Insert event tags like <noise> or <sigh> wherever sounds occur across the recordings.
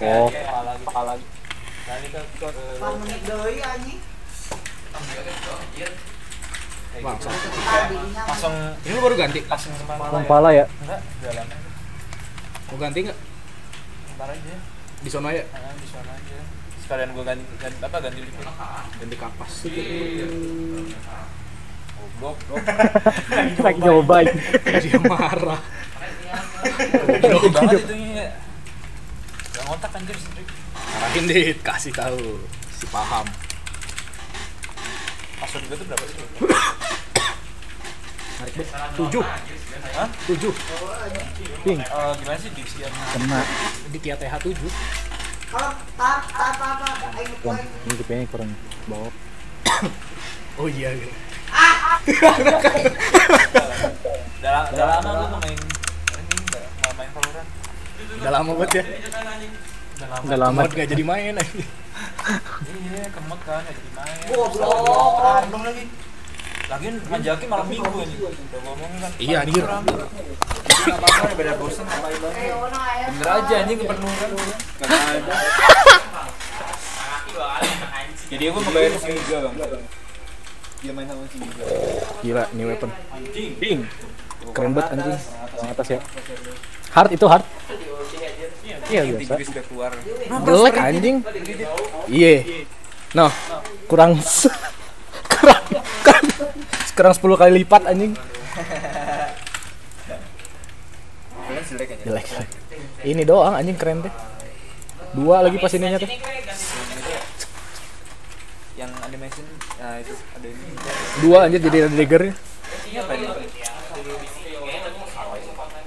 Oh, langsung Ini lu baru ganti. langsung ya. enggak Mau ganti nggak? ntar aja Di sono ya. di sana aja sekalian gua ganti, ganti apa ganti liquid Ganti kapas. goblok bro <laughs> Lagi nyobain. Dia marah. Gede banget itu ya Gak ngotak anjir sendiri Arahin dit, kasih tahu. Si paham. Password gue tuh berapa sih? Tujuh. Hah? Tujuh. Ping, Eh, gimana sih diksian? kena. Di Kia TH tujuh. kalau tar tar tar tar aing Wan, aing ini kayaknya kurang bawah. <coughs> Oh iya. iya. Udah, la- udah lama lu main main Valorant? Udah lama banget ya. Udah lama. Udah lama. Gak jadi main aja. Iya, kemot kan nggak jadi main. Goblok. Random lagi. Lagian ngajakin malam minggu ini. Udah ngomongin kan. Iya, anjir. Apa-apa, beda bosen ngapain banget. Bener aja anjing kepenuhan. Enggak ada. Jadi aku ngebayar si Miga, Bang. Dia main sama si. Gila, new weapon. Anjing. Ping. Keren banget anjing. Atas ya. Hard itu hard. Iya biasa. Jelek anjing. Iya. Noh, kurang s- <laughs> kurang kurang 10 kali lipat anjing. Jelek. Jelek. Ini doang anjing keren teh. Dua lagi pas ininya tuh. Yang animation, nah itu ada ini. Dua anjir jadi ada daggernya.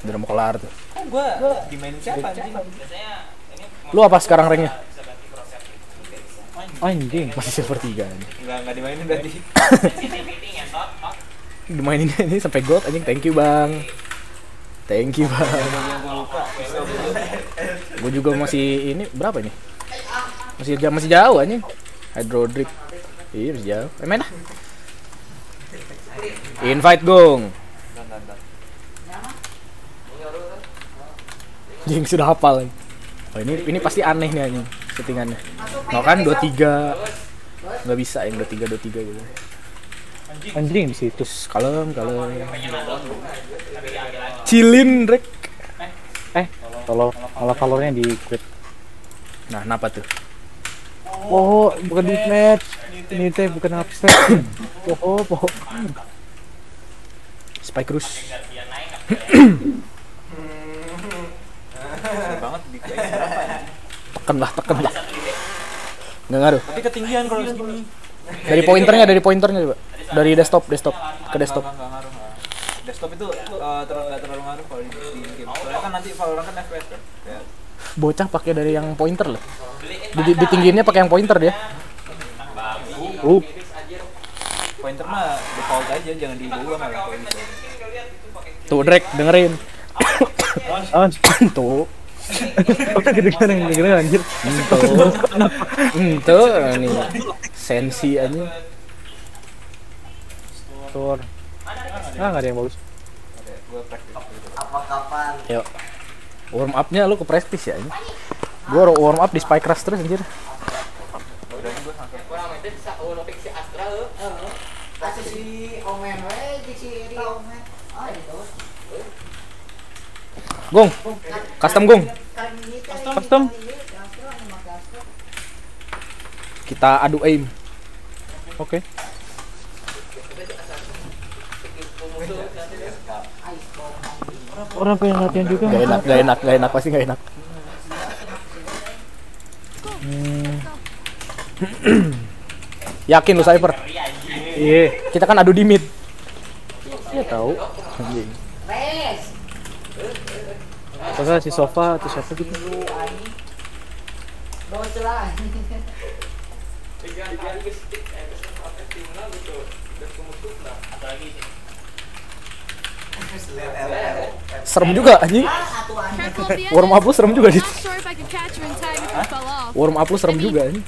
Udah mau kelar tuh. Gua dimainin siapa anjing? Lu apa sekarang ranknya? Anjing, masih silver 3 anjing. Enggak enggak dimainin berarti. Dimainin ini sampai gold anjing. Thank you, Bang. Thank you, Bang. Gua. Gue juga masih ini berapa ini? Masih jauh masih jauh anjing. Hydro drip. Iya, masih jauh. Eh, main lah. Invite gong. Bentar, bentar, bentar. <laughs> Anjing sudah hafal anjing. Oh, ini ini pasti aneh nih anjing settingannya. Mau kan 23 nggak bisa yang 23 23 gitu. Anjing di situ kalem kalem. Cilin rek. Eh, kalau kalau valornya di quit. Nah, kenapa tuh? Oh, bukan di match. Ini teh bukan upset. Oh, oh, oh. Spike Cruise. <coughs> Banget di kayak berapa anjing? Tekan lah, tekan lah. Nggak ngaruh. Tapi ketinggian kalau segini. Dari pointernya, dari pointernya coba. Dari desktop, desktop ke desktop. Enggak, enggak ngaruh. Desktop itu eh, terlalu enggak terlalu ngaruh kalau di, di game. Soalnya kan nanti Valorant kan FPS kan. Kayak Bocah pakai dari yang pointer loh. Di, di, ditinggiinnya pakai yang pointer dia. Uh, pointer mah default aja, jangan diubah malah gitu. tuh Drake dengerin. Tuh. Tuh, ini sensi aja. Tur. Ah, ada yang bagus. Apa kapan? Warm up-nya lu ke prestis ya ini. Gua warm up di Spike Rush terus anjir. Udah nih gua Omen we di si Ri Omen. Oh, itu. Gong. Custom gong. Custom. Kita adu aim. Oke. Orang pengen latihan juga. Gak enak, gak enak, gak enak, pasti gak enak. Hmm. <clears throat> Yakin lu Cypher? Iya. Kita kan adu di mid. Iya tahu. Anjing. Masa si sofa atau siapa gitu? Serem juga anjing. Warm up lu serem juga dit. Warm up lu serem juga anjing.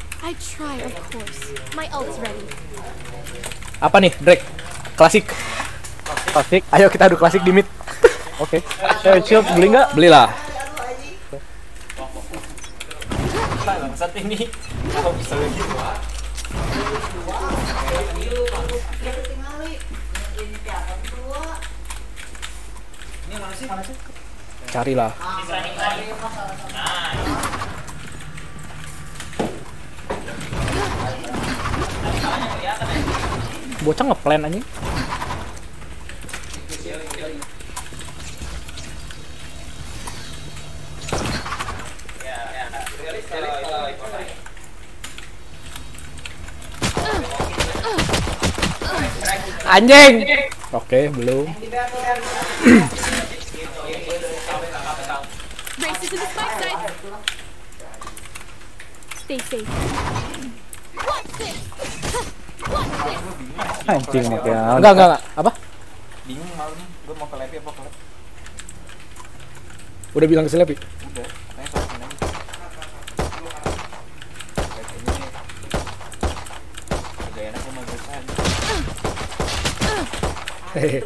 Apa nih, Drake? Klasik. Klasik. Ayo kita adu klasik di mid. Oke. Okay. Eh, shield beli enggak? Belilah. Bangsat ini. Kok bisa gitu? Carilah. Bocah ngeplan anjing. Anjing. Oke, belum. Watch this. Anjing nih ya. Enggak, enggak, enggak. Apa? bingung malam nih gue mau ke lepi apa ke lab Udah bilang ke udah makanya soalnya aja kayaknya gak enak sama perusahaan Hehehe.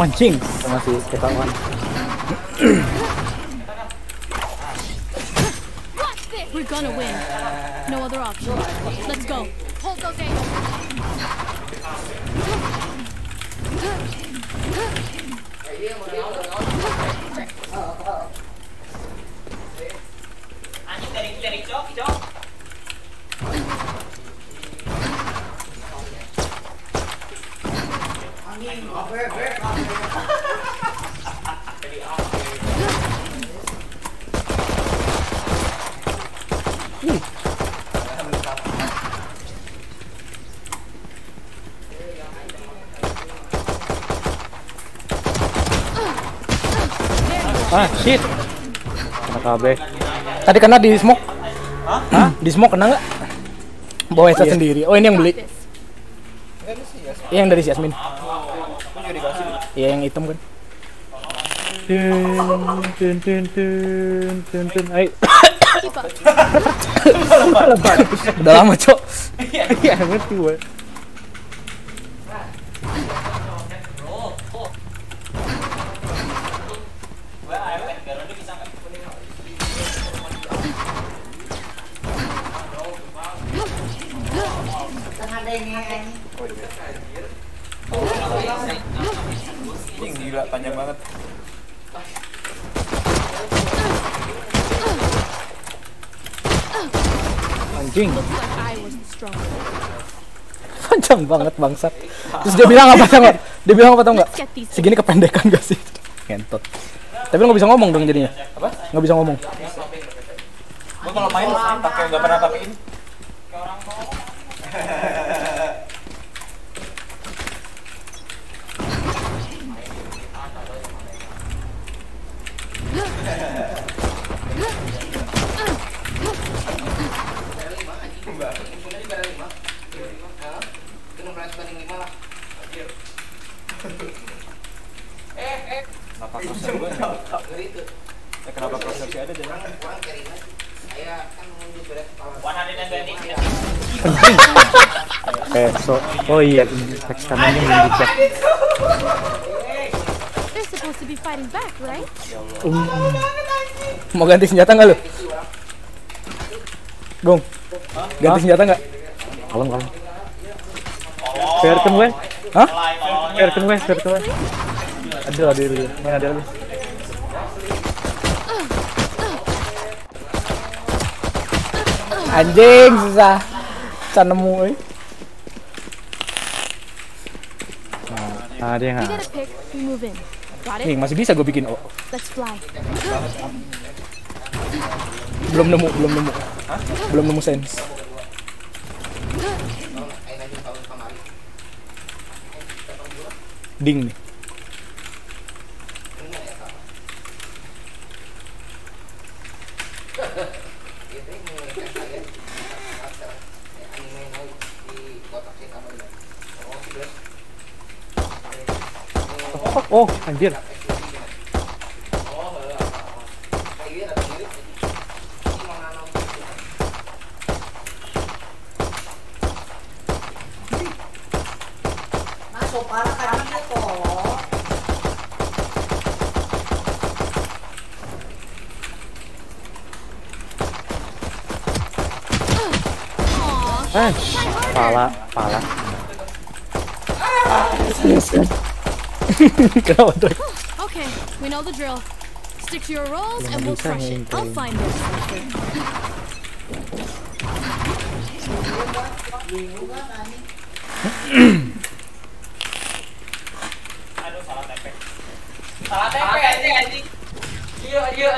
Anjing. Masih ketahuan. Watch this. We're gonna win. No other option. Let's go. Hold those angles. Ah, shit. Kena KB. Tadi kena di smoke. Hah? Di smoke kena nggak? Bawa headset sendiri. Oh, ini yang beli. Iya, yang dari si Yasmin. Iya, yang hitam kan. Tun tun tun tun tun tun. Ayo. Keep up. Udah lama, Cok. Iya, ngerti gue. Ini gila panjang banget Anjing. <laughs> Panjang banget bangsat. Terus dia bilang apa tau? Dia bilang apa tau nggak? Segini kependekan gak sih? <laughs> Ngentot. Tapi lu nggak bisa ngomong dong jadinya. apa Nggak bisa ngomong. gue kalau main pakai nggak pernah <laughs> pakai ini kenapa proses gue eh, kenapa prosesnya ada jadi <laughs> Eh, so, oh iya, teks kanannya. They're supposed to be fighting back, right? <laughs> Mau ganti senjata nggak lu? Gong. Ganti senjata nggak? Kalem, kalem. Fairkan gue. Hah? Fairkan gue, fairkan gue. Ada, ada, ada. Mana ada lagi? Anjing susah. Bisa nemu eh. Nah, ada yang Nih, masih bisa gue bikin oh. Belum nemu, belum nemu. Belum nemu sense. Ding nih. Oh, anjir. parah kan dia tolong. Aw, Eh, pala, pala. Kenapa tuh? okay, we know the drill. Stick to your roles and we'll bisa crush it. nih, I'll kayak- find this. Salah tempe anjing anjing. Iya iya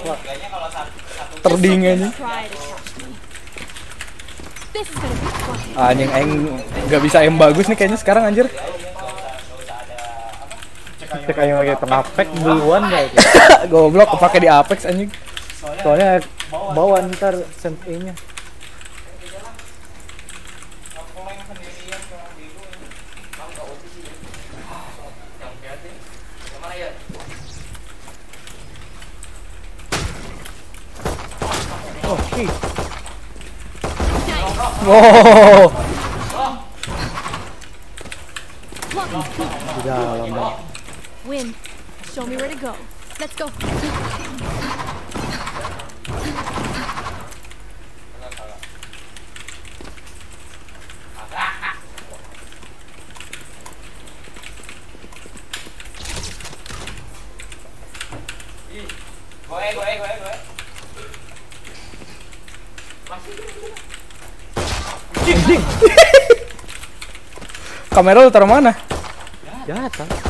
mau. Terding aja. Anjing aing nggak bisa yang bagus nih kayaknya sekarang anjir. Cek ayo pakai pengapek duluan ya. <laughs> Goblok kepake di Apex anjing. Soalnya bawa ntar sentinya. Oh, shit. Nice. Wow. Look, Di dalam dong. Win. Show me where to go. Let's go. Goe goe goe goe. <laughs> Kamera lu taruh mana? Jatuh.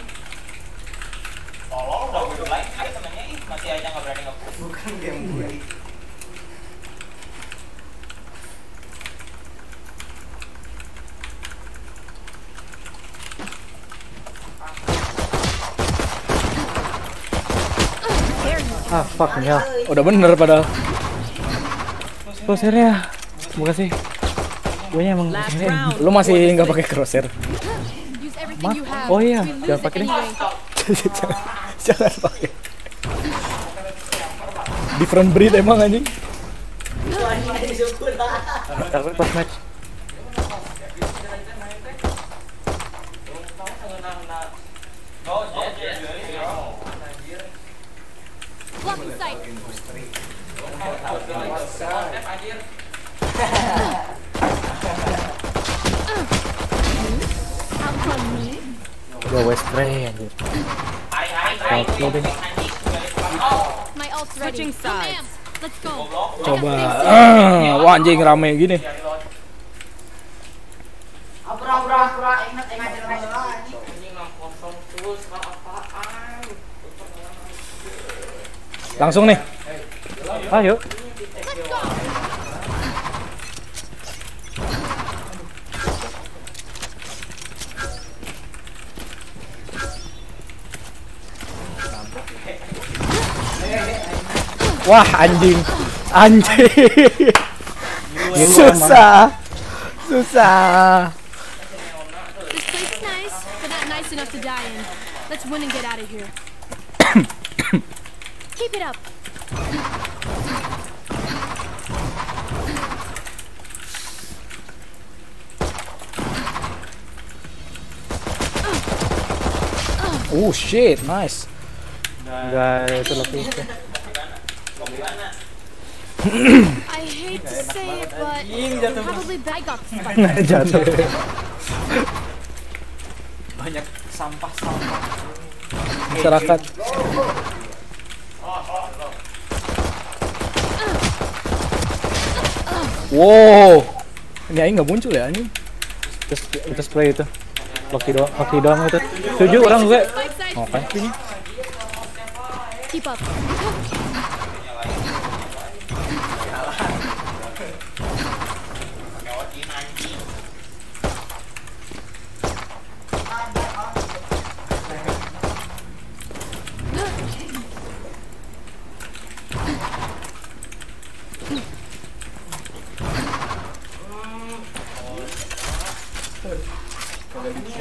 Tolol udah gue like aja temennya ih masih aja nggak berani nge-push. Bukan game gue. Ah, fuck ya. Udah bener padahal. Crosshairnya. Terima kasih. Gue emang. Lu masih nggak pakai crosshair. have. Oh iya, jangan pakai ini. Jangan, <laughs> jangan pakai. Different breed emang anjing. Pas match. Sight. <laughs> Gue West Ray anjir. Kalau deh. Switching sides. Let's go. Coba. Ah, wah anjing rame gini. Pura-pura ingat ingat ingat lagi. Langsung nih. Ayo. Wah anjing. Anjing. Susah. Susah. This place is nice, but not nice enough to die in. Let's win and get out of here. <coughs> Keep it up. Oh shit, nice. Enggak itu lebih. I hate to say it, but probably I got. <laughs> Jatuh. Banyak sampah-sampah. Masyarakat. Wow. Ini aing nggak muncul ya anjing. Terus itu spray itu. Loki doang, Loki doang itu. Tujuh orang gue. Oke. Keep up.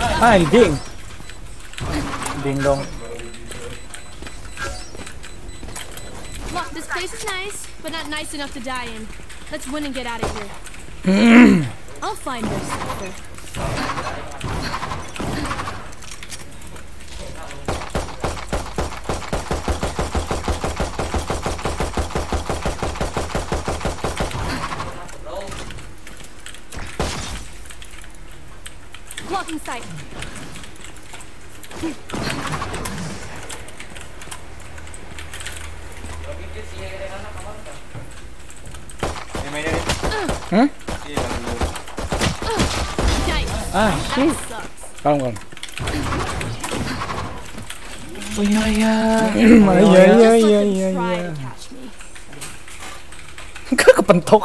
Ah, Anjing. Ding dong. Look, this place is nice, but not nice enough to die in. Let's win and get out of here. <clears throat> I'll find her in sight. Hả? À, shit. Không rồi. Ôi ơi ừ, Mà vậy vậy vậy vậy. Cứ cái bình thuốc.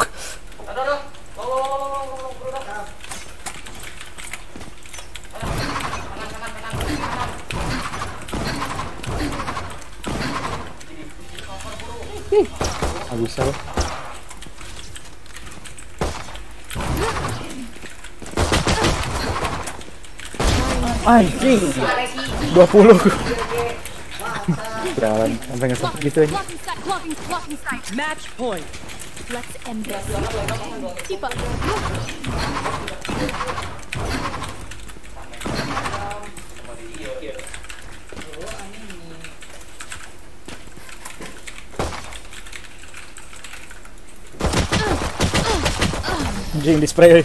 Nggak bisa loh. Anjing. 20. Jalan sampai ngesek gitu aja. Match point. Let's end this. Keep up. Anjing di spray.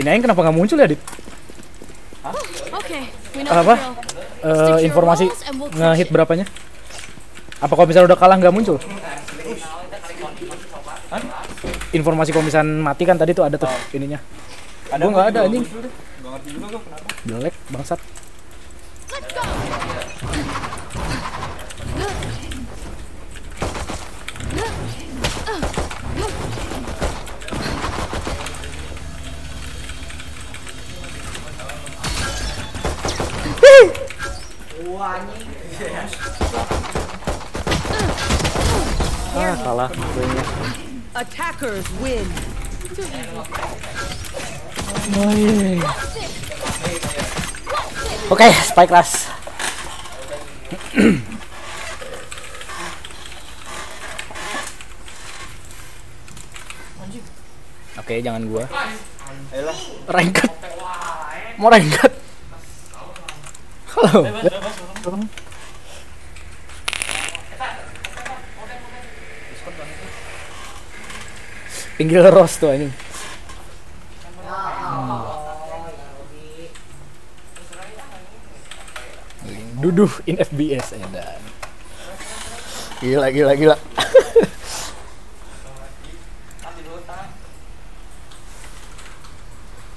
Ini aing kenapa nggak muncul ya, Dit? Okay, we know Apa? Eh, informasi ngehit it. berapanya? Apa kalau misalnya udah kalah nggak muncul? Informasi kalau misalnya mati kan tadi tuh ada tuh ininya. Ada gua nggak ada anjing. Jelek bangsat. Let's go. Wih. Ah, kalah gue Attackers win. Oke, okay, spike class. Oke, okay, jangan gua. Rankat. Mau rankat. Halo. Pinggil Ros tuh anjing. Duduh in FBS edan. Gila gila gila.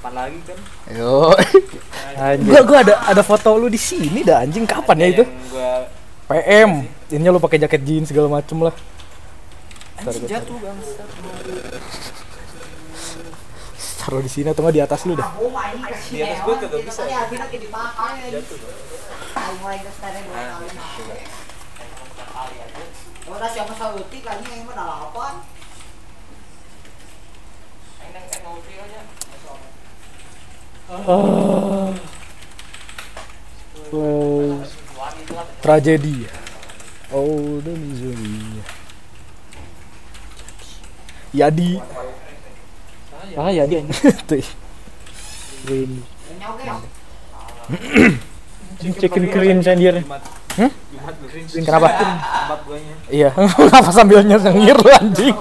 Pan lagi kan? Yo. Anjir. gua gua ada ada foto lu di sini dah anjing kapan ya itu? Yang gua PM. Ininya lu pakai jaket jeans segala macem lah. anjing jatuh bangsa. Taruh di sini atau nggak di atas lu dah. Oh. Di atas gua kagak bisa. Ya dipakai. Jatuh. Ke sana dua kali. Oh, udah siapa Oh. Oh. Tragedi. Oh, demi Izumi. Yadi. Ah, Yadi ini. <laughs> Tuh. Win. Chicken green sendiri. Hmm? Kenapa? Iya, <laughs> kenapa sambil nyengir anjing?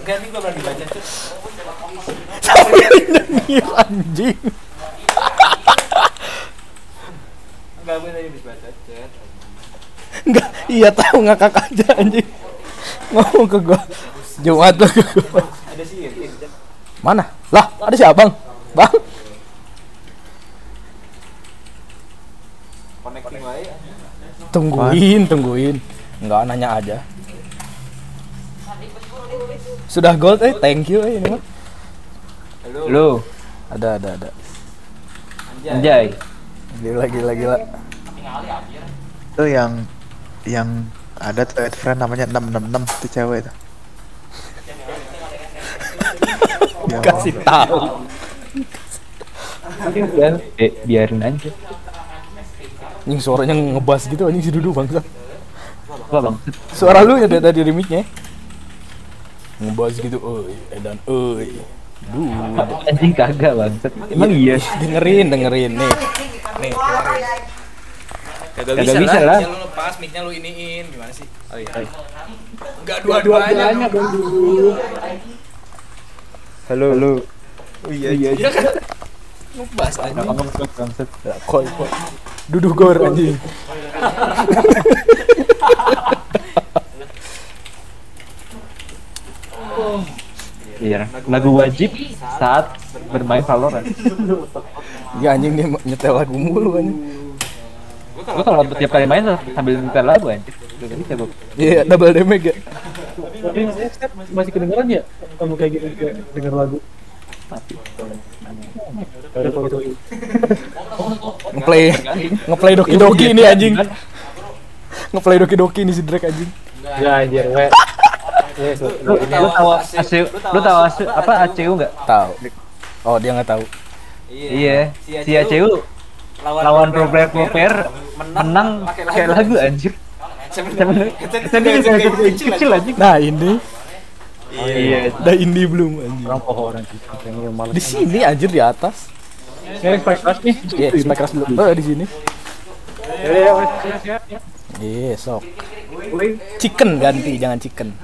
Enggak nih gua lagi baca tuh sambil nyengir anjing. Enggak iya tahu ngakak aja anjing. Ngomong ke gua. Jumat tuh ke gua. Mana? Lah, ada si Abang. Bang. Tungguin, tungguin. Enggak nanya aja. Sudah gold eh, thank you eh ini mah. Halo. Halo, Ada, ada, ada. Anjay. Gila, gila, gila. itu yang yang ada tuh friend namanya 666 itu cewek itu <laughs> ya, Kasih tahu. Biar, eh, biarin aja. Anjing suaranya ngebas gitu anjing si Dudu bangsa. Apa bang? Suara lu ya dari remiknya. Ngebas gitu, euy, edan euy. Duh, Anjing kagak bang. Emang iya. dengerin, dengerin nih. Nih, Kagak Kagak bisa lah. Lu lepas mic-nya lu iniin gimana sih? Oh iya. Enggak dua-duanya. Halo, halo. oh iya iya Iya kan? Ngebas aja. Ngomong bangsat. Koi, koi. Duduh gor anjing. <laughs> Iya. Lagu wajib saat bermain Valorant. Ya anjing dia nyetel lagu mulu anjing. Gua kalau tiap kali main sambil nyetel lagu gua. Iya, double damage ya. Masih kedengeran ya? Kamu kayak gitu denger lagu. Ngeplay ngeplay doki doki ini anjing. Ngeplay doki doki ini si Drake anjing. Ya anjir, we. Lu, lu tahu ACU, lu tahu ACU, apa ACU enggak? Tahu. Oh, dia nggak tahu. Iya, si ACU lawan pro player pro player menang kayak lagu anjir. Tapi kecil kecil anjing. Nah, ini Iya, udah indie belum anjing. orang pohon anjing. Di sini anjir di atas. Sekarang spike keras nih. Iya, spike keras dulu. Oh, di sini. Ya, ya, ya, ya. Iya, sok. Chicken ganti, jangan chicken.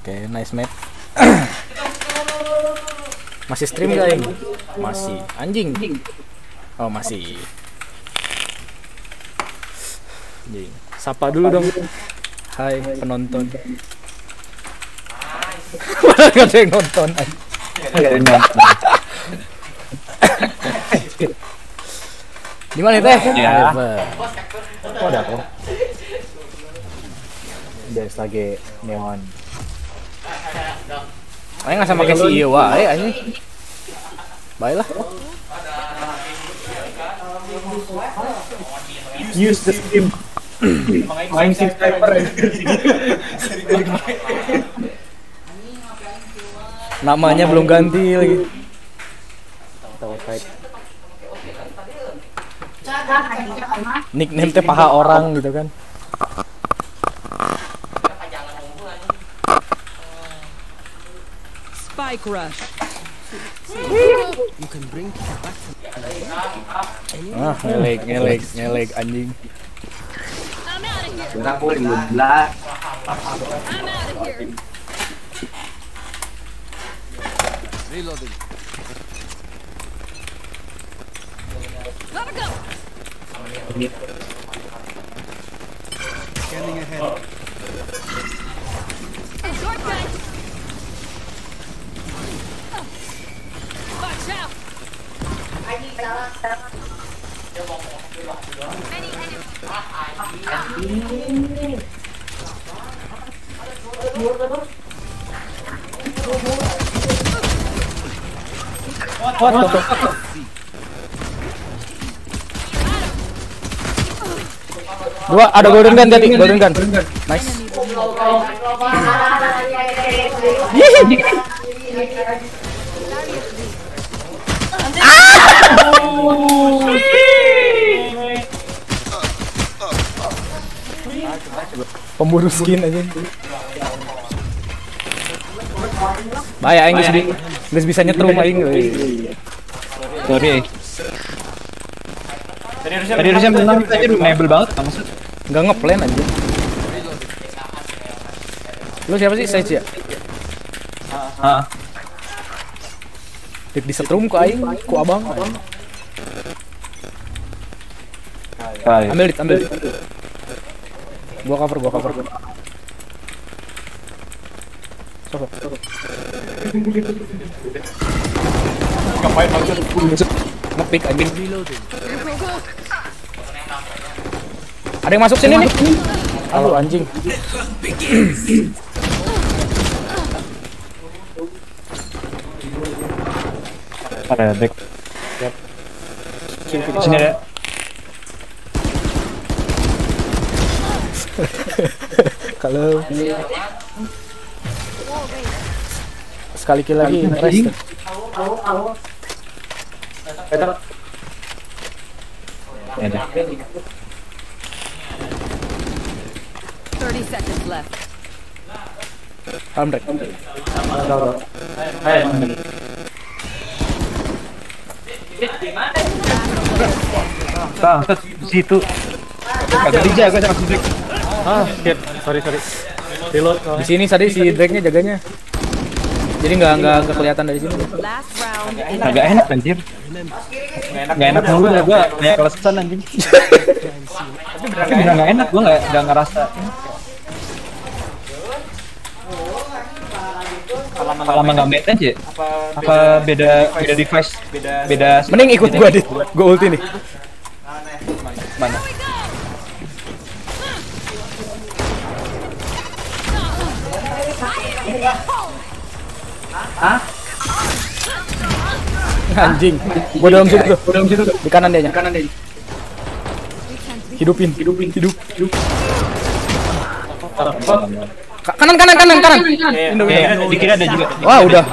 Oke, nice map. <coughs> masih stream gak ini? Masih. Anjing. Oh, masih. Anjing. Sapa dulu dong. Hai penonton. <laughs> Gak ada yang nonton. anjing. Di mana teh? Ya. Oh, ada kok. Dari lagi neon. Ayo nggak sama kayak si Iyo wae anjing. Baiklah. Use the steam. Main sim sniper <laughs> namanya belum ganti lagi. Nickname teh paha orang gitu kan. Spike Rush. Ah, ngelek, ngelek, ngelek anjing. Kita gue dulu. Reloading. Gotta go! Scanning ahead. Oh. Shortcut! Watch out! Any enemy. What, the fuck? Dua, ada golden gun tadi, golden gun. Nice. Pemburu skin aja. Bahaya aing geus bi- geus bisa nyetrum aing. euy. Sorry. Tadi harusnya menang aja nebel banget maksud. Enggak ngeplan aja. Lu siapa sih? Sage ya? Heeh. Dik disetrum ku aing, ku abang. Ambil dit, ambil dit. Gua cover, gua cover. Sok. Ngepick anjing. Ada yang masuk sini nih. Halo anjing. Ada back. Sini ada. Kalau sekali kill lagi rest. Ya ada. 30 seconds left. Calm situ. Kagak dijaga. Ah, shit. Sorry, sorry. Reload. Di sini tadi si Drake-nya jaganya. Jadi nggak nggak nggak kelihatan dari sini. Kagak enak anjir. Gak enak mulu ya gua banyak kelesan anjing. Tapi beneran gak enak gua gak, gak ngerasa. Lama gak main aja. Apa beda beda device? Beda Mending ikut gua dit. Gua ulti nih. mana? Anjing. Gua dalam situ tuh. Gua dalam situ tuh. Di kanan dia nya. Kanan dia. Hidupin, hidupin, hidup, hidup. Ka- Kanan, kanan, kanan, kanan. Indo, Indo. di kiri ada juga. Wah, udah.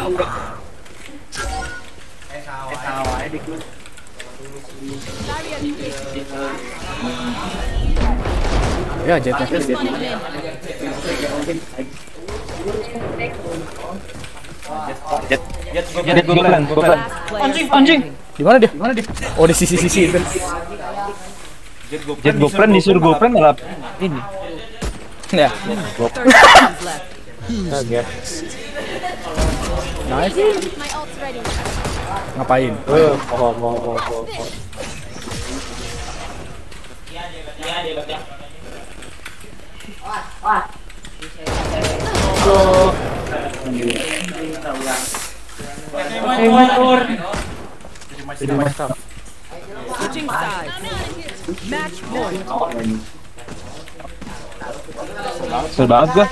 Ya, jetnya. Spawning in. Jadi gua pelan, gua pelan. anjing Anjing. Di mana dia? Di mana dia? Oh, di sisi-sisi itu. Jet gopren disuruh gopren malah ini. Ya. 30 seconds Switching sides. Match point. Banget gua.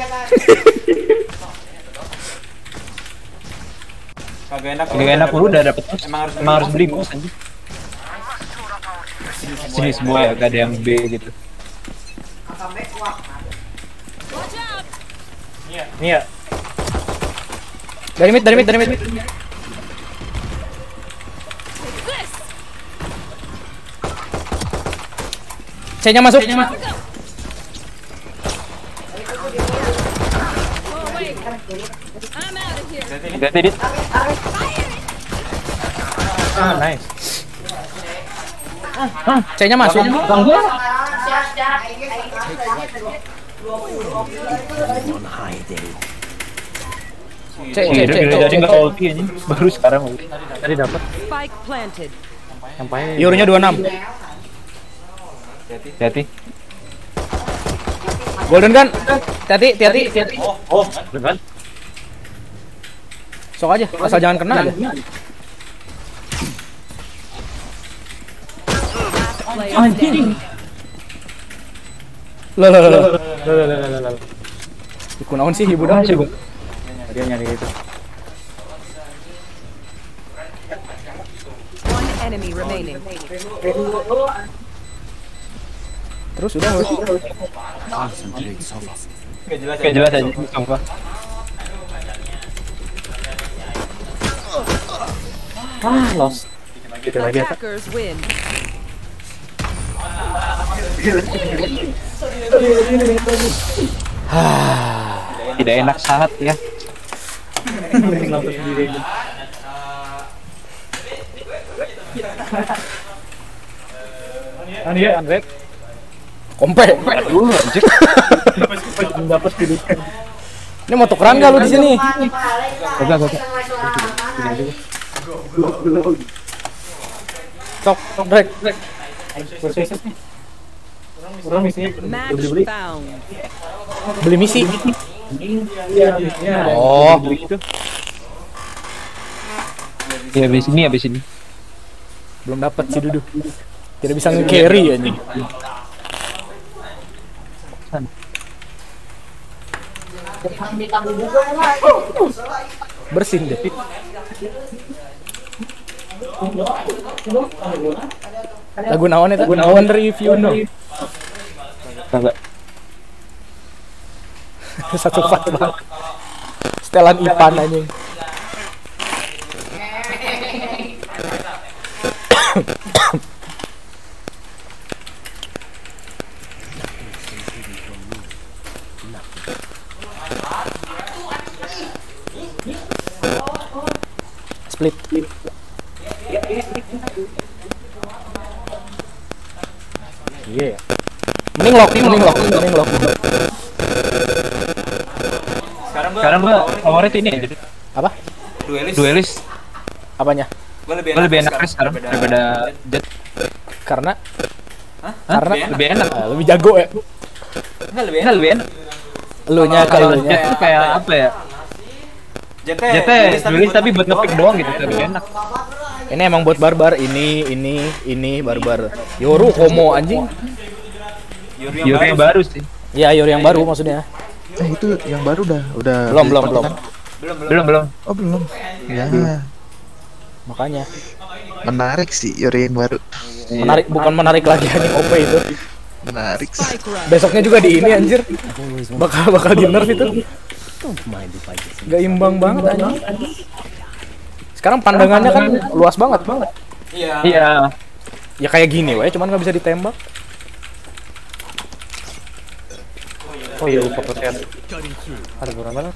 Kagak enak. Kagak enak lu udah dapet mus. Emang harus beli mus anjing. Sini semua ya, gak ada yang B gitu. Watch out! Dari mid, dari mid, dari mid. C-nya masuk. Oh, of here. Ganti dit. Ah, nice. C-nya masuk. C, Iya, C, dari C, tadi C, nggak C. ulti anjing. Baru sekarang ulti. Tadi dapat. Spike planted. Yorunya 26. Hati. Golden kan? Hati, hati, hati. Oh, beneran. Sok aja, asal jangan kena aja. Player standing. Loh, loh, loh, loh. Iku naon sih ibu dah? Coba. Dia nyari itu. One enemy remaining. Terus udah wes. Kayak jelas aja, sumpah. Ah, lost. Attackers win. Tidak enak sangat ya. Kan ya, Andret. Kompe. Aduh, anjir. Dapat. Ini mau tukeran gak lu di sini? Gak, gak, gak. Cok, cok, Drek. Misinya found. beli misi. Oh, Ya habis ini habis ini. belum dapat sih Dudu. Tidak bisa nge-carry ya nih. Bersin deh. Lagu naon itu? Wonder if you know. Kagak. <laughs> Satu fat banget. Setelan Ipan anjing. <coughs> Split. Iya. ya. Mending lock, mending lock, mending lock. Sekarang gua Sekarang gua favorit ini aja. Apa? duelis. Duelis. Apanya? Gua lebih Gua lebih enak sekarang daripada Jet. Karena Hah? Karena Lebih enak. ah, lebih jago ya. Enggak lebih Enggak enak. lebih enak. Elunya ke Kalau. Jet tuh kayak apa ya? JT Jet duelis tapi buat ngepick doang gitu, lebih enak. Ini emang buat barbar. Ini, ini, ini barbar. Yoru Komo anjing. Yuri yang baru sih. Ya Yoru yang baru maksudnya. Eh itu yang baru dah, udah. Belum, udah belum, belum. Belum belum. Belum belum. Oh belum. Ya, Makanya menarik sih Yuri yang baru. menarik bukan menarik lagi anjing OP itu. Menarik sih. Besoknya juga di ini anjir. Bakal bakal di nerf itu. Gak imbang banget anjing. Sekarang pandangannya kan luas banget banget. Iya. Iya. Ya kayak gini wae, cuman nggak bisa ditembak. Oh iya lupa persen. Ada berapa lah?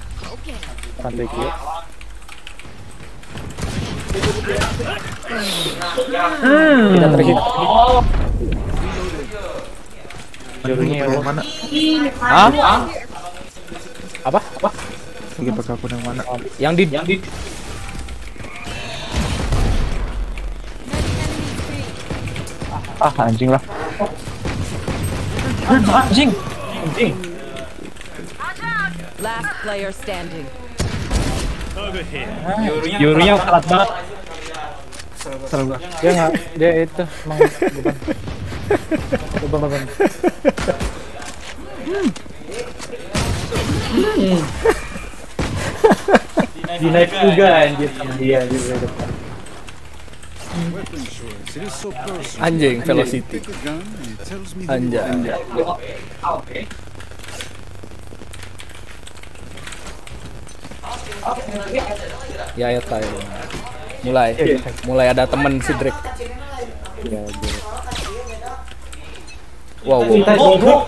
Santai kiri. Tidak terhit. Lagi yang mana? Hah? Apa? Apa? Lagi pakai akun yang mana? Yang di yang di Ah anjing lah. Anjing. anjing. Last player standing. Yurunya telat banget. Dia nggak dia itu emang <laughs> beban. Beban beban. Dinaik juga anjir sama dia juga depan. Anjing velocity. Anjay. Ya ya tayo. Mulai. Mulai ada temen si Drake. Wow. wow.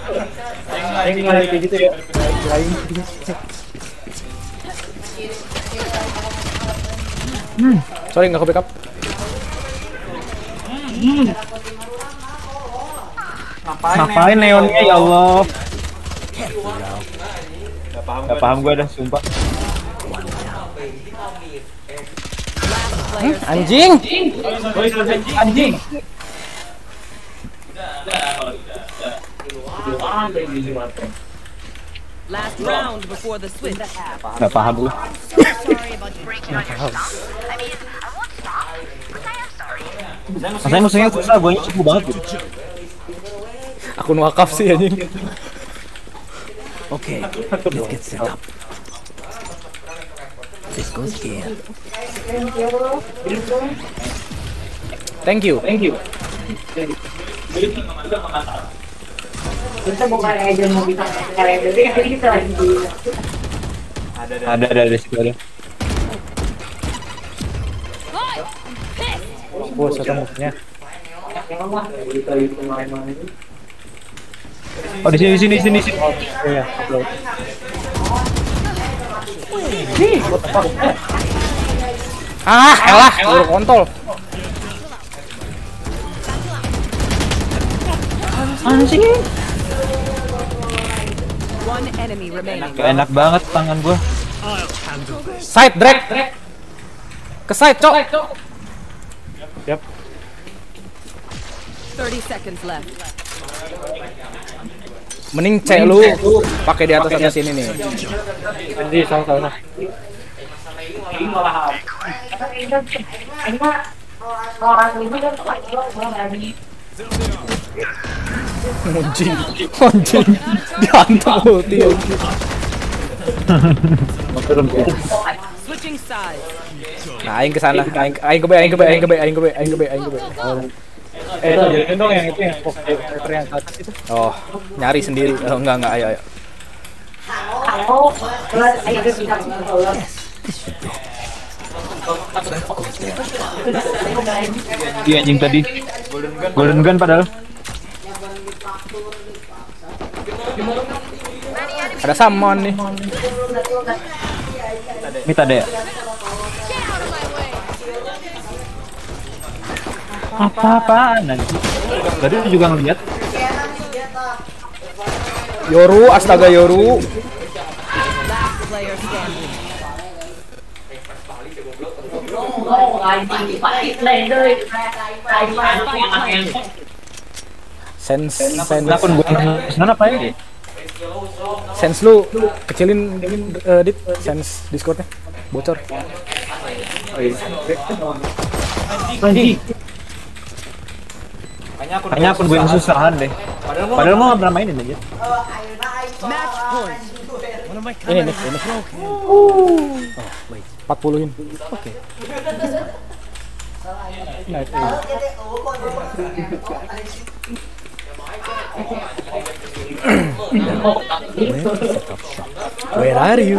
Sorry nggak ke backup. Ngapain neonnya ya Allah? Gak paham gue dah sumpah. Player Anjing. Anjing. Last round before the switch. Gak paham gue. Masanya musuhnya susah, gue cukup banget gitu. Akun wakaf sih anjing. Thank you. Thank you. Ada ada ada situ ada. Oh, satu musuhnya. Oh di sini di sini di sini. sini. Iya, upload. Ah, elah, baru kontol. Remaining. Gak enak banget tangan gua. Side drag. Ke side, Cok. 30 seconds left. Mending C lu pakai di atas atas sini nih. Jadi sama sama. Anjing. Anjing. Dihantam ulti anjing. Nah, aing ke sana. Aing aing ke B, aing ke B, aing ke B, aing ke B, aing ke B, aing ke B. Eh itu jadi dong yang itu yang fokus yang atas itu. Oh, nyari sendiri. Oh, enggak enggak, ayo ayo. Iya anjing tadi. Golden gun padahal. Ada summon nih. Mid ada ya? Apa-apaan anjing? Tadi lu juga ngeliat. Yoru, astaga Yoru. Sense sense Kenapa gua sana apa ya? sense lu kecilin eh, dit sense Discordnya bocor. Kayaknya akun gue yang susahan deh. Padahal mau nggak pernah mainin aja. Match point. Ini nih, ini. Oh, baik. 40-in. Oke. Nice. Where are you?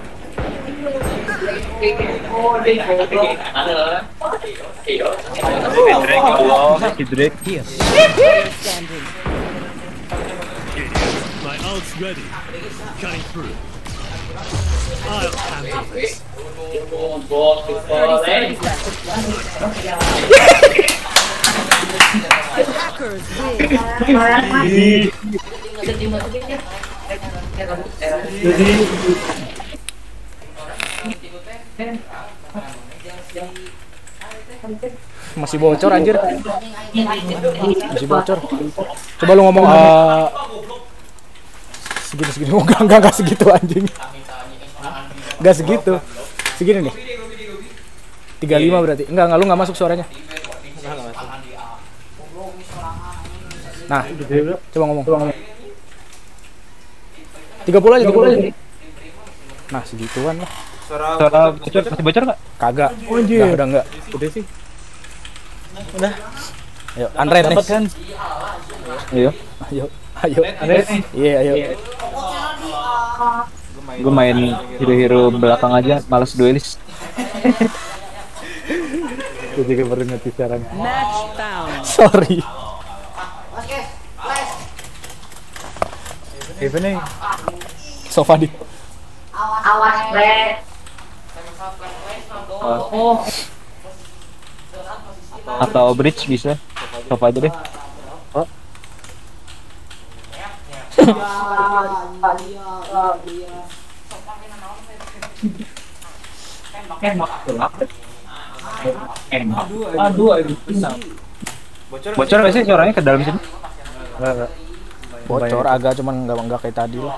My ult's ready. Cutting through. I'll handle this. 30 seconds left. Hackers win. Masih bocor anjir. Masih bocor. Coba lu ngomong eh segitu segitu enggak enggak enggak segitu anjing. Enggak segitu. Segini nih. 35 berarti. Enggak, enggak lu enggak masuk suaranya. Nah, coba ngomong. Coba ngomong. 30 aja, 30 aja. Nah, segituan lah. Suara bocor masih bocor nggak? Kagak. Udah, udah enggak. Udah sih. Udah. Ayo, unraid nih. Ayo. Ayo, ayo. Iya, ayo. Gue main hero-hero belakang aja, males duelis. <laughs> Gue juga baru ngerti found. Sorry. Apa nih? Sofa di. Awas, Bre. Atau bridge bisa. Sofa aja deh. Bocor nggak sih suaranya ke dalam sini? Bocor agak cuman enggak enggak kayak tadi lah.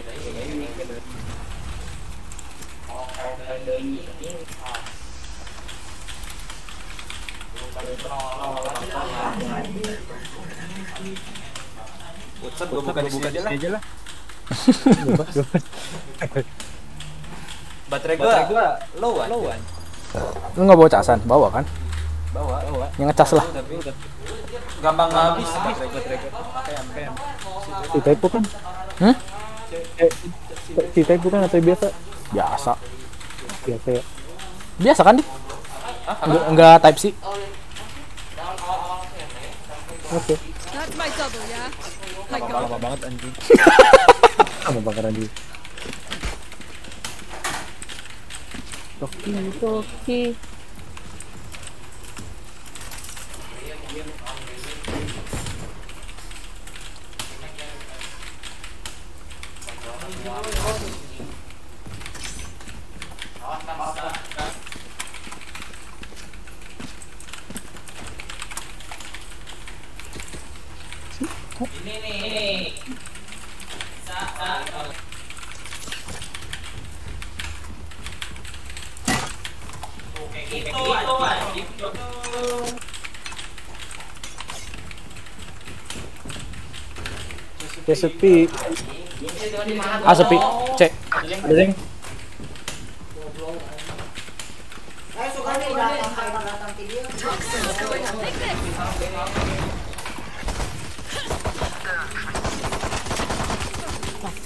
WhatsApp gue buka di sini aja lah. aja lah. <laughs> Baterai gua, gua low an. Low an. Lu nggak bawa casan? Bawa kan? Bawa, bawa. Yang ngecas lah. Tapi udah gampang habis baterai baterai gua. Kayak kayak. Si type kan? Hmm? Eh, si type kan atau biasa? Biasa. Biasa ya. Biasa kan, Dik? Enggak, enggak type C. Oke. That's my double, yeah? My God. Lama banget anjing. Sama bakaran di. Toki, toki. Ya sepi. Ah, sepi. Cek. Ada yang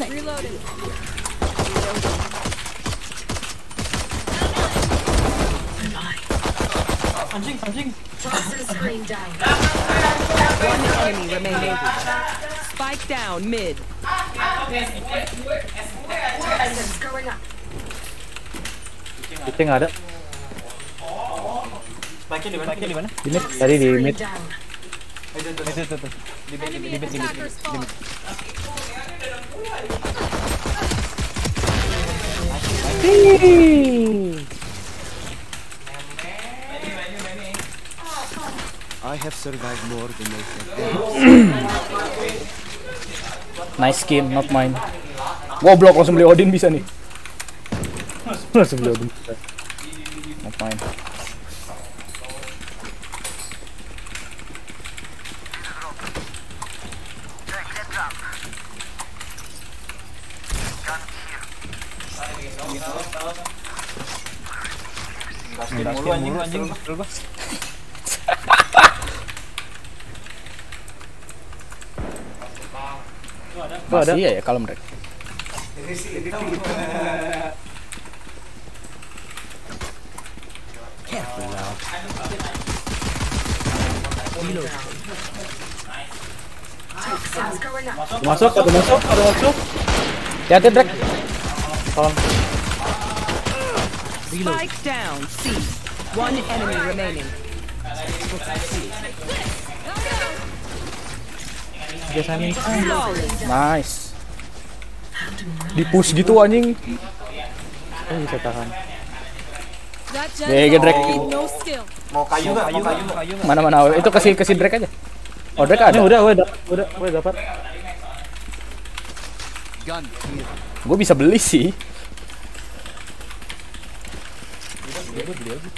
Dia. Reloading. Anjing. One enemy remaining. Spike down mid. Kita nggak ada. Spike di mana? Spike di mana? Di mid. Tadi di mid. Itu itu itu itu. Di mid, di mid, di mid, di mid. I have survived more than they think. <coughs> Nice skin, not mine. Goblok langsung beli Odin bisa nih. Langsung beli Odin. Not mine. Gaskin mulu anjing, anjing. Masih ya, ya kalau mereka. Masuk, ada masuk, ada masuk. Hati-hati, Drake. Spike down C. One enemy remaining. Biasanya Flawless. Nice. Di push gitu anjing. kan bisa tahan. Yeah, jet Drake. Mau kayu nggak? Mau kayu nggak? Mana mana itu kasih kasih Drake aja. Oh, Drake Ini ada. udah, udah, dapat, udah, udah dapat. Gun here. Gue bisa beli sih. Reloading.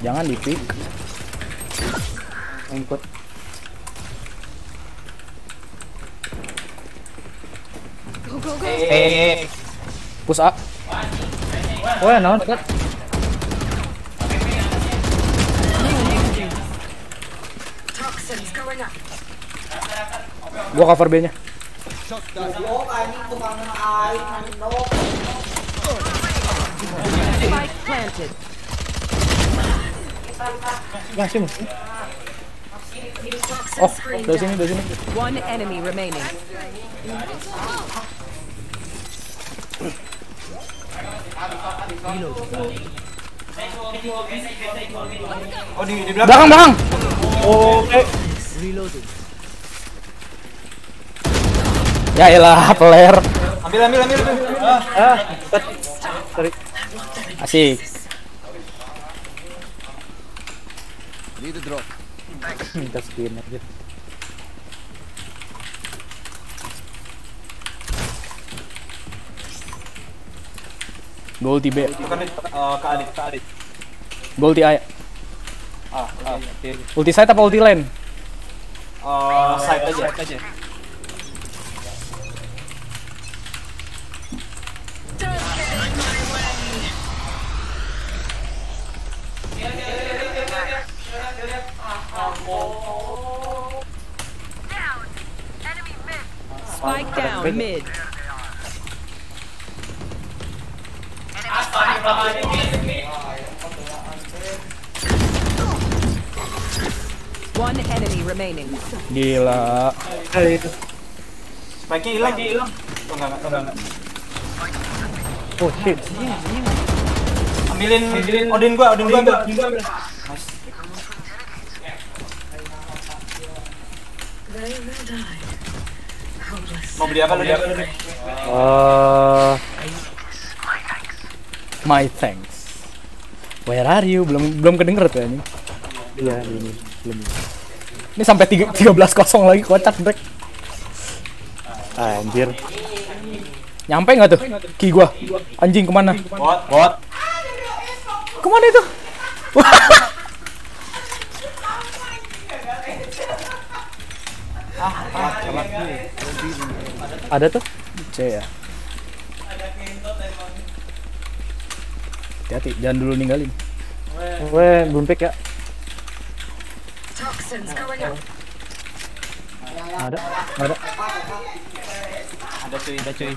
Jangan di pick. Go, go, go. Eh, Push A. Oh ya, naon dekat. Gua cover B-nya. Oh. Masih masih. Oh, dari sini, dari sini. One enemy remaining. Oh di di belakang. Belakang belakang. Oke. Reloading. Ya elah player. Ambil ambil ambil. ambil. Ah. Ah. Sorry. Asik. Minta skin aja. Gol. Bukan nih, eh, ke Adit, ke Adit. Gol ulti A. Ah, ah. Ulti side apa ulti lane? Eh, side aja. aja. Spike down mid. One enemy remaining. Gila. Kali itu. Spike-nya hilang, hilang. Oh, enggak, enggak, enggak, enggak. Oh shit. Ambilin, ambilin Odin gua, Odin gua ambil. Nice. Mau beli apa lu? Eh, My thanks. Where are you? Belum belum kedenger tuh ini. iya ini belum. Ini sampai tiga- 13 kosong lagi kocak Drek. Anjir. Nyampe nggak tuh? Ki gua. Anjing ke mana? Bot, bot. Ke mana itu? <laughs> Ada tuh? C ya. Hati-hati, jangan dulu ninggalin. Weh, belum pick ya. Ada, ada. Ada cuy, ada cuy.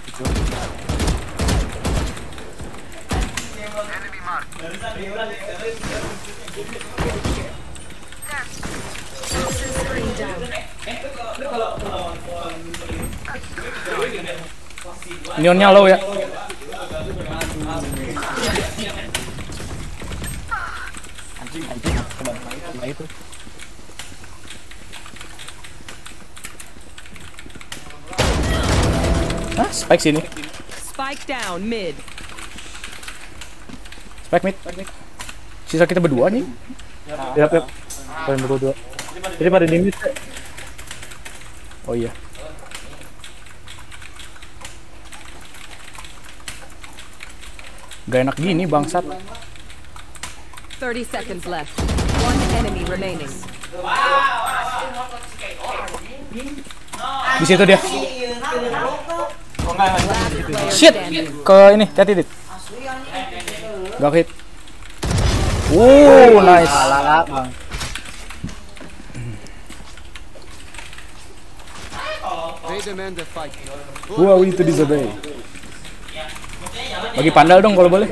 Neonnya low ya. Nah itu. Hah, spike sini. Spike down mid. Spike mid. Sisa kita berdua nih. Yap, yap. Kalian berdua. Jadi pada di mid. Oh iya. Gak enak gini bangsat. 30 seconds left. One enemy remaining. Di situ dia. Oh Shit. Ke ini, hati-hati dit. Gak hit. Wow, nice. Who are we to disobey? Bagi pandal dong kalau boleh.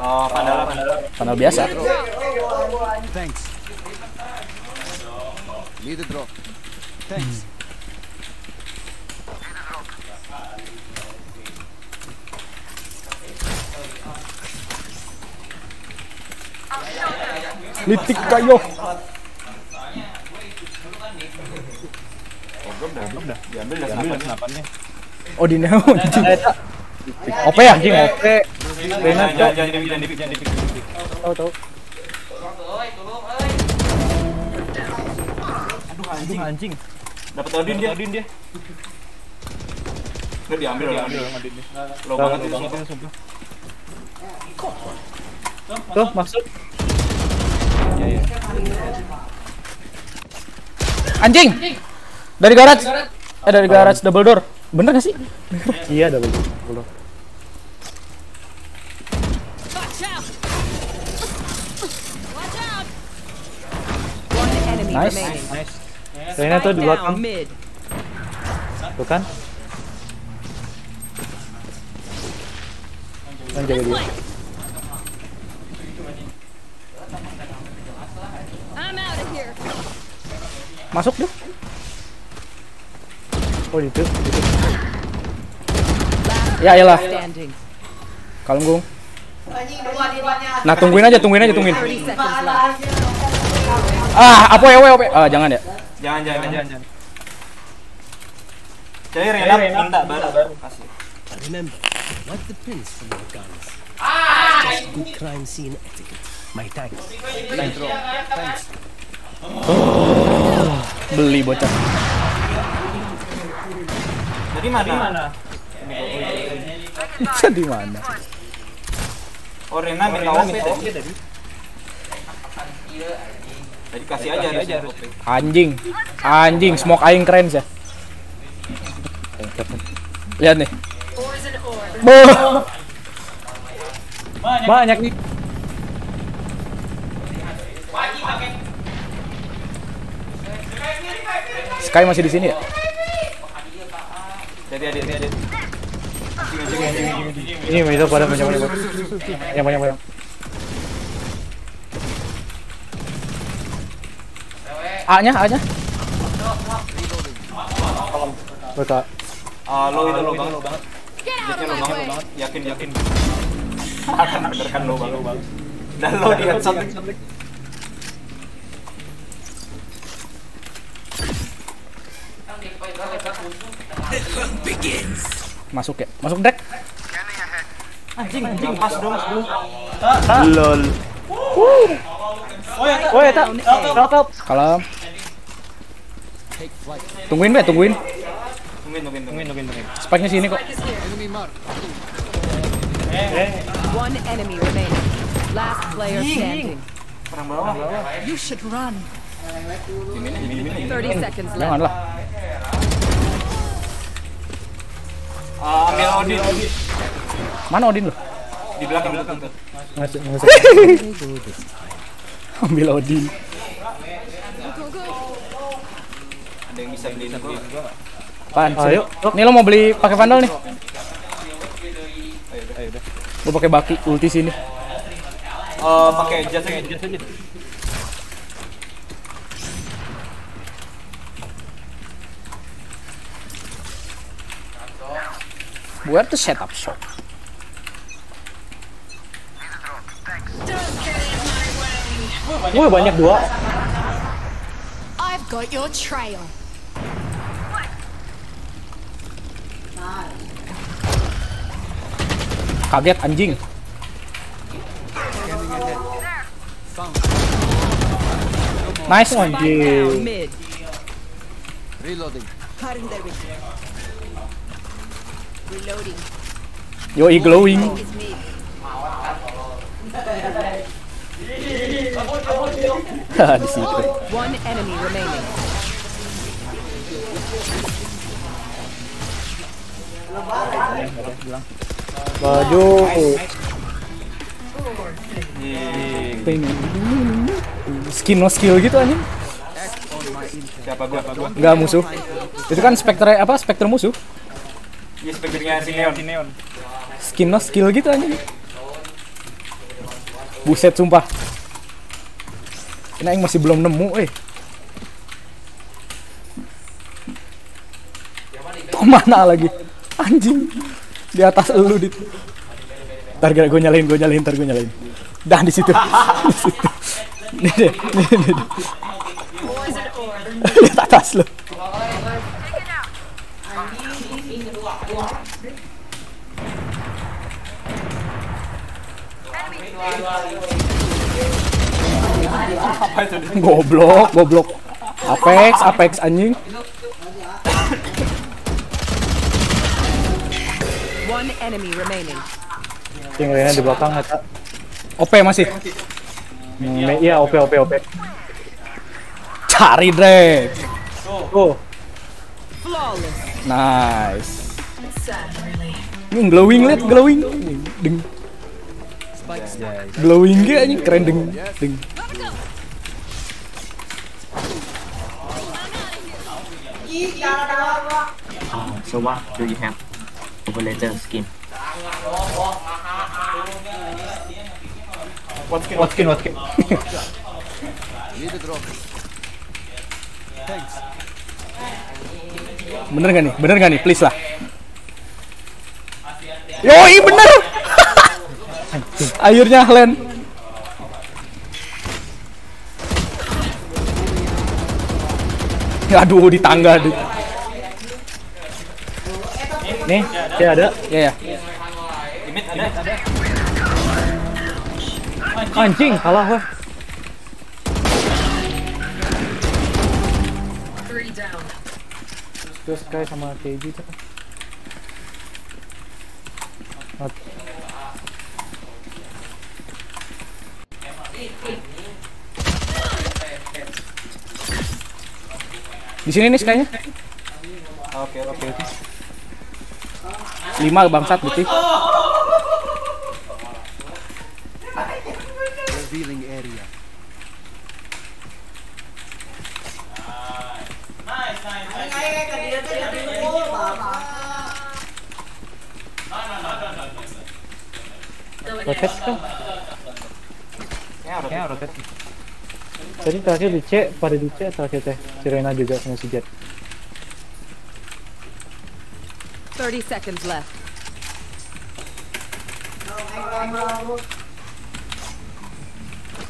Oh, pandal, pandal. Pandal biasa. Thanks. Need a drop. Thanks. Litik kayo. Diambil dah Oh di anjing. <laughs> Ope ya? Anjing oke. Rena Jangan, jangan, dipik, jangan dipik. tahu tahu. Aduh, anjing. Anjing. Dapat Odin dia. Odin dia. Udah diambil udah diambil. Lo Tahu banget tahu itu banget sumpah. Tuh maksud. Anjing. Dari garage. Eh dari garage double door. Bener gak sih? Iya ada belum. Belum. Watch out! Watch out! One enemy Nice. remaining. Nice. Tuh di belakang. Tuh kan? Kan jaga dia. Masuk deh. Oh itu. itu. Ya iyalah, kalem gung. Nah tungguin aja, tungguin aja, tungguin. 30 seconds left. Ah, apa ya, apa ya? Ah, jangan ya. Jangan jangan jangan. jangan. Jadi Rena minta baru baru kasih. Remember, wipe the pins from your guns. Just good crime scene etiquette. My thanks. Beli bocah. Jadi mana? Bisa di mana? Oh Rena minta OP tadi. Jadi kasih aja aja. Anjing, anjing, smoke aing keren sih. Lihat nih. Boh. Banyak nih. Sky masih di sini ya? Jadi adik adik. Ini itu pada banyak banyak banyak banyak banyak. A-nya, A-nya. Betul. Ah lo itu lo banget lo banget. Jetnya lo banget lo banget. Yakin yakin. Akan kan lo banget lo banget. Dan lo di headshot. Masuk ya? Masuk Drek. Anjing anjing pas dong dong. Lol. Oh ya tak. Kalem. Tungguin be, tungguin. Tungguin tungguin tungguin tungguin tungguin. Spike-nya sini kok. One enemy remaining. Last player standing. Perang bawah. You should run. 30 seconds left. Jangan lah. Ah ambil Odin. Mana Odin lu? Di belakang belakang tuh. Ngasih ngasih. <laughs> Ambil Odin. Ada yang bisa beliin gua. Apaan? Ayo. Nih lo mau beli pakai vandal nih? Gue pakai baki ulti sini. Eh pakai jas aja jas aja. Where to set up shop? Wih banyak dua. I've got your trail. Kaget anjing. Nice Spike anjing. Down mid. Yoi glowing. Haha, di situ. One enemy remaining. Baju. Skin no skill gitu anjing. Siapa gua? Enggak musuh. Itu kan spektre apa? Spektre musuh. Iya spektrnya si Neon. Si Neon. Skin no skill gitu anjing. Buset sumpah. Ini masih belum nemu eh. Ke mana lagi? Anjing. Di atas elu dit. Ntar gue nyalain, gue nyalain, ntar gue nyalain. Dah di situ. <laughs> di situ. Nih deh, nih. <laughs> Di atas lu. Apa itu? Goblok, goblok. Apex, Apex anjing. One enemy remaining. Tinggalnya di belakang ya tak. OP masih. Hmm, Iya OP OP OP. Cari Drake. Oh. Nice. Ini glowing liat glowing. Deng. Glowing ge anjing keren deng. Deng. So what do you have? Ovulator skin. What skin? What skin what skin? Bener gak nih? Bener gak nih? Please lah. Yoi bener. Akhirnya Len. Aduh di tangga deh. Nih, dia ada. Ya ya. Limit ada. Anjing, kalah wah. Terus kayak sama KG tuh. Di sini nih kayaknya. Oke oke oke. Lima bangsat betul. Revealing area. Roket kan? Ya udah. Ya, roket. Tadi terakhir di C, pada di C terakhir teh. Si Rena juga sama si Jet. 30 seconds left.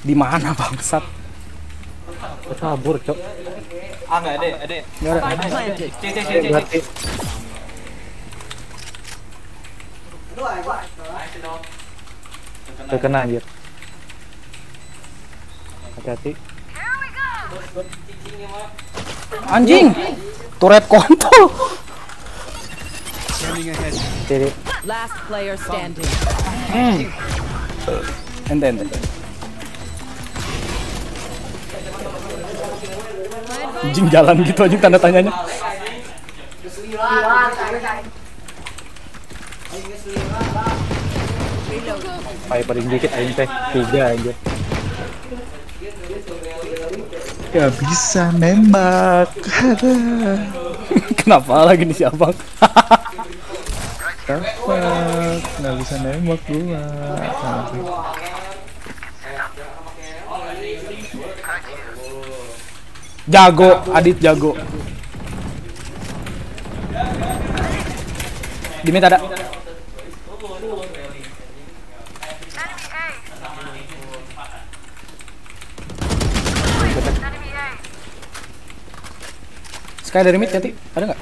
Di mana bangsat? Kabur, cok. Ah enggak ada, ada. Nggak ada. C C C C. Berarti terkena anjir. Hati-hati. Anjing. Turret kontol. Jadi, Last player standing. Ente ente. Anjing jalan gitu anjing tanda tanyanya. paling dikit aing teh tiga anjir. Gak bisa nembak. <laughs> Kenapa lagi nih si abang? Nembak. Gak bisa nembak gua. Jago, Adit jago. Dimit ada. Sky dari mid nanti ada nggak?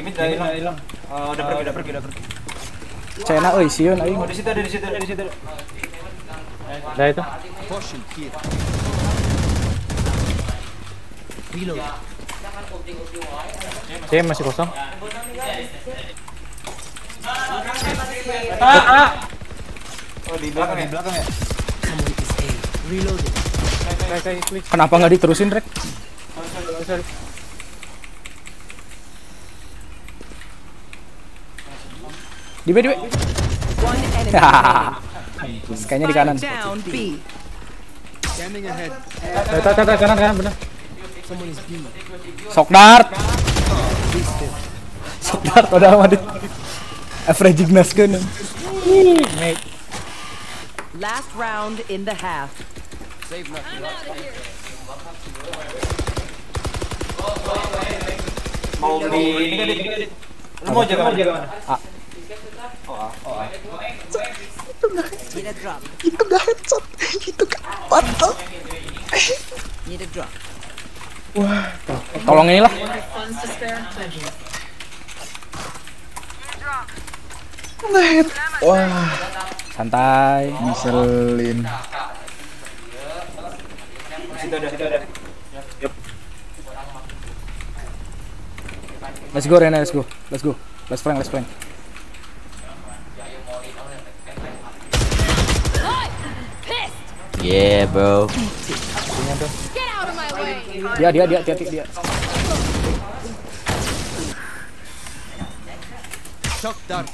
Limit udah hilang hilang. Eh, udah pergi udah pergi udah pergi. China, euy sieun aing. Oh di situ ada di situ ada di situ. Ada itu. Caution here. Reload. C masih kosong. Oh di belakang ya. Di belakang ya. Kenapa nggak diterusin, Rek? Di B, di B. <laughs> Sky-nya di kanan. Down B. Scanning ahead. Eh, tak, kanan, kanan, benar. Sok dart. Sok dart udah sama dit. Average naskeun. Last round in the half. Save nothing. Mau di ini kan di. Lu mau jaga mana? Jaga mana? Need a drop. Itu gak headshot. Itu gak patah. Need a drop. Tolong inilah. Net. Wah, Santai. ngeselin. Situ ada, ada. Let's go Rena, let's go. Let's go. Let's prank, let's prank. Yeah, bro. Dia dia dia hati-hati dia. Shock dart.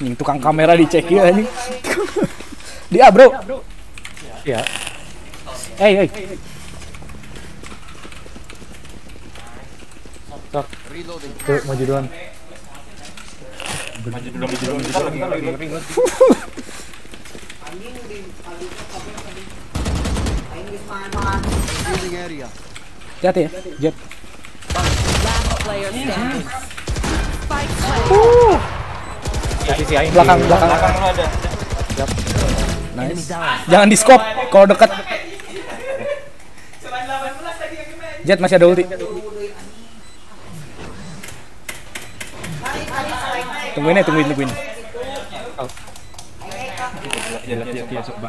Ini tukang kamera dicek ya anjing. <laughs> Dia, Bro. Iya. Hey, hey. Reloading. Tuh, maju duluan. Maju dulu, maju dulu. Ya. Uh, Sisi aing. belakang belakang. Belakang lu ada. Nice. Jangan di scope kalau dekat. Jet masih ada ulti. Tungguin ya, tungguin, tungguin. Jalan dia dia coba.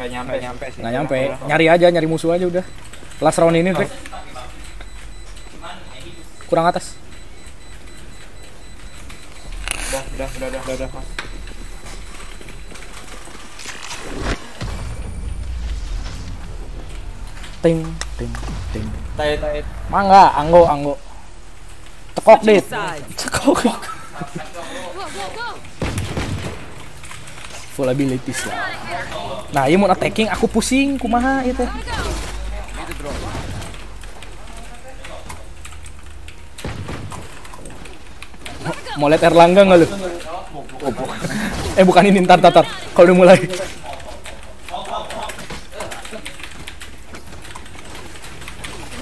Nggak nyampe nyampe sih. Nggak nyampe, nyari aja, nyari musuh aja udah. Last round ini, Drake. Kurang atas. Udah, udah, udah, udah, udah, udah. Mas. Ting, ting, ting. Tait, tait. Mangga, anggo, anggo. Tekok, dit. Tekok. Full abilities lah. Nah, iya mau attacking, aku pusing, kumaha itu. Mau lihat Erlangga nggak lu? Oh, <laughs> eh bukan ini ntar ntar, ntar. Kalau udah mulai. Go,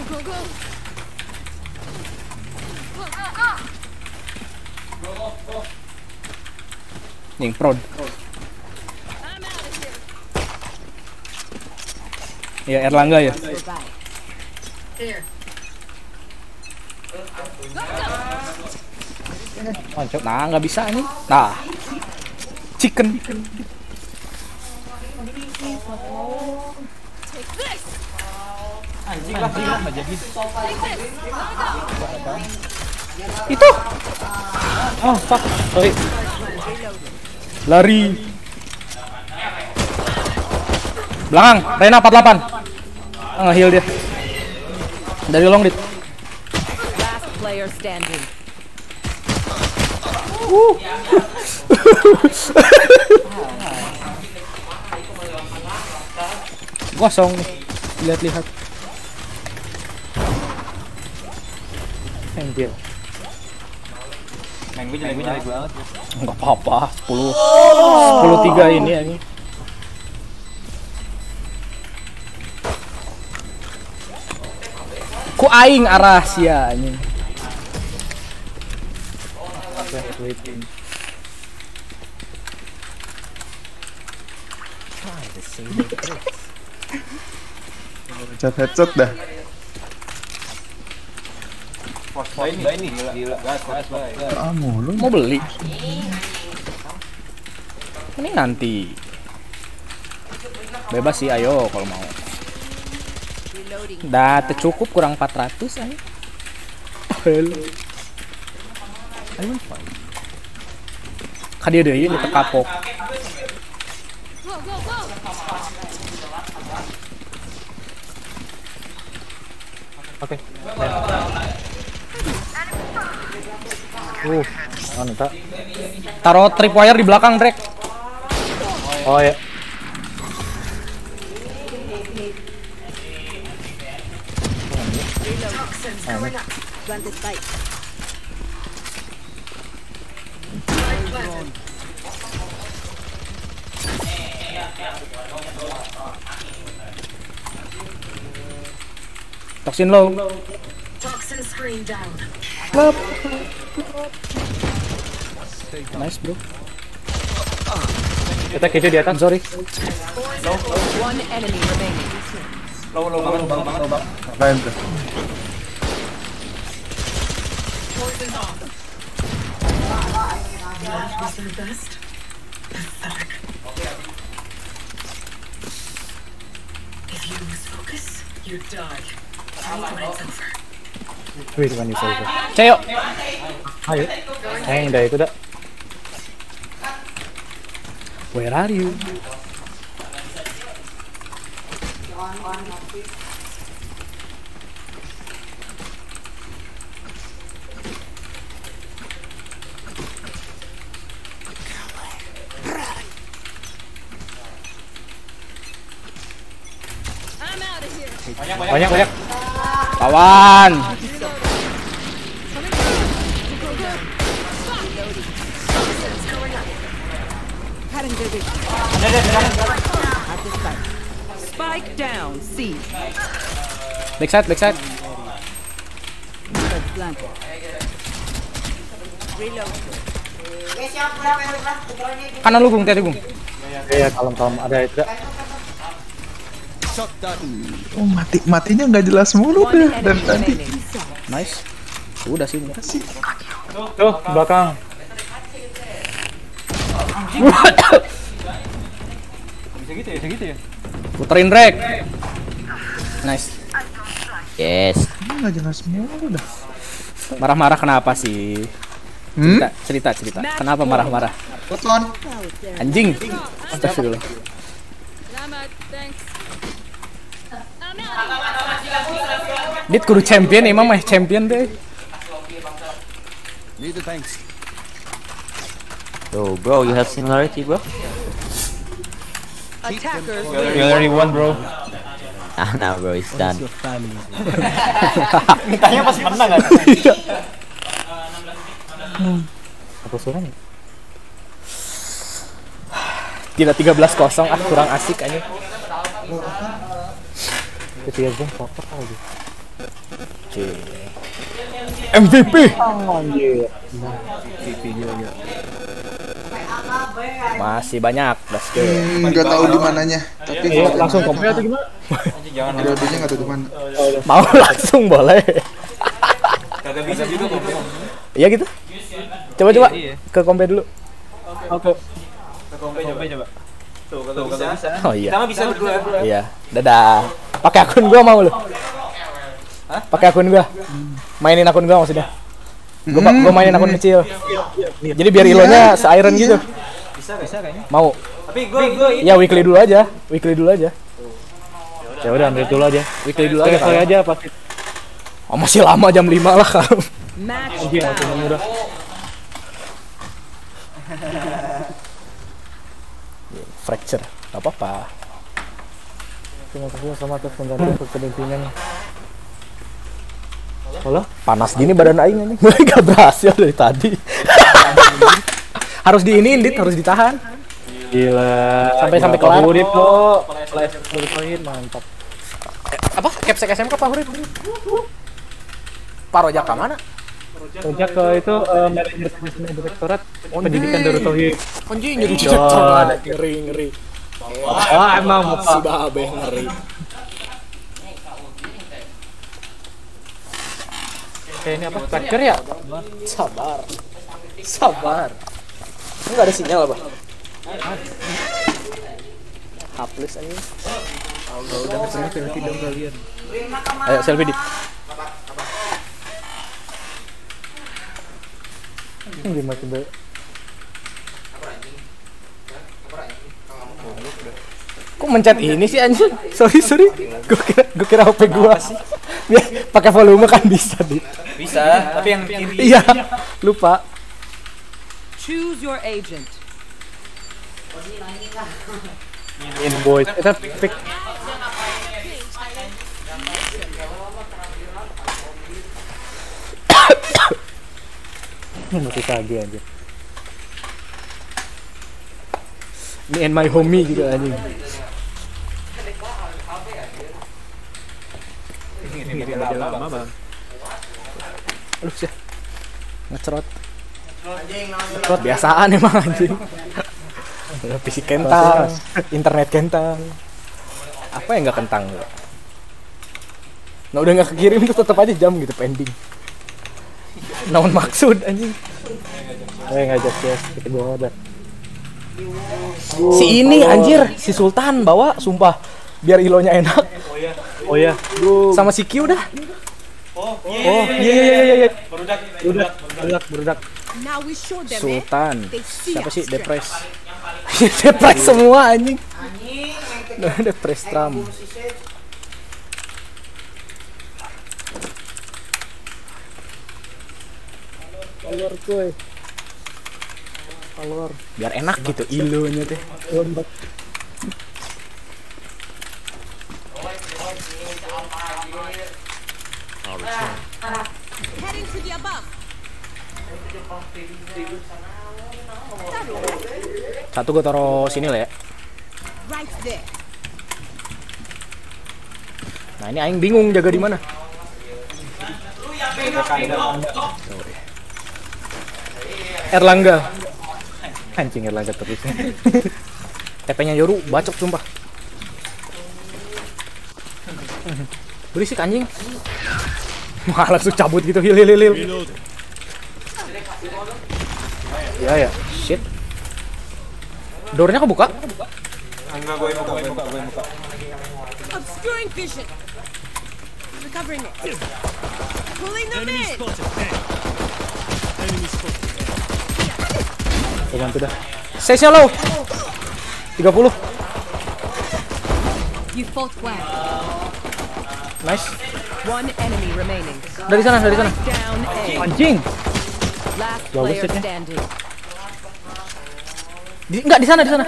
go, go! Go, go, go! Nih, prod. Ya Erlangga ya. Mantap. Nah, nggak bisa nih. Nah. Chicken. Anjing lah, this! Itu. Oh, fuck. Sorry. Lari. Belakang, Rena 48. Ah, nggak heal dia. Dari long dit. Kosong <laughs> nih. Lihat-lihat. Anjir. Main gue jelek banget. Enggak apa-apa. 10 10 3 ini ya ini. Ku aing arah sia anjing. Headshot headshot dah. Buy ini, ini gila, gila. Gas, gas, buy. Ah. Mau beli? Ini nanti. Bebas sih, ayo kalau mau. Dah cukup kurang 400 ayo. Halo. Ayo. Kadia deh ini tekapok. Go, go, go! Oke. Uh, mana tak? Taruh tripwire di belakang, Drake. Oh ya. The spike. Toxin low. Lap. Nice, bro. Kita keju di atas. Sorry. One enemy remaining. Low, low banget, low banget, low banget. Lain tuh. Wih, mana bisa itu? Ceo. Ayo. Yang dah itu dah. Where are you? Banyak banyak. Lawan. Planted. Reload. Yang lupa? Putranya di Kanan lu, Gung, tadi, Gung. Iya, kalem kalem ada itu. Oh mati matinya nggak jelas mulu deh dari enemy tadi. Nice. Udah sih. Tuh, belakang. Bisa gitu ya, bisa gitu ya. Puterin rek. Nice. Yes. Ini nggak jelas mulu dah. Marah-marah kenapa sih? Hmm? Cerita, cerita, cerita. Kenapa marah-marah? Telepon. Anjing. Astagfirullah. Selamat, thanks. Dit kudu champion emang mah champion deh. Need the thanks. Yo, bro, you have similarity, bro? Attackers. You already won, bro. Nah, nah, bro, it's done. Your family. <laughs> Mintanya pas menang kan? <laughs> Apa suaranya? Tidak 13-0 ah kurang asik aja. Ketiga gue kotor lagi. MVP. Anjir. Masih banyak, let's go. Hmm, Nggak tahu di mananya. Tapi Iya, kalau langsung komplain atau gimana? Jangan nggak tahu di mana. Mau <laughs> langsung boleh. kagak bisa juga kok. Iya gitu. Coba coba ke kompe dulu. Oke. Kompe coba coba. Tuh kagak bisa. Oh iya. Mah bisa berdua. Iya. Dadah. Pakai akun gua mau lu. Pakai akun gua. Mainin akun gua maksudnya. Gua, gua mainin akun kecil. Jadi biar ilonya se-iron gitu. Bisa bisa kayaknya. Mau. Tapi gue gue Ya weekly dulu aja. Weekly dulu aja. Ya udah, ambil dulu aja. Weekly dulu aja. saya kali. aja pasti. Oh, masih lama jam 5 lah kalau. Match found. mudah. Fracture. Gak apa-apa. Terima kasih sama atas penggantian kepemimpinan. Halo? Panas gini badan aing ini. <laughs> Gak berhasil dari tadi. <laughs> harus diiniin dit, harus ditahan. Gila. Sampai- sampai kelar. Favorit kok. Flash favorit mantap. Apa? Capsek SMK favorit? Paro Jaka mana? Sejak ke itu eh, manajer direktorat pendidikan Darut Tauhid. Anjing jadi ada ngeri ngeri. Oh, emang Si babe ngeri. Kayak ini apa? Striker ya? Sabar. Sabar. Enggak ada sinyal apa? Hapus aja. Udah ke sini selfie dong kalian. Ayo selfie dit. Gimana coba? Kok mencet ini sih anjing? Sorry sorry. Gue kira gue kira HP gua. Biar pakai volume kan bisa dit. bisa, tapi yang kiri. Iya. Lupa. Choose your agent. In boys. Kita pick. Ini masih aja. Me and my homie gitu anjing. Ini lama bang. Aduh sih. Ngecerot. Ngecerot biasaan emang anjing. PC kentang, internet kentang. Apa yang nggak kentang? Nah udah nggak kekirim tuh tetap aja jam gitu pending. Naon maksud anjing? Eh ngajak ya kita bawa dah. Si ini anjir, si Sultan bawa sumpah biar ilonya enak. Oh ya. Sama si Q dah. Oh, Oh iya iya iya iya. iya. Berudak, Berudak berudak berudak. Now we show them, eh? Sultan. They see Siapa sih? Depres. <laughs> Depres semua anjing. Depres Seth. Kolor kuy. Kolor. Biar enak gitu ilonya teh. Lembek. Heading to the above. Satu gue taruh sini lah ya. Nah ini aing bingung jaga di mana. Erlangga. Anjing Erlangga terus. <laughs> TP-nya Yoru bacok sumpah. Berisik anjing. Wah langsung cabut gitu hil hil hil. hil. Ya ya, shit. Doornya kebuka? Enggak, gue buka, gue buka, gue buka. Obscuring vision. Recovering it. Pulling them Enemy in. Enemy spotted. Bantu dah. Size-nya low. 30. You fought well. Nice. One enemy remaining. Dari sana, dari sana. Anjing. Bagus setnya. standing. Di, enggak di sana, di sana.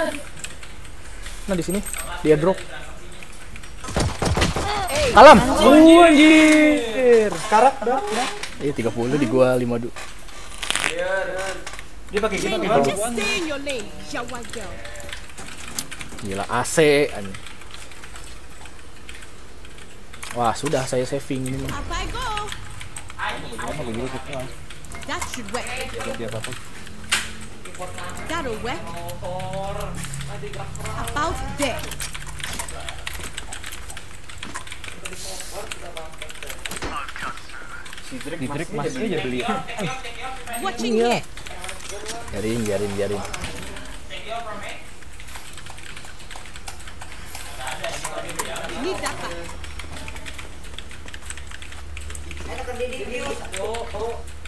Nah, di sini. Dia drop. Kalam. Uh, anjir. Karak, dah. Iya 30 di gua 5 du. Dia pakai Jawa girl. Gila AC anjing. Wah, sudah saya saving ini. I go. That should work. That'll work. About there. si Drake Di Drake masih aja beli. Watching here. Biarin, biarin, biarin. Need that back. Di sini ada.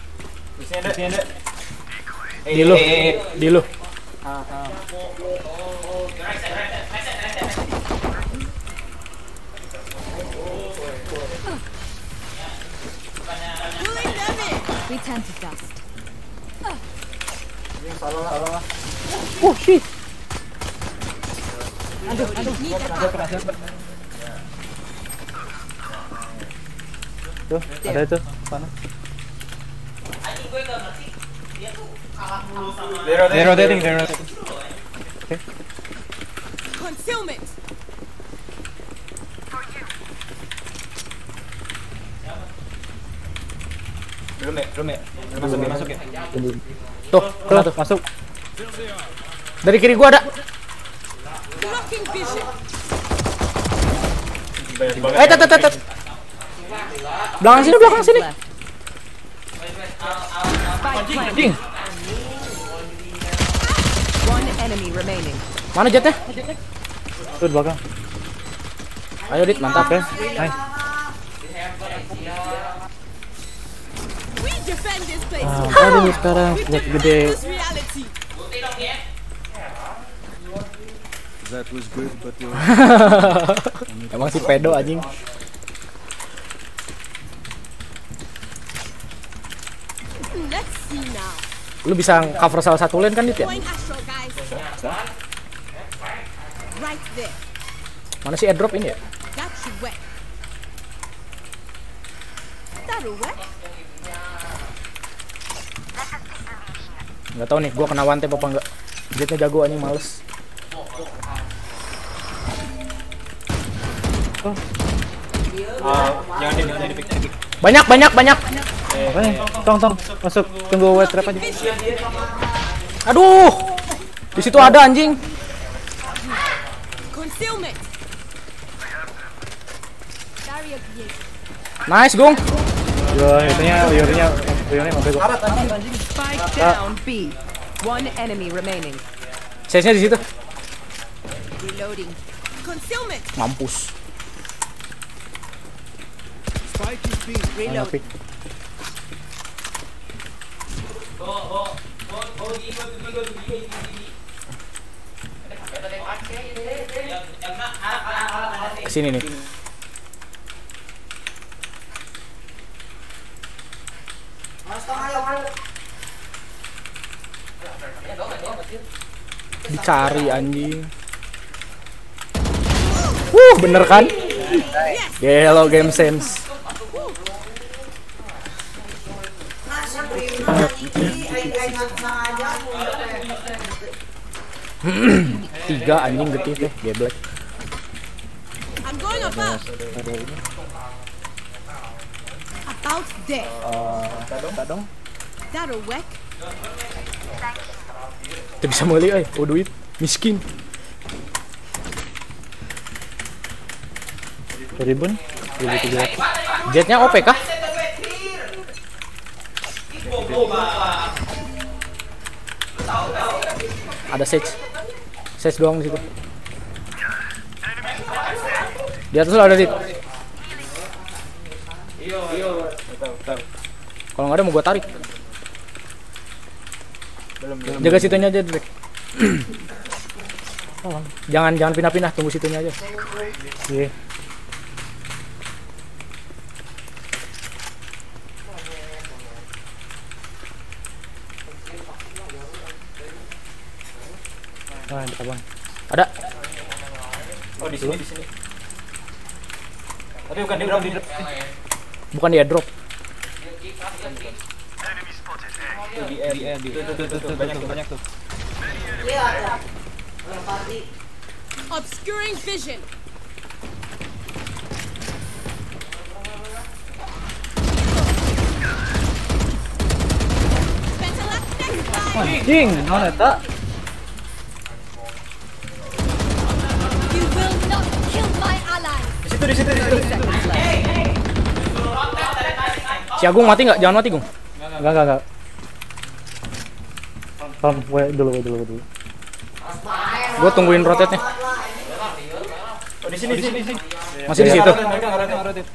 Di sini ada. Di lu. Di lu. Oh shit. That back. Tuh, ada itu. Sana. Zero, They're rotating, they're rotating. Concealment. Belum ya, belum ya. Masuk ya, masuk ya. Tuh, kena tuh. Masuk. Dari kiri gua ada. Eh, tet, tet, tet. Belakang sini, belakang sini. Anjing. Remaining. Mana jetnya? Tuh di belakang. Ayo Dit, mantap ya. Nice. We defend this place. Ah, aduh sekarang defend gede. <laughs> Emang si pedo anjing. Let's see now. Lu bisa cover salah satu lane kan Dit ya? Mana sih airdrop ini ya? Enggak tahu nih, gua kena one tap apa enggak. Jetnya jago anjing males. Ah, jangan di jangan di jangan di. Banyak, banyak, banyak. Nih? Tong, tong. Masuk. Tunggu wet trap aja. Aduh. Di situ ada anjing. Nice, Gung. Yo, itunya, yorunya, yorunya mau bego. Spike down B. One enemy remaining. Size-nya di situ. Reloading. Concealment. Mampus. Spike is being Reload. Ke sini nih. Dicari anjing. Wuh, bener kan? Yellow game sense. Tiga anjing getih teh, geblek. I'm going above. About there. That'll work. Kita bisa meli ay, oh duit miskin. Jetnya OP kah? Ada Sage. Sage doang di situ. Di atas lo ada dit. Kalau nggak ada mau gua tarik. Jaga situnya aja, Drake. <clears throat> jangan jangan pindah-pindah, tunggu situnya aja. Iya. Ah, ada abang. Ada. Oh di sini di sini. Tapi bukan di drop di drop. Bukan dia drop. Tuh, di air di air di. Tuh tuh tuh tuh banyak tuh banyak tuh. Iya ada. Orang party. Obscuring vision. Anjing, naon eta? You will not kill my ally. Di situ di situ di situ. Si Agung mati nggak? Jangan mati, Gung. Enggak, enggak, enggak. Pam, gue dulu, gue dulu, gue dulu. Gue tungguin rotate-nya. Oh di sini di sini di sini. Masih di situ. Ngarotin ngarotin.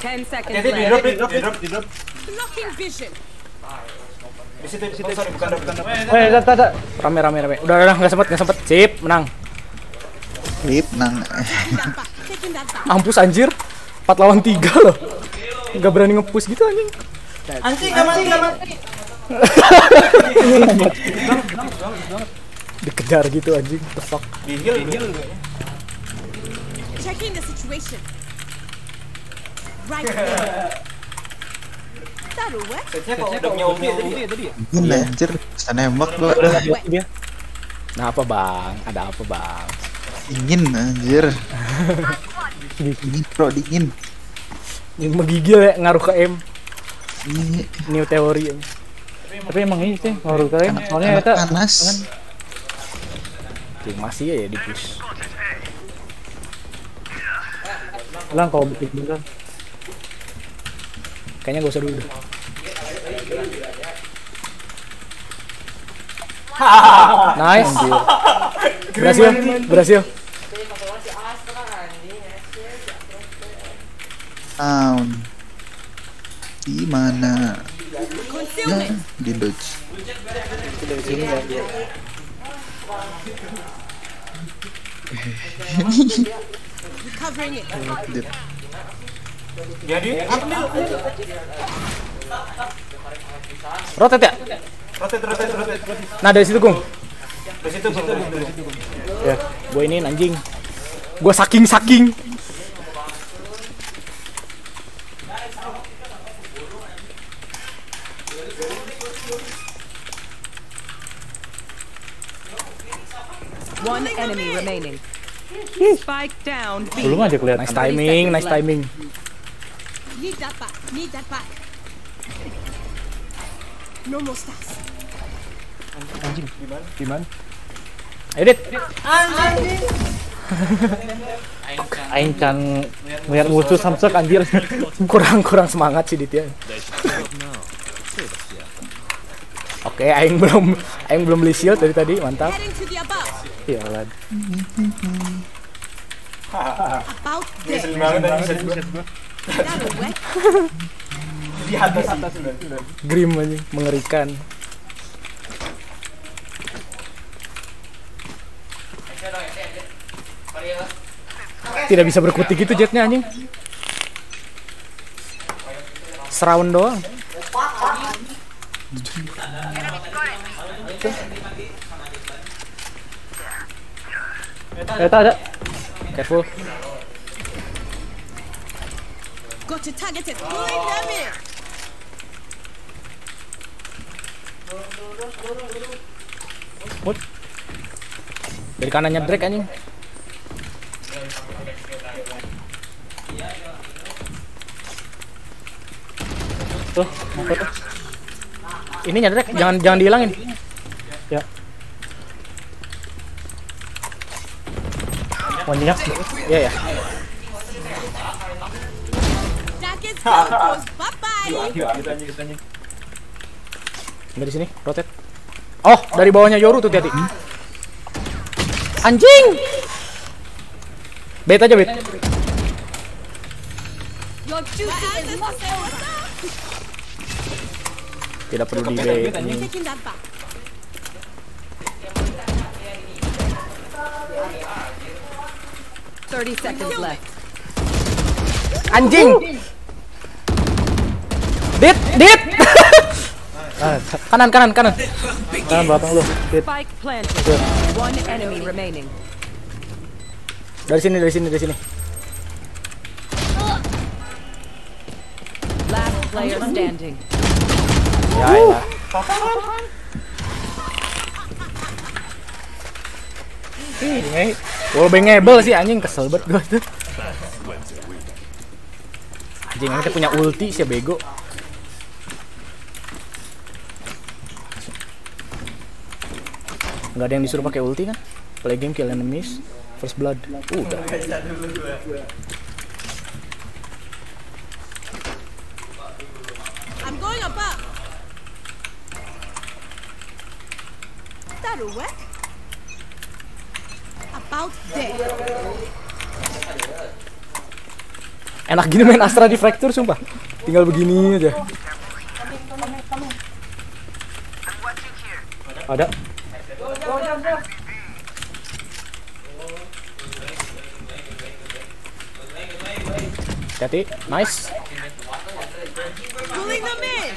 Ten seconds di left. drop di drop di drop di drop. Blocking vision. Di situ di situ sorry bukan bukan drop. Eh. Rame rame rame. Udah udah nggak sempet nggak sempet. Sip, menang. Lip nang Taking that back. Taking that back. Mampus anjir. 4 lawan 3 loh. Nggak berani nge-push gitu anjing. Anjing gak mati. Dikejar gitu anjing. The fuck. Di heal di heal. Checking the situation. Right there. That'll work. Setnya kok udah ulti tadi ya. Ini anjir, bisa nembak gua. dia. Nah apa bang? Ada apa bang? Dingin anjir. Dingin bro, dingin. Yang menggigil ya ngaruh ke M. Ini New teori ya. Tapi emang ini sih, ngaruh kalian. Soalnya anak eta panas. Yang masih ya di push. lang kalau betul bener. Kayaknya gak usah dulu. nice. Berhasil, berhasil. Sound. Di mana? Ya, di dodge. Recovering it. Di- Jadi apa nih? Rotate ya? Rotate rotate rotate. Nah dari situ Gung. Di situ Bung, dari situ, dari situ. Bung. Ya, gue ini anjing. Gue saking saking. One enemy remaining. Spike down. Belum aja kelihatan. Nice timing, nice timing. Need that back. Need that back. No more stars. Gimana? Edit. Aing can ngeliat musuh samsek anjir. <laughs> kurang kurang semangat sih Dit ya. Oke, aing belum aing belum beli shield dari tadi, mantap. Iya lah. About Di atas atas udah. udah. Grim anjing, mengerikan. Tidak bisa berkutik gitu jetnya anjing. Seround doang. Eta ada. Careful. Got to target it. Pulling them in. Dari kanannya Drake anjing. Tuh, tuh? Ininya Drake, jangan jangan dihilangin. Ya. Monyak. Iya ya. Dari sini, rotate. Oh, dari bawahnya Yoru tuh hati. Anjing. Bet aja, bet. Tidak perlu di back. Thirty seconds left. Anjing. Dit, dit. <laughs> kanan, kanan, kanan. Kanan belakang lu. Dit. Dari sini, dari sini, dari sini. Last player standing. Ya, ya. Ini wallbangable sih anjing kesel banget gua tuh. Anjing ini punya ulti sih bego. Nggak ada yang disuruh pakai ulti kan? Play game kill enemies, first blood. Udah. I'm going above. That'll work. About there. Enak gini main Astra di Fracture sumpah. Tinggal begini aja. Ada. Hati, nice. Pulling them in.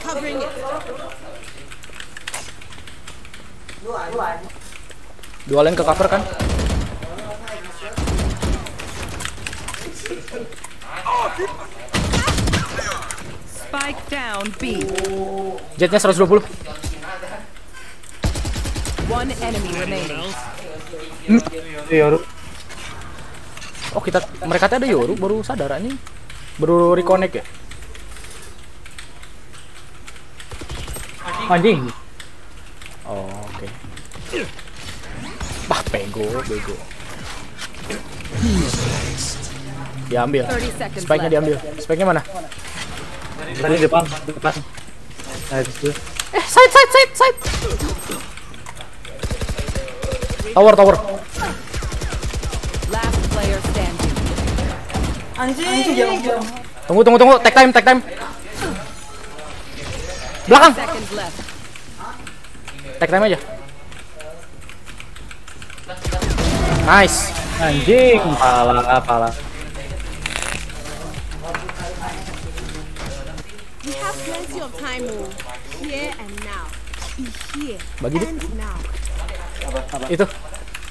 Covering it. Dua lane ke cover kan? Spike down B. Jetnya 120. One enemy remaining. Yoru. Oh kita mereka tadi ada Yoru baru sadar ini baru reconnect ya. Anjing. Oh, oke. Bah, bego, bego. Diambil. 30 seconds Spike-nya diambil. Spike-nya mana? Tadi depan, depan. Nah, itu. Eh, side, side, side, side. Tower, tower. Last player standing. Tunggu, tunggu, tunggu. Take time, take time. Belakang. Take time aja. Nice. Anjing, pala, pala. Of time, oh. Here and now. Be here Bagi dia. and now. Itu.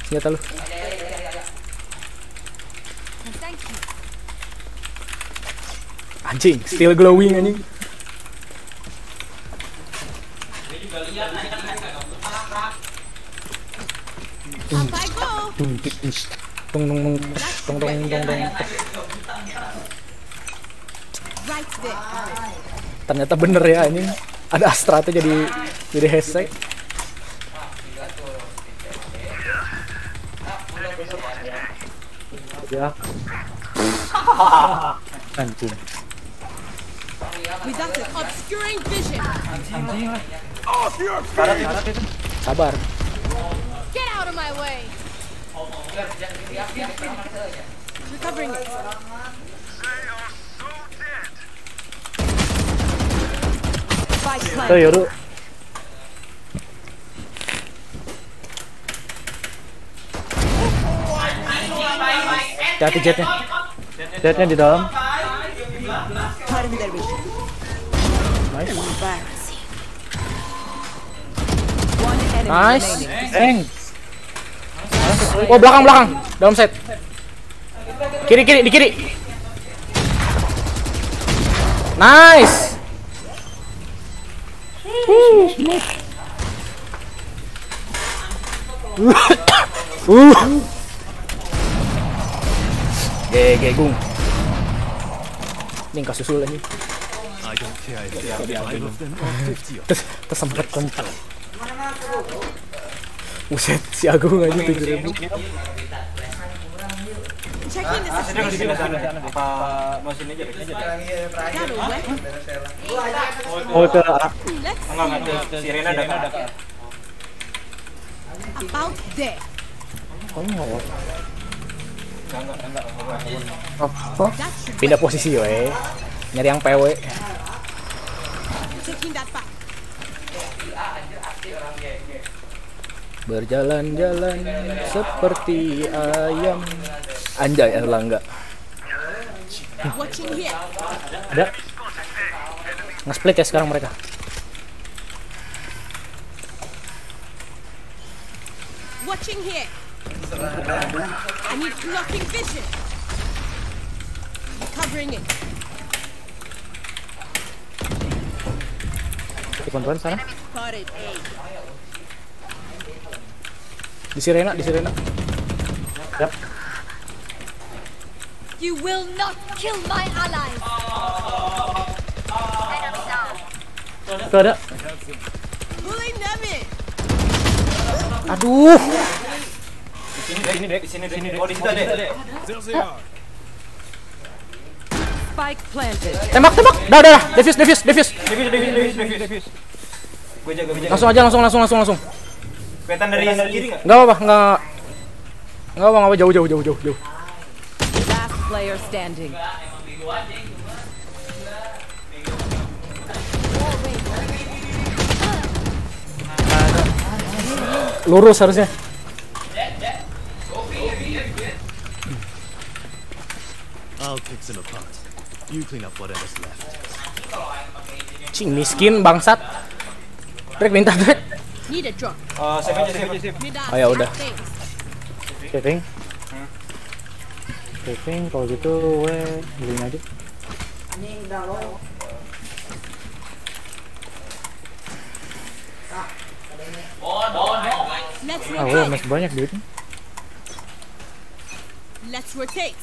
Senjata lu. Anjing, still glowing anjing. Tung tung tung tung tung. Right there. Ternyata bener ya anjing. Ada Astra tuh jadi jadi hashtag. Ya. <laughs> Anjing. Sabar. Get out of my way. Recovering it. Planted. Yoru. Hati-hati jetnya. Jetnya di dalam. Nice. Nice. Oh, belakang belakang. Dalam set. Kiri kiri di kiri. Nice. Of them or fifty of Terus tersempet kontak. Buset, si Agung aja tujuh ribu. Checking situation. sana. Apa mau sini aja? Oh ke Let's Enggak enggak tuh. Si Rena ada kan? about there. Enggak enggak enggak. That should Pindah posisi we. Nyari yang PW. taking that back. Berjalan-jalan seperti ayam. Anjay Erlangga. Here. Ada. Nge-split ya sekarang mereka. Watching here. I need blocking vision. Covering it. Kontuan sana. Di Sirena, di Sirena. You will not kill my allies. Tuh ada. Aduh. Di sini deh, ini deh, di sini deh. Oh, di situ ada. Spike planted. Tembak, tembak. Dah, dah, dah. Devis, Devis, Devis. Devis, Devis, Devis, Devis. Gue jaga, gue jaga. Langsung aja, langsung, langsung, langsung, langsung. Kelihatan dari yang kiri enggak? Enggak apa-apa, enggak. Enggak apa, enggak apa, jauh, jauh, jauh, jauh, jauh. Last player standing. Lurus harusnya. I'll pick them apart. You clean up whatever's left. Cing miskin bangsat. Trek minta trek. Need a drop. Oh, save aja, save aja. Oh, ya udah. Saving. Saving kalau gitu gue beliin aja. Anjing udah lo. Let's Ah, gue rotate. masih banyak duitnya. Let's rotate.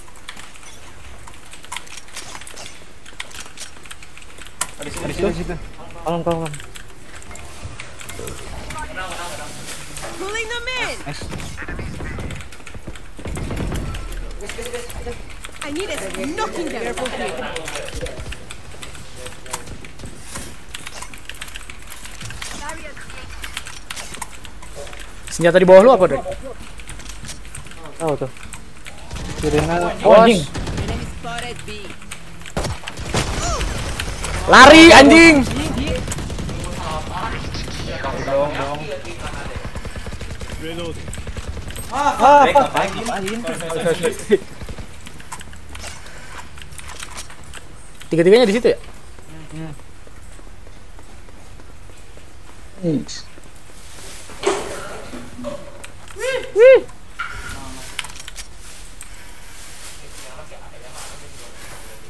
Di sini, di sini. situ. Tolong, tolong. Pulling them in. I need a knocking them. Careful here. Senjata di bawah lu apa, Dek? Tahu tuh. Sirena. Oh, anjing. Lari anjing. Ah, Baik, baik. Tiga-tiganya di situ ya?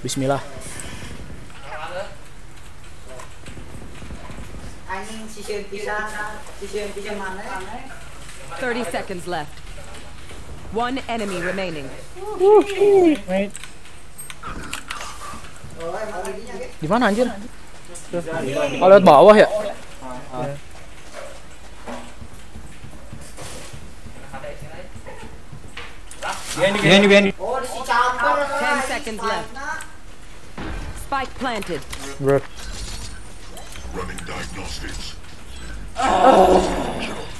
Bismillah. Anjing mana? 30 seconds left. One enemy remaining. Wait. Oh, emang giginya ge. Di mana anjir? Oh, lewat bawah ya? Behind you, behind you, behind you. Oh, di si campur. 10 seconds left. Spike planted. Bro. Running diagnostics. Oh. Complete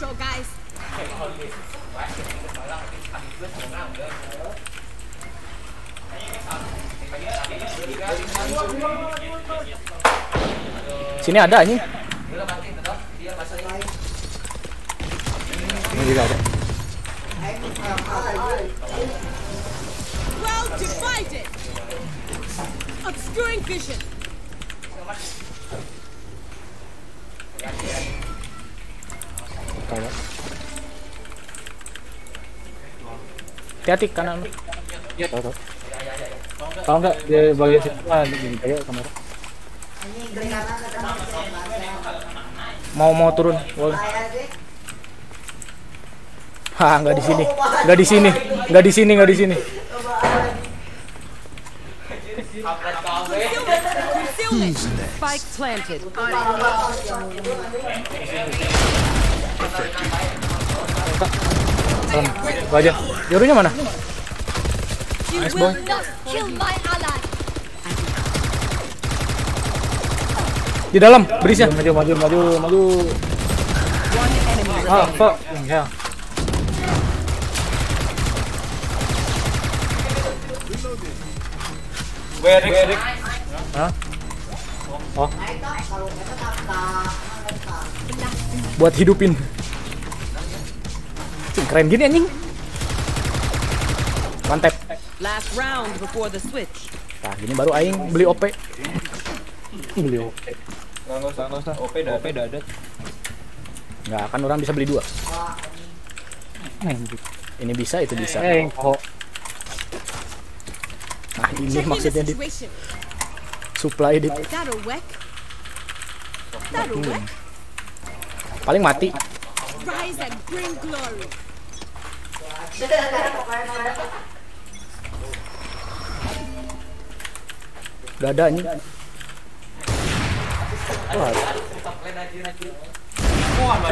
Astral, guys. Sini ada anjing. Ini juga ada. Well divided. Obscuring vision. Tahu. Hati-hati kanan. Iya, tahu tahu. Kalau enggak di bagian situ ah di kayak kamera. Mau mau turun. Woi. Hah, nggak di sini. Nggak di sini. Nggak di sini, nggak di sini. Spike planted. Dalam. Gua aja. Yorunya mana? Nice boy. Di dalam, berisnya. Maju maju maju maju. Ah, fuck. Ya. Where Rick? Hah? Oh, Buat hidupin. Cing, keren gini anjing. Mantep. Last round before the switch. Nah, gini baru aing beli OP. beli OP. Nggak nggak usah nggak usah. OP dah. OP udah ada. Nggak kan orang bisa beli dua. Ini bisa, itu bisa. Eh, kok Nah, ini maksudnya di supply di paling mati. Rise and bring glory. Udah ada anjing.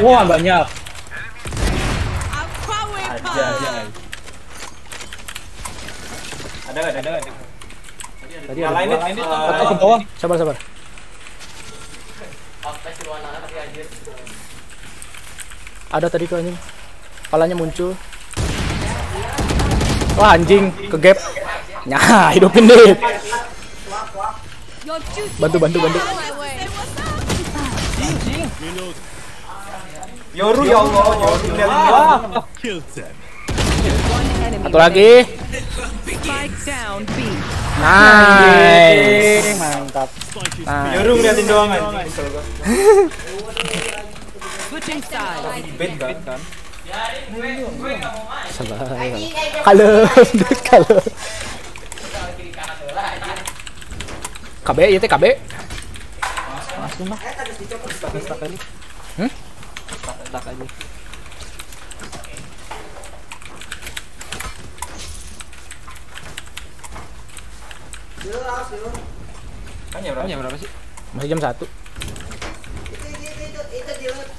Wah, banyak. Power Aja. power. Ada nggak? Ada nggak? Tadi ada lain ke bawah. Sabar, sabar. Ada tadi tuh anjing. Palanya muncul. Wah, anjing, ke gap. Nah, <laughs> hidupin deh. Bantu, bantu, bantu. Yoru ya Allah, Yoru Satu lagi. Nice. Mantap. Nah, Yoru ngeliatin doang anjing. <laughs> Switching sides. Bet kan? sabar. Kalem, dek, kalem. KB ya teh KB. Langsung lah. Stuck aja. Hmm? Stuck aja. Kan? Jam berapa sih? Masih jam 1. Going up, up.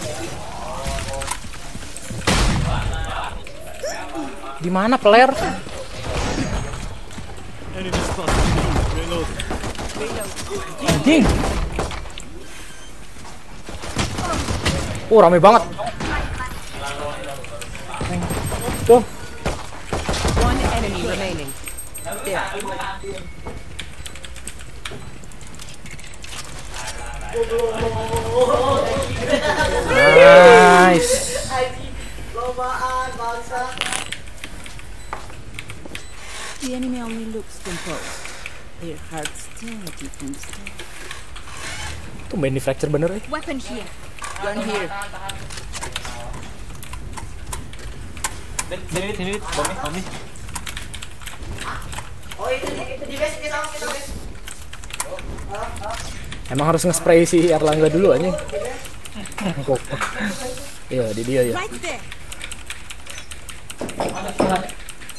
Di mana player? Anjing. Oh, rame banget. Tuh, One enemy remaining. There. nice. The enemy only looks composed. Their hearts tell a different story. Tuh main di fracture bener eh. Weapon here. Gun here. Sini, sini. Emang harus nge-spray si Erlangga dulu anjing. Iya, di dia ya. Right there.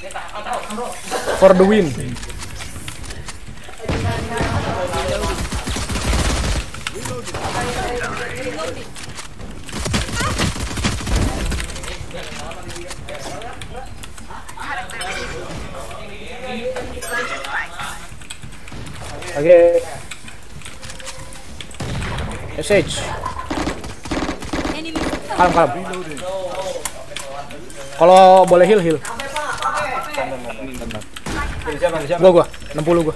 For the win. Oke. SH. Kalem kalem. Kalau boleh heal heal. Gua gua 60 gua.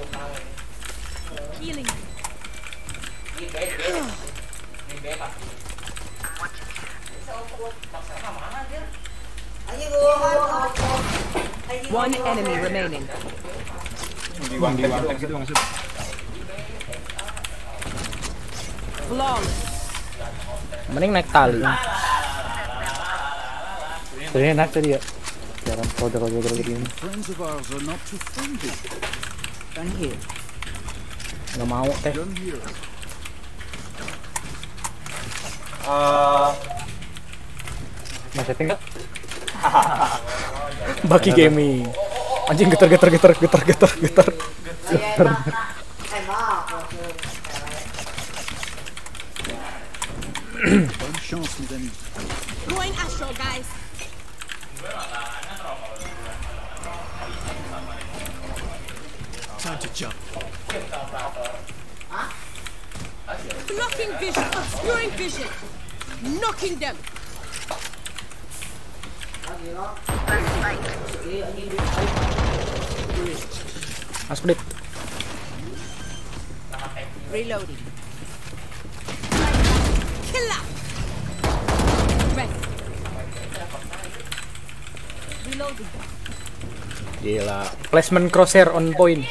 Healing. One enemy remaining. Flawless. Mending naik tali. Tadi enak tadi ya. Gini. Are not too friendly. Gun here. Nggak mau teh. Gun here. Eh, Mas setting nggak? <laughs> Baki gaming. Anjing getar getar getar getar getar getar. Getar. Going astral, guys. Time to jump. Blocking vision, obscuring vision. Knocking them. Mas split. Reloading. Killer. Rest. Reloading. Gila. Placement crosshair on point.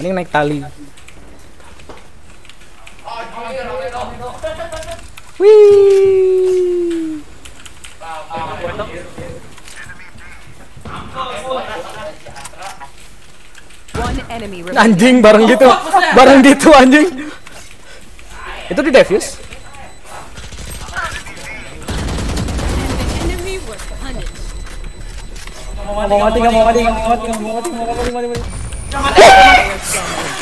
Mending naik tali. Wih. Anjing bareng gitu. Bareng gitu anjing. Itu di defuse. Enemy was punished. Mau mati nggak mau mati nggak mau mati nggak mau mati nggak mau mati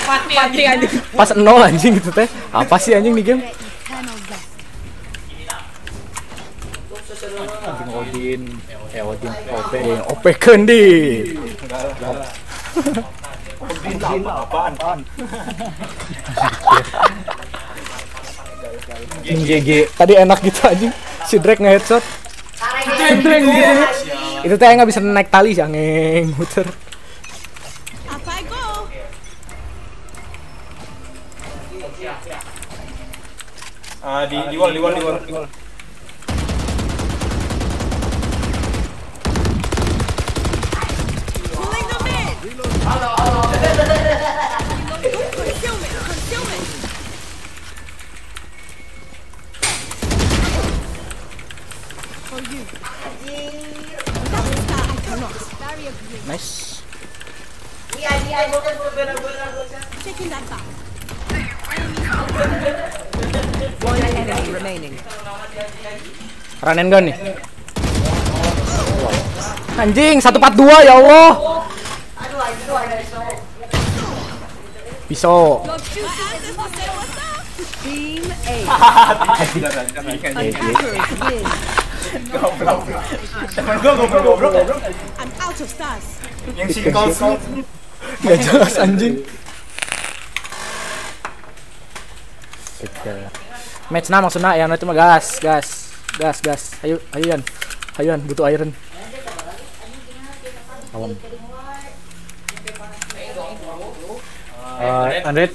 mati mati. Anjing. Pas nol anjing gitu teh. Apa sih anjing di game? Anjing Odin. Eh Odin OP. OP kendi. Odin apaan? apaan? Anjing GG. Tadi enak gitu anjing. Si Drake nge-headshot. Dreng dreng gitu. Itu teh nggak bisa naik tali sih angeng muter. Ah, di di wall di wall di wall. di wall. Pulling them in. Concealment, concealment. For you. Without the star, I cannot. Barrier breach. Nice. Taking that back. One enemy remaining. Run and gun nih. Anjing 142 ya Allah. Pisau. Temen gua goblok goblok goblok. I'm out of stars. Yang. Gak jelas anjing. Match nah maksudnya ya itu mah gas, gas, gas, gas. Ayo, ayo Yan. Ayo Yan, butuh iron. Eh, Android,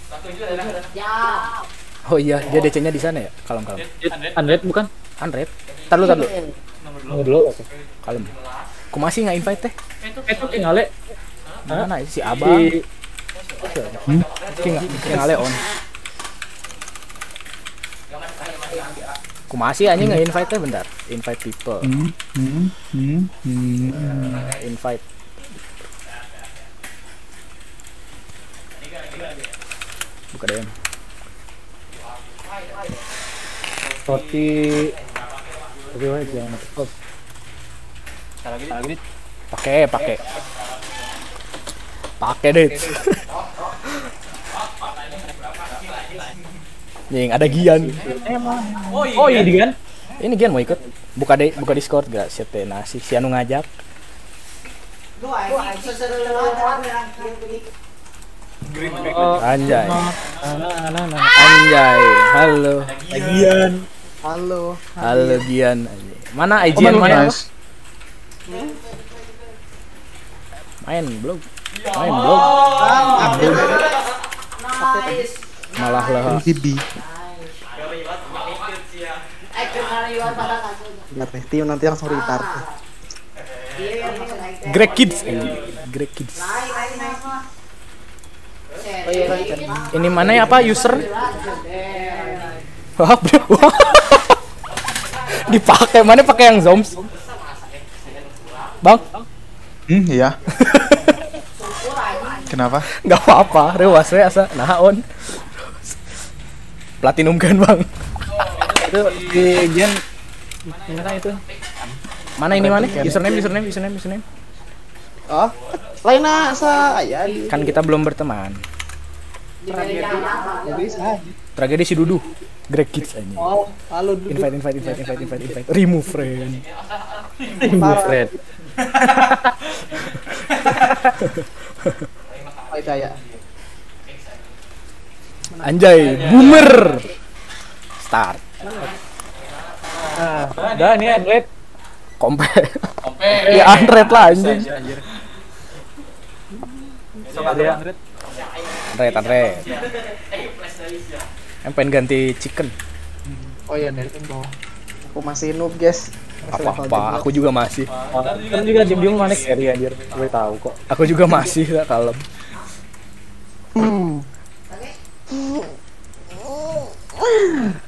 Oh iya, dia DC-nya di sana ya? Kalem, kalem. Android bukan? Android. Tar dulu, tar dulu. Tunggu dulu. oke. Kalem. Ku masih nggak invite teh? Itu tinggalnya Mana si Abang? Hmm? King Ale on. Ku masih anjing nggak invite teh bentar. Invite people. Hmm, hmm, hmm, hmm. Invite. Buka DM. Roti Roti aja yang. Oh. Pakai, pakai. Pakai deh. <laughs> Nih, ada Gian. Oh iya Gian. Ini Gian mau ikut. Buka deh, buka Discord gak? Siapa nasi? Si anu ngajak. Anjay. Anjay. Halo. Gian. Halo. Halo Gian. Mana Aijian mana? Nice. Main belum? Main belum? Malah lah. MTB. Ingat nih, tim nanti langsung retard. Greg Kids. Greg Kids. Ini mana ya apa user? Wah. <laughs> Dipakai mana pakai yang Zoms? Bang, Hmm, iya. <laughs> Kenapa? nggak apa-apa, rewas we asa naon. Platinum kan, Bang. Itu di Gian mana itu? Mana ini mana? Username, username, username, username. Oh, lain asa di Kan kita belum berteman. Ya. Tragedi si Dudu. Greg Kids aja. Oh, halo duduk. Invite, invite, invite, invite, invite, invite. Remove friend. Remove friend. Oh, itu aya. Anjay, boomer. Start. Nah, udah nih Android. Kompe. <laughs> Ya Android lah anjing. Ada yang Android. Android, Android. Yang pengen ganti chicken. Oh iya, dari itu. Aku masih noob, guys. Apa-apa, aku juga masih. Kan juga diem-diem mana seri anjir. Gue tahu kok. Aku juga masih lah kalem.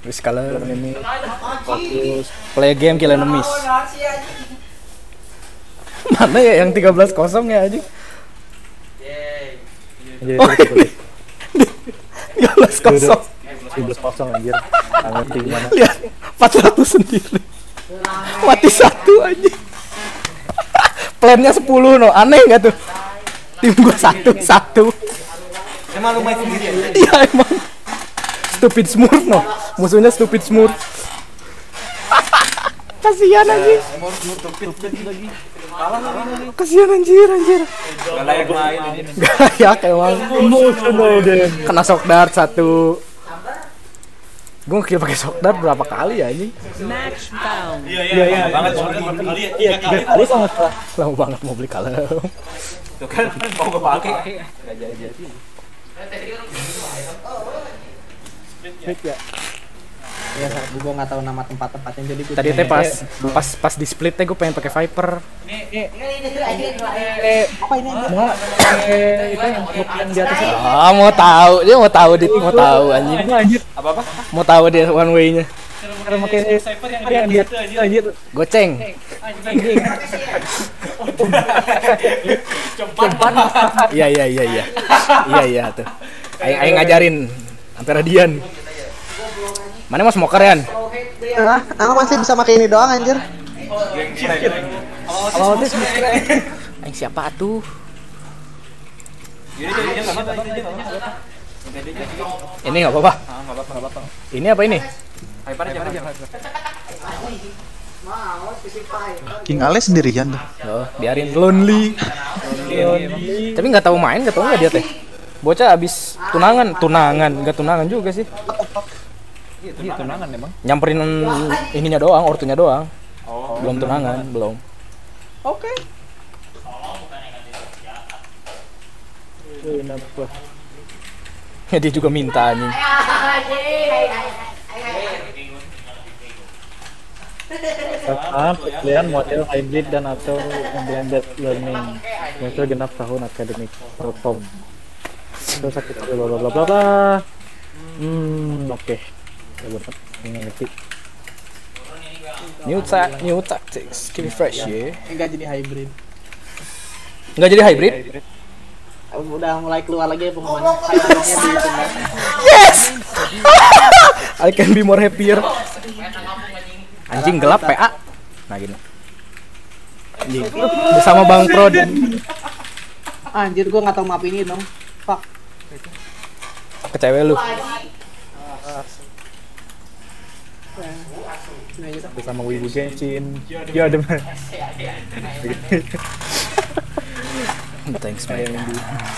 Terus kalau ini fokus play game kill enemies. <laughs> Mana ya yang 13 kosong ya aja? Anjir, Oh, itu tuh. 13 kosong. 11 kosong anjir. Nggak ngerti gimana. Lihat 400 sendiri. Mati satu aja. <laughs> Plannya 10 no, aneh nggak tuh? Tim gua satu satu. Emang lu main sendiri ya? Iya emang. Stupid Smurf no. Musuhnya Stupid Smurf. Kasihan anjir. Kasihan anjir anjir. Gak layak main ini. Gak layak emang. Emotional deh. Kena shock dart satu. Gue kill pakai shock dart berapa kali ya ini? Match found. Iya iya iya. Banget kali ya. Tiga kali. Kali kok nggak salah. Lama banget mau beli kalem. Tuh kan mau gue pakai. Gak jadi. Split ya. Ya, gue nggak tahu nama tempat-tempatnya jadi gue Tadi teh pas pas pas di split teh gue pengen pakai Viper. Eh, apa ini? Mau eh itu yang yang di atas. Ah mau tahu dia mau tahu dit mau tahu anjing. Apa anjir? Apa apa? Mau tahu dia one way-nya. Cara pakai yang di atas anjir. Goceng. Anjing. Iya iya iya iya. Iya iya tuh. Aing aing ngajarin sampai radian. Mana mas smoker yan? Ah, aku masih bisa pakai ini doang anjir. Kalau itu Aing siapa tuh? Ini nggak apa-apa. Ini apa ini? King Ale sendirian tuh. Oh, biarin lonely. Tapi nggak tahu main, nggak tahu nggak dia teh. Bocah abis tunangan, tunangan, nggak tunangan juga sih. Iya, tunangan emang. Nyamperin ininya doang, ortunya doang. Oh. Belum tunangan, belum. Oke. Ya dia juga minta anjing. Ah, pilihan model hybrid dan atau blended learning. Muncul genap tahun akademik Protom. Itu sakit bla bla bla bla bla. Hmm, oke. Ya benar. Ini ngerti. New ta new tactics, keep it fresh ya. Enggak jadi hybrid. Nggak jadi hybrid? Udah mulai keluar lagi pengumuman di internet. Yes! <laughs> I can be more happier. Anjing gelap PA. Nah gini. Anjing. Bersama Bang Pro dan Anjir gua nggak tahu map ini dong. Fuck. ke cewek lu. Bersama Wibu Genshin. Ya ada <laughs> Thanks man.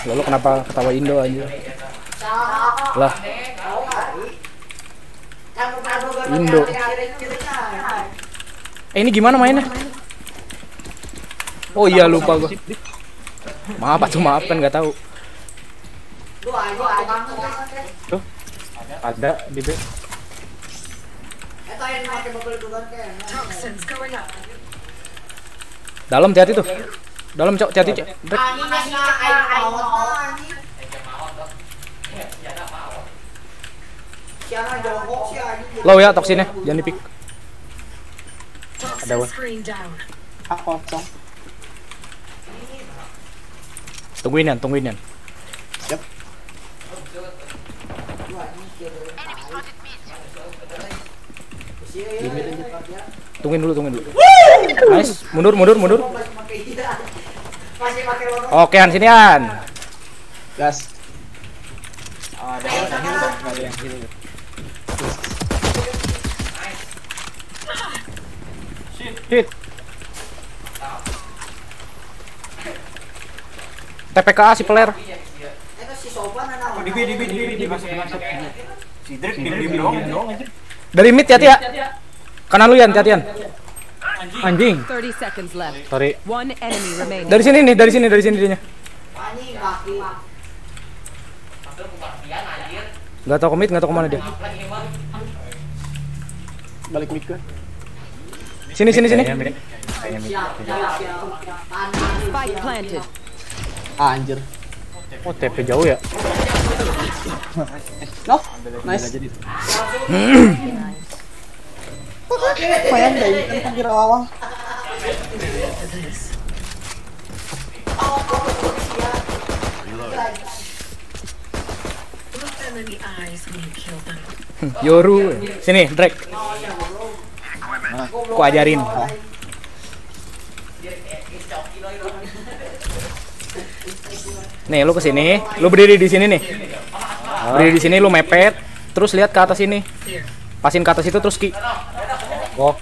Lalu kenapa ketawa Indo aja? Lah, Indo. Eh ini gimana mainnya? Oh iya lupa gua. Maaf atuh maaf kan nggak tahu. Tuh. Ada di B. Dalam hati-hati tuh. Dalam cok hati-hati cok. Low ya toksinnya, jangan dipik. Ada wan. Ah kosong. Tungguin yan, tungguin yan. Yep. Tungguin dulu, tungguin dulu. Nice, mundur, mundur, mundur. Oke, an sini an. Gas. Ada ada ada yang heal. Hit. TPKA si peler. Oh, di B, di B, di B, di B, masuk, masuk. Si Drake diem-diem doang, doang aja. Dari mid hati ya. Kanan lu yan, hati-hatian. Anjing. 30 seconds left. Sorry. Dari sini nih, dari sini, dari sini dianya. Gak tau komit, gak tau ke mana dia. Balik mic ke. Sini, sini, sini. Ah, anjir. Oh, TP jauh ya. No, nice. Lumayan dari kan kira awal. Yoru. Sini, Drake. Ku ajarin. Nih, lu ke sini, lu berdiri di sini nih. Berdiri di sini, lu mepet, terus lihat ke atas ini. Pasin ke atas itu terus ki. Oh,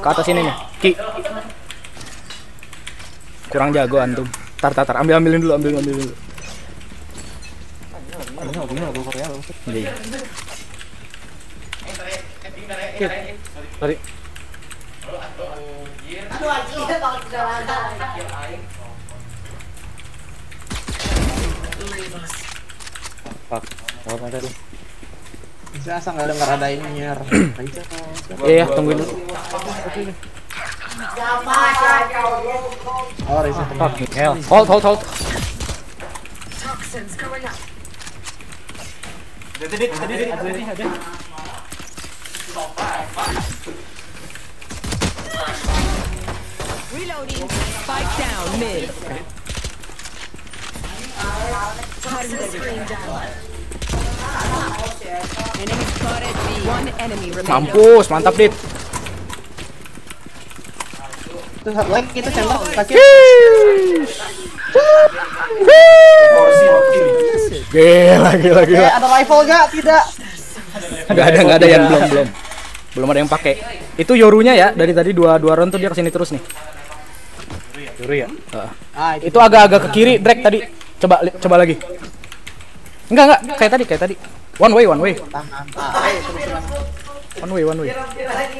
Ke atas ini nih, ki. Kurang jago antum. Tar, tar, tar. Ambil, ambilin dulu, ambil, ambil dulu. Iya. sorry. Fuck. Oh, ada lu. Bisa asal nggak denger ada ini nyer. Iya, iya, tungguin dulu. Oh, reset. Fucking hell. Hold, hold, hold. Tadi, tadi, tadi, tadi, ada. Reloading. Spike down mid. Enemy spotted B. One enemy remaining. Mampus, mantap, Dit. Itu satu lagi kita. Gila, gila, gila. Eh, ada rifle gak? Tidak. Nggak ada, nggak ada yang belum, belum. Belum ada yang pakai. Itu Yorunya ya, dari tadi dua dua round tuh dia ke sini terus nih. Yoru ya? Heeh. Ah, Itu agak-agak ke kiri, Drake tadi. Coba coba lagi. Enggak, enggak, kayak tadi, kayak tadi. One way, one way. One way, one way.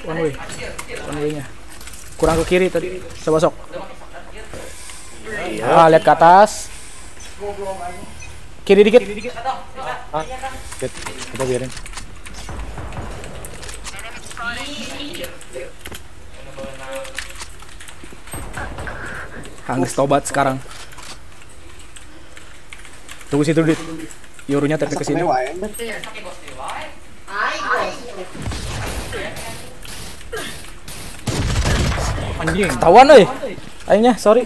One way. One way-nya. Kurang ke kiri tadi. Coba sok. Ah, lihat ke atas. Kiri dikit. Ah. Kita biarin. Hangus tobat sekarang. Tunggu situ, Dit. Yorunya tapi ke sini. Anjing, ketahuan euy. Ayonya, sorry.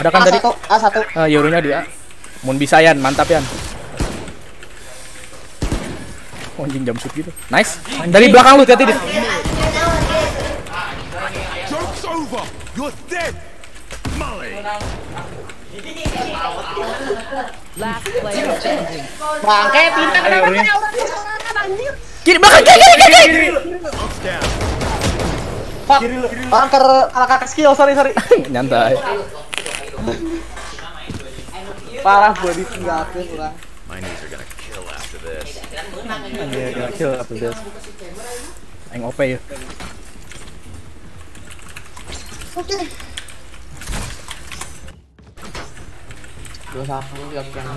Ada kan tadi? satu, A satu. Ah, Yorunya dia. Mun bisa Yan, mantap Yan. Oh, anjing jam shoot gitu. Nice. Dari belakang lu hati-hati, Dit. Move up. You're dead. Molly. Bangke pintar kenapa Rin. kena orang orang anjir. Kiri belakang kiri kiri kiri. kiri. Fuck. Orang ker kalah kakak skill, sorry sorry. Nyantai. Parah gua ditinggalkeun urang. My knees are gonna kill after this. Anjir, gonna kill after this. Aing OP ya. Oke. Dua sama yang yang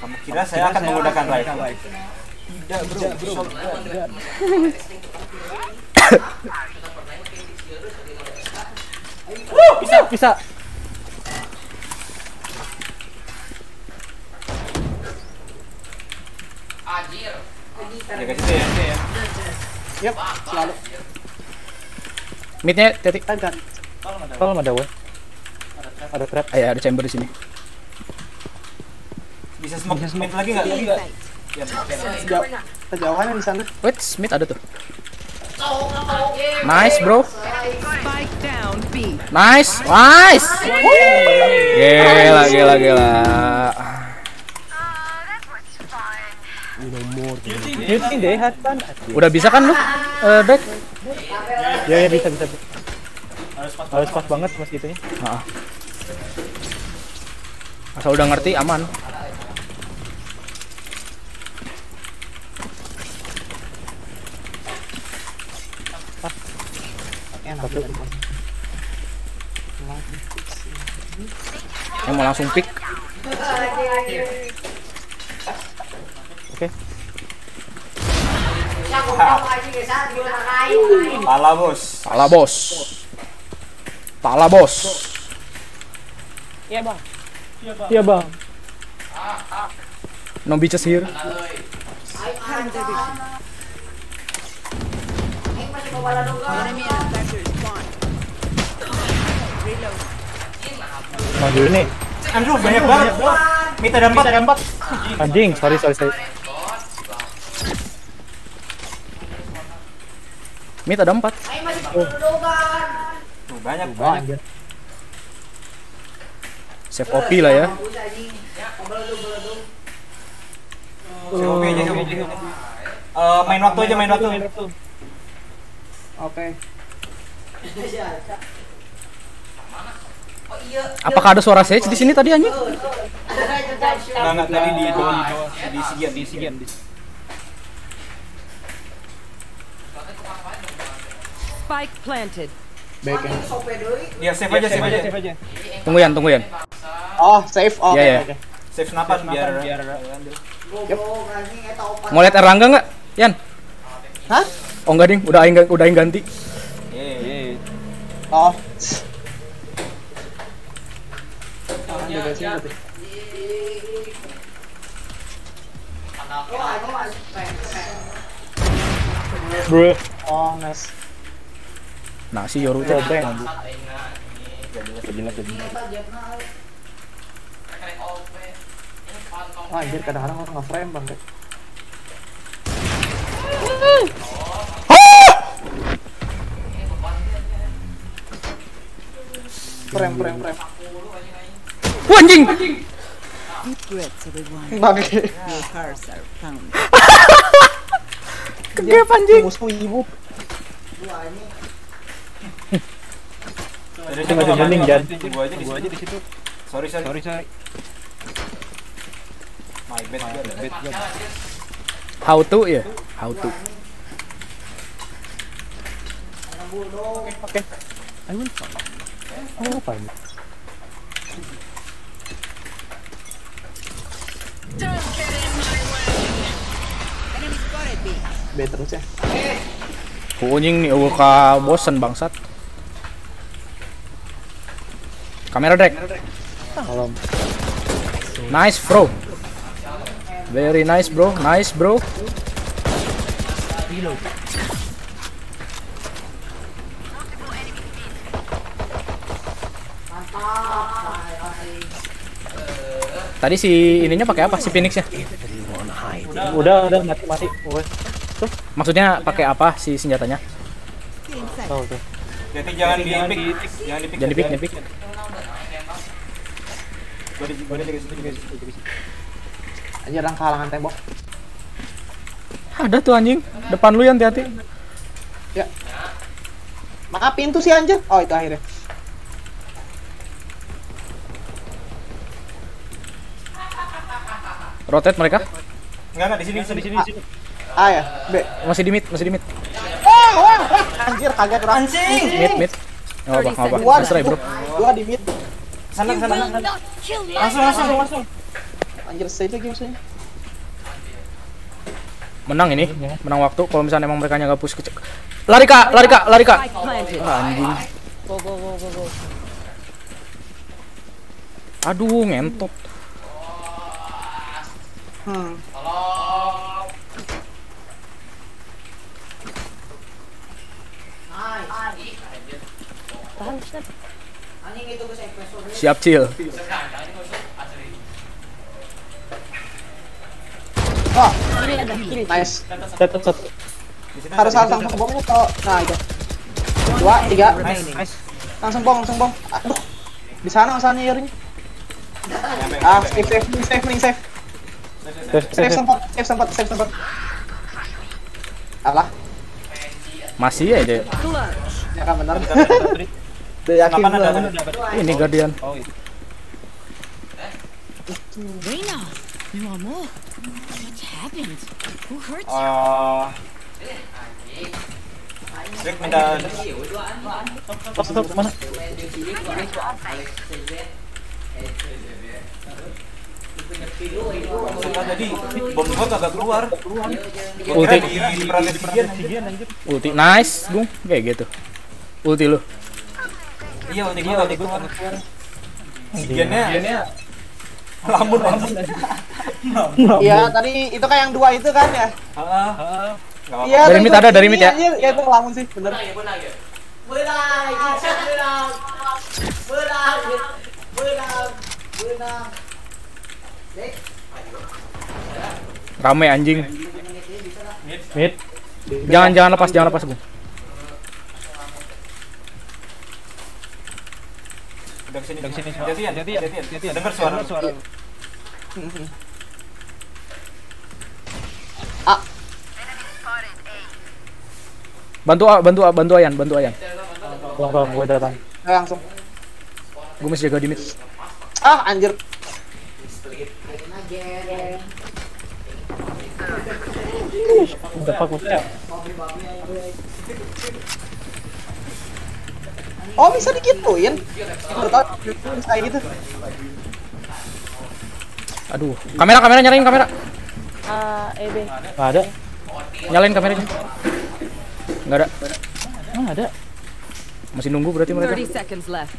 Kamu kira saya akan menggunakan rifle? Tidak bro, shotgun. Bisa, bisa. Ya ke situ ya. ya. Yep, selalu. Midnya titik. Tegan. Kalau ada weh. Ada trap. Ayo ada chamber di sini. Bisa smoke mid lagi nggak? Lagi nggak? Ya, Sejauh kejauhan di sana. Wait, Smith ada tuh. Nice, bro. Nice, nice. Gila, gila, gila. Udah bisa kan lu? Eh, Dek? Ya, ya bisa, bisa. Harus pas banget mas gitunya. Heeh. Asal udah ngerti aman. Yang mau langsung pick. Oke. Pala bos. Pala bos. Pala bos. Iya, Bang. Iya bang. No bitches here. Maju ini. Aduh banyak banget. Mid ada empat. Ada empat. Anjing, sorry, sorry, sorry. Mid ada empat. Tuh, banyak banyak. Save kopi lah ya. Oke aja, oke aja. Eh, main waktu aja, main waktu. Oke. Apakah ada suara Sage di sini tadi anjing? Enggak, enggak tadi di bawah, di bawah. Di Sigian, di Sigian. di- Spike planted. Baik ya. Ya save aja, save aja. Tunggu Yan, tunggu Yan. Oh, save. Oke. Iya, iya. oke. Save senapan biar biar Mau lihat Erlangga nggak? Yan? Hah? Oh enggak ding, udah aing udah aing ganti. Iya, Oh. Base berarti. Bro. Oh, nice. Nah, si Yoru tuh Coba. Oh, anjir kadang-kadang orang nge-frame bang. Frame, frame. Wah, anjing. Found. <laughs> Kegep anjing. Musuh ibu. Ada Itu masih mending, Jan. Gua aja di aja di situ. Sorry, sorry. Sorry, sorry. My bad, my bad. How to ya? How to. Oke. I will. Oh, apa ini? Enemy spotted B. Terus ya. Nih, bosen bangsat. Kamera Drake. Kalau Nice, bro. Very nice, bro. Nice, bro. Tadi si ininya pakai apa? Si Phoenix ya? udah udah mati mati. Maksudnya pakai apa si senjatanya? Tahu tuh. Jadi jangan di pick, jangan di pick. Jangan dipik, dipik. Gua di gua di jaga situ, situ. Anjir orang kalangan tembok. Ada tuh anjing. Depan lu ya hati-hati. Ya. Maka pintu sih anjir. Oh, itu akhirnya. Rotate mereka. Enggak enggak di sini, di sini, di sini. A ya, B. Masih di mid, masih di mid. Oh, wah, anjir kaget orang. Anjing. Mid, mid. Enggak apa, enggak apa. Dua, Terserah, Bro. Dua di mid. Sana, sana, sana. Langsung, langsung, langsung. Anjir save lagi musuhnya. Menang ini, menang waktu kalau misalnya emang mereka nggak push ke Lari Kak, lari Kak, lari Kak. Ah, anjing. Go, go, go, go, go. Aduh, ngentot. Hmm. Tahan, snap. Anjing itu ke save Siap, Cil. Oh, Kiri ada, kiri. nice. Satu satu. Harus langsung sembongnya kalau nah itu. Dua, tiga. Nice. Langsung bong, langsung bong. Aduh. Di sana. Ah, save save nih, save nih, save. Save, Save save, sempat, save sempat, save sempat. Alah, Masih aja. Ya kan benar. Udah yakin gua. Ini Guardian. Oh, itu. Reina, you want more? What happened? Who hurt you? Eh, Rick minta Stop, stop, mana? Tadi bom keluar. Ulti. Nice, Bung. Kayak gitu. Ulti lu. Iya, ulti gua ulti gua kagak keluar. Sigiannya lamun <laughs> lamun. Iya, tadi itu kayak yang dua itu kan ya? Heeh. Iya, Dari gua ada, dari sini, mid ya. anjir. Ya itu ngelamun sih, bener. Rame anjing. Mid. Jangan jangan lepas, jangan lepas, Bung. Udah ke sini, udah ke sini. Jatian, jatian, jatian. Dengar suara, suara. Bantu A, bantu A, bantu Ayan, bantu Ayan. Tolong, tolong, gue datang. Ya, langsung. Gue masih jaga di mid. Ah, anjir. Udah pak, Oh, bisa digituin. Baru tahu bisa kayak gitu. Aduh, kamera kamera nyalain kamera. Ah, EB. Nggak ada. Nyalain kameranya. Enggak ada. Nggak ada. Masih nunggu berarti mereka. 30 seconds left.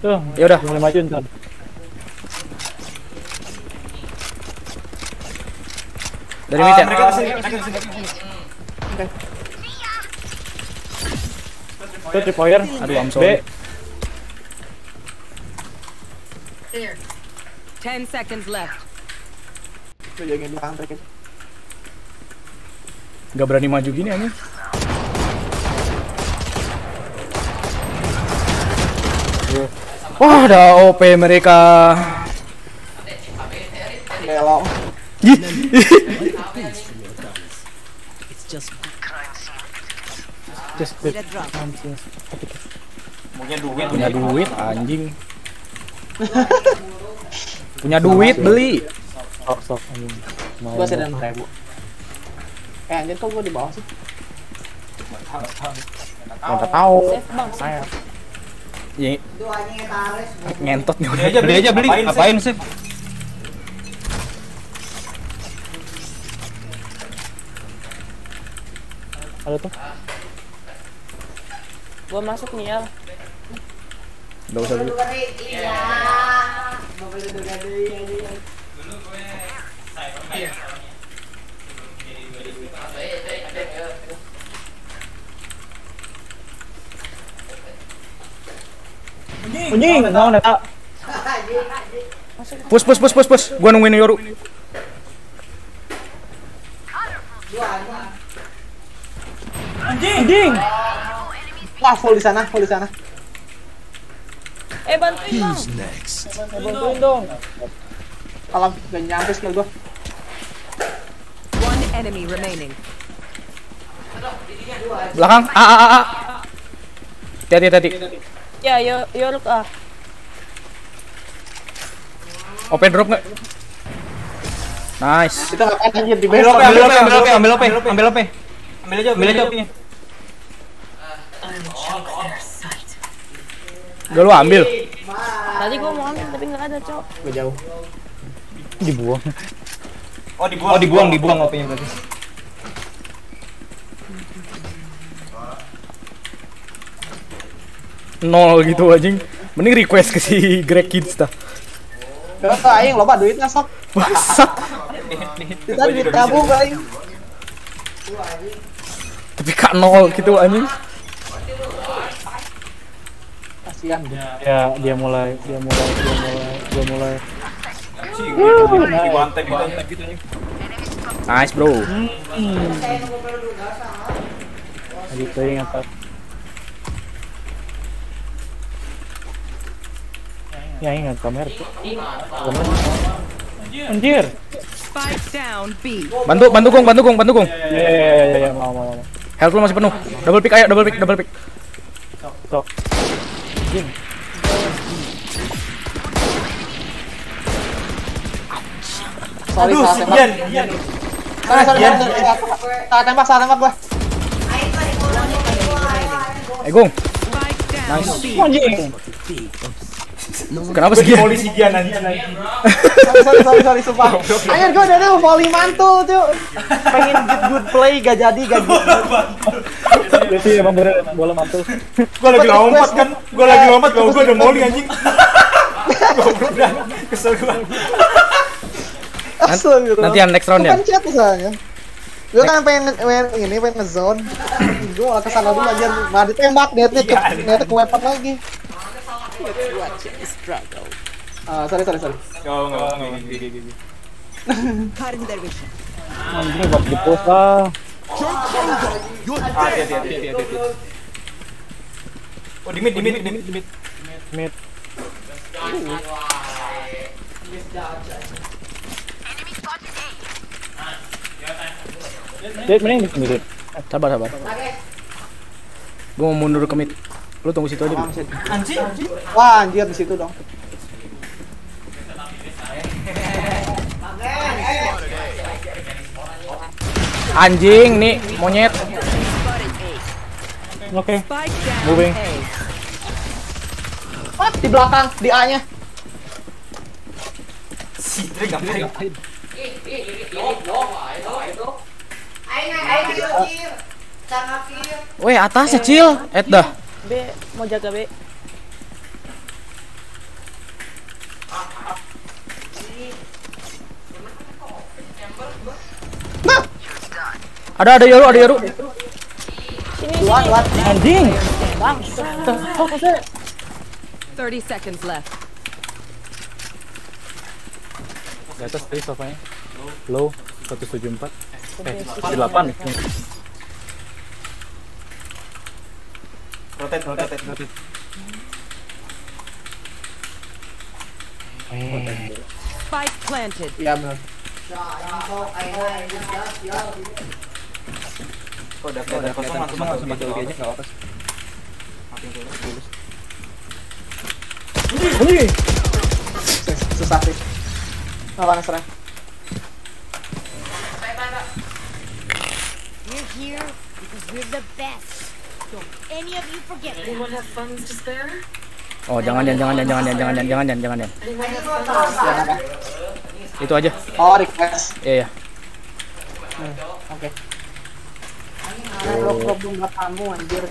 Tuh, Ya udah. mulai maju ntar. Dari mid ya. Mereka ke sini, mereka ke sini. Tuh, three pointer. Aduh, I'm B. sorry. 10 seconds left. Jagain belakang aja. Gak berani maju gini anjing. Wah, ada OP mereka. Belok. It's just Just good. Punya duit. Punya duit anjing. <laughs> Punya duit beli. Sok, sok. anjing. Mau. Gua sedang ribu. Eh, anjir kok gua di bawah sih? Enggak tahu. Saya. Ya, ngentot nih Beli aja, beli aja, beli. Ngapain sih? Ada tuh. Gua masuk nih ya. Gak usah dulu. Anjing, naon eta? Push push push push push. Gua nungguin Yoru. Anjing. Wah, full di sana, full di sana. Eh bantuin dong. next? Bantuin dong. Kalau gak nyampe skill gua. One enemy remaining. Belakang. A a a a. Hati hati hati. Ya, yo yo look ah. Open drop nggak? Nice. Kita ngapain anjir di? OP, ambil OP, ambil OP, ambil OP, ambil OP. Ambil aja, ambil aja Udah lu ambil. Tadi gua mau ambil tapi nggak ada, Cok. Gua jauh. Dibuang. Oh, dibuang. Oh, dibuang, dibuang OP-nya berarti. Nol gitu anjing. Mending request ke si Greg Kids dah. Kalau aing loba duitnya sok. Bangsat. Kita duit tabung aing. Tapi kak nol gitu anjing. Kasihan. Ya, dia mulai, dia mulai, dia mulai, dia mulai. Nice bro. Lagi playing atas. Ya ingat kamera tuh. Anjir. Bantu bantu gong, bantu gong, bantu gong. Ya ya ya ya, ya mau mau mau. Health lu masih penuh. Double pick ayo, double pick, double pick. Sok. Anjing. Sorry, Aduh, salah si tembak. Ian, Ian. Sorry, sorry, Ian. sorry, sorry. Salah tembak, salah tembak gua. Eh. Spike down Nice. Anjing. Kenapa sih polisi Gian anjing. Sorry, sorry, sorry, sorry, sumpah. Anjir gua dari volley mantul, tuh. Pengen good, good play, gak jadi, gak good. Itu emang bener bola mantul. Gua lagi lompat kan, gua lagi lompat, gua gua udah molly anjing. Goblok dah. Kesel gua. Nanti yang next round ya. Bukan chat misalnya. Gue kan pengen, pengen ini pengen ngezone. Gue malah ke sana dulu aja. Malah ditembak, niatnya ke, niatnya ke weapon lagi. Let's watch him struggle. Ah, sorry, sorry, sorry. Oh, gak, gak, gini. Karin Dervish. Anjing buat di post lah. Ah, dia, dia, dia, dia, dia. Oh, dimit, dimit, dimit, dimit. Dimit. Dead, mending di sini, Sabar, sabar. Gue mau mundur ke mid. Lu tunggu situ aja. Anjing. Wah, anjir di situ dong. Anjing nih, monyet. Oke. Down Moving. A. Wah, di belakang, di A-nya. Si ngapain? Weh, atasnya Cil. Et dah. B mau jaga B. Ada ada Yoru, ada Yoru. Luar, luar. Anjing. Thirty seconds left. Di atas tadi sofanya. Low 174. Eh, 8. Rotate, rotate, rotate. Spike planted. Iya, benar. Kok udah udah kosong langsung aja enggak apa-apa. Mati dulu. Anjing. Susah sih. Apa? We're here because we're the best. Oh, jangan dan jangan dan jangan dan jangan dan jangan dan jangan dan. Itu aja. Oh, request. Iya, iya. Hmm, oke.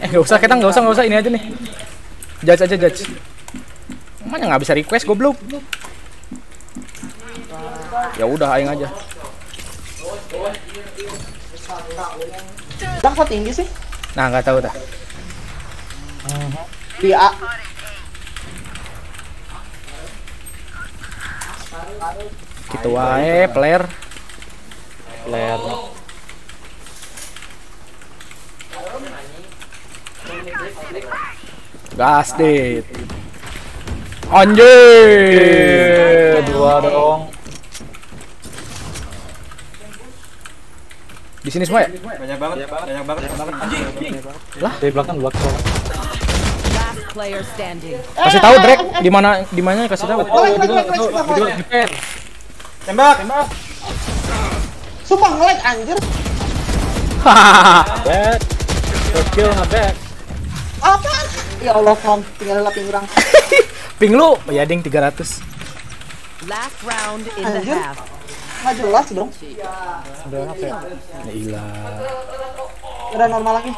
Eh, gak usah, kita nggak usah, nggak usah ini aja nih. Judge aja, judge. Mana nggak bisa request goblok. Ya udah aing aja. Bang, tinggi sih? Nah, nggak tahu dah. Di A. Gitu wae, player. Player. Gas dit. Anjir. Dua dong. Di sini semua ya? Banyak banget, banyak banget, banyak banget. Anjing, anjing. Lah, Di belakang belakang. Last player standing. kasih tahu Drake di mana di mana kasih tahu. Tembak, tembak. Sumpah ngelag anjir. <laughs> Bad. First kill bad. Apa? Ya Allah, Tom, tinggal lapin orang. <laughs> Ping lu ya ding 300. Last round in the half. Nggak jelas dong. Udah apa ya? Ya ilah. Udah normal lagi.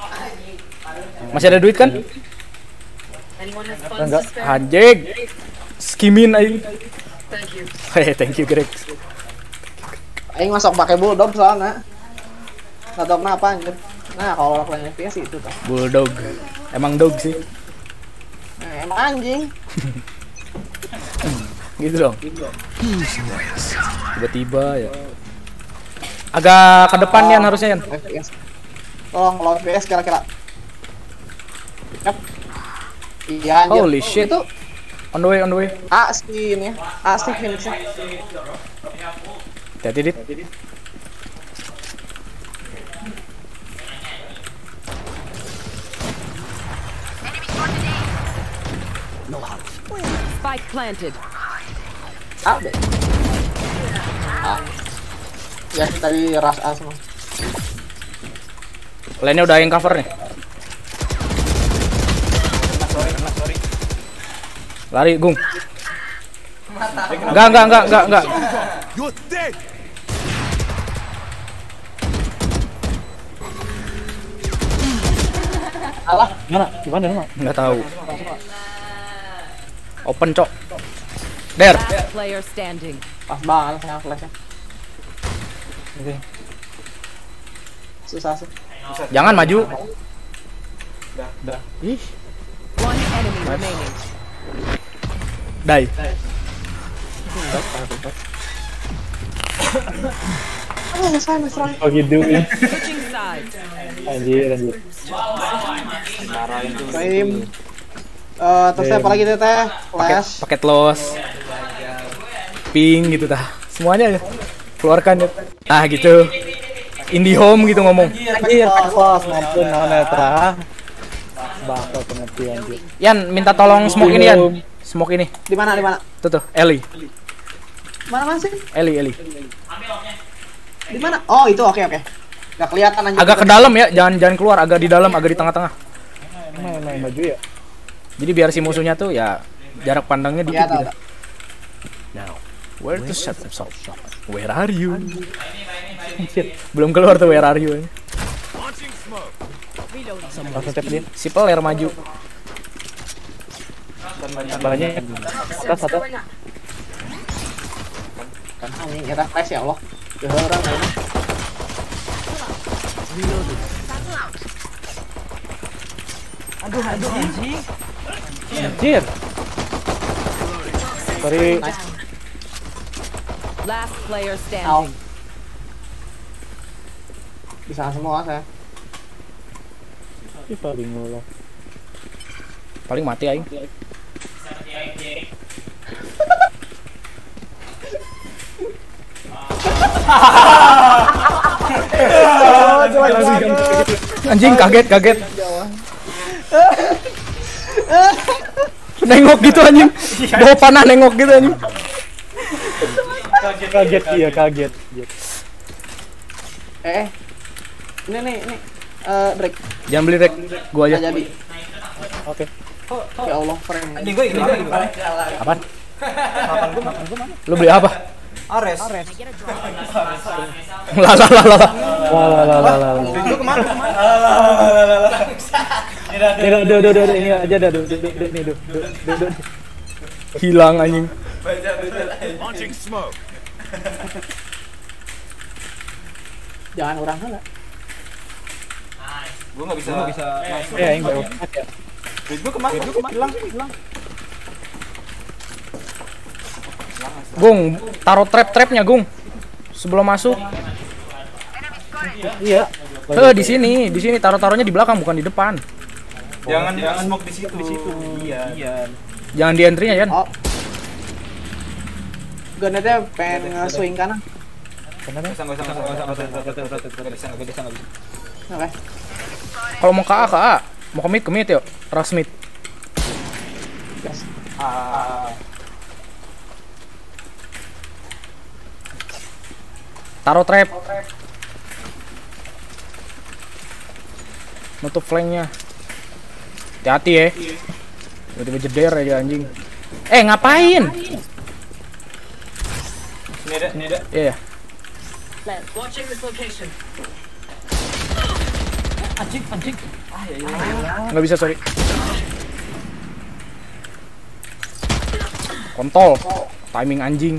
Masih ada duit kan? Enggak. Anjing. Skimin aing. Hehe, <laughs> thank you Greg. Aing masuk pakai bulldog soalnya. Nggak tahu kenapa anjir. Nah, kalau lain FPS sih itu tuh. Bulldog. Emang dog sih. Nah, emang anjing. <laughs> Gitu dong. Tiba-tiba ya. Agak ke depan Yan harusnya Yan. FPS. Tolong kalau FPS kira-kira. Yap. Iya anjir. Holy shit. Itu On the way, on the way. A si ini ya. A si Phoenix-nya. Hati-hati dit. Spike planted. A deh. A. Ya tadi ras A semua. Lainnya udah yang cover nih. Lari, Gung. Enggak, enggak, enggak, enggak, enggak. Alah, Mana? Gimana mana? Enggak tahu. Open, Cok. Der. Last player standing. pas banget saya flashnya. Oke. Susah sih. Jangan maju. Dah, dah. Ih, One enemy remaining. dai. Oh, saya mesra. Oh gitu. Anjir anjir. Frame. Eh, terus apa lagi teteh? Paket Flash. paket los. Ping gitu tah. Semuanya ya. Keluarkan ya. Nah, gitu. Indie home gitu ngomong. Anjir, kelas mampun naon netra. Bapak pengerti anjir. Yan, minta tolong smoke ini Yan. Smoke ini. Di mana di mana? Tuh tuh, Eli. Mana mana sih? Eli, Eli. Di mana? Oh, itu oke oke. Gak kelihatan anjir. Agak ke dalam ya, jangan jangan keluar, agak di dalam, agak di tengah-tengah. Main main baju ya. Jadi biar si musuhnya tuh ya jarak pandangnya Iya, dikit tahu, gitu. Now, where to themselves up? Where are you? Belum keluar tuh where are you. Langsung tap dia. Si player maju. Banyak. Atas satu. Kan anjing kita flash ya Allah. Ya orang lain. Aduh, aduh, anjing. Anjir. Sorry. Last player standing. Bisa semua saya. Ih, paling ngulah. Paling mati aing. <laughs> Anjing kaget kaget. <laughs> nengok gitu anjing. Bawa panah nengok gitu anjing. Kaget iya kaget. Eh, eh. Ini nih, ini. Eh, Drake. Jangan beli rek, gua aja. Jadi. Oke. Ya Allah, gue ini, gue ini. Apaan? Makan gue, makan gue mana? Lu beli apa? Ares. Lah lah lah lah. Duit gue ke mana? Ke mana? Ini udah udah udah ini aja dah. Duh, duh. Hilang anjing. Launching smoke. Jangan orang lah. Gue nggak bisa. Gue bisa. Eh, ya. Duit gue ke mana? Gue? Hilang, hilang. Gung, taruh trap-trapnya, Gung. Sebelum masuk. Iya. Eh, di sini, di sini taruh-taruhnya di belakang bukan di depan. Jangan jangan smoke di situ. Di situ. Iya. Iya. Jangan di entry-nya, Yan. Oh. Gunnya pengen nge-swing kanan. Kenapa? Enggak usah, enggak usah, enggak usah, enggak usah, enggak usah, enggak usah, enggak bisa, enggak bisa, enggak bisa. Oke. Kalau mau ke A, ke A. Mau ke mid, ke mid yuk. Rush mid. Yes. Ah, Taruh trap. Nutup flanknya. Hati-hati ya. Tiba-tiba jeder aja anjing. Eh, ngapain? Sini ada, sini ada. Iya, iya. Watching this location. Anjing, anjing. Ah, ya, ya, ya. Nggak bisa, sorry. Kontol. Timing anjing.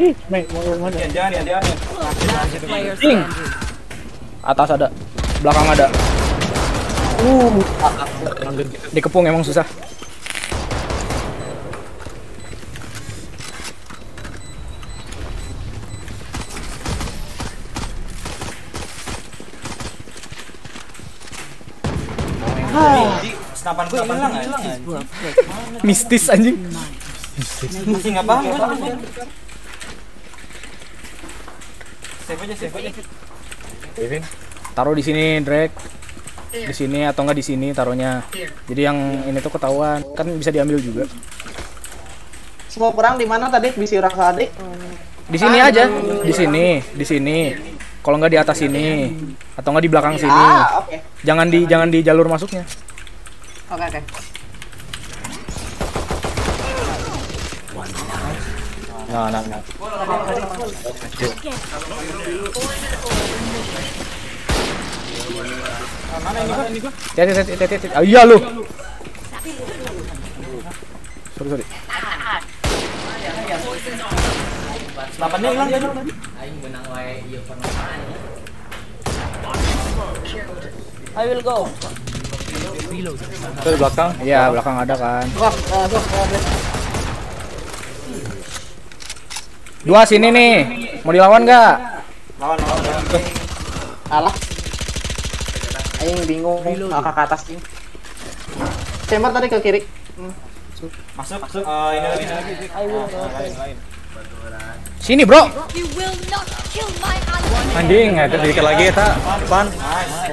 Ih, Mei, mau mana? Jangan, jangan. Atas ada. Belakang ada. Uh, dikepung emang susah. Senapan gue hilang hilang. Mistis anjing. Masih enggak paham, paham. Save aja, save aja. Taruh di sini, Drake. Di sini atau enggak di sini taruhnya. Jadi yang ini tuh ketahuan. Kan bisa diambil juga. Semua perang di mana tadi? Bisi rasa adik. Di sini aja. Di sini, di sini. Kalau nggak di atas sini atau nggak di belakang sini. Ah, oke. Jangan di jangan di jalur masuknya. Oke, oke. Nah, nah, nah. Mana ini gua? Ini gua. Hati. Ah, iya lu. Sorry sorry. Senapannya hilang tadi. I will go. Belakang. Iya belakang ada kan. Dua sini nih. Mau dilawan? Lawan, lawan, lawan. Alah. Aing bingung kakak ke atas ini. Chamber tadi ke kiri. Hmm. Masuk, masuk. Eh, ini lagi, ini lagi. Lain, lain. Sini bro. Anjing, ada sedikit lagi ya, tak? Pan.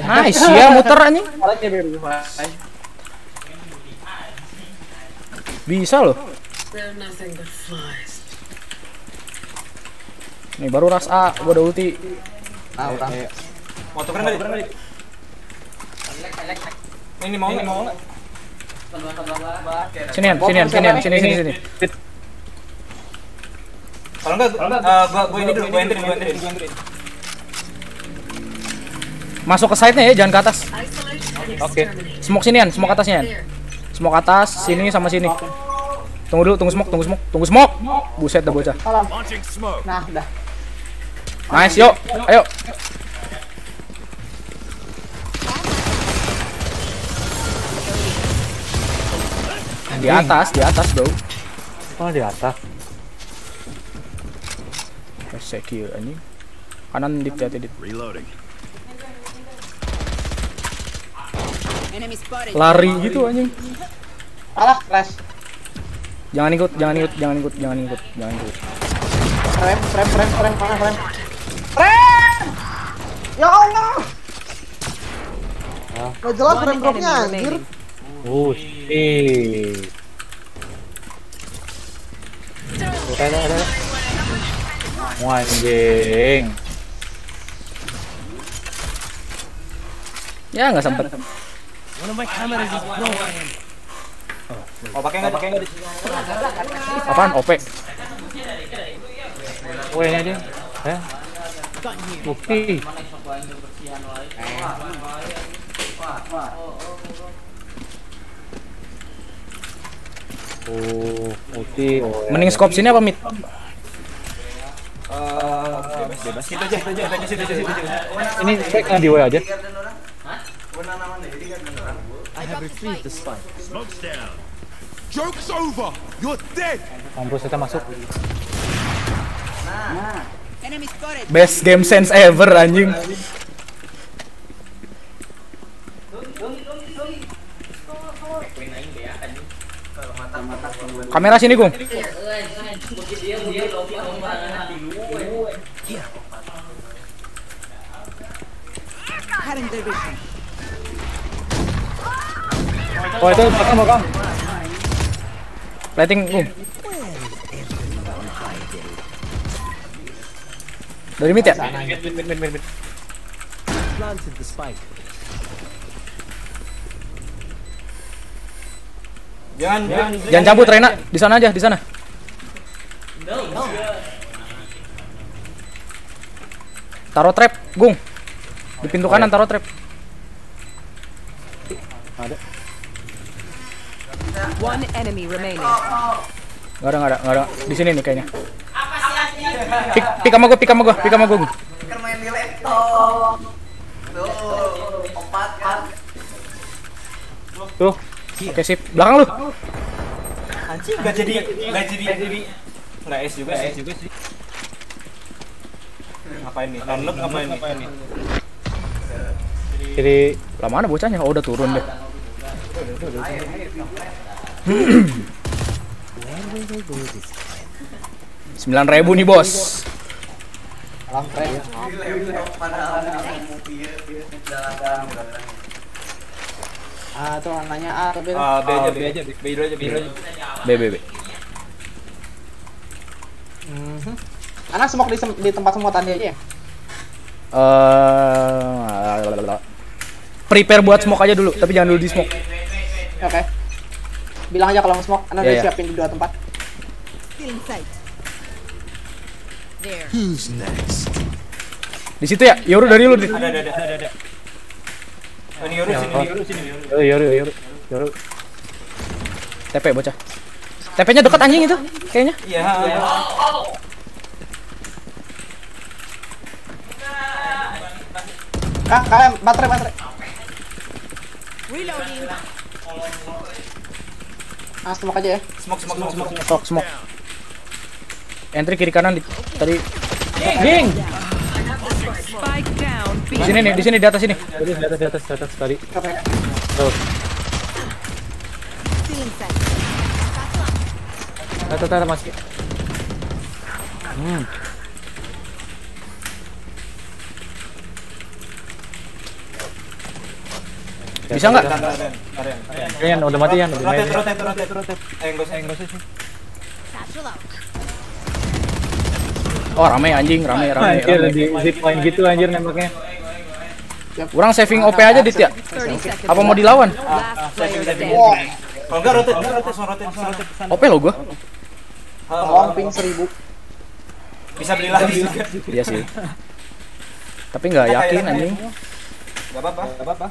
Nice ya muter anjing. Bisa loh. Nih baru ras A, gua udah ulti. Ah, udah. Mau tukeran tadi? Tukeran tadi. Ini mau nggak? Mau nggak? Sinian, sinian, sinian, sini sini sini. Kalau enggak, eh, gua gua ini dulu, gua enterin, gua enterin, gua enterin. Masuk ke side-nya ya, jangan ke atas. Oke. Smoke sinian, smoke atasnya. Smoke atas, sini sama sini. Tunggu dulu, tunggu smoke, tunggu smoke, tunggu smoke. Buset dah bocah. Nah, udah. Nice, yuk. Ayo. Di atas, di atas, bro. Oh, di atas. Secure anjing. Kanan dit hati dit. Reloading. Lari gitu anjing. Alah, crash. Jangan ikut, jangan ikut, jangan ikut, jangan ikut, jangan ikut. Frame, frame, frame, frame, mana frame? Frame! Ya Allah! Gak jelas frame dropnya anjir. Oh, shit. Udah, udah, udah. Wah, anjing. Ya nggak sempet. One of my cameras is broken. Oh, pakai enggak? Pakai enggak di sini? Apaan? OP. Wah, ini aja. Eh? Bukti. Oh. Mending scope sini apa mid? Eh, bebas, bebas. Situ aja, situ aja, situ aja, situ aja, situ aja. Ini cek yang di W aja. I have retrieved the spike. Smoke's down. Joke's over. You're dead. Mampus kita masuk. Spotted. Best game sense ever anjing. Kamera sini, Gung. Oh itu belakang belakang. Lighting, Gung. Dari mid ya? Planted the spike. Jangan, jangan, Jangan cabut Rena, di sana aja, di sana. Taruh trap, Gung. Di pintu kanan taruh trap. Ada. One enemy remaining. Enggak ada, enggak ada, enggak ada. Di sini nih kayaknya. Pik, pik sama gua, pik sama gua, pik sama. Kan main di laptop. Tuh, opat kan. Tuh. Oke, sip. Belakang lu. Anjing enggak jadi enggak jadi jadi enggak S juga sih. juga sih. Ngapain nih? Download ngapain nih? Ngapain nih? Jadi lah mana bocahnya? Oh, udah turun deh. Sembilan ribu nih bos. Alam keren. Mau. Ah, tuh nanya A tapi Ah, B aja, B aja, B dulu aja, B dulu aja. B B B. Mhm. Anak smoke di, di tempat semua tadi aja ya? Eh, prepare buat smoke aja dulu, tapi jangan dulu di smoke. Oke. Bilang aja kalau smoke, anak Iya, udah iya. siapin di dua tempat. Who's next? Di situ ya, Yoru dari lu. Ada, ada, ada, ada, ada. Ini Yoru sini, Yoru sini, Yoru. Yoru Yoru Yoru Yoru. TP bocah. TP-nya dekat anjing itu, kayaknya. Iya. Kak, kalian baterai baterai. Reloading. Ah, smoke aja ya. Smoke, smoke, smoke, smoke. Smoke, smoke. Entry kiri kanan di, tadi. Down. B. Di sini nih, di sini di atas sini. Di atas di atas di atas tadi. Sight. Atas atas masih. Hmm. Bisa nggak? Kayaknya udah mati ya. Rotate, rotate, rotate, rotate. Enggak usah, enggak usah sih. Oh, rame anjing, rame, rame. Anjir rame. di zip line gitu anjir nembaknya. Kurang saving OP aja dit ya. 30 seconds. Apa mau dilawan? Wah, Kalau enggak rotate, enggak rotate, rotate, rotate. OP lo gua. tolong ping seribu. Bisa beli lagi juga. Iya sih. Tapi nggak yakin anjing. Enggak apa-apa, enggak apa-apa.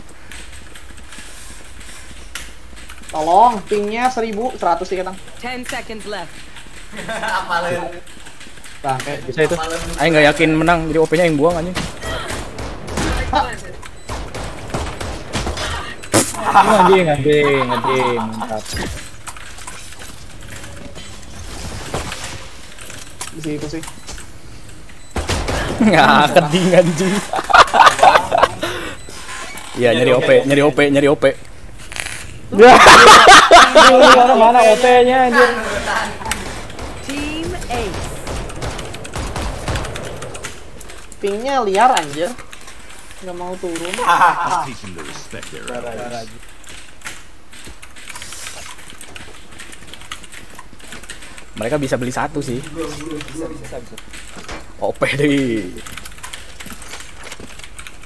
Tolong pingnya seribu seratus dikit Tang. 10 seconds left. <laughs> Apalin. Bangke. Bisa itu. Aing nggak yakin menang, jadi OP-nya yang buang anjing. Anjing anjing anjing mantap. Di situ sih. Nggak keding anjing. Iya nyari OP, nyari OP, nyari OP. Mana OP-nya anjir. Pingnya liar anjir. Nggak mau turun. <laughs> Mereka bisa beli satu sih. OP deh.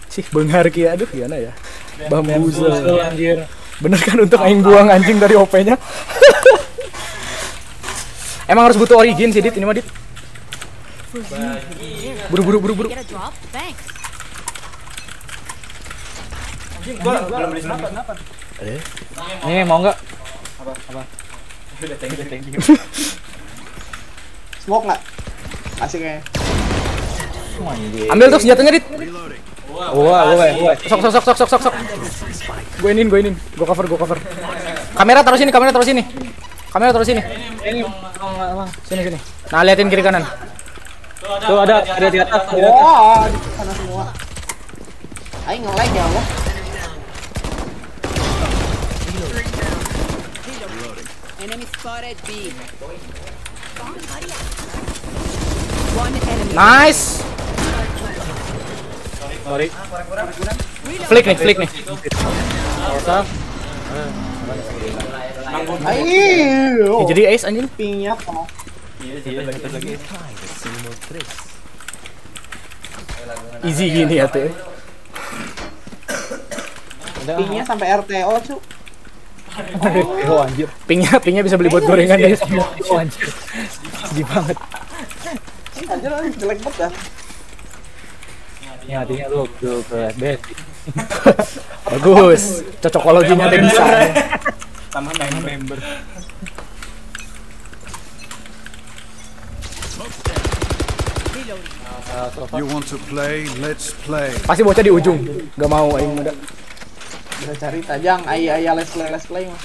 Sih bengar ki aduh gimana ya? Bambuzel, anjir. Bener kan untuk aing buang anjing dari OP-nya? <laughs> Emang harus butuh origin sih Dit, ini mah Dit. Buru buru buru buru. Anjing, gua belum beli senapan. Eh. Nih mau nggak? Apa? Apa? Udah, thank you, thank you. Smoke nggak? Asik kayaknya. Ambil tuh senjatanya Dit. Wah, wah, wah. Sok sok sok sok sok sok sok. Gue inin, gue inin. Gue cover, gue cover. Kamera taruh sini, kamera taruh sini. Kamera taruh sini. Ini Sini sini. Nah, liatin kiri kanan. Tuh ada ada di atas. Wah, di sana semua. Aing nge-lag ya Allah. Enemy spotted B. One enemy. Nice. Sorry. Flick nih, flick nih. Masa? Ayo. Jadi ace anjing. Pingnya apa? Iya lagi lagi. Easy gini ya tuh. Pingnya sampai RTO cu. Oh anjir. Pingnya, pingnya bisa beli buat gorengan deh. Oh anjir. Sedih banget. Anjir jelek banget dah. Ini artinya lu ke ke SBS. Bagus. Cocokologinya ada bisa. Tambah main member. You want to play? Let's play. Pasti bocah di ujung. Gak mau aing udah. Bisa cari tajang, ayah ayah let's play let's play mah.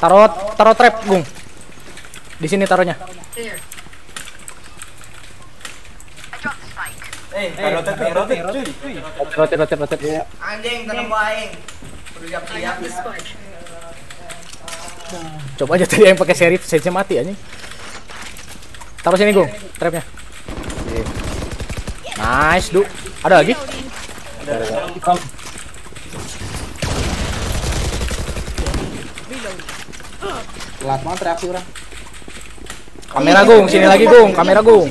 Taruh taruh trap, Gung. Di sini taruhnya. Eh, rotate nih, rotate, cuy. Rotate rotate rotate. Anjing, tanam aing. Siap-siap. Coba aja tadi yang pakai serif sage mati anjing. Taruh sini, Gung. Trapnya. Nice, Du. Ada lagi? Telat banget reaksi orang. Kamera, Gung. Sini lagi, Gung. Kamera, Gung.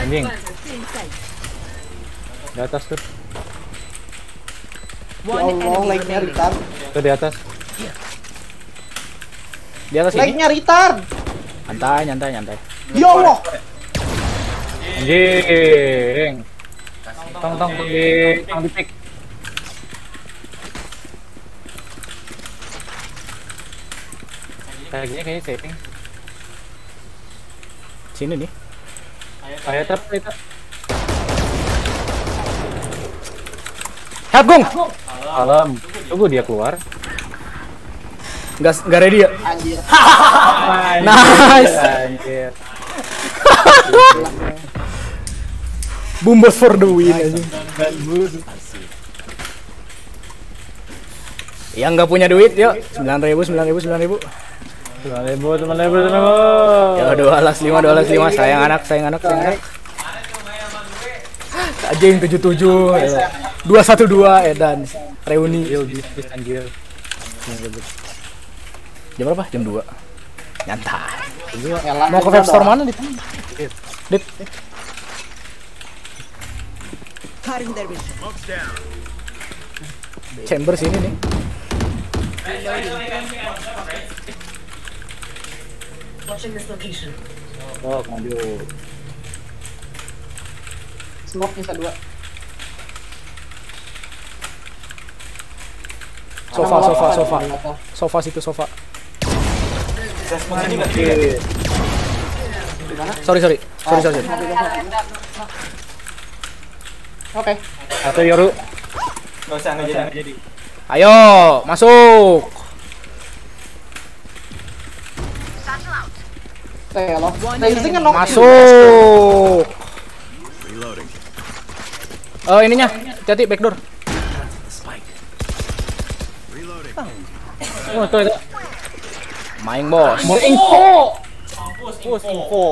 Anjing. Di atas tuh. Ya Allah, like-nya retard. Tuh di atas. Di atas sini. Like-nya retard. Nyantai, nyantai, nyantai. Ya Allah. Anjing. Tong tong tong di tong di pick. Kayak gini kayaknya saving. Sini nih. Ayo tap, ayo tap. Help, Gung. Alam. Tunggu dia keluar. Enggak enggak ready ya? Anjir. <laughs> Nice. Anjir. Boombox for the win anjing. Yang nggak punya duit, yuk. Sembilan ribu, sembilan ribu, sembilan ribu. Sembilan ribu, sembilan ribu, sembilan ribu. Ya dua alas lima, dua alas lima. Sayang anak, sayang anak, sayang anak. Anjing tujuh tujuh. Dua satu dua, Edan. Reuni. Deal bisnis anjir. Jam berapa? Jam dua. Nyantai. Elah, Mau ke vape store mana, Dit? Dit. Chamber sini nih. Watching this location. Oh, maju. Smoke bisa dua. Sofa, sofa, sofa. Sofa situ sofa. Sorry, sorry. Sorry, sorry. sorry. Oke. Satu Yoru. Gak usah, nggak jadi, nggak jadi. Ayo, masuk. Knock. Masuk. Reloading. Oh, ininya. Hati backdoor. Oh, tuh itu. Main bos. Mau info. Mampus info.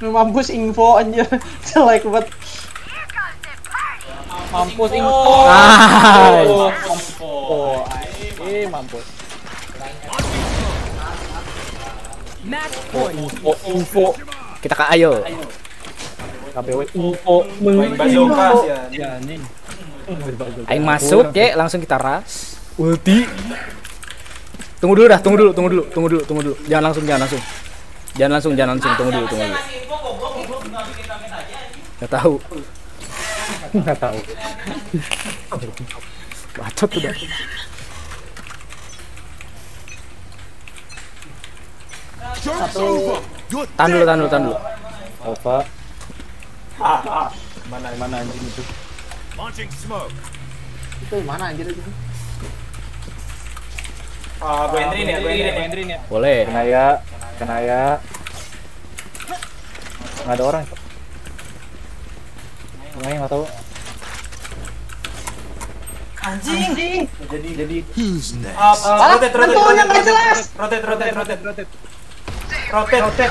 Mampus info anjir. <laughs> Jelek banget. Mampus info. Oh, eh mampus. Match point. Info, info. Kita ke ayo. KPW info. Main bazooka sih ya. Ya, anjing. Aing masuk, ya, langsung kita ras. Ulti. Tunggu dulu dah, tunggu dulu, tunggu dulu, tunggu dulu, tunggu dulu. Jangan langsung, jangan langsung. Jangan langsung, jangan langsung, tunggu dulu, tunggu dulu. Gak tahu. Enggak tahu. Bacot tuh dah. Joke's over. You're Tahan dulu, tahan dulu, tahan dulu. Apa? Mana, Mana anjing itu? launching smoke. Itu mana anjir itu? Ah, gue entry nih, gue entry nih, gue entry nih. Boleh. Kenaya, kenaya. nggak ada orang Yang nggak tahu Anjing. Jadi jadi Who's next? Uh, uh, rotate, rotate, rotate, jelas. rotate, rotate, rotate, rotate, rotate, rotate.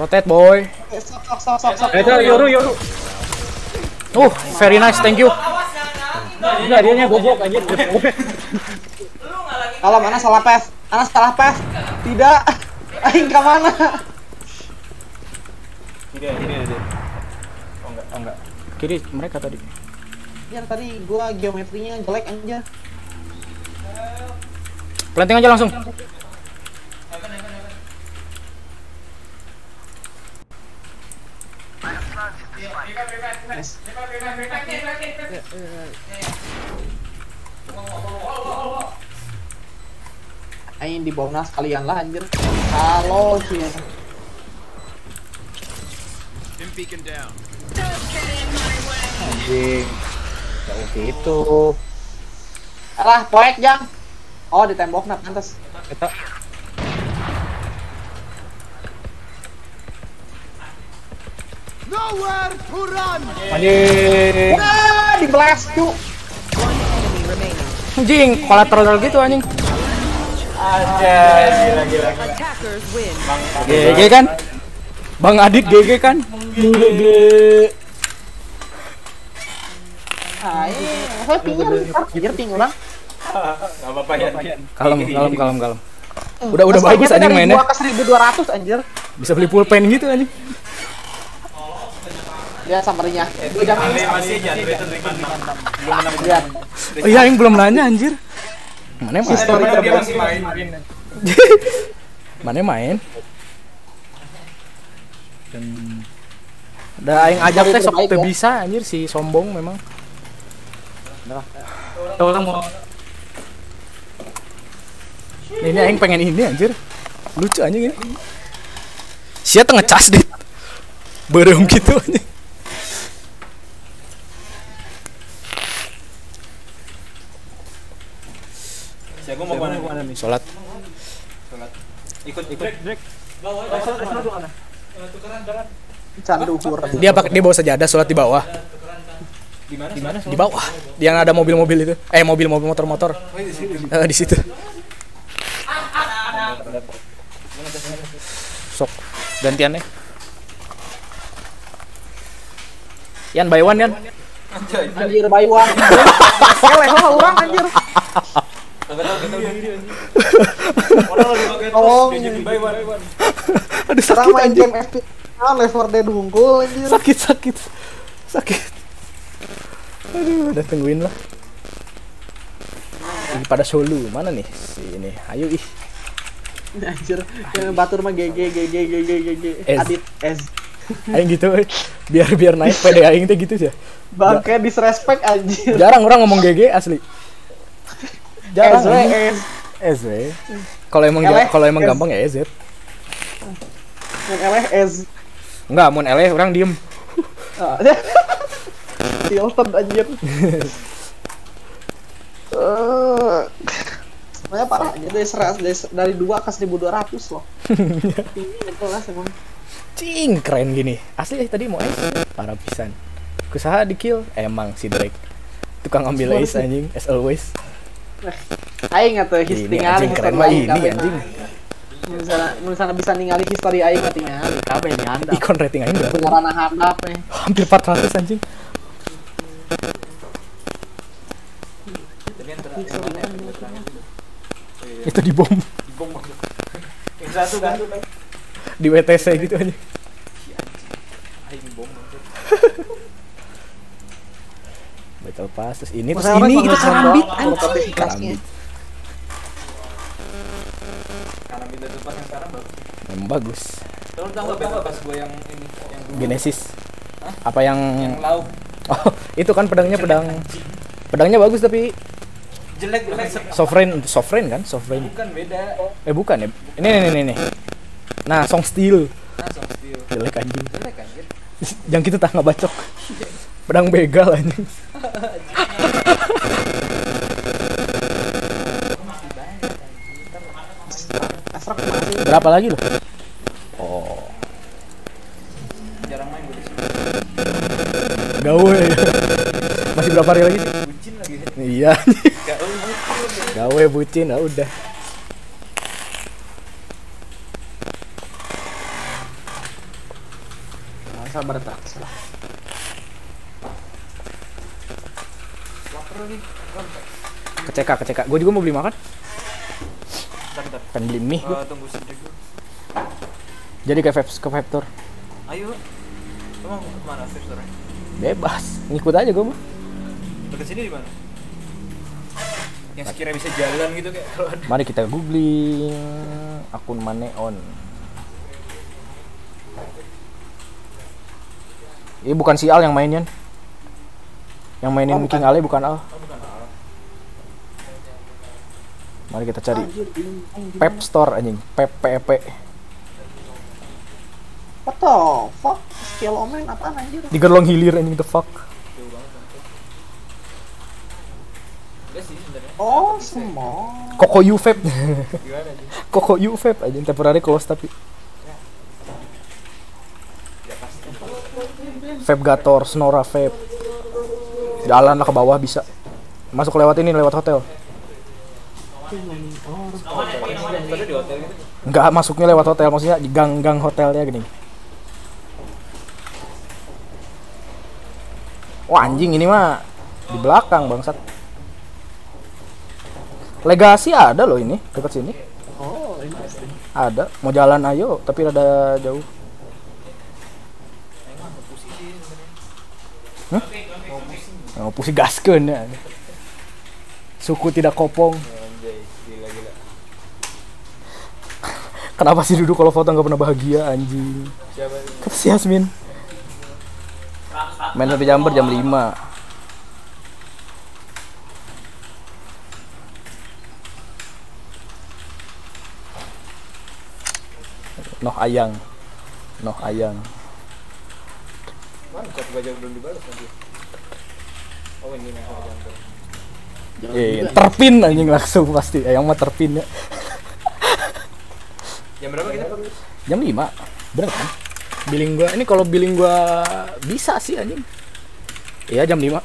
Rotate boy. Sok sok sok sok sok. Eh, itu Yoru, Yoru. Uh, very nice, thank you. Enggak, dia nya gobok anjir. Kalau mana salah pes? Anak salah pes? Tidak. Aing ke mana? Tidak, tidak, tidak. Oh enggak, oh enggak. Kiri mereka tadi. Ya tadi gua geometrinya jelek aja. Planting aja langsung. Aing di bawah sekalian lah anjir. Halo sih. Beacon down. Anjing. Gak gitu. Alah, poek jang. Oh, di tembok nah pantas. Kita Nowhere to run! anjing. Wah, di blast cu. Anjing, kolateral gitu anjing. Aja, gila, gila. GG kan? Bang Adit GG kan? GG. Aing, saya pingin, anjir ping orang. Enggak apa-apa ya. Kalem, kalem, kalem, kalem. Udah udah bagus anjing mainnya. Gua ke 1200 anjir. Bisa beli pulpen gitu anjing. Dia samarinya. Dua jam Ale ini. masih aja, belum menang. Lihat. Oh iya, yang belum nanya anjir. Mana main? History Dia masih main. Mana main? Udah aing ajak teh sok teu bisa anjir si sombong memang. Tuh orang mau Ini aing pengen ini anjir. Lucu anjing ini. Sia tengah cas dit. Berem gitu anjing. Saya gua mau ke mana nih? Salat. Sholat. Ikut, ikut. Candu hur. Dia pakai dia bawa sajadah salat di bawah. Di mana? Di mana? Di bawah. Yang ada mobil-mobil itu. Eh, mobil-mobil motor-motor. Oh, di sini. Eh, di situ. Sok gantian nih. Yan by one Yan. Anjir bayuan. <laughs> Eleh lah orang anjir. Udah video anjing. Orang lagi pakai Oh, tos, dia jadi. Aduh Orang sakit main anjing. game FPS. Left 4 Dead unggul anjir. Sakit sakit. Sakit. Aduh, udah tungguin lah. Ini pada solo mana nih? Si ini. Ayo ih. <laughs> Anjir, yang batur mah GG GG GG GG. Adit Ez. Aing gitu eh. biar biar naik PD aing teh gitu sih. Bangke disrespect anjir. Jarang orang ngomong GG asli. Jarang. Ez. Ez we. Kalau emang kalau emang gampang ya EZ. Yang eleh Ez. Enggak, mun eleh orang diem. Ah, <laughs> Tilted anjir. <laughs> Eh, Sebenarnya parah aja dari, seras, dari, dari 2 ke 1200 loh. <laughs> Lah emang. Cing, keren gini. Asli eh, tadi mau ace. Parah pisan. Kusaha di kill emang si Drake. Tukang ambil ace anjing as always. Aing atuh Ini histingali anjing keren mah ini anjing. Misalnya, bisa ningali history aing mah tingali kabeh di handap. Ikon rating aing berapa? Beneran handap nih. Hampir 400 anjing. Itu di bom Yang satu kan. di WTC gitu anjing. Battle Pass terus ini terus ini itu pengeluaran karambit anjing. Karambit. Karena pindah depan yang sekarang bagus. Emang bagus. Tahu nggak beda pas gua yang ini yang dulu. Genesis. Hah? Apa yang Yang lauk. Oh, itu kan pedangnya pedang pedangnya bagus tapi Jelek jelek. sovereign sovereign kan sovereign Bukan beda. eh bukan ya ini nih nih nih nah song steel Nah, soft steel. jelek anjing Jelek anjir. <laughs> yang kita tak ngebacok pedang begal anjing berapa lagi loh oh Jarang Gawe. Masih berapa hari lagi sih? Bucin lagi. Iya. Gawe bucin, ah udah. Nah, sabar tak salah. Lapar lagi. Keceka, keceka. Gue juga mau beli makan. Bentar, bentar. Pengen beli mie gue. Eh, tunggu sedikit. Jadi ke Vape, ke Vape Tour. Ayo. Emang ke mana Vipsternya? Bebas. Ngikut aja gue mah. Dekat sini di mana? Yang sekiranya bisa jalan gitu kayak kalau ada. Mari kita googling akun Maneon. Ini bukan si Al yang mainin. Yang mainin Oh, bukan. King Ale bukan Al. Oh, bukan. Ah. Mari kita cari Anjir, ini- anjir. Pep Store anjing. Pep PEP. What the fuck? Skill omen apaan anjir? Di Gerlong Hilir anjing the fuck. Oh, semua. Koko U Vape. Gimana sih? <laughs> Koko U Vape anjing temporary close tapi. Ya pasti. Vape Gator, Snora Vape. Jalan lah ke bawah bisa. Masuk lewat ini lewat hotel. Enggak masuknya lewat hotel maksudnya di gang-gang hotelnya gini. Wah anjing ini mah di belakang bangsat. Legasi ada loh ini dekat sini. Ada. Mau jalan ayo tapi rada jauh. Hah? Mau pusing. Mau pusing gaskeun ya. Suku tidak kopong. Kenapa sih duduk kalau foto nggak pernah bahagia anjing? Siapa ini? Kata si Yasmin. Main sampai Jember jam 5. Noh ayang. Noh ayang. Mana aja belum dibalas nanti. Oh ini yang sama jantung. Eh, terpin anjing langsung pasti. Ayang mah terpin ya. Jam berapa kita? Jam 5. Bener kan? Billing gua ini kalau billing gua bisa sih anjing. Iya jam 5.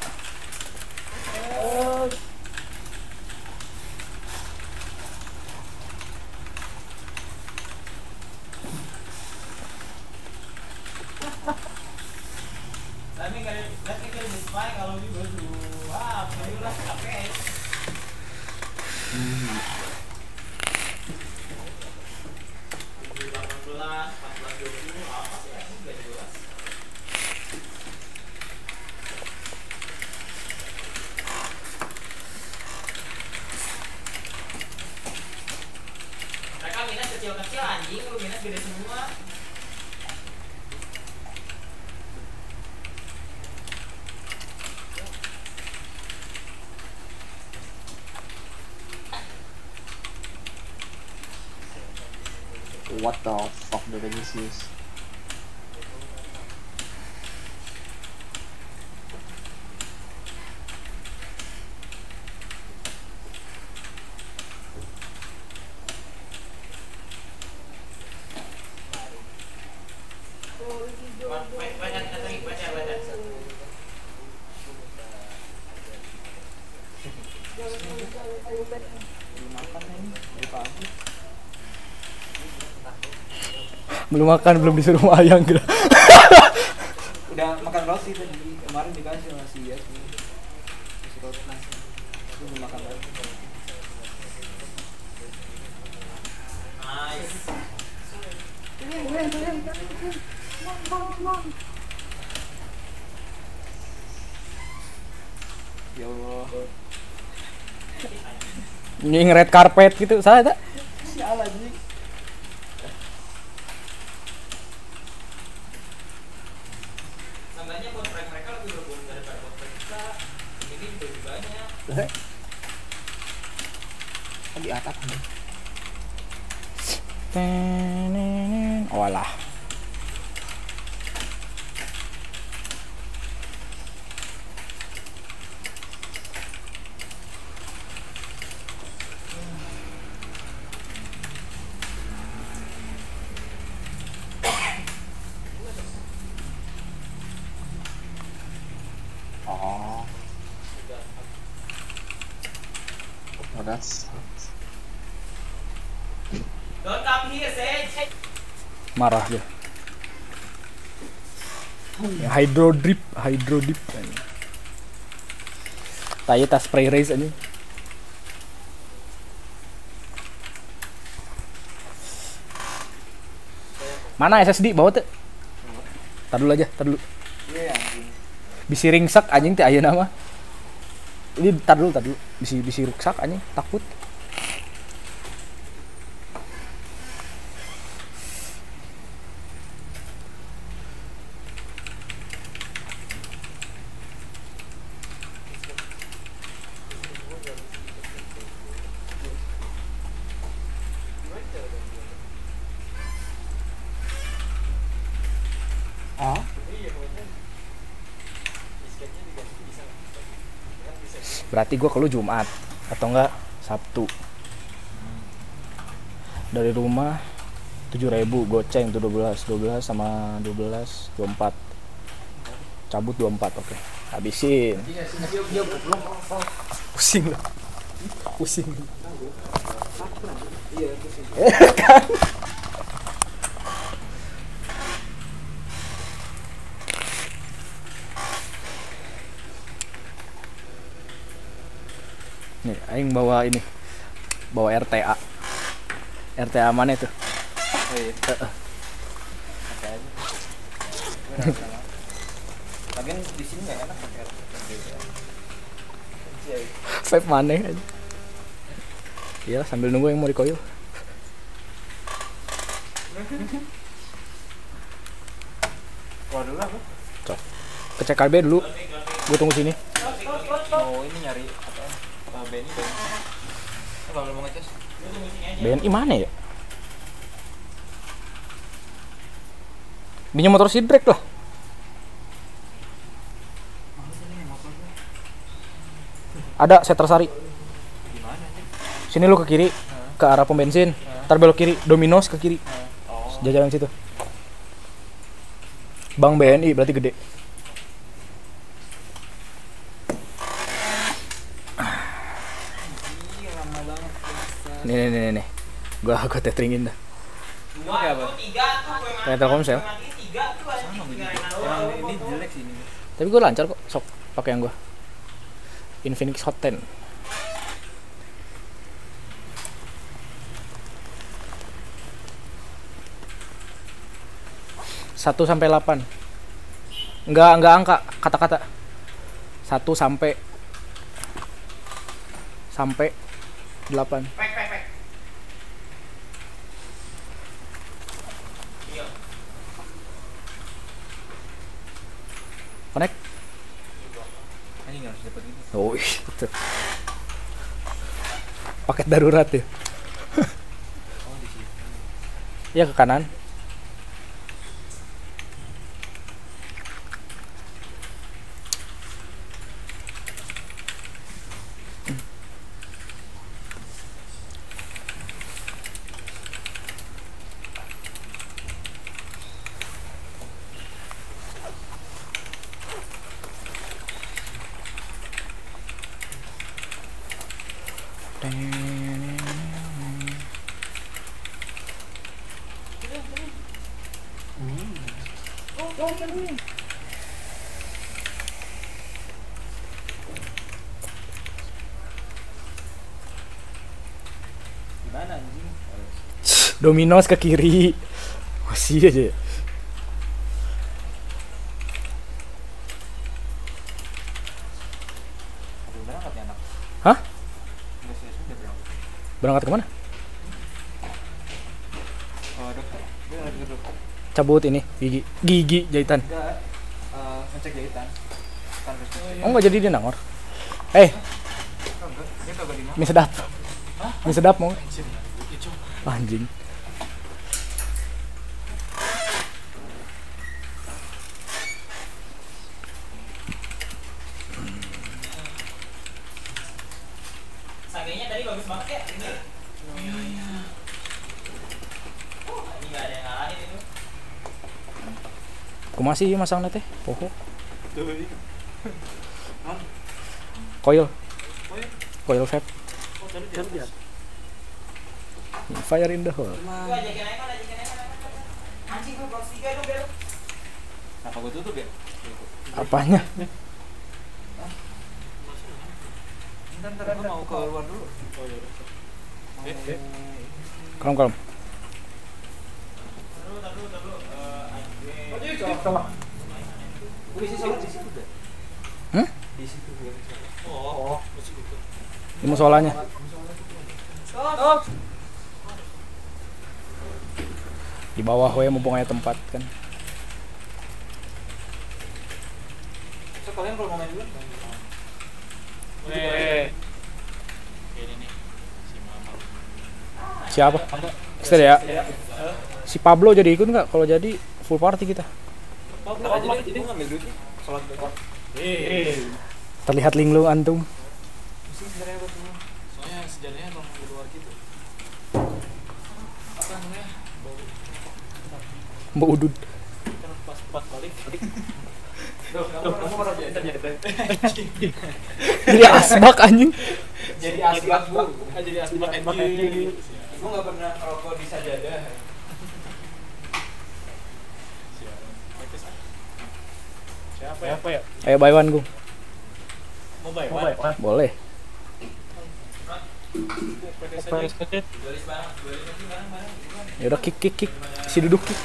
Mereka minus kecil-kecil anjing, lu minus gede semua. What the fuck did I just use? Belum makan, belum disuruh ayang gitu. <laughs> Udah makan roti tadi. Kemarin dikasih roti nasi. Belum makan. Ya Allah. Ini red carpet gitu, salah tak? Sial anjing. Seenggaknya buat prank mereka lebih berbunyi daripada buat prank kita. Ini juga lebih Kan di atap nih. Alah. gas. Don't come here, Sage. Marah dia. Yang hydro drip, hydro drip. Tayo tas spray race aja. Mana SSD bawa tuh? Tar dulu aja, tar dulu. Iya anjing. Bisi ringsak anjing teh ayeuna mah. Ini tar dulu, dulu. Bisi bisi ruksak anjing, takut. Berarti gua ke lu Jumat atau enggak Sabtu. Dari rumah 7000 goceng tuh 12 12 sama 12 24 cabut 24 oke. Habisin. Pusing lo pusing Iya, <laughs> pusing. kan nih aing bawa ini bawa RTA RTA mana itu Oh iya. Oke aja. <laughs> Lagian di sini nggak enak pakai Iya. vape mana aja iya sambil nunggu yang mau dikoyo Keluar dulu aku. Cok. ke CKB dulu gue tunggu sini Mau ini nyari Benny. Kalau mau ngecas. BNI mana ya? Binnya motor sidrek lah. Ada saya tersari. Sini lu ke kiri ke arah pom bensin. Ntar belok kiri Domino's ke kiri. Jajaran situ. Bang BNI berarti gede nih nih nih nih, nih <laughs> gua gua teteringin dah. Dua tuh tiga tuh gue kayak Telkomsel. tiga tuh. Emang ini jelek sih ini. tapi gua lancar kok sok pakai yang gua. Infinix Hot 10 satu sampai 8 Enggak, enggak angka, kata-kata. Satu sampai sampai 8 Connect Anjing harus dapat gitu. Oh itu Paket darurat ya Oh. Ya ke kanan Gimana anjing? Domino's ke kiri Masih aja. Hah? Berangkat. Ke mana? Cabut ini gigi gigi jahitan. Enggak. Oh nggak jadi dia nangor. Eh, mie sedap. Mie sedap mau? Anjing. Ya, coba. Anjing. Sagenya tadi bagus banget ya ini. Iya iya. Oh, ini nggak ada yang ngalahin itu. Masih masang teh. Poho. Coil. Coil vape. Oh, Fire in the hole. Anjing gue blok 3 dong belok. Apa gue tutup ya? Apanya? Ntar mau keluar dulu. Udah. Kalem kalem. Gue sholat di situ deh. Di situ gue. Oh, di situ. Di musolanya. Stop. Di bawah we mumpung ada tempat kan. So kalian kalau mau main dulu? Weh. Ini nih. Si Mama. Siapa? Ya. Si Pablo jadi ikut nggak? Kalau jadi full party kita. Terlihat linglung antum. Pusing sebenarnya buat semua. Soalnya di luar gitu. Apa namanya? Bau. Mbak Udud. Kan pas pas balik. jadi asbak anjing. Jadi asbak bu, jadi asbak anjing. Gue nggak pernah rokok di sajadah. Ya? Siapa ya? Ayo buy one gung. Mau buy Mau one? Boleh. Ya udah kick kick kick. Si duduk kick.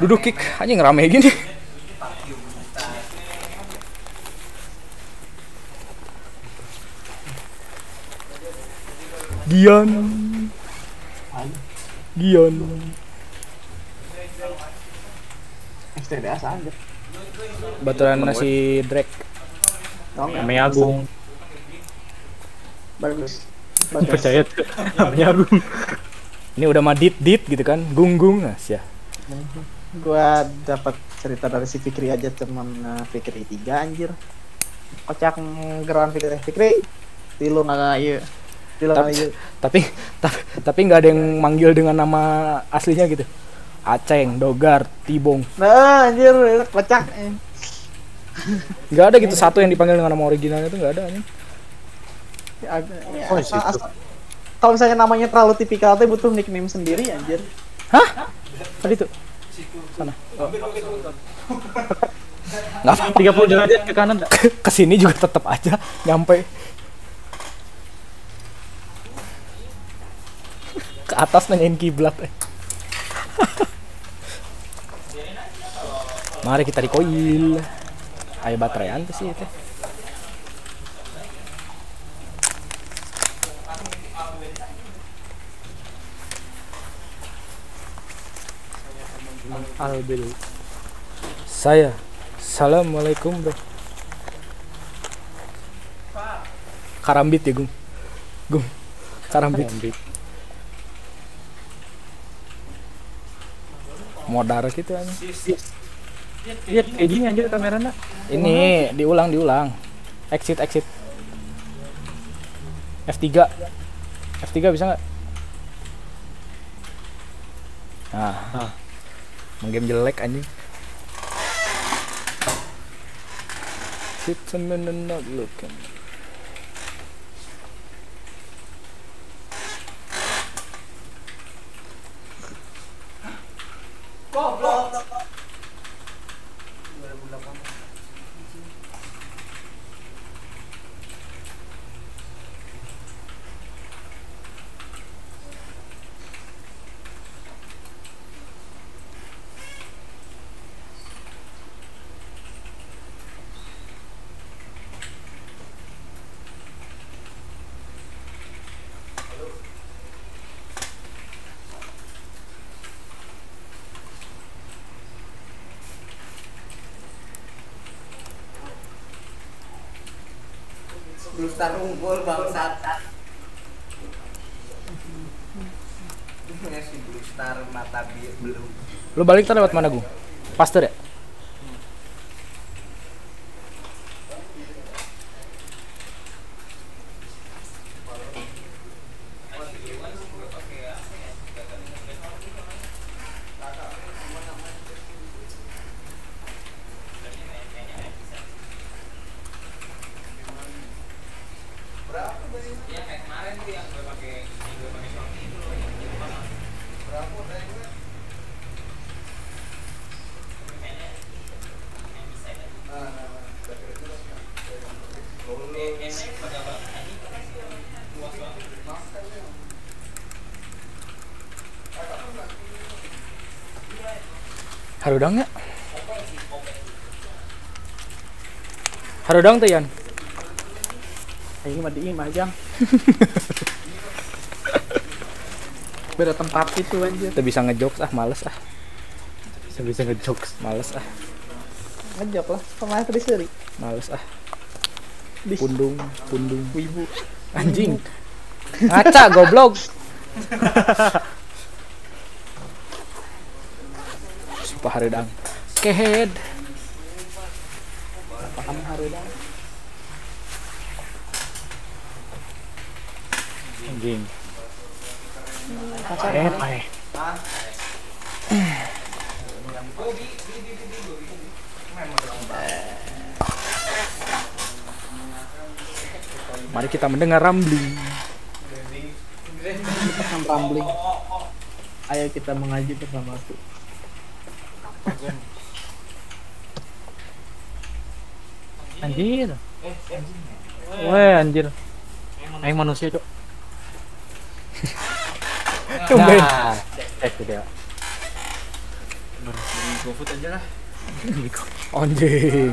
Duduk kick. Anjing rame gini. Gion. Gion. STDA aja. Baturan nasi Drake. Namanya Agung. Bagus. Percaya tuh. Namanya Agung. Ini udah mah dit dit gitu kan. Gung gung nah, sia. Gua dapat cerita dari si Fikri aja teman eh, Fikri tiga anjir. Kocak geran Fikri. Fikri, tilu iya. Tapi iya. tapi tapi tapi nggak ada yang manggil dengan nama aslinya gitu. Aceng, Dogar, Tibong. Nah anjir kocak. Nggak ada gitu satu yang dipanggil dengan nama originalnya itu nggak ada anjing. Ya, ya, Oh, asal- Kalau misalnya namanya terlalu tipikal teh butuh nickname sendiri anjir. Hah? Tadi tuh. Sana. Nggak apa-apa. 30 derajat ke kanan. <laughs> Ke sini juga tetap aja nyampe. Ke atas nanyain kiblat. eh. <laughs> Mari kita recoil. Ayo baterai tuh sih itu. Albil. Saya. Assalamualaikum bro. Karambit ya Gung. Gung. Karambit. Modar gitu aja. Lihat kayak gini aja kameranya. Ini diulang diulang. Exit exit. F3. F3 bisa nggak? Nah. Menggame jelek anjing. Sit and not looking. Goblok. Blue Star unggul bangsat. Ini si Blue Star mata biru belum. Lu balik tadi lewat mana Gung? Pastor ya? Harudang tuh Yan. Ayo mah diim aja. <laughs> Beda tempat itu anjir. Kita bisa ngejokes ah, males ah. Bisa bisa ngejokes, males ah, Ngejok lah, sama tadi seri. males ah. Pundung, pundung. Wibu. Anjing. Ngaca <laughs> goblok. <laughs> Sumpah Harudang. Kehead. Paham harudang. Anjing. Pacar. Eh, pae. Mari kita mendengar rambling. Rambling. Ayo kita mengaji bersamaku. Anjir. Weh, anjir. Aing manusia, <laughs> Cok. Tumben. Nah, cek tuh dia. GoFood aja lah. <laughs> Anjing.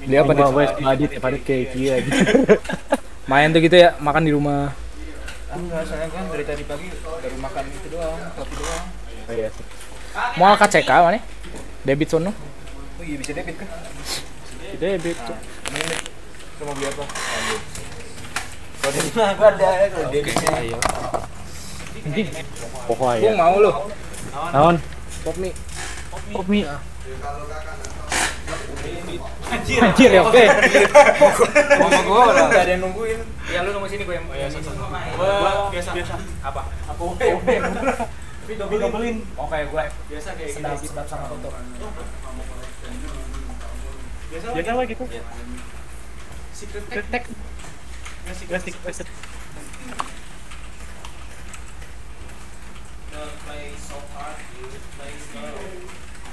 Dia deh? wes tadi tiap hari kayak kia gitu. <laughs> Main tuh gitu ya, makan di rumah. Enggak, saya kan dari tadi pagi baru makan itu doang, kopi doang. Oh iya. Mau KCK mana? Debit sono. Oh iya bisa debit kan? Debit. Nah, ini nih. Lu mau beli apa? Lanjut. Kalau debit mah gua ada ya, kalau debitnya. Ayo. Anjing. Pokok Bung mau lu? Naon? Pop mie. Pop mie. Anjir. Anjir ya, oke. Mau gua lah. Enggak ada yang nungguin. Ya lu nunggu sini gua yang ya, Gua biasa. Biasa. Apa? Apa? Tapi dobelin. Oke, gua biasa kayak sedap sedap sama foto. Biasa Biasa lah gitu. Secret Secret tag. Plastik plastik. Don't play so hard, dude. Play slow.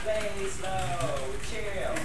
Play slow. Chill.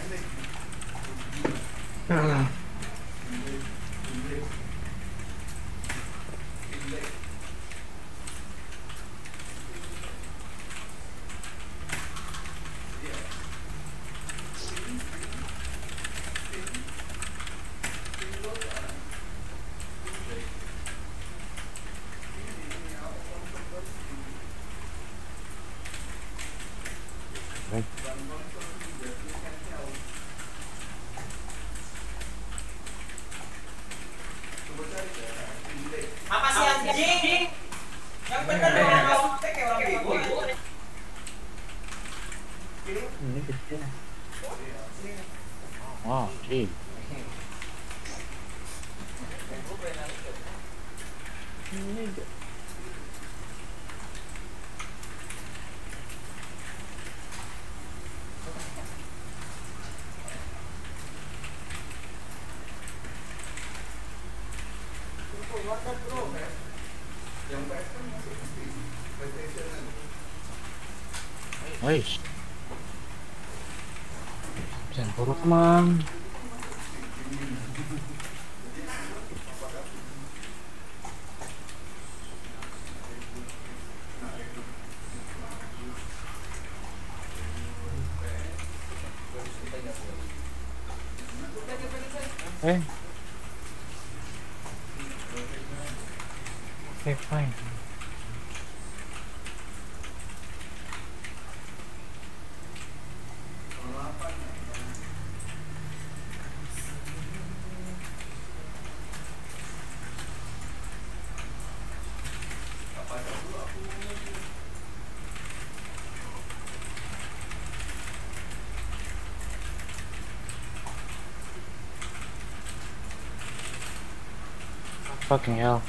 Fucking hell.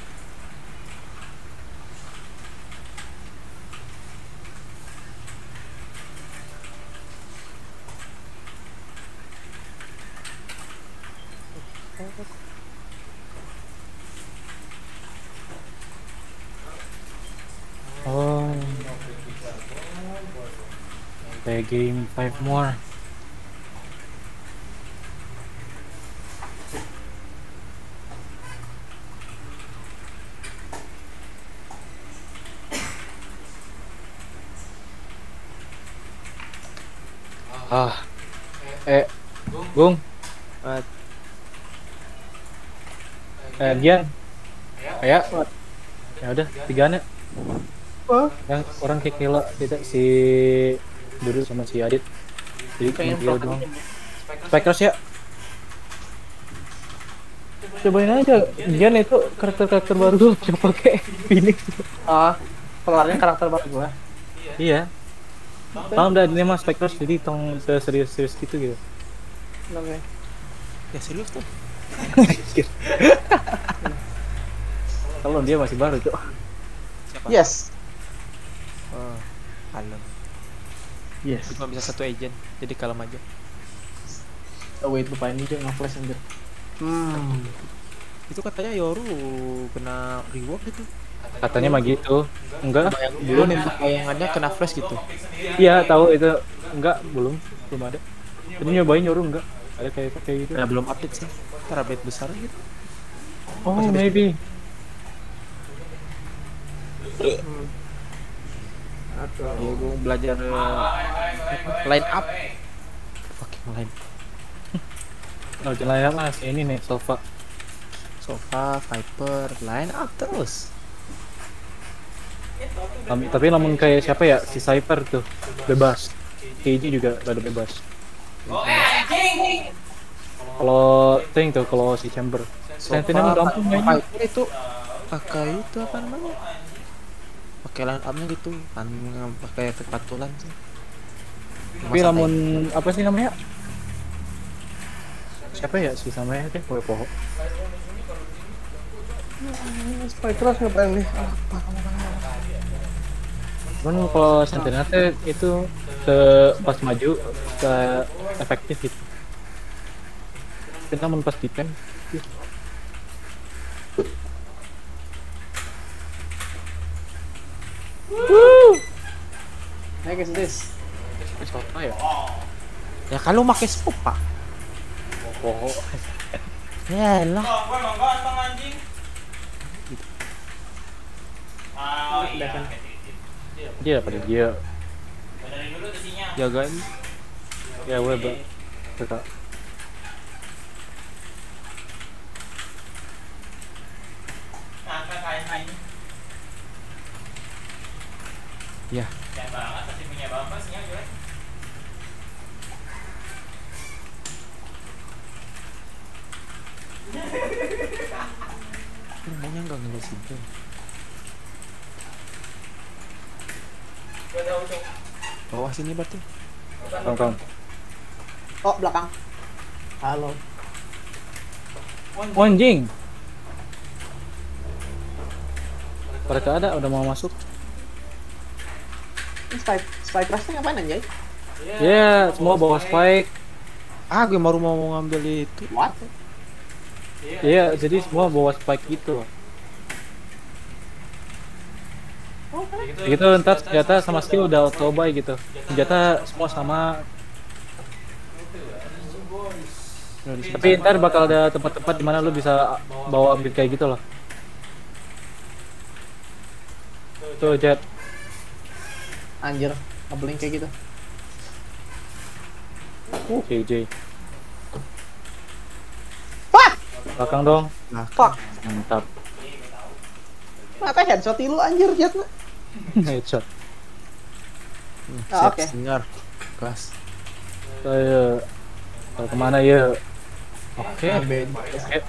Oh. Begging five more. Eh, Gian. Ya. Ya udah, tiganya. Yang orang kayak kila kita si Dudu sama si Adit. Jadi cuma tiga doang. Spikers ya. Cobain aja, Gian itu karakter-karakter baru tuh coba pakai Phoenix. Ah, keluarnya karakter baru gua. Iya. Tahu udah ini mah Spectres jadi tong serius-serius gitu gitu. Oke. Ya serius tuh. <laughs> Kalau dia masih baru tuh. Yes. Oh, kalem. Yes. Cuma bisa satu agent, jadi kalem aja. Oh wait, lupa ini dia nge-flash anjir. Hmm. Itu katanya Yoru kena reward gitu. Katanya mah gitu. Enggak. Dulu nih bayangannya kena flash gitu. Iya, tahu itu. Enggak, belum. Belum ada. Tadi nyobain nyoru enggak? Ada kayak kayak gitu. Ya belum update sih. Update besar gitu. Oh, maybe. Ya gue belajar uh, line up. Fucking line. <laughs> Oh, jalan sih ini nih sofa. Sofa, Viper, line up terus. Tam- tapi namun kayak siapa ya si Cyper tuh bebas. KG juga rada bebas. Kalau Ting tuh kalau si Chamber. Sentinel mainnya. Viper itu pakai itu apa namanya? Pakai line upnya gitu, kan pakai efek patulan sih. Tapi namun apa sih namanya? Siapa ya si namanya teh poho poho. Spikers ngapain nih? Cuman kalau Sentinel itu ke pas maju ke efektif gitu. Kita defense Woo! Hey guys, this. Ya? Ya kalau pakai sofa. Poho. Ya lah. Oh iya. Dia pada dia. Jagain. Ya gue bak. Kakak. Ya. Jangan banget, pasti punya bapak sih jelek. Namanya enggak ngeles itu. Bawah sini berarti. Kong kong. Oh, belakang. Halo. Oh, anjing. Mereka ada udah mau masuk. Ini spike spikers ngapain anjay? Ya, semua bawa spike. Ah, gue baru mau ngambil itu. What? Iya, jadi semua bawa spike gitu. Gitu ntar senjata sama skill udah auto buy gitu. Senjata semua sama. Tapi ntar bakal ada tempat-tempat di mana lu bisa bawa ambil kayak gitu loh. Tuh Jet. Anjir, ngebling kayak gitu. Uh, KJ. Wah! Belakang dong. Fuck. Mantap. Mata headshot lu anjir jet. <laughs> Headshot. Ah, oke. Dengar. Kelas. Ayo. Kalau ke mana ya? Oke. Oke.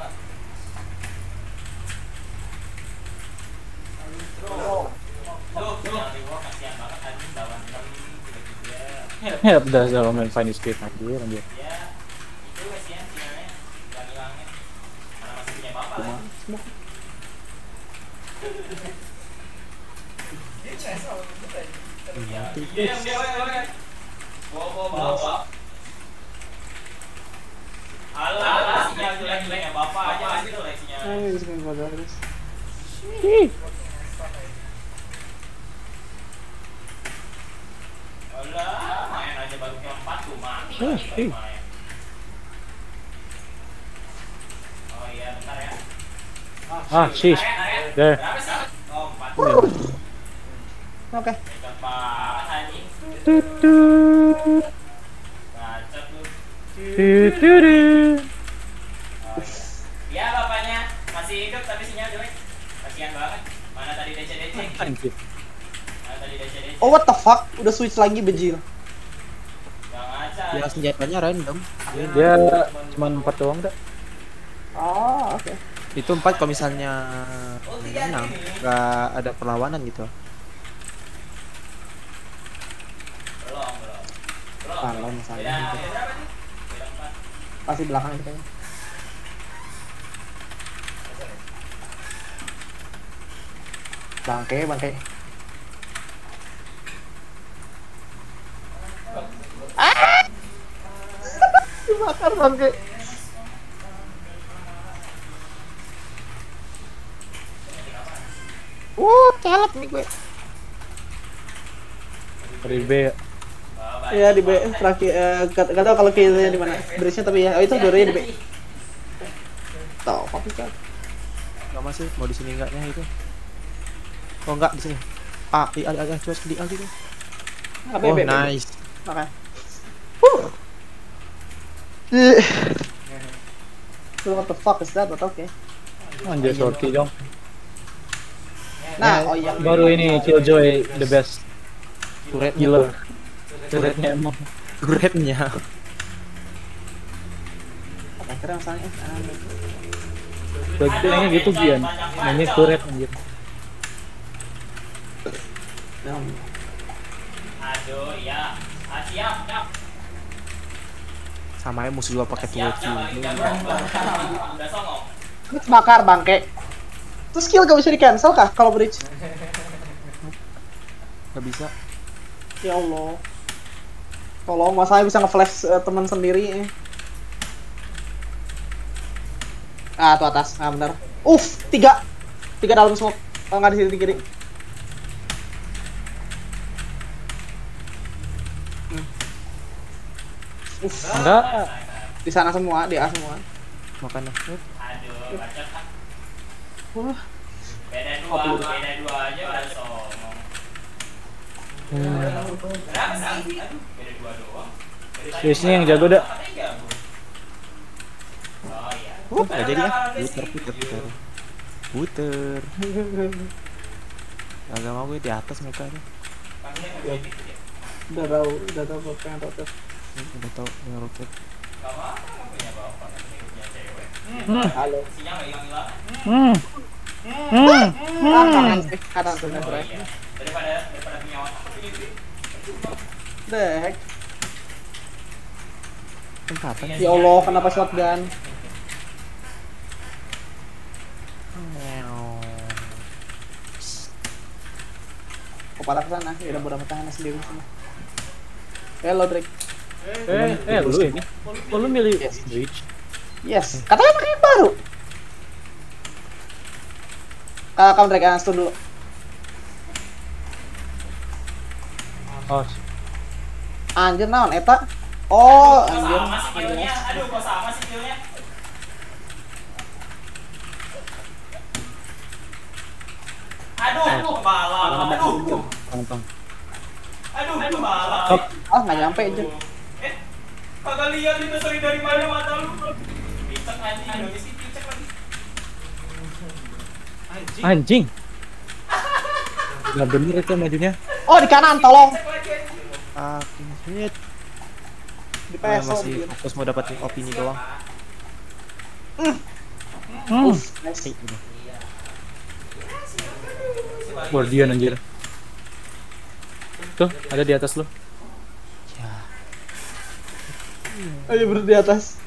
Ya udah kalau main Final Street aja anjir. Alah, sinyal jelek-jelek ya bapak aja sinyal. Ayo, Alah, main aja baru keempat tuh mati. Ah, mati, ih. main. Oh iya, bentar ya. Ah? Oh, empat. Oke. Tutut. Ya bapaknya masih hidup tapi sinyal jelek. Kasihan banget. Mana tadi DC Oh what the fuck? Udah switch lagi bejil. Ya senjatanya random. Dia cuma empat doang dah. Oh, oke. Itu empat kalau misalnya menang, nggak ada perlawanan gitu. Kalau misalnya gitu. Pasti belakang itu kayaknya. Bangke, bangke. Ah! Dibakar bangke. Wuh, kelap nih gue. Dari B ya. Ya di B terakhir eh, gak, gak tau kalau kayaknya di mana bridge-nya tapi ya oh, itu dua di B. Tahu apa kan? Gak masih mau di sini enggaknya itu. Oh enggak di sini. Ah, di ada ada cuas di Aldi tuh. Ah, B, Oh B, nice. Makanya. So what the fuck is that? But okay. Anjir sorti dong. Nah, oh iya. Baru ini Killjoy the best. Turret Gila. Turretnya emang. Turretnya. Masalahnya? Ah, Bagusnya gitu Bian. Ini turret anjir. Aduh, iya. Ah, siap, siap. Sama aja musuh juga pakai turret songong. Bridge bakar bangke. Terus skill gak bisa di cancel kah kalau bridge? Gak bisa. Ya Allah. Tolong masalahnya bisa nge-flash eh, teman sendiri. eh. Ah, tuh atas. Ah, benar. Uff, tiga. Tiga dalam smoke. Oh, nggak di sini di kiri. Hmm. Uff. Enggak. Di sana semua, di A semua. Makanya. Aduh, bacot. ah. Wah. Beda dua, Apa beda dua aja udah songong. Hmm. Berapa sih? Aduh, beda dua doang. Dari tadi Biasanya yang jago dah. Oh iya. Uh, jadi ya. Puter, puter, puter. Puter. Agak mau gue di atas mereka tuh. Ya. Udah tahu, udah tahu kok pengen roket. Hmm, Udah tau yang roket. Hmm. Halo. Sinyal nggak hilang-hilang. Hmm. Hmm. Kanan kanan Oh iya. Daripada daripada punya otak punya duit. The heck? Tempatan. Ya Allah, kenapa shotgun? Kepala ke sana, ya udah bodoh tahan sendiri semua. Hello Drake. Eh, eh lu ini. Oh lu milih bridge. Yes, katanya pakai baru. Kalau kamu Drake yang dulu. Oh, Anjir naon eta? Oh, anjir. Sama sih killnya. Aduh, kok sama sih killnya? Aduh, aduh, malam. Aduh, tong aduh, aduh, malam. Ah, nggak nyampe aja. Kagak lihat itu seri dari mana mata lu? Picek anjing, Indonesia sih picek lagi. Anjing. Anjing. Gak bener itu majunya. Oh, di kanan, tolong. Ah, hit. Di PSO. masih fokus mau dapat opini doang. Hmm. Uff, nice. Udah. Guardian anjir. Tuh, ada di atas lu. Ayo berdiri di atas.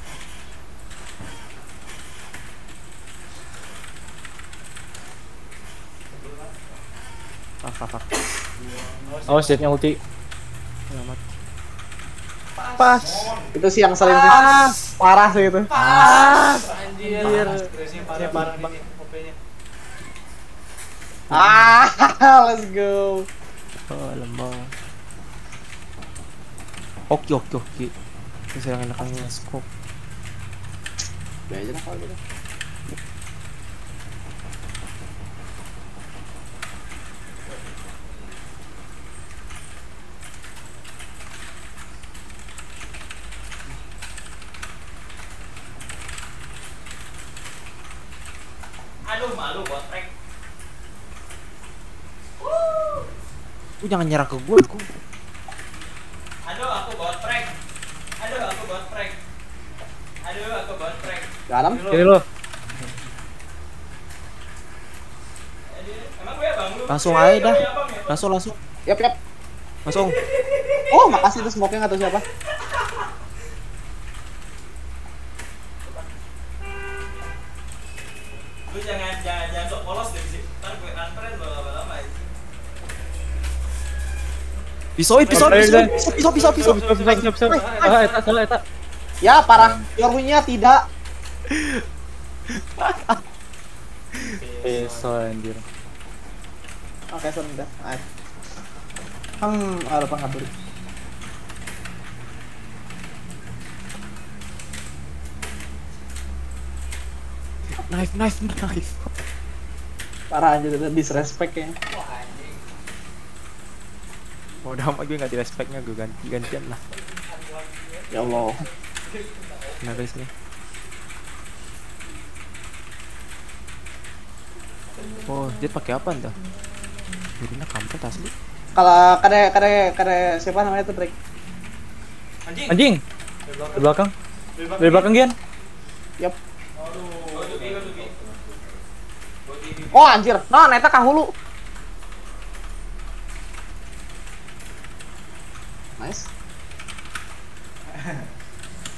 Awas jetnya ulti. Selamat. Pas. Itu sih yang sering sih. Parah sih itu. Anjir. Saya parah banget OP-nya. Ah, <laughs> let's go. Oh, lemah. Oke, oke, oke. Hindi sila kailangan ng scope. Medyo na kawal jangan nyerang ke gue, Halo, aku botrek. Aduh, aku botrek. Aduh, aku. Dalam. Ini lo. Emang gue bang lu? Langsung aja dah. Langsung langsung. Yap, yap. Langsung. Oh, makasih tuh smoke atau siapa? Lu jangan jangan jangan sok polos deh sih. Ntar gue Pisau, pisau, pisau, pisau, pisau, pisau, Pisau, pisau, pisau, pisau. Ya, parah. Yorwinya tidak. Pisau anjir. Oke, sorry dah. Ayo. Hmm, ada apa nggak boleh? Knife, knife, knife. Parah aja udah disrespect ya. Oh, udah amat gue nggak di respectnya gue ganti gantian lah. Ya Allah. Nah guys nih. Oh, dia pakai apa entah? Jadinya kampret asli. Kalau kade kade kade siapa namanya tuh Drake? Anjing. Di belakang. Di belakang Gian. Yap. Oh anjir, nah neta kahulu. <laughs>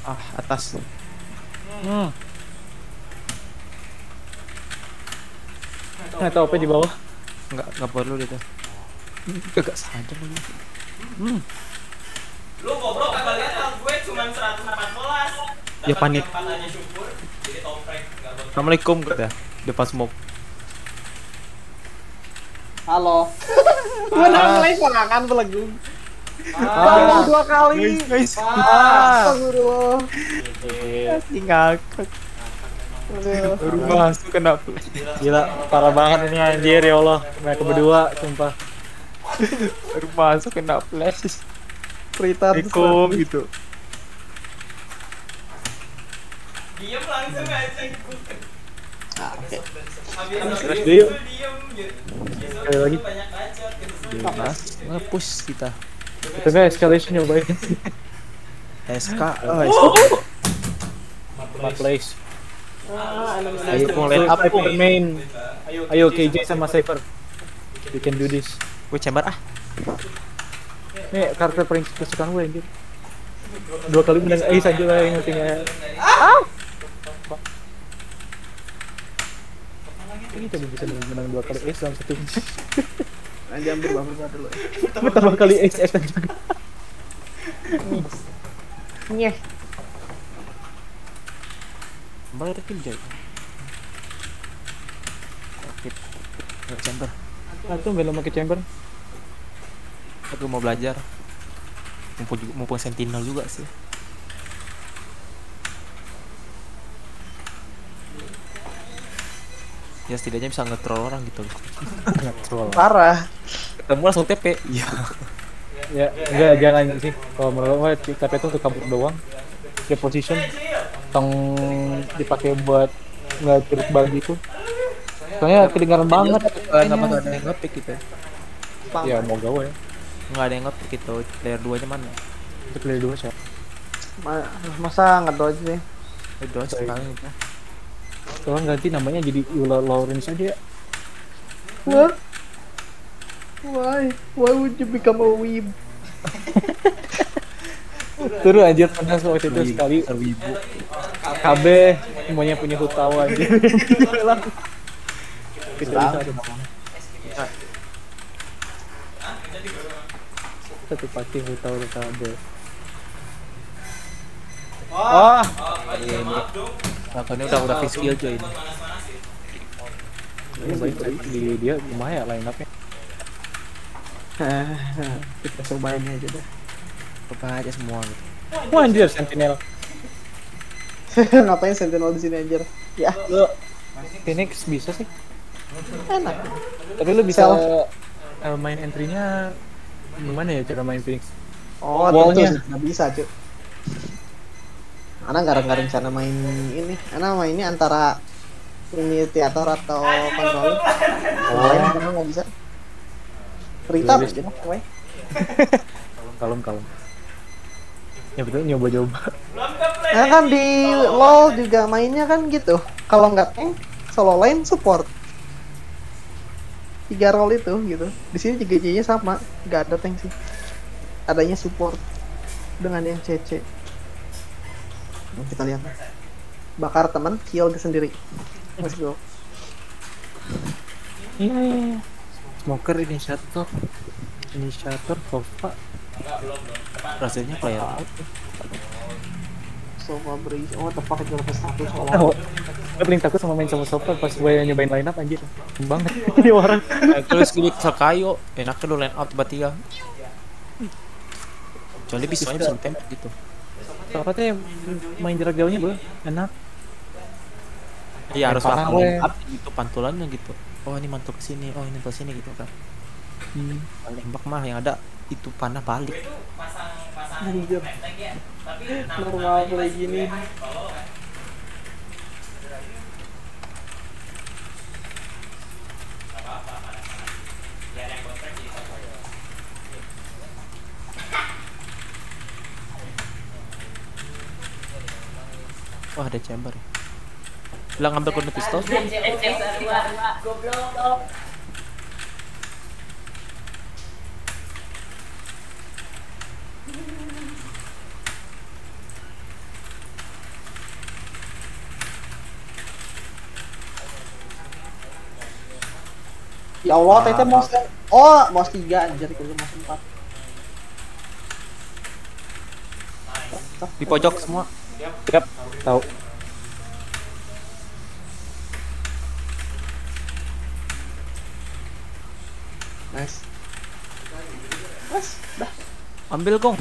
Ah, atas. Hmm. Nah, itu OP di bawah. Enggak, enggak perlu dia tuh. Gak sadar lagi. Hmm. Lu goblok kagak lihat health gue cuma 114. Ya, panik. Katanya syukur, jadi toprek. Assalamualaikum kata depan smoke. Halo. Gua namanya serangan belagu. Ah, dua kali. Guys, guys. Ah, Astagfirullah. Asli ngakak. Baru masuk kena Gila, parah banget ini anjir ya Allah. Mereka berdua, sumpah. Baru masuk kena flash. Cerita Assalamualaikum gitu. Diem langsung aja. Ah, oke. Habis diem. itu diem gitu. Sekali lagi. nge-push kita. Kita nggak escalation nyobain. SK. Oh, SK. My place. Ayo, mau line up, nih. main. Ayo KJ sama Cypher. We can do this. Gue chamber ah. Nih karakter paling kesukaan gue anjir. Dua kali menang Ace aja lah yang ngertinya. Ah! Ini coba bisa menang dua kali Ace dalam satu Anjir ambil bumper dulu. <laughs> Pertama kali Ace Ace juga. Nyeh. Bayar kill jay. Oke. Chamber. Tuh nggak pakai chamber. Aku mau belajar. Mumpung juga, mumpung sentinel juga sih. Ya setidaknya bisa nge-troll orang gitu loh. Nge-troll. Parah. Ketemu langsung TP. Iya. Ya, enggak jangan sih. Kalau menurut gue tapi itu untuk kabur doang. Dia position tong dipakai buat nggak turut bagi itu. Soalnya kedengaran banget. Enggak bakal ada yang nge-pick gitu. Ya mau gawe ya. Enggak ada yang nge-pick gitu. Player 2 nya mana? Itu player dua siapa? Ma masa ngedodge sih? Itu sekali gitu. Tolong ganti namanya jadi Yula Lawrence aja ya. What? Why? Why would you become a weeb? <laughs> Terus anjir pernah waktu itu sekali Wibu. KB semuanya punya hutawa anjir. <laughs> Kita bisa. Satu pakai hutawa KB. Oh, ini. Nah, ini udah udah free skill aja ini. Ini baik di dia lumayan line up-nya. <laughs> Kita cobain aja deh. Coba aja semua gitu. Wah anjir Sentinel. <laughs> Ngapain Sentinel di sini anjir? Ya. Lu Phoenix bisa sih. Enak. Tapi lu bisa eh, main entry-nya gimana ya cara main Phoenix? Oh, Wallnya. tentu nggak bisa cuy. Ana nggak nggak rencana main ini. Ana main ini antara ini teater atau kontrol Oh. lain karena nggak bisa Rita Bisa. gitu weh. kalem kalem ya betul nyoba nyoba Nah kan di LoL juga mainnya kan gitu. Kalau nggak tank, solo lane support. Tiga role itu gitu. Di sini juga jadinya sama, nggak ada tank sih. Adanya support dengan yang CC. Nah, kita lihat. Bakar teman, kill dia sendiri. Let's go. iya iya iya. smoker initiator initiator Sova rasanya player out Sova beri, oh tepat itu level satu Oh, soalnya. gue paling takut sama main sama Sova pas gue nyobain line up anjir banget <laughs> ini orang Eh, terus gini kesel kayo enaknya lu line out tiga kecuali bisa bisa tembak gitu Sova tuh main jarak jauhnya bro enak iya harus weh. up gitu pantulannya gitu oh ini mantul ke sini oh ini ke sini gitu kan hmm. Nembak mah yang ada itu panah balik. Normal play gini. Wah ada chamber ya. Bilang ambil kode pistol. Goblok. Ya Allah, tete mos Oh, mos 3 anjir, kudu mos 4. di pojok semua Yap, tahu. Nice. Nice, dah. ambil gong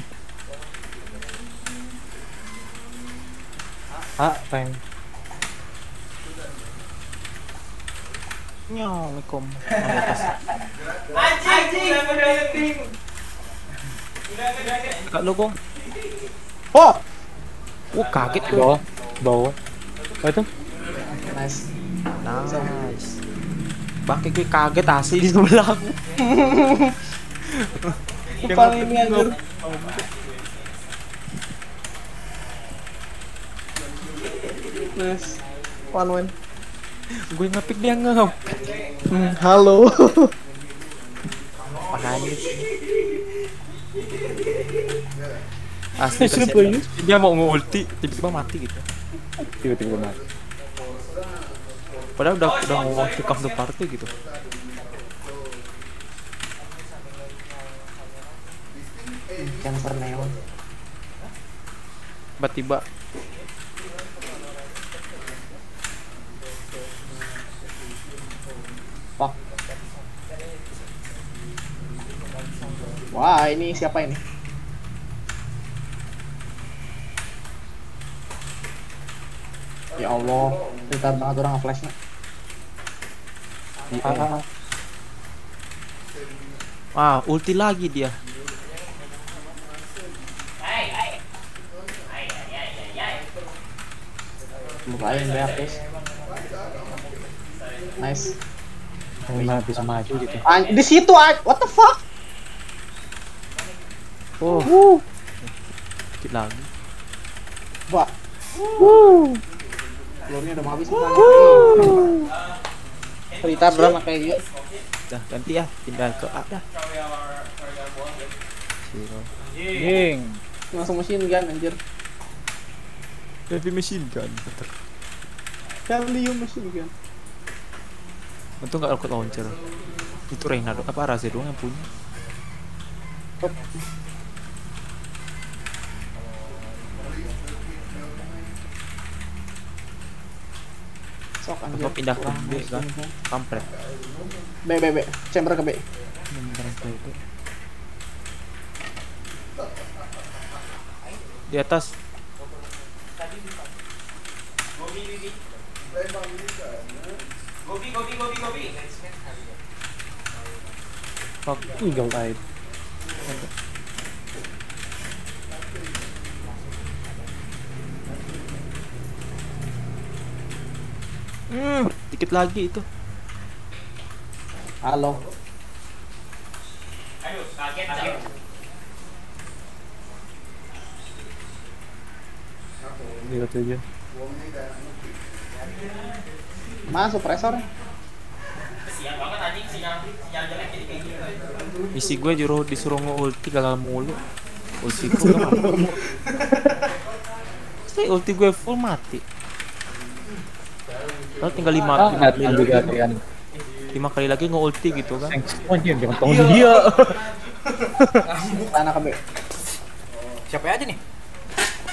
Ah, tank. Assalamualaikum Anjing, anjing. Kak lu gong Oh, wah kaget tuh bawah, bawah. Oh itu? nice. nice bangke gue kaget asli di sebelah aku <laughs> Bukan ini anjir. Nice. One win. gue ngepick dia ngep Hmm, halo. <laughs> makanya asli ini. dia mau ngulti tiba-tiba mati gitu Tiba-tiba mati. padahal udah udah ngomong kick off the party gitu Cancer neon. tiba-tiba. Wah, ini siapa ini? Ya Allah, bentar banget orang nge-flashnya. Ah, ah, ah. Wah, ulti lagi dia. Bukain banyak guys. Nice. Nggak bisa maju gitu. An- di situ, what the fuck? Oh. Dikit lagi. Wah. Telurnya udah mau habis. Cerita berapa kayak gitu? Dah ganti ya, pindah ke A dah. Zero. Ging. Langsung mesin gun anjir. Heavy machine gun. Betul. Kalium mesin gun. Untung nggak rocket launcher. Itu Reynard apa Raze doang yang punya. Sok anjir. Apa pindah ke B kan? Kampret. B B B. Chamber ke B. Kayak itu. Di atas. Gobi, gobi, gobi, gobi. Fuck, Eagle Eye. Hmm. Dikit lagi itu. Halo. Aduh, kaget kaget. Lihat aja. Kayak gitu. Misi gue juru disuruh nge-ulti gagal mulu. Ulti gue? <laughs> Saya ulti gue full mati. Lalu tinggal lima, Ah, lima kali ada lagi. Lima kali lagi nge-ulti gitu kan. Oh, anjir, jangan tolong dia. Anak kebe. Siapa aja nih?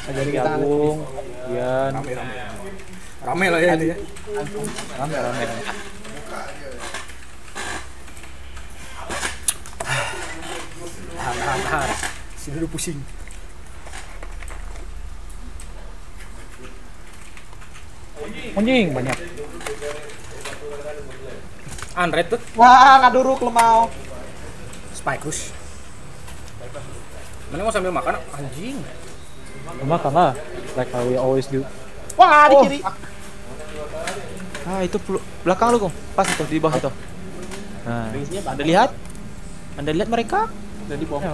Jadi Agung, Ian, Rame rame. Rame lah ya ini ya. rame rame. Tahan tahan tahan. Sini dulu pusing. Anjing banyak. Unread tuh. Wah, ngaduruk lu mau. Spikeus. Mana mau sambil makan anjing. Makan lah, like how we always do. Wah, di Oh. kiri. Ah itu belakang lu kong. Pas itu di bawah itu. Nah, anda lihat? Anda lihat mereka? Udah di bawah. Ya,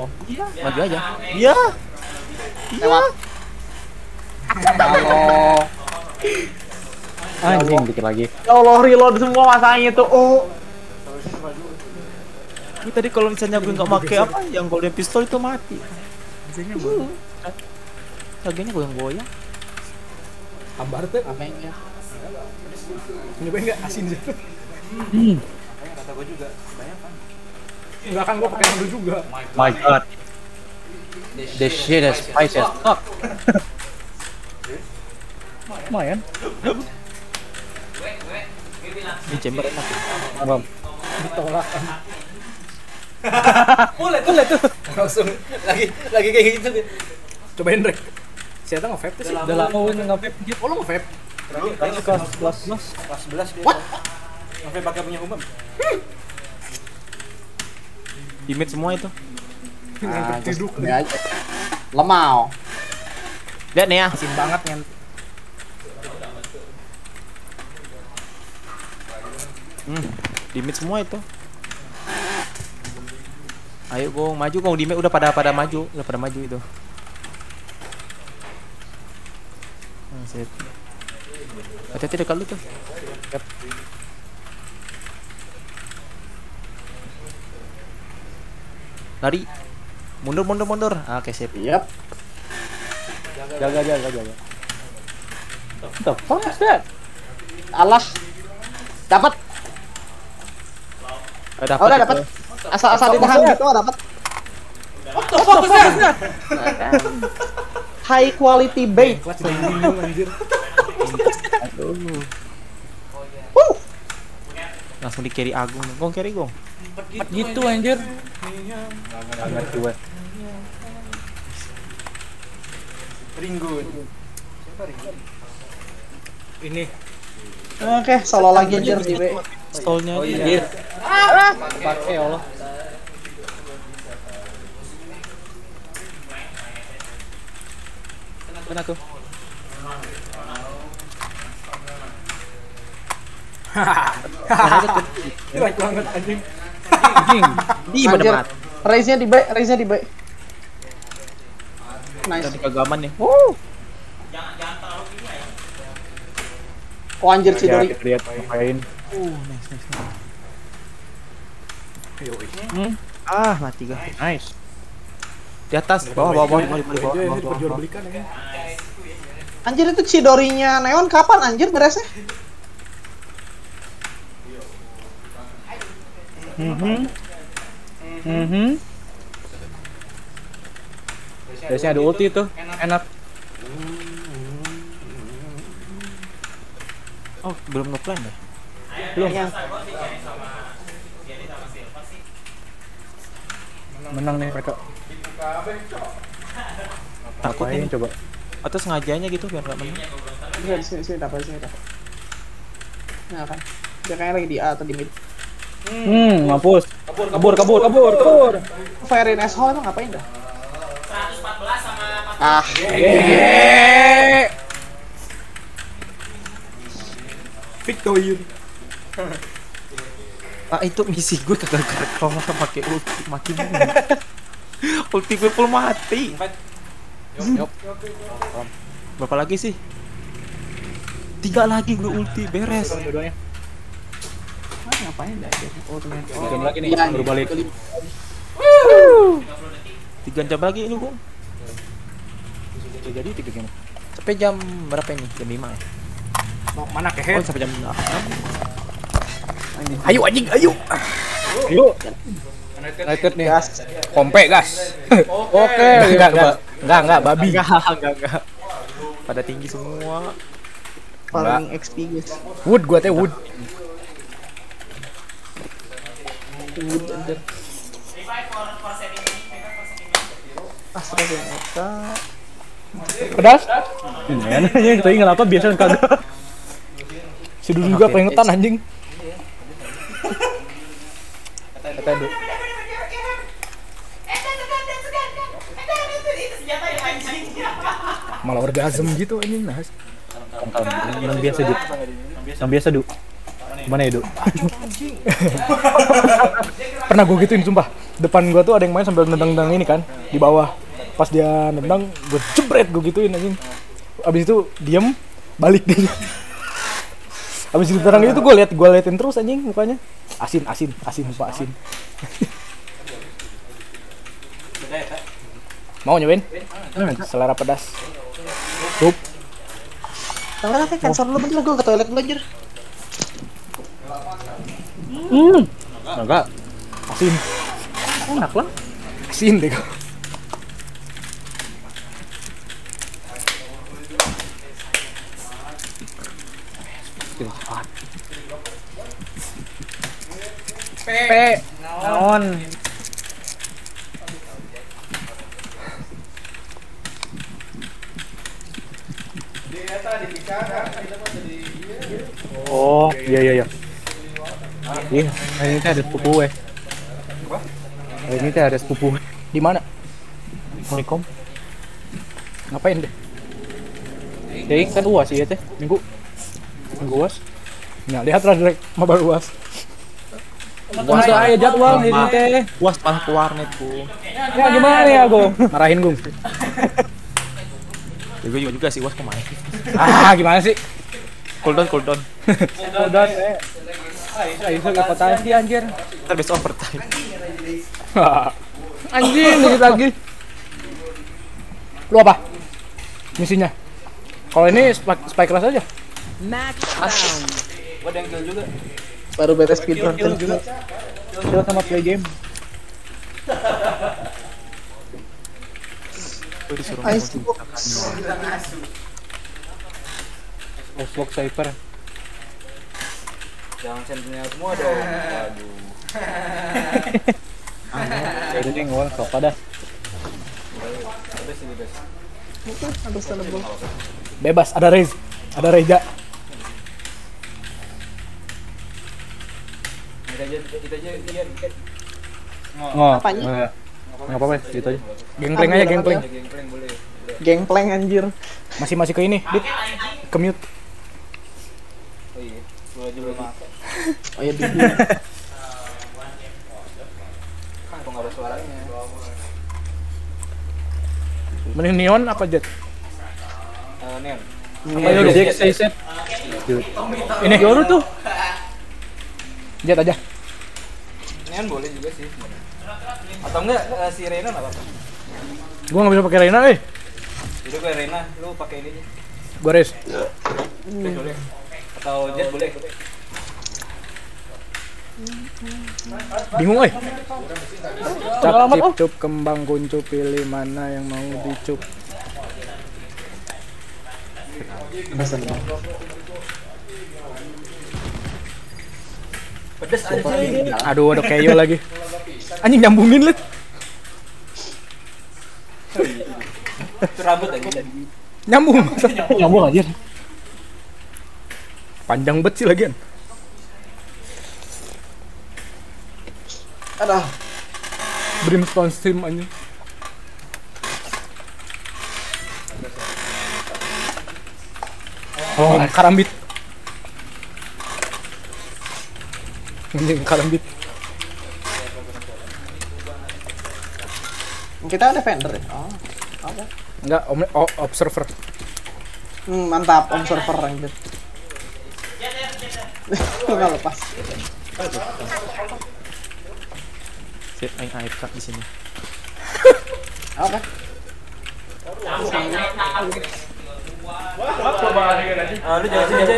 oh, iya. Maju aja. Iya. Iya. Halo. <laughs> Anjing dikit lagi. Ya Allah, reload semua masanya tuh. Oh. Ini tadi kalau misalnya gue nggak pakai apa, yang golden pistol itu mati. Biasanya Uh. Harganya goyang-goyang. Ambar tuh. Apa yang ya? Nyobain enggak asin sih? Hmm. Kata gua juga banyak kan. Enggak kan gua pakai handle juga. My god. This shit is spicy as fuck. <laughs> Lumayan. Ini chamber enak. Apa? Ditolak <laughs> kan. Boleh tuh, boleh tuh. Langsung lagi lagi kayak gitu. Cobain. Siapa nge-vape tuh sih? Udah lama gue nge-vape gitu. Oh, lu nge-vape? Kelas kelas kelas kelas. Kelas 11 dia. What? Nge-vape pakai punya umum. Dimit semua itu. Ah, Nge-vape duduk. Lemau. Lihat nih ya. Asin banget nyen. Hmm, dimit semua itu. Ayo gong, maju gong, dimit udah pada pada maju, udah pada maju itu. Nah, sip. Hati-hati dekat lu tuh. Lari. Mundur mundur mundur. Ah, Oke, sip. Yap. Jaga jaga jaga. What the fuck is that? Alas. Dapat. Oh, Oh, udah dapat. Asal asal ditahan gitu oh, dapat. What the fuck is that? High quality bait. Aduh. Langsung di carry Agung. Gong carry gong. Gitu anjir. Enggak ngerti gue. Ringgun. Siapa Ringgun? Ini. Oke, solo lagi anjir di B. Stolnya Oh, aja. iya. Ah, Pakai Allah. Mana tuh? Jelek banget anjing. Anjing. Di pada Anjir. mati. Raise-nya di B, raise-nya di B. Nice. Kagaman nih. Wuh. Oh anjir si Ya, Dori. kita lihat ngapain. Uh, nice nice. nice. Hmm. Ah, mati gak. Nice. Di atas, bawah, bawah, bawah, bawah, bawah, bawah, bawah, ya. Anjir itu Chidorinya Neon kapan anjir beresnya? Mhm. Mhm. Biasanya ada ulti tuh. Enak. Oh, belum ngeplan ya? Belum. Yang Menang nih mereka. Takut nih. coba? Atau sengajanya gitu biar nggak menang? Enggak di sini sini dapat di sini dapat. Nah kan. Dia kayaknya lagi di A atau di mid. Hmm, mampus. Kabur, kabur, kabur, kabur. Firein asshole emang ngapain dah? 114 sama Ah. Fit Toyun. <laughs> Ah itu misi gue kagak gerak kalau pakai ulti mati ulti gue full mati. Yop. Berapa lagi sih? Tiga lagi gue ulti beres. Ah, ngapain dah? Oh, jam lagi nih, Iya, baru balik. Tiga jam lagi ini gue. Jadi tiga jam. Sampai jam berapa ini? Jam lima ya? Mau mana Oh kehe? sampai jam enam. Ayo anjing, ayo. Ayo. United nih. Kompe, gas. <laughs> Oke, enggak, enggak. Enggak, enggak, babi. Enggak, enggak, enggak. Pada tinggi semua. Paling XP guys. Wood gua teh wood. Wood under. AstraZeneca. Pedas? Lumayan anjing, tapi kenapa biasa <laughs> kagak. Si dulu juga pengetan anjing. Kata. Malah orgasm gitu anjing nah. Yang biasa du. Yang biasa du. Mana ya du? <laughs> Pernah gue gituin sumpah. Depan gua tuh ada yang main sambil nendang-nendang ini kan di bawah. Pas dia nendang, gue jebret gue gituin anjing. Abis itu diem, balik dia. Abis itu terang itu gue liat gue liatin terus anjing mukanya. Asin, asin, asin, muka asin. Mau nyobain? Selera pedas. Sup. Tangan kayak cancel dulu bentar gue ke toilet dulu anjir. Hmm. Enggak. Asin. Enak lah. Asin deh kok. Pe. Naon. Oh, iya iya iya. Iya, ini teh ada sepupu eh. Ini teh ada sepupu. Di mana? Assalamualaikum. Ngapain deh? Jadi kan uas iya teh, minggu. Uas. Nah, lihat lah direct mabar uas. Masa aya jadwal ini teh. Puas malah ke warnet ku. Ya gimana ya, Gung? Marahin Gung. Ya gue juga, juga sih was kemarin. Ah, gimana sih? Cooldown, cooldown. Udah eh. Ayo ke potensi anjir. Ntar besok overtime. <laughs> Anjing, dikit lagi. Lu apa? Misinya? Kalau ini spike, spike keras aja. Match found. Gua ada yang kill juga. Baru beres speedrun tadi juga. Kita sama play game. Gue disuruh Ice. Xbox Cypher. Jangan sentinel semua dong. Waduh. Jadi <laughs> nih ngawal kok pada. Bebas. Ada Rez. Ada Reja. Kita aja kita aja iya. Oh, Apanya? Enggak apa-apa, gitu aja. Gengpleng aja, gengpleng. Gengpleng boleh. Anjir. Masih masih ke ini, Dit. Ke mute. Oh iya. Gua aja belum pakai. Oh iya, di Kan kok enggak ada suaranya. Mending neon apa jet? Eh, Neon. Apa? Jack set. Ini Yoru tuh. Jet aja. Neon boleh juga sih. Atau enggak eh, si Rena enggak apa-apa. Gua nggak bisa pakai Reina, eh. Jadi gue Rena, lu pakai ini aja. Gua Rez. Boleh, boleh. Atau Jet boleh. Bingung, eh. Cap, cip, cup, kembang, kuncup, pilih mana yang mau dicup. Pedes anjing. Aduh, ada keyo lagi. Anjing nyambungin liat. Itu rambut aja. Nyambung. Nyambung aja. Panjang bet sih lagian. Ada. Brimstone stream anjing. Oh, karambit. Anjing kalem bit. Kita defender ya? Oh. Oke. Enggak, om, o- observer. Hmm, mantap observer anjir. Enggak <laughs> lepas. Sip, aing AFK di sini. Oke. Ah, lu jangan sini aja,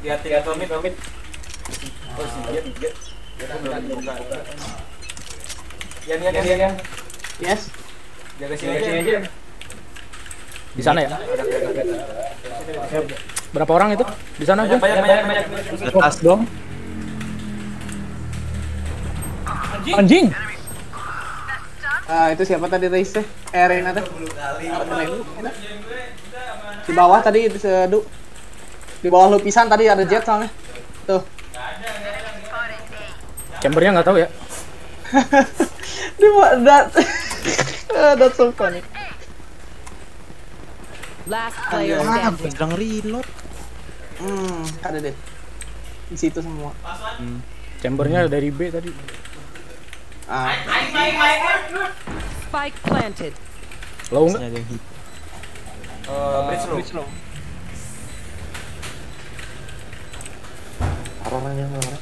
Lihat tiga komit, komit. Oh, sih, dia, dia. Dia belum buka. Yan, yan, yan, yan. Yes. Jaga sini aja. Di sana ya? Berapa orang itu? Di sana Banyak, banyak, banyak, banyak. Lepas dong. Anjing. Ah, itu siapa tadi race teh? Eh, Rena. Rena. Di bawah tadi itu sedu. Di bawah lupisan tadi ada jet soalnya. Tuh. Chambernya nggak tahu ya. Di bawah that. That's so funny. Last player Ah, standing. Sedang reload. Hmm, ada deh. Di situ semua. Chambernya dari B tadi. Ah. Spike planted. Low nggak? Yang hit. Eh, bridge low. Orangnya orang.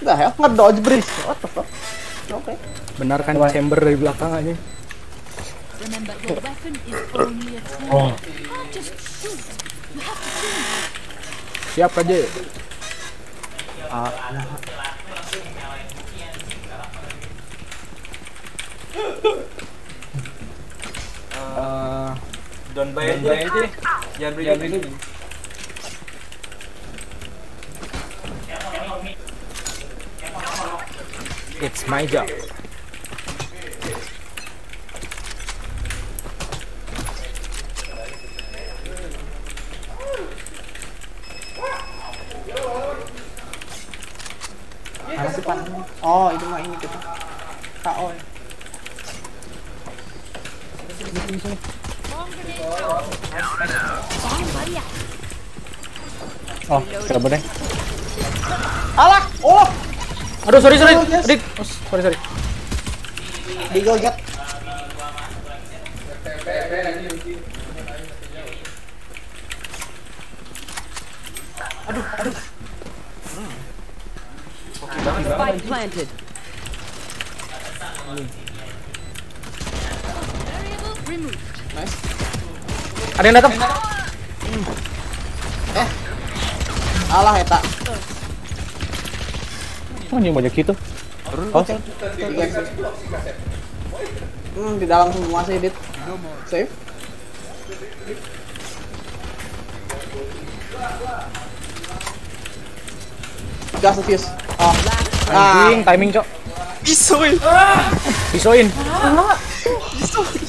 The hell? Ngedodge bridge. What the fuck? Oke. Benar kan chamber dari belakang aja. Oh. Siap aja. Ah, Eh, Don't buy aja. Jangan beli dulu. It's my job. Oh, itu mah ini kita. KO. Oh, coba deh. Alah! Oh! Aduh, sorry sorry. Oh, yes. Adik, oh, sorry sorry. Deagle jet. Aduh, aduh. Spike planted. Variable removed. Nice. Ada yang datang. Eh. Alah eta. Anjing banyak gitu. Oh. Hmm, di dalam semua sih, Dit. Save. Gas fuse. Oh. Anjing, timing, Cok. Pisuin. Pisoin. oh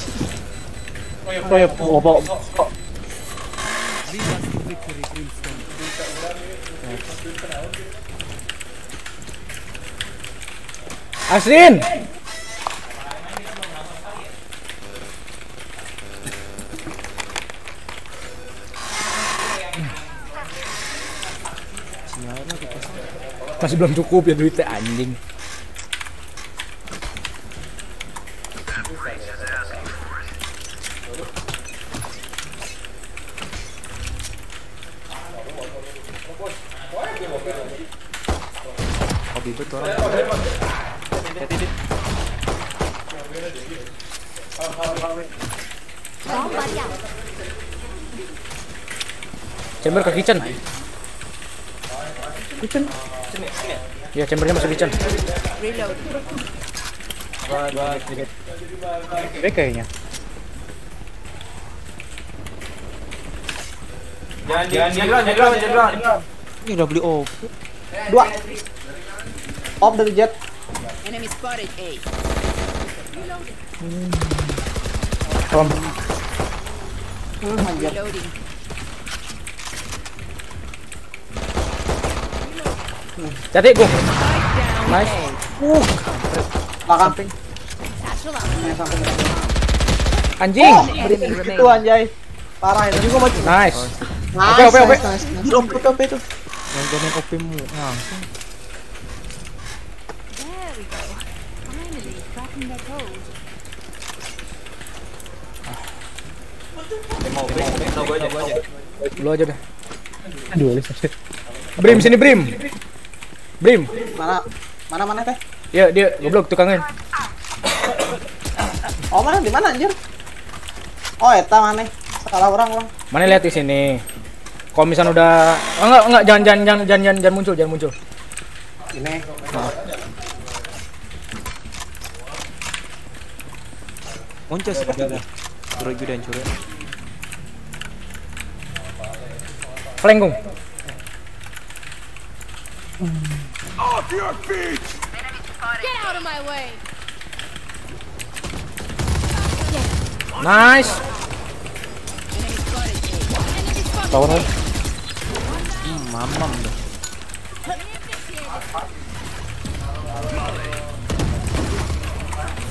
Asin. Masih belum cukup ya duitnya anjing. Hobi betul orang. Hati-hati, Dit. Somebody out. Chamber ke kitchen. Kitchen. Ya, chambernya masuk kitchen. Reload. Kayaknya. Jangan jangan jangan jangan jangan jangan. Ini udah beli off. Dua. Off dari jet. Enemy spotted A. Reloading. Jadi gue. Nice. Uh. Sampai Anjing. Oh, itu anjay. Parah itu. Juga maju. Nice. Nice, Oke, oke, oke. Anjir, OP, OP, itu. Yang gue main OP mu langsung. Mau gue aja, gue aja. Lu aja deh. Duelis. Brim sini Brim. Brim. Mana? Mana mana teh? Ya dia goblok tukangin. Oh mana? Di mana anjir? Oh eta mana? Salah orang orang. Mana lihat di sini. Kalau misalnya udah oh, enggak enggak jangan jangan jangan jangan jangan, jangan muncul, jangan muncul. Ini. Muncul sih ada. Curug juga dan curug. Flank Gung. Off your feet! Get out of my way! Nice. Tahu kan? Hmm, mamam dah.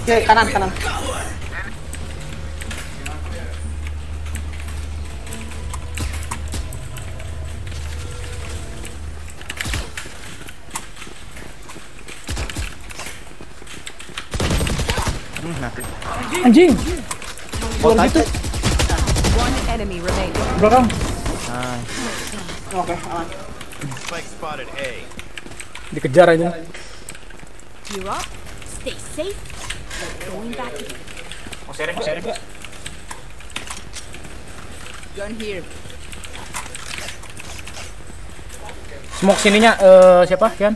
Oke, kanan kanan. Anjing. Oh, gitu. One enemy remaining. Belakang. Nice. Oke, aman. Dikejar aja. You're up. Stay safe. Going back in. Mau serif, mau serif. Gun here. Smoke sininya eh siapa? Kian?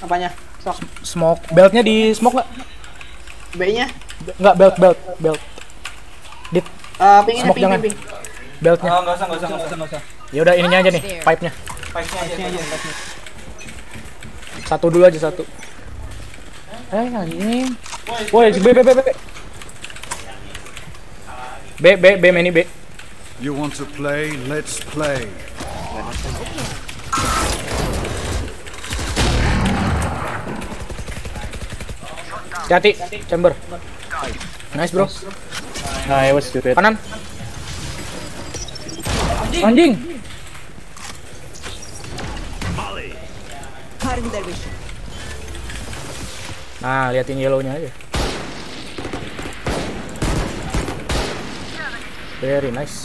Apanya? Sok. Smoke beltnya di smoke nggak? B-nya? Nggak belt belt belt. Dit. Eh, pingin Smoke ping, jangan. ping, ping. Beltnya. Oh, enggak usah, enggak usah, enggak usah, enggak usah. Ya udah ininya aja nih, pipe-nya. Pipe-nya aja. pipe-nya. Satu dulu aja satu. Eh anjing. Woi, B B B B. B B B mini B. You want to play? Let's play. Hati, chamber. Nice bro. Nah, it was stupid. Kanan. Anjing. Nah, liatin yellownya aja. Very nice.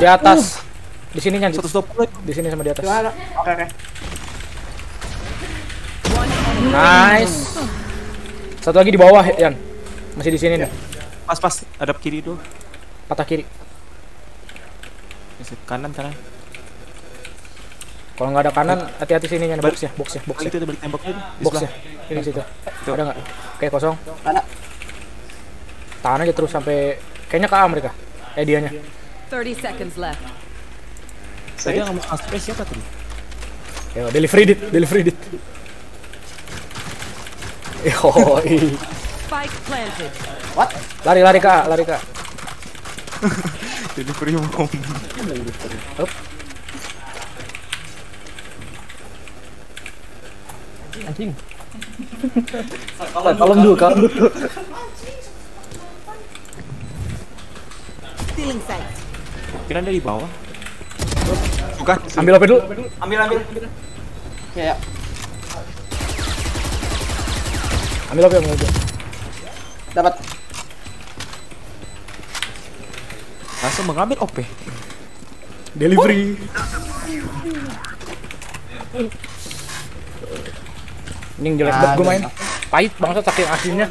Di atas. Di sini kan. Di sini sama di atas. Oke, oke. Nice. Satu lagi di bawah, Yan. Masih di sini nih. Pas pas, ada kiri dulu. Patah kiri. Kanan kanan. Kalau nggak ada kanan, hati-hati sini kan box ya, box ya, box ya. Itu balik temboknya tuh. di Box ya. Ini situ. Ada nggak? Oke, kosong. Ada. Tahan aja terus sampai kayaknya ke A mereka. Eh dianya. 30 seconds left. Tadi yang ngomong space siapa tadi? Ya, delivery dit, delivery dit. Yoi. Spike planted. What? Lari lari A, lari A. Delivery bomb. Up. Anjing. Kalem dulu, kalem dulu. Stealing sight. Kira dari bawah. Bukan. Ambil apa dulu? Ambil, ambil. Ya, ya. Ambil apa ambil apa? Dapat. Langsung mengambil OP. Delivery. Ini jelek banget gue main. Pahit banget saking asinnya.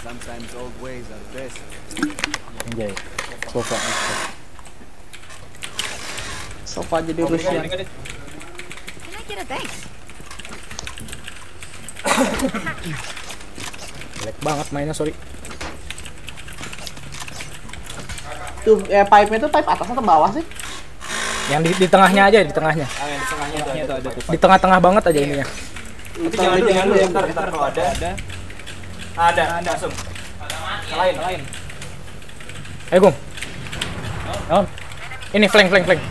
Sometimes old ways are best. Anjay. Sofa. Sofa jadi Rusian. Can I get a thanks? Jelek banget mainnya, sorry. Tuh, eh pipe-nya tuh pipe atas atau bawah sih? Yang di, di tengahnya aja, di tengahnya. Ah, yang di tengahnya tuh ada. ada. Di tengah-tengah banget aja ininya. Itu jangan dulu, jangan dulu. Ntar, ntar kalau ada. Ada. Ada, langsung. Lain, lain. Ayo, Gung. Oh. Ini flank, flank, flank.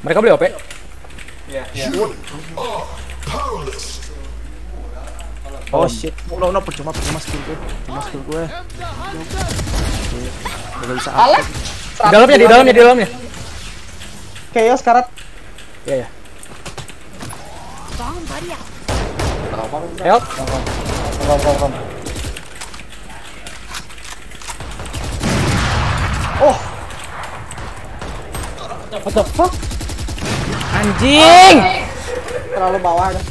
Mereka beli OP? Iya. Iya. Oh shit. No, no, percuma, percuma skill gue. Percuma skill gue. Gak bisa Alah. Di dalamnya, di dalamnya, di dalamnya. Chaos karat. Iya ya. Help. Oh. What the fuck? Anjing. Terlalu bawah dah.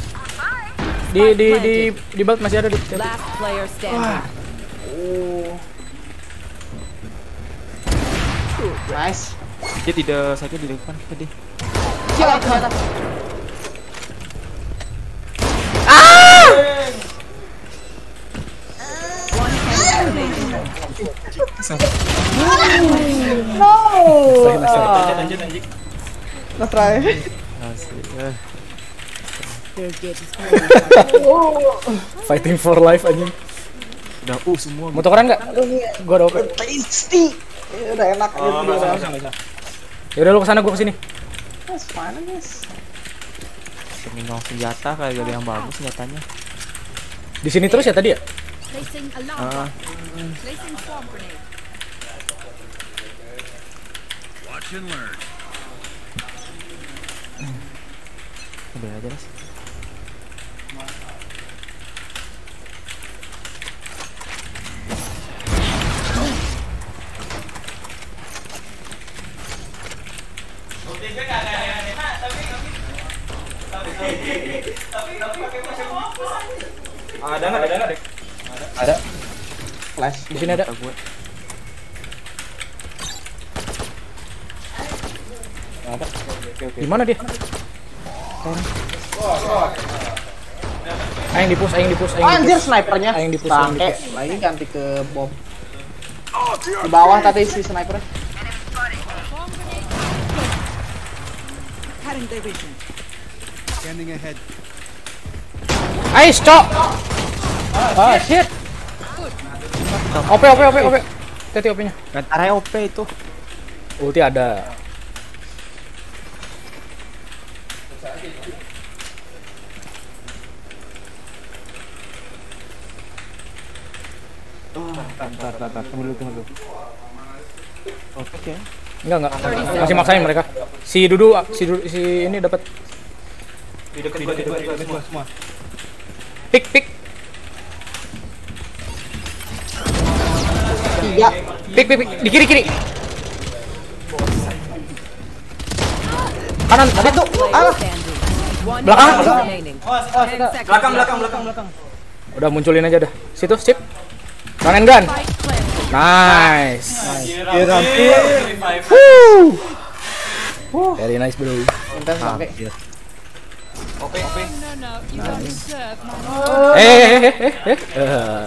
Di di di di belt masih ada di. Last player standing. Oh. Nice. Dia tidak sakit di depan tadi. Kill aku mana? No. Lanjut, lanjut, lanjut. Let's try. Asli. Fighting for life anjing. Udah uh semua. Mau tukeran enggak? Gua ada OP. Tasty. Ya, udah enak aja Oh, nggak usah, usah. Ya udah lu ke sana gua ke sini. Mas, mana mas? Terminal senjata kayak ada yang bagus senjatanya. Di sini terus ya tadi ya? Ah. Watch and learn. Udah aja mas. Ada nggak? Ada nggak? Ada. Flash. Di sini ada. gue. Ada. Di mana dia? Aing di push, aing di push, aing di Anjir snipernya. Aing di push, aing di Bangke. push. Lagi ganti ke bom. Di bawah tadi si vision. Scanning ahead. Ais, cok. Ah, shit. OP, OP, OP, OP. Teti OP-nya. Area OP itu. Ulti ada. Bentar, bentar, bentar. Tunggu dulu, tunggu dulu. Oke. Enggak, enggak. Masih maksain mereka. Si Dudu, si Dudu, si ini dapat Di dekat gua, di dekat gua semua, semua. pick, pick. Tiga. Pick, pick, pick. Di kiri, kiri. Kanan, ada tuh. Belakang. Oh, belakang, belakang, belakang, belakang. Udah munculin aja dah. Situ, sip. Run and gun. Nice. Anjir, anjir. Woo. Very nice, bro. Intens bangke. Oke, oke. Eh, eh, eh, eh, eh. Eh.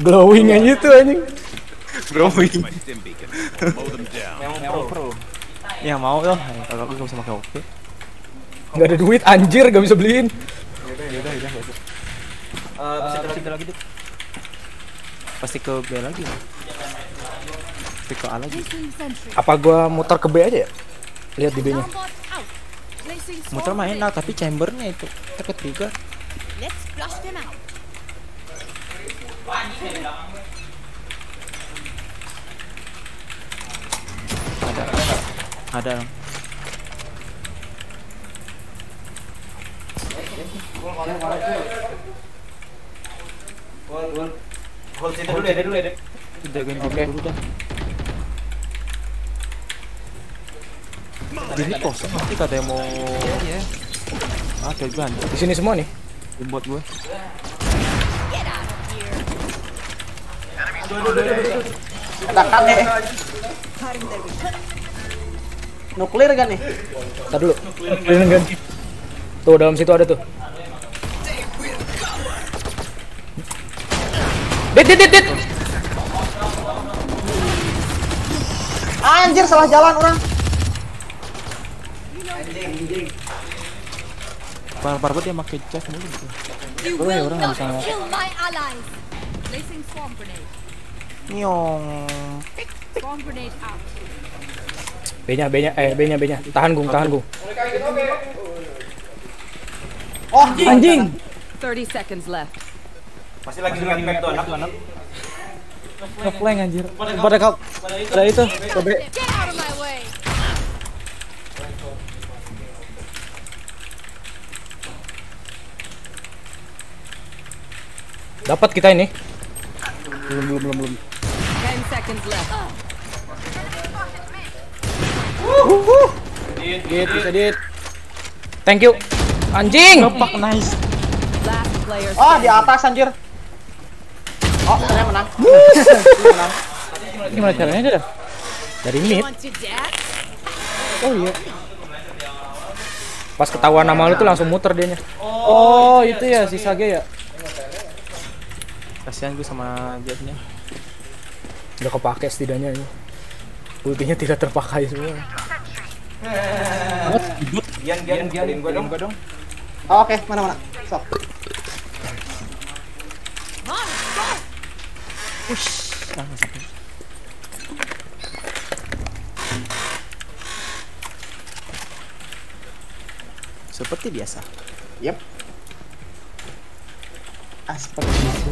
Glowing aja tuh anjing. Glowing. Down. Memang pro. Yang mau loh. Kalau aku gak bisa pakai OP. Gak ada duit anjir, gak bisa beliin. Yaudah, yaudah, yaudah. yaudah. Eh, bisa kita lagi deh. Pasti ke B lagi. Pasti ke A lagi. Apa gua muter ke B aja ya? Lihat di B-nya. Muter main lah, tapi chambernya itu. Let's flush them out. Ada, ada. Ya, ya. Jadi kosong kata yang mau Iya. ada ganti Di sini semua nih. buat gue. Ada kan. Nuklir kan nih? Tar dulu. Clean gun. Tuh dalam situ ada tuh. Dit dit dit dit. Anjir salah jalan orang. Parah-parah banget dia pakai chest mulu gitu. Oh, ya, orang not nggak bisa grenade. Nyong. Swarm grenade out. B-nya B-nya eh B-nya B-nya. Tahan gung, tahan gung. Oh, Anjing. 30 seconds left. Pasti lagi ngepek tuh anak. Ngeflank anjir. Pada kau pada itu, coba. Get out of my way. Dapat kita ini. Belum belum belum belum. Ten seconds left. Dit, bisa dit. Thank you. Anjing. Kepak nice. Oh, di atas anjir. Oh, saya menang. <laughs> menang. Gimana caranya dah? Dari mid. Oh iya. Pas ketahuan nama lu tuh langsung muter dianya. Oh, itu ya si Sage ya. Kasihan gue sama jetnya. Udah kepake setidaknya ini. Ultinya tidak terpakai semua. Gian, Gian, Gian, gua dong. Gua dong. Oh, Oke, mana mana. Sok. Ush, ah, sampai. Seperti biasa. Yep. Ah, seperti itu.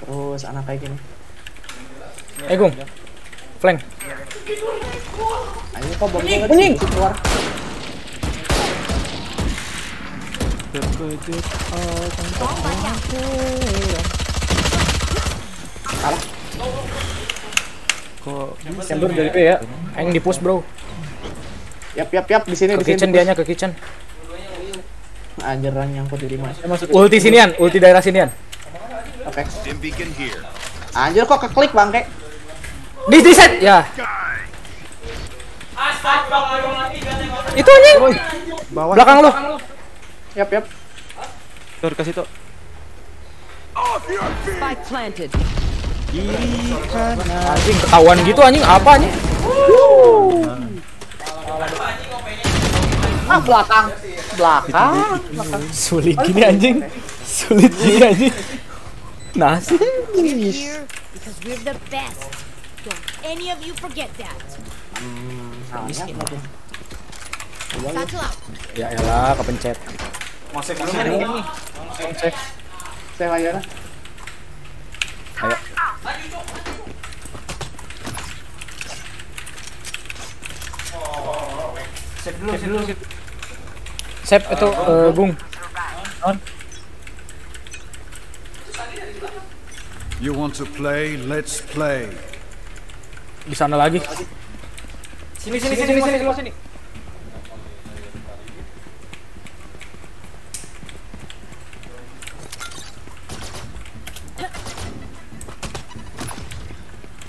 Terus anak kayak gini. Eh, Gung. Flank. Ayo kok bomnya nggak Anjing. bisa keluar. Salah. Kok Sembur dari B ya. Aing di push, Bro. Yap, yap, yap. Di sini, Ke di sini. kitchen dianya ke kitchen. Anjir, orang nyangkut di lima. Ulti sinian, ulti daerah sinian. Oke. Here. Anjir kok keklik bangke. Di di set. Ya. Itu anjing. bawah. Belakang lu. Yap, yap. Tuh dikasih tuh. Spike planted. Kiri kanan. Anjing ketahuan gitu anjing apa anjing? Ah, belakang. Belakang. belakang. Sulit gini anjing. Sulit gini anjing. Nasi. Here because we're the best. Don't any of you forget that. Ya elah kepencet. Dulu nggak nih? Cek. Saya lah. Ayo. Save dulu, save dulu. Sep itu eh, Gung. You want to play? Let's play. Di sana lagi. Sini, sini, sini, sini, sini, sini.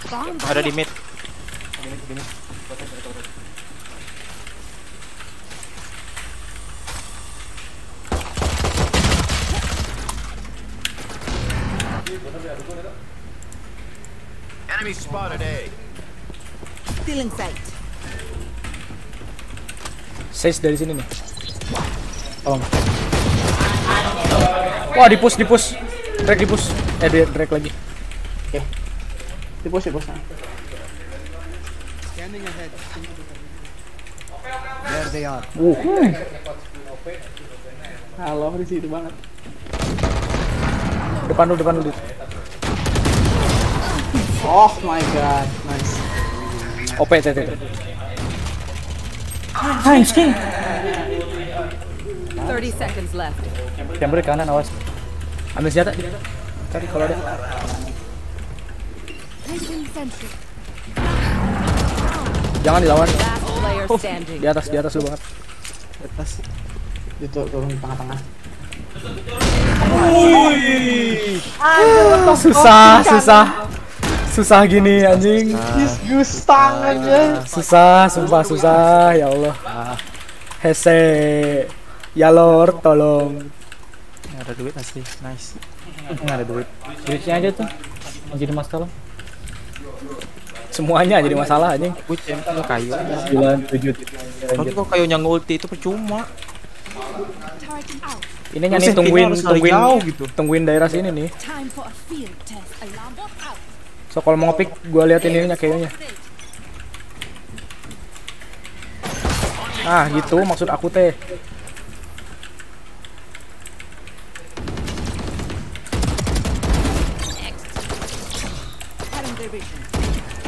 Ada di mid. Enemy spotted A. Still in sight. Sage dari sini nih. Tolong. Wah, di push, di push. Drag di push. Eh, di drag lagi. Di push, di push. There they are. Uh. Halo, di situ banget. Depan lu, depan lu. Dit. Oh my god, nice. OP TT. Anjing. 30 seconds left. Chamber kanan awas. Ambil senjata. Tadi kalau ada. Jangan dilawan. Standing. Di atas, di atas lu banget. Di atas. Itu turun di tengah-tengah. Susah, susah. Susah gini anjing. Disgusting aja. Susah, sumpah susah. Ya Allah. Hese. Ya Lord, tolong. Nggak ada duit asli. Nice. Nggak ada duit. Duitnya aja tuh. Yang jadi masalah. Semuanya jadi masalah anjing. Gue champion kayu. 9, 7, Tapi kok kayunya ngulti itu percuma. Ini sentinel tungguin tungguin jauh gitu. tungguin daerah sini nih. So kalau mau ngepick gua liatin ininya kayaknya. Ah, gitu maksud aku teh.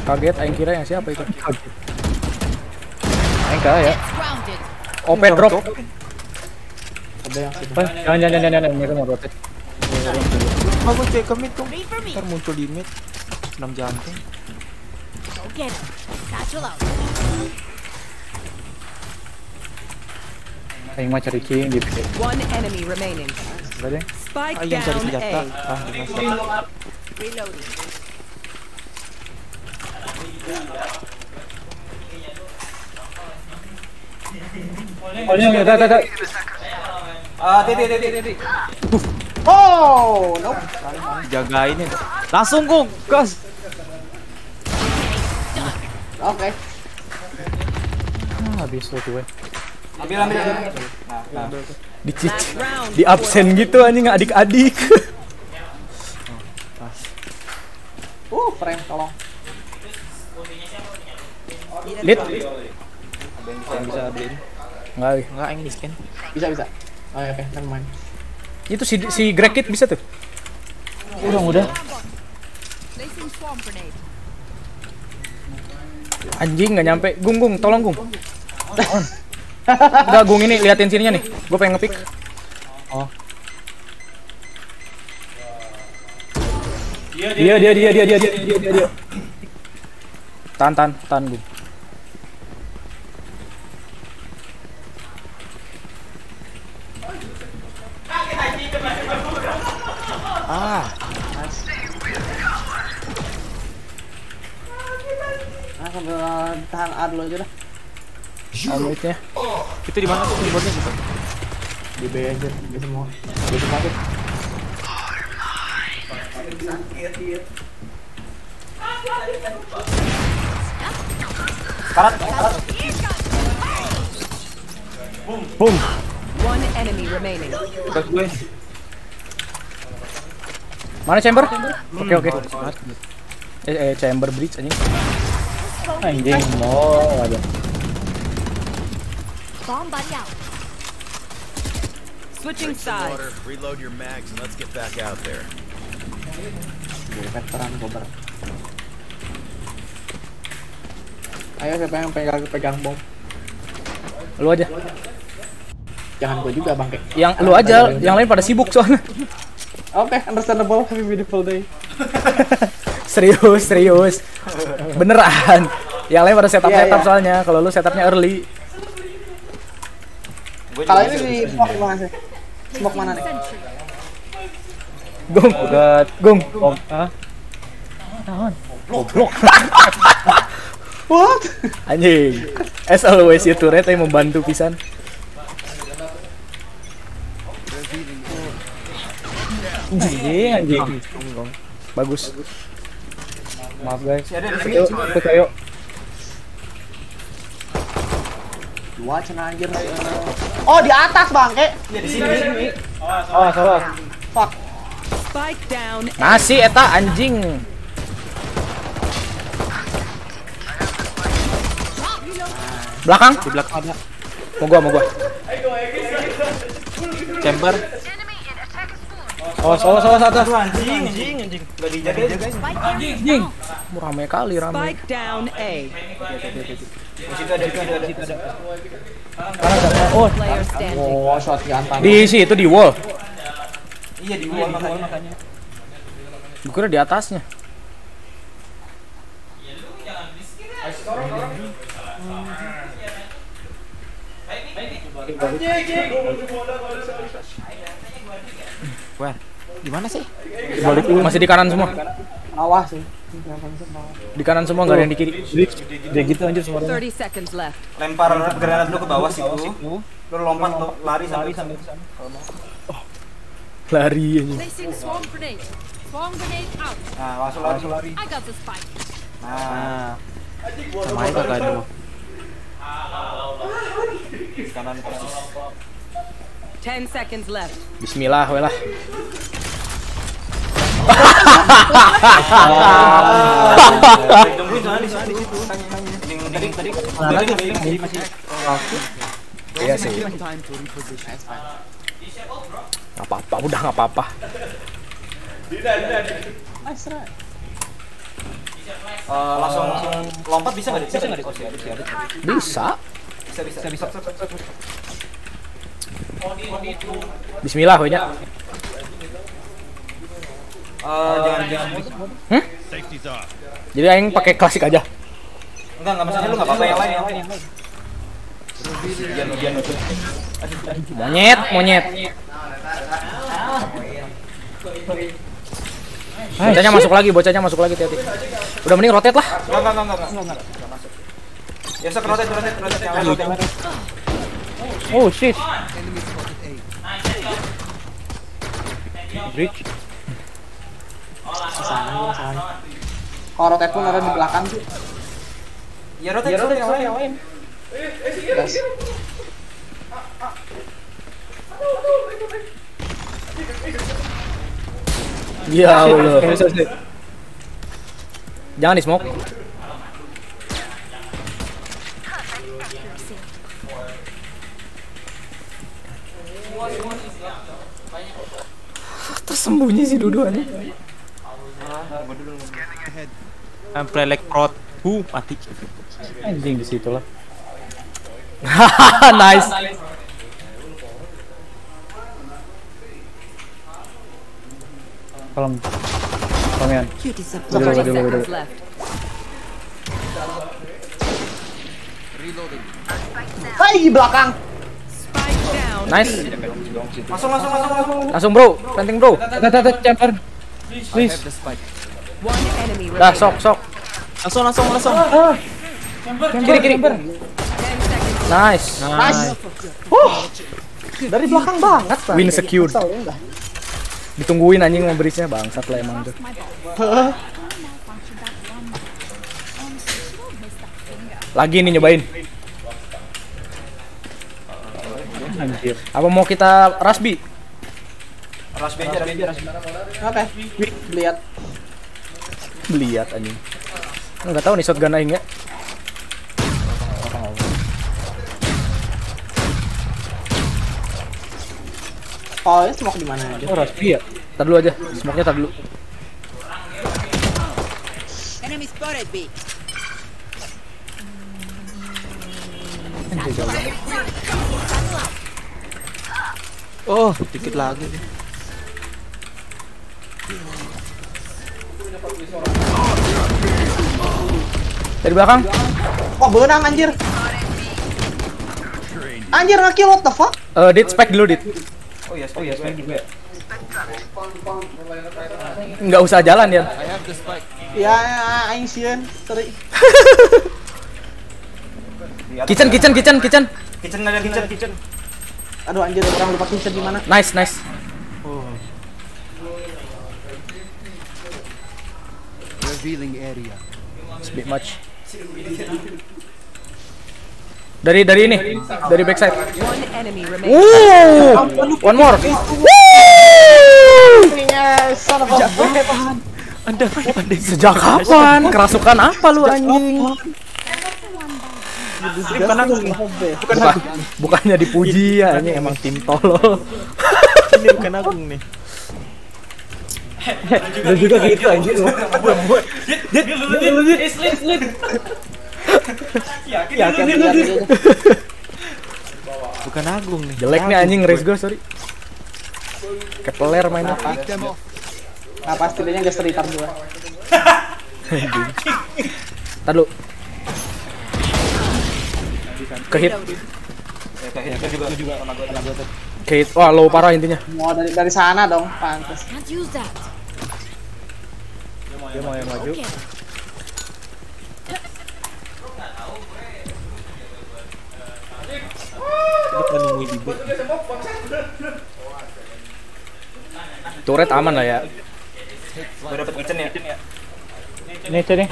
Kaget aing kira yang siapa itu? Aing kalah ya. OP drop. Ada yang. Eh, Jangan jangan jangan jangan mereka mau rotate. Aku cek ke mid tuh. Ntar muncul di mid. Senam jantung. Go get him. Satchel out. Aing mah cari king di PD. One enemy remaining. Enggak deh. Spike Aing cari down senjata. Ah. Reloading. Oh, ini ada ada ada. Ah, titi titi titi. Oh, nope. Jagain ya. Langsung gong, gas. Oke. Ah, habis tuh gue. Ambil ambil. Nah, nah. Di di absen gitu anjing adik-adik. Uh, frame tolong. Lid. Ada eh. yang bisa bisa beliin? Enggak. Enggak ingin skin. Bisa bisa. Oh ya, oke, okay. main. Itu si si Grekit bisa tuh. Udah, udah. Anjing nggak nyampe. Gung, gung, tolong gung. Udah gung ini liatin sininya nih. Gue pengen ngepick. Oh. Dia dia dia dia dia dia dia dia. Tan tan tan. Tahan A dulu aja dah. Omitnya. itu di mana tuh keyboardnya gitu? Di B aja, di semua. Di semua tuh. Karat, karat. Boom. One enemy remaining. Dekat gue. Mana chamber? Oke oke. Eh, eh chamber bridge anjing. Anjing mau ada. Bomb buddy out. Switching sides. reload your mags, and let's get back out there. Veteran gober. Ayo siapa yang pegang pegang bom? Lu aja. Jangan gua juga bangke. Yang lu aja, yang lain pada sibuk soalnya. <laughs> Oke, understandable. Have a beautiful day. <laughs> serius, serius. Beneran. Yang lain pada setup Iya, setup iya. soalnya. Kalau lu setupnya early. Kalau ini di smoke gimana sih? Smoke mana nih? Gung. Udah Gung. Om, ah. Tahan. Goblok. <laughs> What? Anjing. As always ya turret yang membantu pisan. Anjing, anjing. Bagus. Maaf guys. Yuk, ikut ayo. Dua cina anjir. Oh, di atas bangke. Iya di sini. Oh, salah. Fuck. Spike down. Nasi eta anjing. Belakang. Di belakang ada Mau gua, mau gua. chamber. Oh, salah salah salah. Aduh anjing, anjing, anjing. Enggak dijaga guys. Anjing. Rame kali rame. Spike down A. Di situ ada, di situ ada, di situ ada. Oh. Oh, shot di antara. di situ di wall. Iya di wall makanya. Kira di atasnya. Wah, di mana sih? Masih di kanan semua. Bawah sih. Di kanan semua nggak ada yang di kiri. Dia gitu anjir suaranya. 30 seconds left. Lempar granat lu ke bawah situ. Lu lompat lu lari sampai sampai Lari grenade. Swarm grenade out. Nah, langsung lari. Langsung lari. I got the spike. Nah, Sama aja kagak ada. kanan persis. Ten seconds left. Bismillah, wala. Iya sih. Gak apa-apa, udah gak apa-apa. Uh, langsung lompat bisa nggak? Bisa nggak? Bisa, bisa. Bisa, bisa. Bisa, bisa. bisa, bisa. bisa, bisa. bisa, bisa. Bismillah nya. Eh, jangan jangan. Hmm? Jadi aing pakai klasik aja. Enggak enggak maksudnya lu enggak apa-apa yang lain yang ujian. Monyet, monyet. Bocahnya masuk lagi, bocahnya masuk lagi, hati-hati. Udah mending rotate lah. Enggak enggak enggak enggak enggak masuk. Ya sok rotate rotate Oh shit. Bridge. Sana, sana. Kalau rotate pun ada di belakang tuh. Ya rotate rotate yang lain yang lain. Ya Allah. Jangan di smoke. Tersembunyi sih duduannya. I'm play like prot. Hu, mati. Anjing di situ lah. <laughs> nice. Kalem. You Udah, udah, 30 udah, udah. Hai belakang. Nice. Langsung langsung langsung langsung. Langsung bro, planting bro. Tat, tat, tat, chamber. Please. One enemy Dah, sok, sok. Langsung langsung langsung. Kiri, kiri. Nice. Nice. Huh. Dari belakang banget, Pak. Win secured. Ya? Ditungguin anjing sama berisnya bangsat lah emang tuh. Lagi nih nyobain. Anjir. Apa mau kita rasbi? B aja, rush B. Oke. Lihat. Beliat anjing. Enggak tahu nih shotgun aing ya. Oh, ini smoke di mana aja? Oh, rasbi ya. Tar dulu aja. Smoke-nya tar dulu. Enemy spotted B. Oh, dikit lagi. Dari belakang. Oh, benang anjir. Anjir nge-kill what the fuck? Eh, dit spike dulu, dit. Oh iya, oh iya, spike juga. Enggak usah jalan ya. Ya, aing sieun. Sorry. <laughs> Kitchen, kitchen, kitchen, kitchen. Kitchen ada kitchen, kitchen. Aduh anjir orang lupa kitchen di mana? Nice, nice. Revealing area. It's a bit much. Dari dari ini, dari backside. One enemy remaining. Woo! One more. Anda pandai. Sejak kapan? Kerasukan apa lu anjing? Bukan aku Bukan, bukannya dipuji ya, ini emang tim tolol. Ini bukan agung nih. Lu juga gitu anjing. Dit, dit, lu dit, dit, islit, islit. Yakin, Yakin, yakin, yakin. Bukan agung nih. Jelek nih anjing race gue, sorry. Kepeler mainnya. Nah, pasti dia nggak seritar gua. <laughs> <laughs> Tar dulu. Kehit, Ya, kayak itu juga juga sama gue sama gue tuh. kehit. Wah, low parah intinya. Mau dari dari sana dong, pantas. Can't use that. Dia mau yang maju. Nungguin. Turret aman lah ya. Gue dapet kitchen ya. Ini nih.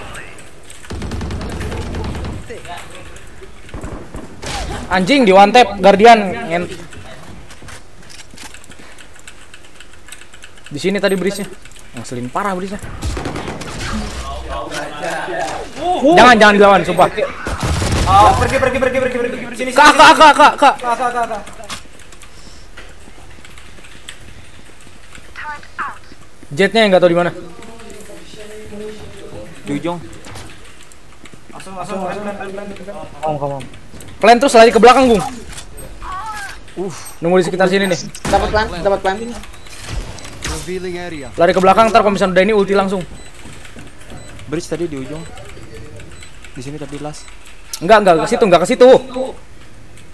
Anjing di one tap Guardian. Ngen- Di sini tadi brisnya. Ngeselin parah brisnya. Jangan jangan dilawan, sumpah. Oh, pergi, pergi, pergi, pergi, pergi. Sini, sini. Kak, kak, kak, kak, kak. Kak, kak, kak. Jetnya yang nggak tahu di mana. Di ujung. Langsung langsung Kom, kom, kom. Plan terus lari ke belakang, Gung. Nunggu di sekitar sini nih. Dapat plan, dapat plan. Lari ke belakang ntar kalau misalnya udah ini ulti langsung. Bridge tadi di ujung. Di sini tadi last. Enggak, enggak ke situ, enggak ke situ.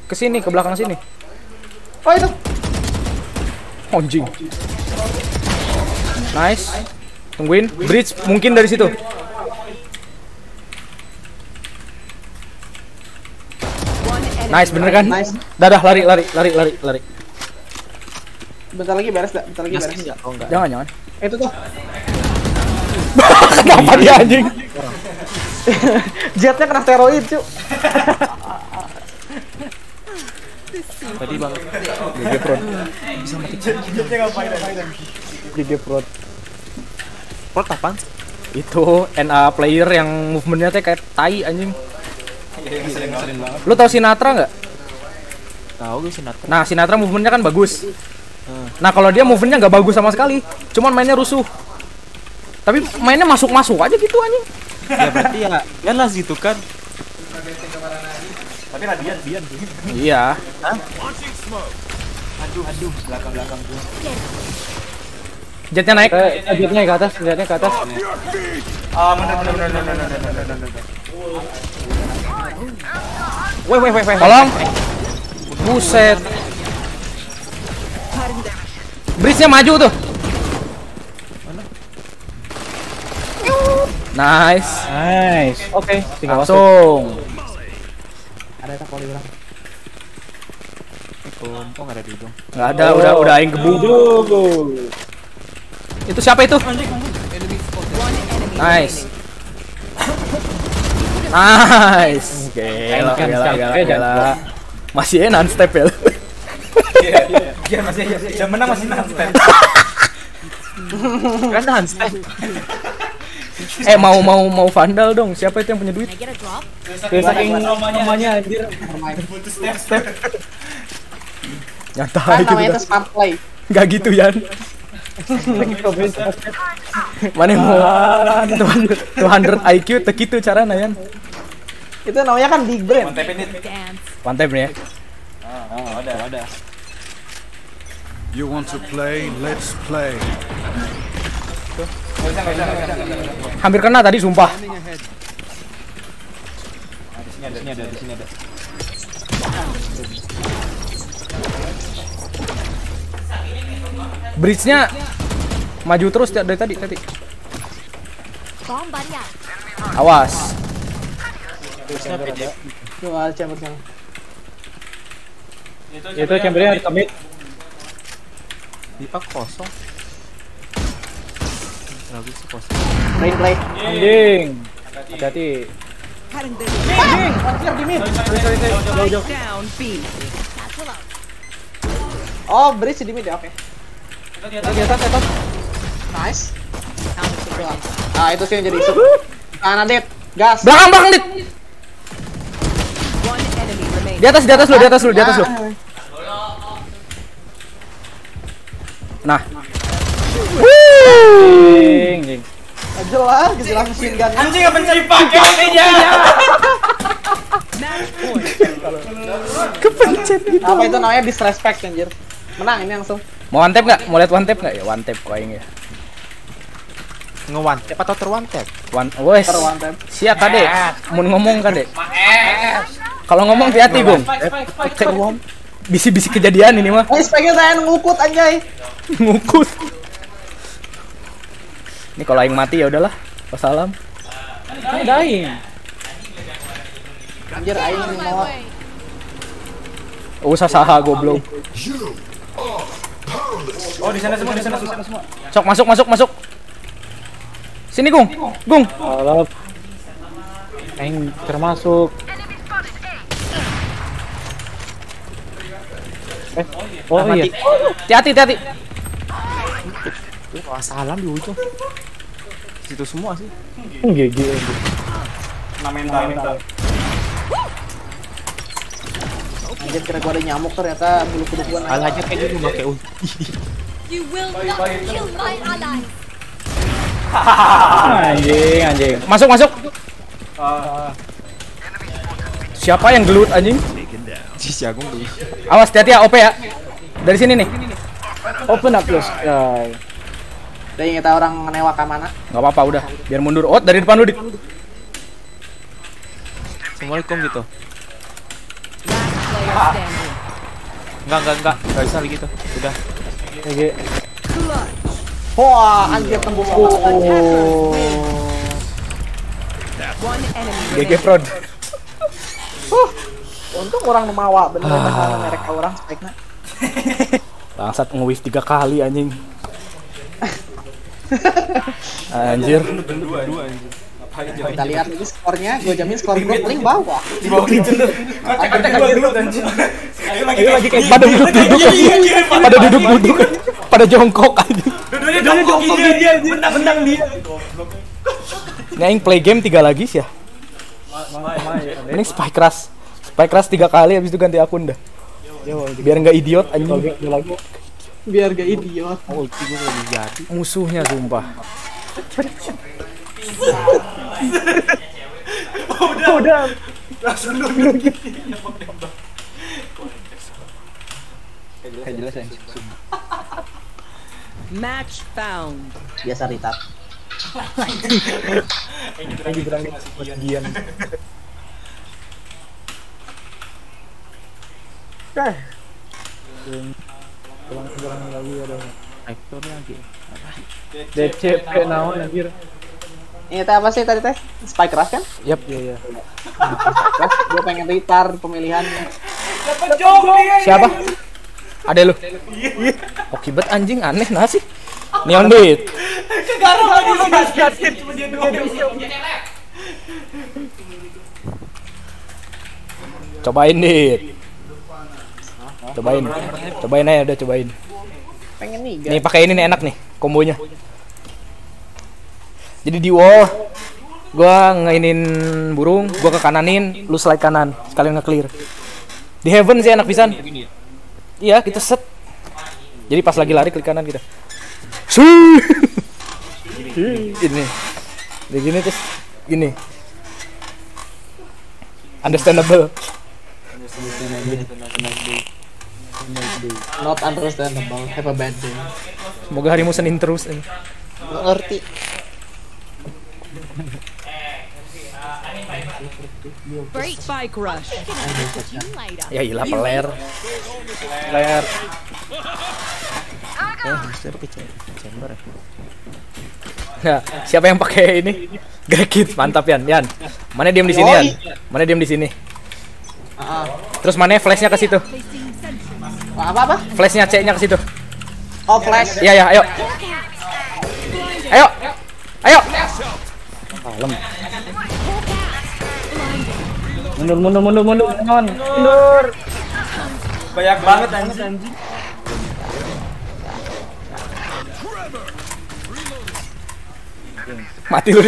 Ke sini, ke belakang sini. Oh itu. Anjing. Nice. Tungguin. Bridge mungkin dari situ. Nice, bener kan? Nice. Dadah, lari, lari, lari, lari, lari. Bentar lagi beres, dah. bentar lagi beres. enggak? Oh enggak. Jangan, jangan. Itu tuh. <laughs> Kenapa dia anjing? Jetnya kena steroid, cu. Tadi bang. GG Pro. Bisa mati. Jetnya ngapain ngapain? GG Pro. Prot apaan? Itu NA player yang movementnya teh kayak tai anjing. Iya, iya, iya. Lu tau Sinatra nggak? Tahu gue Sinatra. Nah, Sinatra movementnya kan bagus. Hmm. Nah, kalau dia movementnya nggak bagus sama sekali, cuman mainnya rusuh. Tapi mainnya masuk-masuk aja gitu anjing. Ya berarti ya, ya lah gitu kan. Tapi radian, dian. Iya. Hah? Aduh, aduh, belakang-belakang tuh. Jetnya naik. Eh, jetnya ke atas, jetnya ke atas. Ah, benar benar benar benar benar benar benar. Weh weh weh weh. Tolong. Buset. Bridge-nya maju tuh. Nice. Nice. Oke, tinggal masuk. Langsung. Ada tak kalau bilang. Tumpong ada di ujung. Nggak ada, udah udah aing gebuk. Itu siapa itu? Nice. Nice. Gila, gila, step gila, ya, gila. Masih non step ya. Iya iya. Iya masih jam menang masih non step. <laughs> Kan handstand. <laughs> eh mau mau mau vandal dong. Siapa itu yang punya duit? Can I get a drop? Kayak saking namanya anjir. Putus step step. Nyata Kan gitu. namanya itu smart play. Enggak gitu Yan. Mana mau Tuhan Tuhan IQ tekitu cara nayan. Itu namanya kan big brain. pantai ini. Pantai ini ya. Oh, ada ada. You want to play? Let's play. Hampir kena tadi sumpah. Ah, di sini ada, di sini ada, di sini ada. Bridge-nya maju terus dari tadi tadi. Awas. Itu chamber yang commit. Dipak kosong. Bagus sih kosong. Main play. Anjing. Hati-hati. ending, anjir di mid. Jauh-jauh. Oh, bridge di mid ya, oke. Okay. Di Di atas, di atas. Nice. Ah, itu sih yang jadi isu. Kanan dit, gas. Belakang belakang dit. Di atas di atas lu, di atas lu, di atas lu. Nah. Anjing, anjing. Jelas, jelas mesin gun. Anjing apa sih pakai ininya? Kepencet gitu. Apa itu namanya disrespect anjir. Menang ini langsung. Mau one tap enggak? Mau lihat one tap enggak? Ya one tap kok aing ya. Nge-one tap atau ter-one tap? One wes. Ter one tap. Siap kade. Mau ngomong kade. Kalau ngomong hati-hati, Gong. Bisi-bisi kejadian ini mah. Eh, spike saya ngukut anjay. Ngukut. Ini kalau aing mati ya udahlah. Wassalam. Ini dying. Anjir aing mau. Usah saha goblok. Oh di sana semua di sana semua. Sok masuk masuk masuk. Sini, Gung. Gung. Kalau Aing termasuk. Eh, oh iya. Hati-hati, hati-hati. Wah, salam di ujung. Situ semua sih. GG. Nah mental mental. Anjir kira gua ada nyamuk ternyata bulu kuduk gua naik. Kalah aja kayak gitu pakai ulti. You will not kill my allies. anjing, anjing. Masuk, masuk. Siapa yang gelut anjing? Si Agung dulu. Awas hati-hati ya OP ya. Dari sini nih. Open up sky. Udah inget orang newa ke mana? Gak apa-apa udah, biar mundur. Oh, dari depan lu dik. Assalamualaikum gitu. Enggak, enggak, enggak. Enggak bisa gitu. Udah. GG. Wah, anjir tembus enemy GG Prod. Huh, untung orang memawa bener ah. merek orang speknya. <laughs> Bangsat nge tiga kali anjing. <laughs> anjir. Kita lihat lagi skornya, gue jamin skor gue paling bawah. Di bawah gitu. Kontak-kontak gue dulu anjing. Lagi lagi kayak pada duduk-duduk. Pada duduk-duduk. Pada jongkok anjing. Duduknya jongkok dia anjing. Benang dia. Nyaing play game tiga lagi sih ya. Ini spike rush. Spike rush tiga kali habis itu ganti akun dah. Biar nggak idiot anjing. Biar gak idiot. Oh, ulti gue lagi jadi. Musuhnya sumpah. Udah, udah. Langsung dulu. Kayak jelas ya. Match found. Biasa retard. Lagi berani kesekian. Eh. Pulang sekarang lagi ada. Rektor lagi. DCP naon anjir. Ini teh apa sih tadi teh? Spike rush kan? Yap. Iya, iya. Gue pengen retard pemilihannya. Dapat. Siapa? Ada lu. Oke bet anjing aneh nah sih. Neon Beat. Kegarap lagi lu basket cuma dia doang. Cobain dit. Cobain. Cobain aja udah cobain. Pengen nih, Nih pakai ini nih enak nih kombonya. Jadi di wall gua ngainin burung, gua ke kananin, lu slide kanan, sekalian nge-clear. Di heaven sih enak pisan. Iya, kita set. Jadi pas lagi lari klik kanan kita. Sih. ini. Begini terus gini. Understandable. Not understandable. Have a bad day. Semoga harimu Senin terus. ini. Gak ngerti. Great spike rush. Ya ilah peler. Layar. Eh, ke chamber ya. Nah, siapa yang pakai ini? Grekit, mantap Yan. Yan. Mana diam di sini Yan? Mana diam di sini? Terus mana flashnya ke situ? apa apa? Flashnya C-nya ke situ. Oh flash. Iya ya, ayo. Ayo. Ayo. Kalem. Mundur, mundur, mundur, mundur, mundur. Mundur. Banyak banget anjing. Mati lu.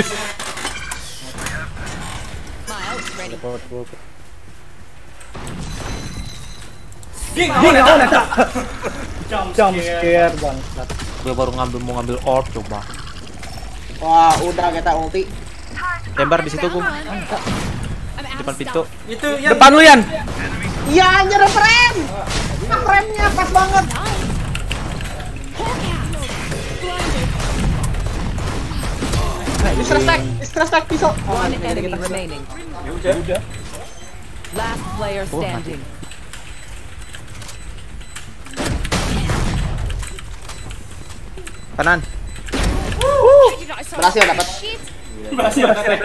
Jump scare bangsat. Gue baru ngambil mau ngambil orb coba. Wah, udah kita ulti. Tembak di situ gue. Depan pintu. Itu yang Depan lu Yan. Iya anjir frame. Nah, frame-nya pas banget. Disrespect, disrespect pisau. Oh, One enemy kita remaining. udah. Last player standing. Kanan. berhasil dapat. Masih masih.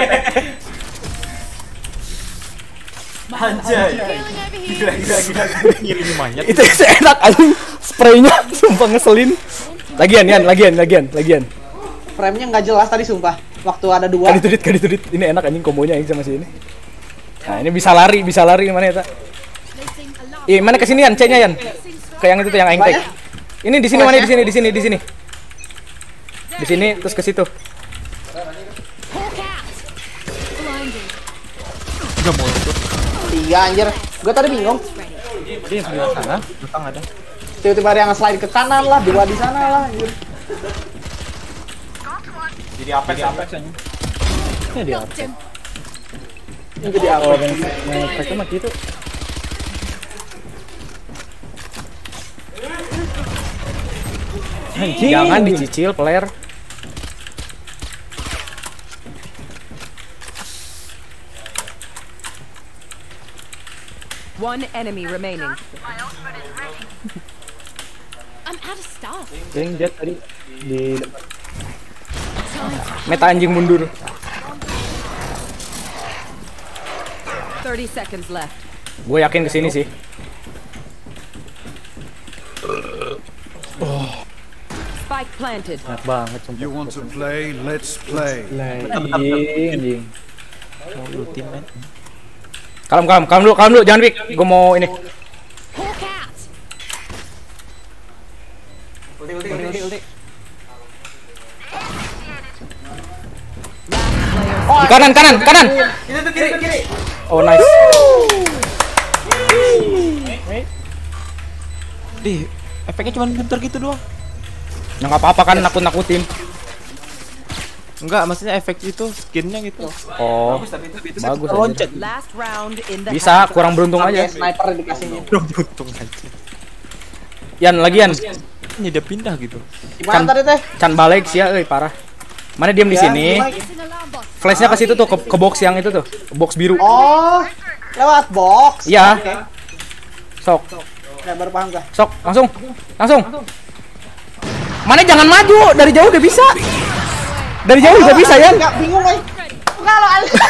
Anjay. Gila gila gila. Ngirim mayat. Itu enak anjing. Spraynya sumpah ngeselin. Lagian Yan, lagian, lagian, lagian. Frame-nya nggak jelas tadi sumpah. Waktu ada dua. Kali tudit, kali tudit. Ini enak anjing kombonya yang sama si ini. Nah, ini bisa lari, bisa lari mana ya, Ih, mana ke sini Yan, C-nya Yan. Ke yang itu tuh yang aing. Ini di sini mana di sini, di sini, di sini. Di sini terus ke situ. Itu. Tiga anjir. Gue tadi bingung. Dia yang sebelah sana, belakang ada. Tiba-tiba ada yang slide ke kanan lah, dua di sana lah. Anjir. Jadi Apex Jadi Apex aja. Ya di Knocked him. Ini jadi Oh, apa? yang yang pakai mah gitu. Anjing. Jangan dicicil player. One enemy remaining. I'm out of stuff. Yang jet tadi di depan. Meta anjing mundur. 30 seconds left. Gue yakin kesini sih. Spike planted. Enak banget sumpah. You want to play? Let's play. Anjing, anjing. Mau ultimate. Kalem kalem kalem dulu kalem dulu jangan Wik. Gue mau ini. Hawk out. Ulti ulti ulti ulti. Di kanan kanan kanan. Itu tuh kiri kiri. Oh nice. Dih, efeknya cuma bentar gitu doang. Ya nggak apa-apa kan nakut nakutin. Enggak, maksudnya efek itu skinnya gitu. Oh. Bagus tapi itu itu Bagus. Loncat. Bisa kurang beruntung aja. Sniper dikasihnya. Dong untung aja. Yan lagian. Ini dia pindah gitu. Gimana tadi teh? Can balik sih ya, euy parah. Mana diem di Ya, sini? Flashnya ke situ tuh ke, ke box yang itu tuh, box biru. Oh, lewat box. Iya. Sok, Ya, baru paham gak? sok, langsung, langsung. Mana jangan maju, dari jauh gak bisa. Dari jauh gak bisa ya. Enggak bingung. Enggak lo anjir.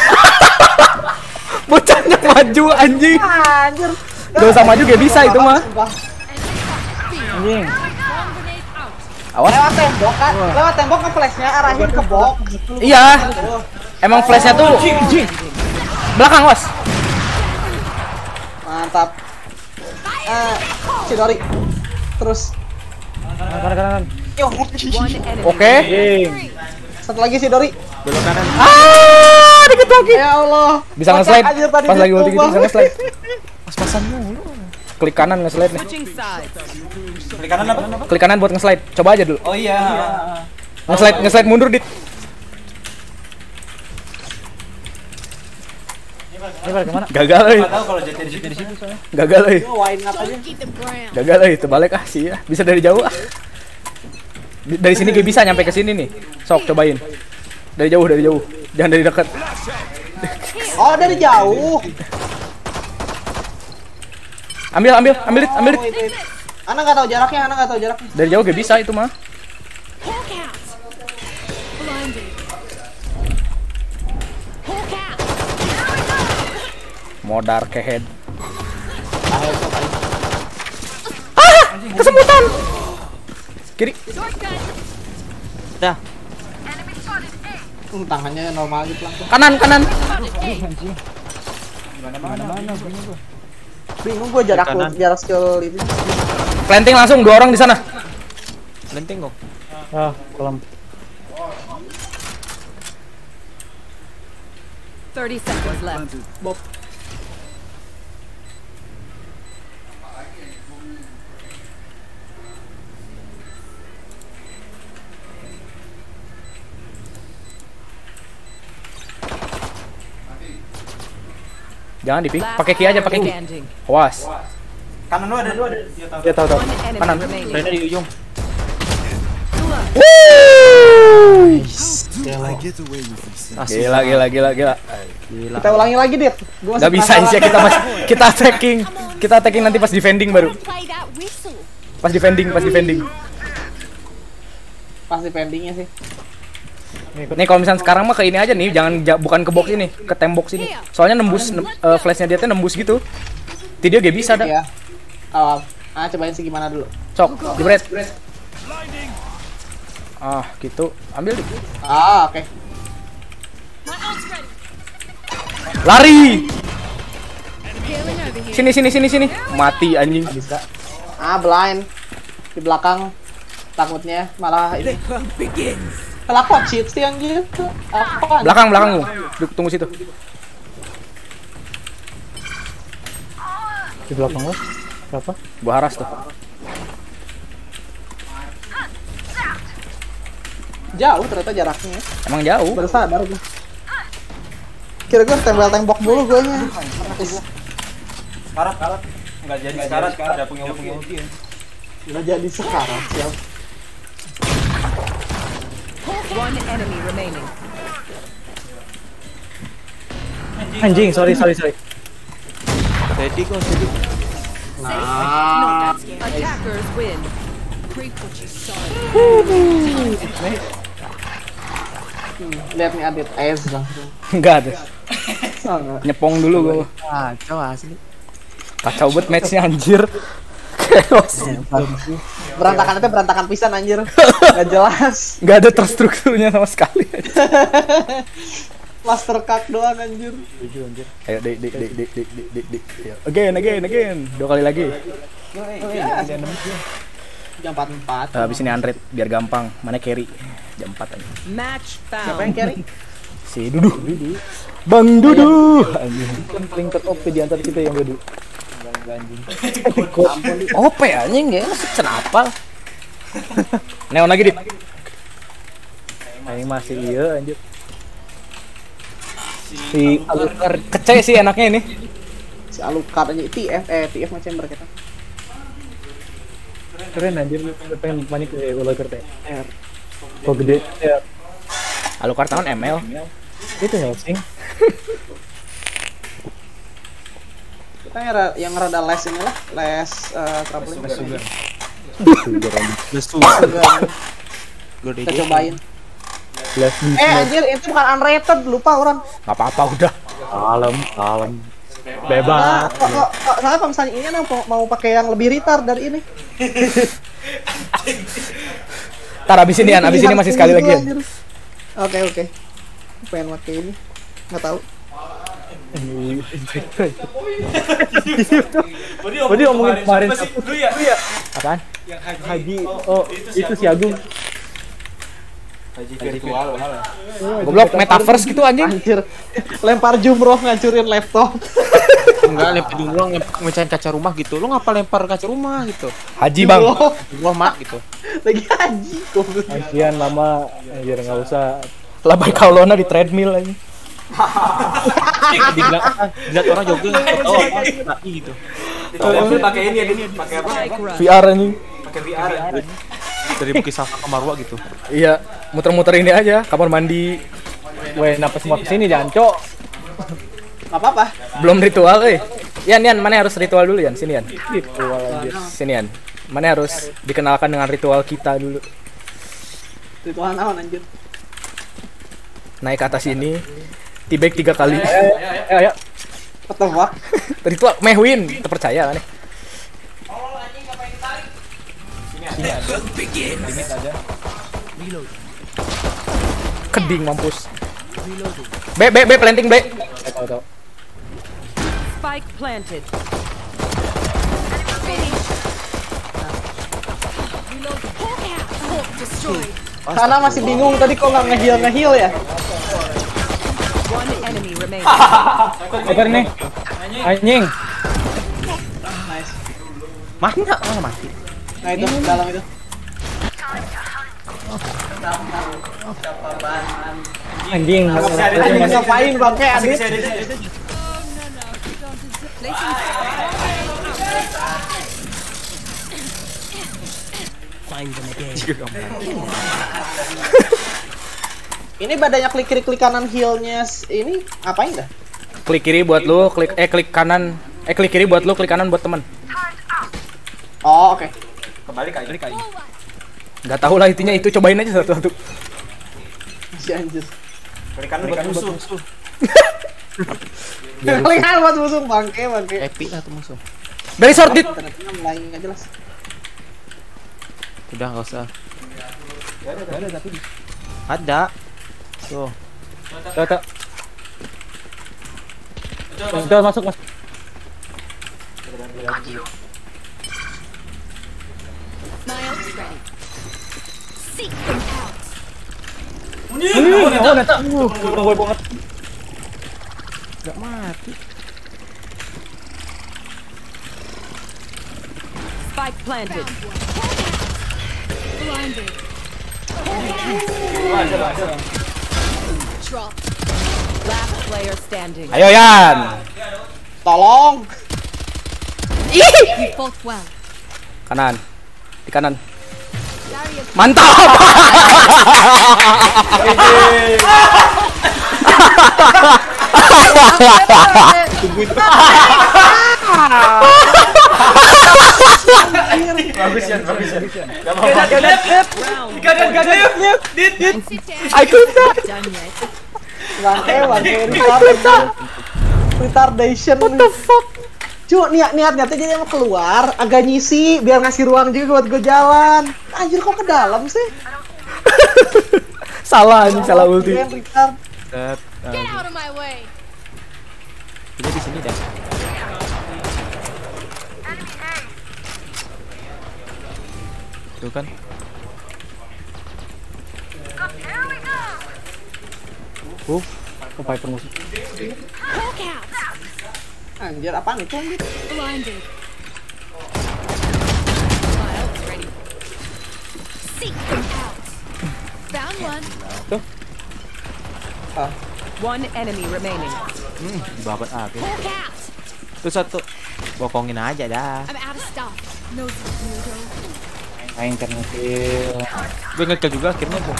<laughs> Bocahnya maju anjing. Anjir. Gak usah maju gak bisa itu mah. Anjing. Awas. Lewat tembok kan? Lewat tembok ke flashnya arahin ke box. Iya. Emang flashnya tuh belakang was. Mantap. Eh, Cidori. Terus. Kanan kanan kanan. Oke. Satu lagi Cidori. Belok kanan. Ah, dikit lagi. Ya Allah. Bisa nge-slide. Pas lagi ulti gitu bisa nge-slide. Pas-pasan mulu. Klik kanan nge-slide nih. Klik kanan apa? Klik kanan buat nge-slide. Coba aja dulu. Oh iya. Nge-slide nge-slide mundur dit. Ini pada ke mana? Gagal. Enggak tahu kalau jatuh di situ di situ soalnya. Gagal ground. Gagal euy, terbalik ah sih ya. Bisa dari jauh ah. Dari sini gak bisa nyampe ke sini nih. Sok cobain. Dari jauh, dari jauh. Jangan dari dekat. Oh, dari jauh. Ambil, ambil, ambil dit, ambil dit. Oh, wait, wait. Ana nggak tahu jaraknya, Ana nggak tahu jaraknya. Dari jauh gak bisa itu mah. Modar ke head. Ah, kesemutan. Kiri. Dah. Hmm, tangannya normal gitu langsung. Kanan, kanan. Bingung gua jarak Kanan. jarak skill itu. Planting langsung dua orang di sana. Lenteng kok. Ah, kolam. 30 seconds left. Jangan dipik, pakai ki aja, pakai ki. Awas. Kanan lu ada lu ada. Iya tahu. Ya tahu Kanan. Rena di ujung. Gila, gila, gila, gila. Gila. Kita ulangi lagi, Dit. Gua Gak bisa sih kita pas kita attacking. Kita attacking nanti pas defending baru. Pas defending, pas defending. Pasti pendingnya sih. Nih kalau misalnya sekarang mah ke ini aja nih, jangan ja- bukan ke box ini, ke tembok sini. Soalnya nembus nem, eh, flashnya dia tuh nembus gitu. Tidak dia gak bisa dah. Ya. Oh, ah cobain sih gimana dulu. Sok, jebret. Ah, gitu. Ambil deh. Ah, oke. Ready. Lari. Sini sini sini sini. Mati anjing. Bisa. Ah, blind. Di belakang takutnya malah ini. Kenapa cheat sih yang gitu? Apa? Belakang belakangmu. Duk, tunggu situ. Di belakang lo. Berapa? Gua haras tuh. Jauh ternyata jaraknya. ya. Emang jauh. Baru sadar gue. Kira gue tempel tembok dulu gue nya. Sekarat, sekarat. Enggak jadi sekarat, ada punya punya ulti ya. Nggak jadi sekarang siap. One enemy remaining. Anjing, sorry sorry sorry. Steady kok, steady. Nah. Attackers win. Hmm, Lihat nih Adit es langsung. Enggak ada. Nyepong dulu gua. Kacau asli. Kacau banget matchnya anjir. Iya, berantakan itu berantakan pisan anjir nggak jelas <laughs> nggak ada terstrukturnya sama sekali <laughs> Master Cut doang anjir. Ayo dik dik dik dik dik dik dik. Again again again. Dua kali lagi. Jam empat empat. Habis ini Andre biar gampang. Mana carry? Jam empat aja. Match found. Siapa yang carry? Si Dudu. Bang Dudu. Kan paling Lingket di antara kita yang Dudu. OP anjing ya masih kenapa? <laughs> Neon lagi, Dit. Aing masih iya anjir. Si Alukar kece sih enaknya ini. Si Alucard aja TF eh TF macam chamber kita. Keren anjir lu pengen banyak ke ular teh. R. Kok gede? Ya. Alukar tahun ML. Itu Helsing. <laughs> Kita yang yang rada les ini lah, les eh traveling. Les sugar. Les Sugar. Kita cobain. Les Eh anjir itu bukan unrated lupa orang. Gak apa-apa udah. Kalem, kalem. Nah, Bebas. kok, kok, kok, soalnya kalau misalnya ini mau, mau pakai yang lebih retard dari ini. <laughs> Ntar abis ini An, abis ini masih sekali lagi. Oke oke. Pengen pakai ini. Nggak tahu. Oh dia ngomongin kemarin Lu ya? Lu ya? Apaan? Yang haji. Haji. Oh, itu si Agung. Haji virtual. Goblok metaverse gitu anjing. Anjir. Lempar jumroh ngancurin laptop. <laughs> Enggak lempar jumlah mecahin kaca rumah gitu. Lu ngapa lempar kaca rumah gitu? Haji bang. Jumroh. Mak gitu. Lagi haji. Anjian lama anjir nggak usah. Labai kaulona di treadmill aja. Dilihat dilihat orang jogging. Oh, nah, gitu. Itu pakai ini ini pakai apa? VR anjing. Pakai VR. Dari Bukit Safa ke Marwa gitu. Iya, muter-muter ini aja, kamar mandi. Weh, kenapa semua ke sini jancok? Gak apa-apa. Belum ritual, eh. Yan, Yan, mana harus ritual dulu, Yan? Sini, Yan. Ritual anjir. Sini, Yan. Mana harus dikenalkan dengan ritual kita dulu. Ritual naon anjir. Naik ke atas ini, T-bag tiga kali. Ya, ya, ya, ayo, ayo, ayo. Ketebak. Tadi tuh Mehwin, terpercaya kan nih. Keding mampus. be be be planting be, eh, Spike planted. Sana masih bingung tadi kok nggak ngehil ngehil ya? One enemy remaining. Coba nih. Anjing. Nice. Mana? Mana mati? Nah itu dalam itu. Anjing. Anjing ngapain bangke Adit? Find them again. <laughs> Ini badannya klik kiri klik kanan healnya ini ngapain dah? Klik kiri buat lu, klik eh klik kanan. Eh klik kiri buat lu, klik kanan buat teman. Oh oke. Kembali kali kali. Gak tau lah intinya itu cobain aja satu-satu. Si anjir. Klik kanan buat musuh. <laughs> Klik kanan buat musuh bangke bangke. Epic lah tuh musuh. Dari dit. Ternyata mulai nggak jelas. Udah nggak usah. Ada ada tapi Ada. Tuh. Tuh, tuh. Masuk, masuk. Ini, Gak mati. Spike planted. Last player standing. Ayo Yan. Tolong. Kanan. Di kanan. Mantap. <laughs> Bagus ya, bagus ya. Gak apa-apa. Gak ada, gak ada. Dit, dit. I could not. Done yet. Bangke, bangke, retardation. Retardation. What the fuck? Cuk, niat niat niatnya jadi mau keluar, agak nyisi biar ngasih ruang juga buat gue jalan. Anjir kok ke dalam sih? <laughs> salah anjing, salah ulti. Set. Get out of my way. Jadi di sini deh. Tuh kan. Uh, ke Viper musuh. Anjir, apaan itu anjir? Out. Found one. One enemy remaining. Hmm, babat out. Tuh satu. Bokongin aja dah. I'm out of stuff. No. Aing kan. Gue ngekill juga akhirnya bu.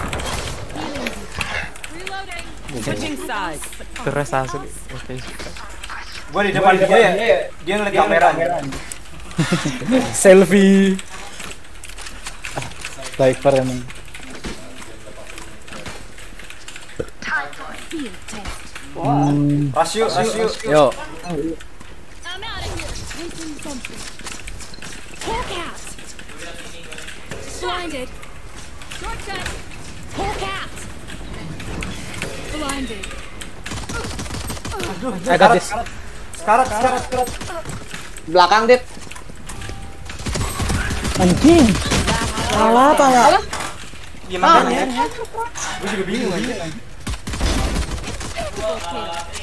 Keras asli. Oke. Gue di depan dia ya, dia ngeliat kamera. <laughs> Selfie. Viper emang. Rasio, rasio. Yo. Out. Blinded. Shortcut. Hawk out. Blinded. I got this. Sekarang, sekarang, sekarang. Belakang, Dit. Anjing. Salah, salah. Iya makanya. Gue juga bingung aja.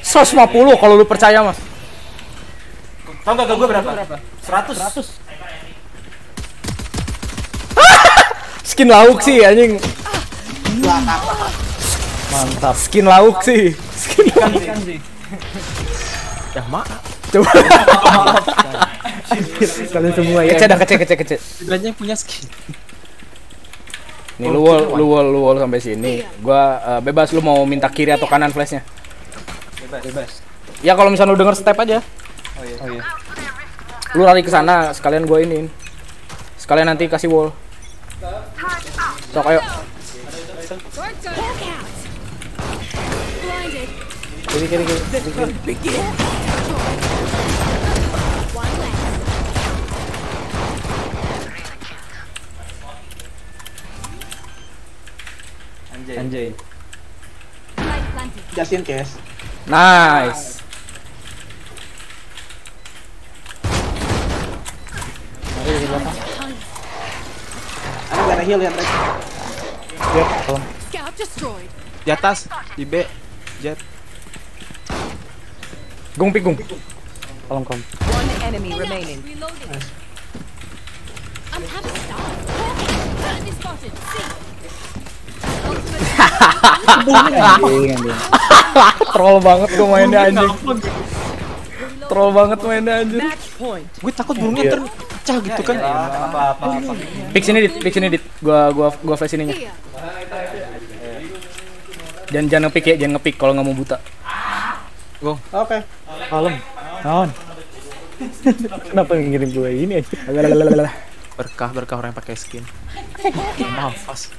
150 kalau lu percaya mah. Tau gak gue berapa? 100. 100. <laughs> Skin lauk sih anjing. Belakang. Mantap. Skin lauk sih. Skin lauk. Ya maaf. Coba. Kalian semua ya. Kece dah kece kece kece. Setidaknya punya skin. Nih lu wall, lu wall, lu wall sampai sini. Gua eh, bebas lu mau minta kiri atau kanan flashnya. Bebas, bebas. Ya kalau misalnya lu denger step aja. Oh iya. Oh iya. Lu lari ke sana, sekalian gua iniin. Sekalian nanti kasih wall. Sok ayo. Shortcut. Kiri kiri kiri. kiri, kiri. One left. Anjay. Anjay. Light planted. Just in case. Nice. Mari di belakang. Ada gak ada heal ya. Di atas, di B. Jet. Gung pi gung. Tolong kom. One enemy remaining. <laughs> Troll banget gua mainnya anjing. Troll banget mainnya anjing. Gue takut burungnya Iya. terpecah gitu kan. Apa, apa. Pick sini dit, pick sini dit. Gua gua gua flash ininya. Jangan jangan ngepick ya, jangan ngepick kalau nggak mau buta. Go. Oke. Kalem. Naon? <laughs> Kenapa ngirim gue ini aja? Berkah berkah orang yang pakai skin. Maaf, pas.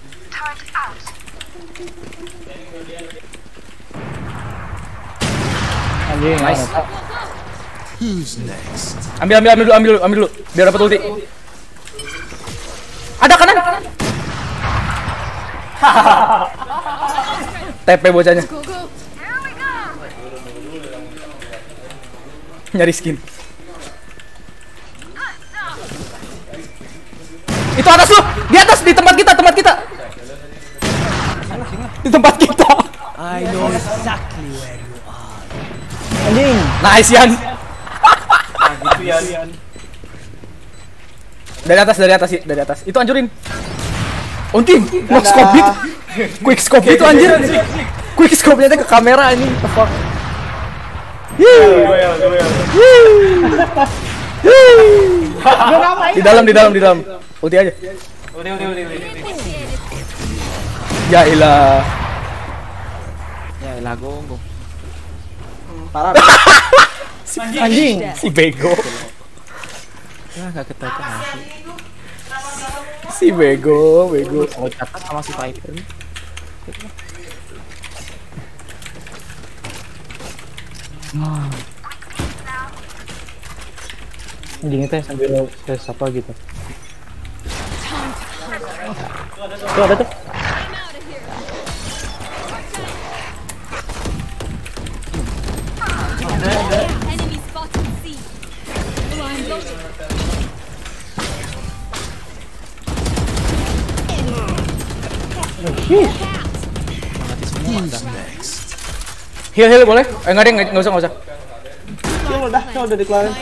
Anjing, Nice. nice. Who's next? Ambil ambil ambil dulu, ambil dulu, ambil dulu. Biar dapat ulti. Ada kanan. TP bocahnya. Go go. Nyari skin. Itu atas lu, di atas di tempat kita, tempat kita. Di tempat kita. I know exactly where you are. Anjing. Nice Yan. Nah, gitu ya. Dari atas, dari atas sih, dari atas. Itu hancurin. Untim, no scope hit. Quick scope itu anjir. Quick scope-nya ke kamera ini. The fuck. Di dalam, di dalam, di dalam. Ulti aja. Udah, udah, udah, udah. Ya ilah. Ya elah gonggong. Parah. <laughs> Anjing, si bego. Ya enggak ketahuan. Si bego, bego. Catat sama si Viper nih. Anjing itu sambil saya sapa gitu. Tuh ada tuh. Enemy spotted C. Heal, heal boleh? Eh enggak deh, enggak usah, enggak usah. Kill udah, kill udah dikeluarin.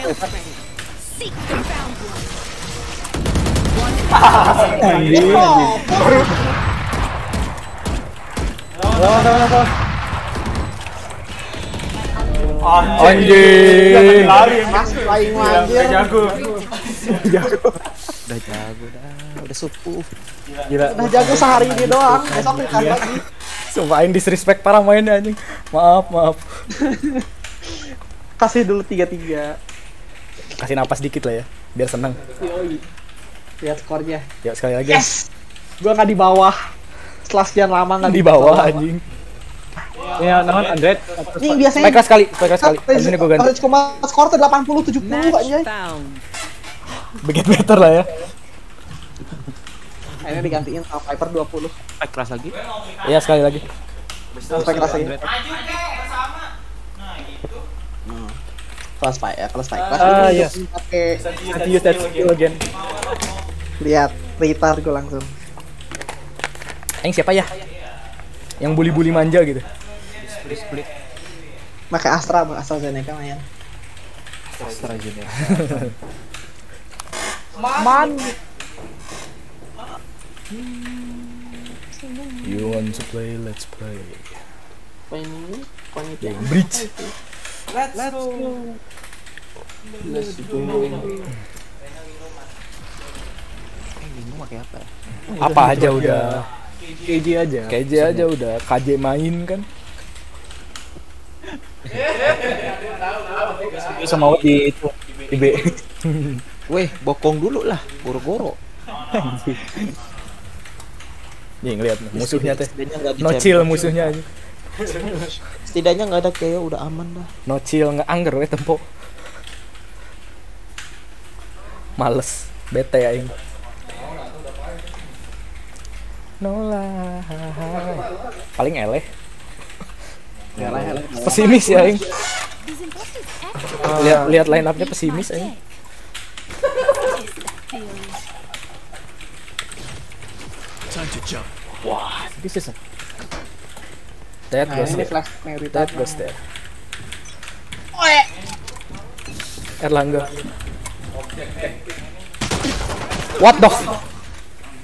Anjing, anjing. Lawan, lawan, lawan. Anjing. Mas flying anjir. Jago. Udah jago dah, udah supuh. Gila. Udah jago sehari ini doang, besok nikah lagi. Sumpahin disrespect parah mainnya anjing. Maaf, maaf. Kasih dulu tiga-tiga. Kasih napas dikit lah ya, biar seneng. Yoi. Lihat skornya. Yuk sekali lagi. Yes. Gua nggak di bawah. Setelah sekian lama nggak Di bawah anjing. Ya, nahan Android. Nih biasanya Spike sekali, spike sekali. Abis ini gue ganti. Average skor tuh 80 70 anjay. Bikin better lah ya. Akhirnya digantiin sama Viper 20. Spike keras lagi. Iya sekali lagi. Spike keras lagi. Kalau spike ya, kalau spike Ah, ini yes. pakai Nanti use that skill again. lihat retard gue langsung. Aing siapa ya? Yang bully-bully manja gitu. Pakai Astra, Bang AstraZeneca main. Astra Junior. Man. You want to play, let's play. Ini, itu. Yang bridge. Let's go. Let's go. Eh, bingung pakai apa ya? Apa aja udah. KJ aja. KJ aja udah. KJ main kan. Sama di itu di B. Weh, bokong dulu lah, goro-goro. Nih ngeliat nih, musuhnya teh. Setidaknya nggak No dicempel. chill musuhnya aja. Setidaknya nggak ada kayak udah aman dah. No chill nggak angger we tempo. Males, bete aing. No lah. Paling eleh. Eleh. Pesimis ya aing. Act Lihat lihat line up-nya pesimis aing. Time to jump. Wah, this is a That Nah, goes ini there. flash merit. That goes there. Erlangga. What the?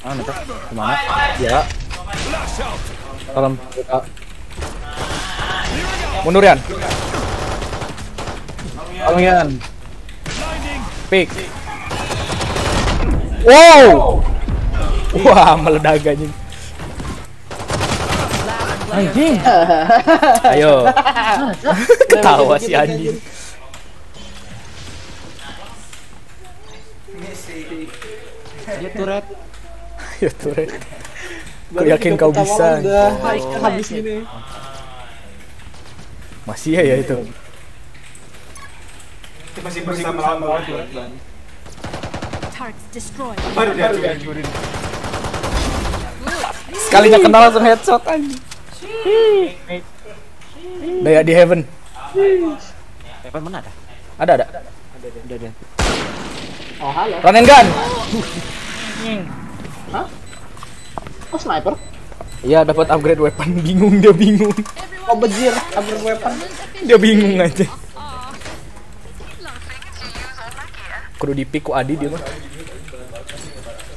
Ah, ke mana? Ya, kita mundur Yan. Tolong Yan. Pick. Wow. Wah, meledak anjing. Anjing. <laughs> Ayo. <laughs> Ketawa si anjing. Dia turret. Ya. Red. Aku yakin kau bisa. Udah habis gini. Masih ya, ya itu. Masih bersama lawan lawan. Targets destroyed. Baru dia hancurin. Sekalinya kenal langsung headshot anjing. Daya di heaven. Weapon mana ada? Ada ada. Udah ada. Oh, halo. Run and gun. Hah? Oh, sniper? Iya dapat upgrade weapon. Bingung dia bingung. Oh, bejir. Upgrade weapon. Dia bingung aja. Kudu di pick ku Adi dia mah.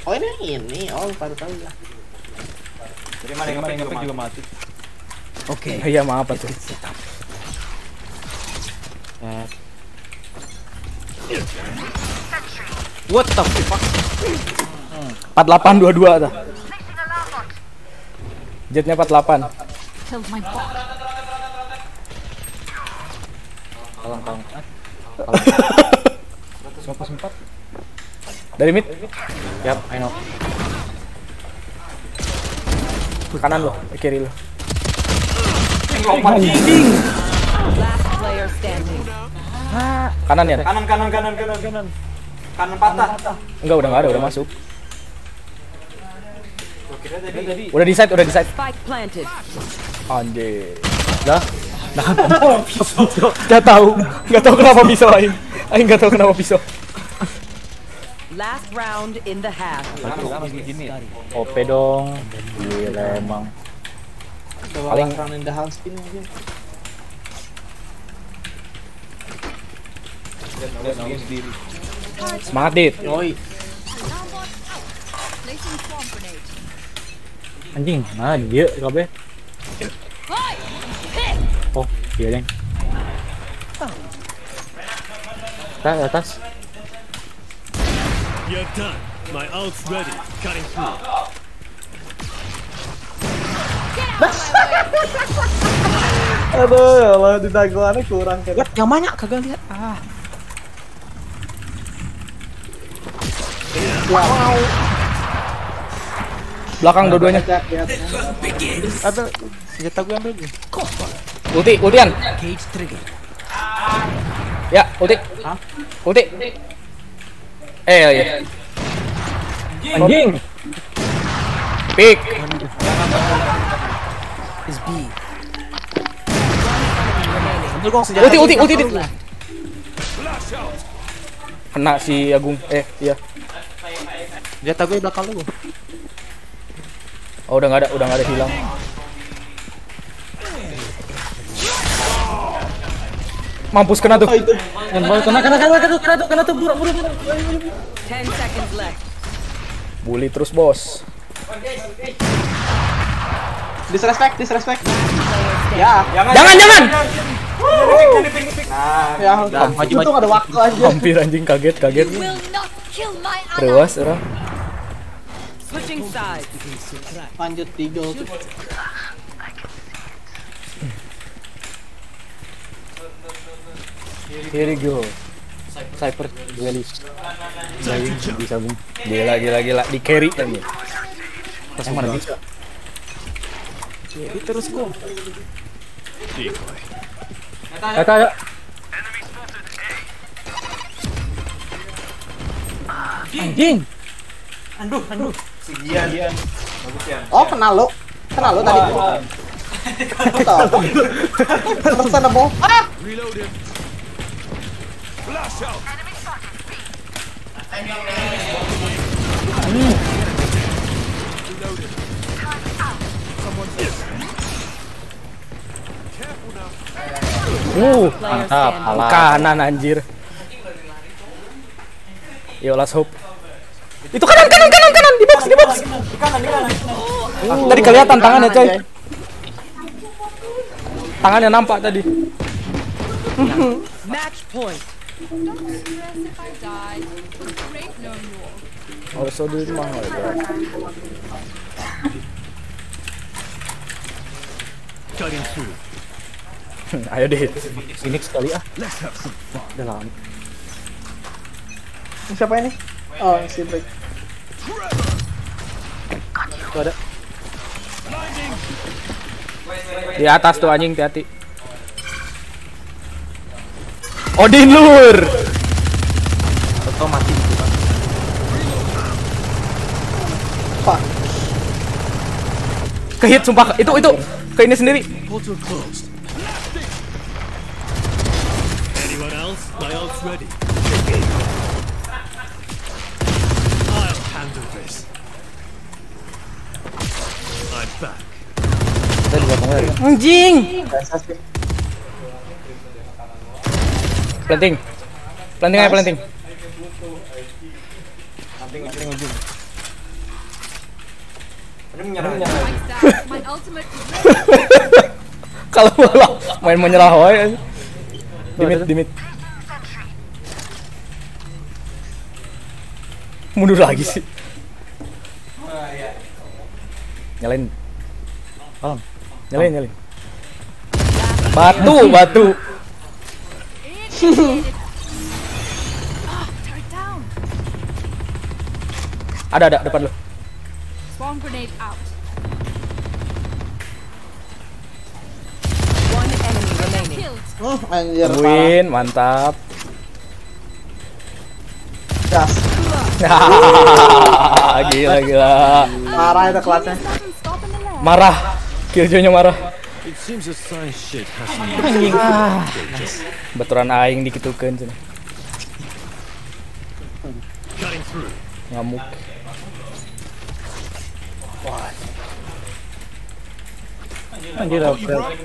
Oh, ini ini. Oh, baru tahu ya. Dari mana yang ngepek juga mati. Oke. Iya maaf tuh. Eh. What the fuck? 4822 tuh. Jetnya 48. Killed my bot. Kalong kalong. Dari mid. Yap, I know. Kanan lo, kiri lo. Last player standing. Kanan ya? Kanan kanan kanan kanan kanan. Kanan patah. Enggak, udah enggak ada, udah masuk. Udah di side, udah di side. Spike planted. Anjir. Dah. Nah, <laughs> Gak tahu, gak tahu kenapa pisau aing. Aing gak tahu kenapa pisau. Last round in the half. OP dong. Gila emang. Paling run in the house ini mungkin. Semangat dit. Yoi. Anjing, mana dia kabeh? Oh, dia deng. Atas, atas. You're done. My ult's ready. Cutting through. <laughs> Aduh, ya Allah di dagelannya kurang kan. Yang mana kagak lihat? Ah. Wow. Belakang dua-duanya. Ada senjata gue ambil gue. Ulti, ultian. Ya, ulti. Ulti. Eh, ya, ya. Anjing. Pick. Is B. Ulti, ulti, ulti. Kena si Agung. Eh, iya. Senjata gue belakang lu. Oh, udah nggak ada, udah nggak ada hilang. Mampus kena tuh. Kena kena kena kena kena kena tuh kena tuh buruk buruk. 10 seconds left. Bully terus, Bos. Disrespect, disrespect. Ya. Jangan, jangan. Nah, ya. Maju, maju. Ada waktu aja. Hampir anjing kaget, kaget. Terus, orang. Switching sides. Lanjut tiga tuh. Here we go. Cyper duelist. Sayang bisa bung. Gila, gila, gila. Di carry lagi. Pas mana bisa? Jadi terus gua. Decoy. Kata ada. Anjing. Aduh, aduh. Si Gian. Bagus ya. Oh, kenal lo. Kenal lo tadi. Tahu. Terus sana mau. <laughs> Ah! Flash out. Uh, Mantap, kanan anjir. Yo, let's hope. Itu kanan, kanan, kanan, kanan di box, di box. Di kanan, di kanan. Tadi kelihatan tangannya, coy. Tangannya nampak tadi. <laughs> Match point. Oh, so mahal ya. Cutting through. Ayo deh. Sini sekali ah. Let's have some fun. Udah lama. Siapa ini? Oh, si Drake. Tuh ada. Di atas tuh anjing, hati-hati. Odin lur. Toto mati gitu kan. Pak. Kehit sumpah. Itu itu ke ini sendiri. Anyone else? My ult's ready. I'll handle this. I'm back. Kita di belakang ada. Anjing. Planting. Planting aja planting. Ujung <laughs> ujung. Kalau malah main menyerah wae. Dimit dimit. Mundur lagi sih. Nyalain. Tolong. Nyalain, nyalain. Batu, batu. Ada ada depan lu. Bomb grenade out. One enemy remaining. Killed. Hmm, anjir. Win, mantap. Gas. <laughs> gila gila. Parah itu kelasnya. Marah. Killjoy-nya marah. Anjing. Ah. Baturan aing dikitukeun cenah. Ngamuk. Anjir,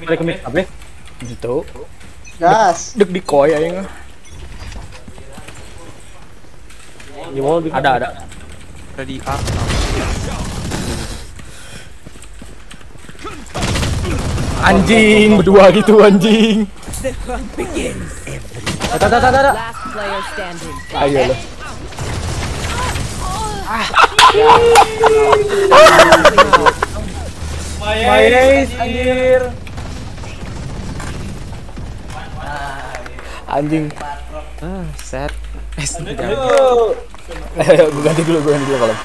balik ke mid kabeh. Itu. Gas. Dek di koi aing. Di wall Ada ada. Ada di A. anjing berdua gitu anjing. Ada ada ada ada. ayo lo Mayeris ah. anjir. Anjing. Ah set. Ayo ya. eh, gue ganti dulu gue ganti dulu kalau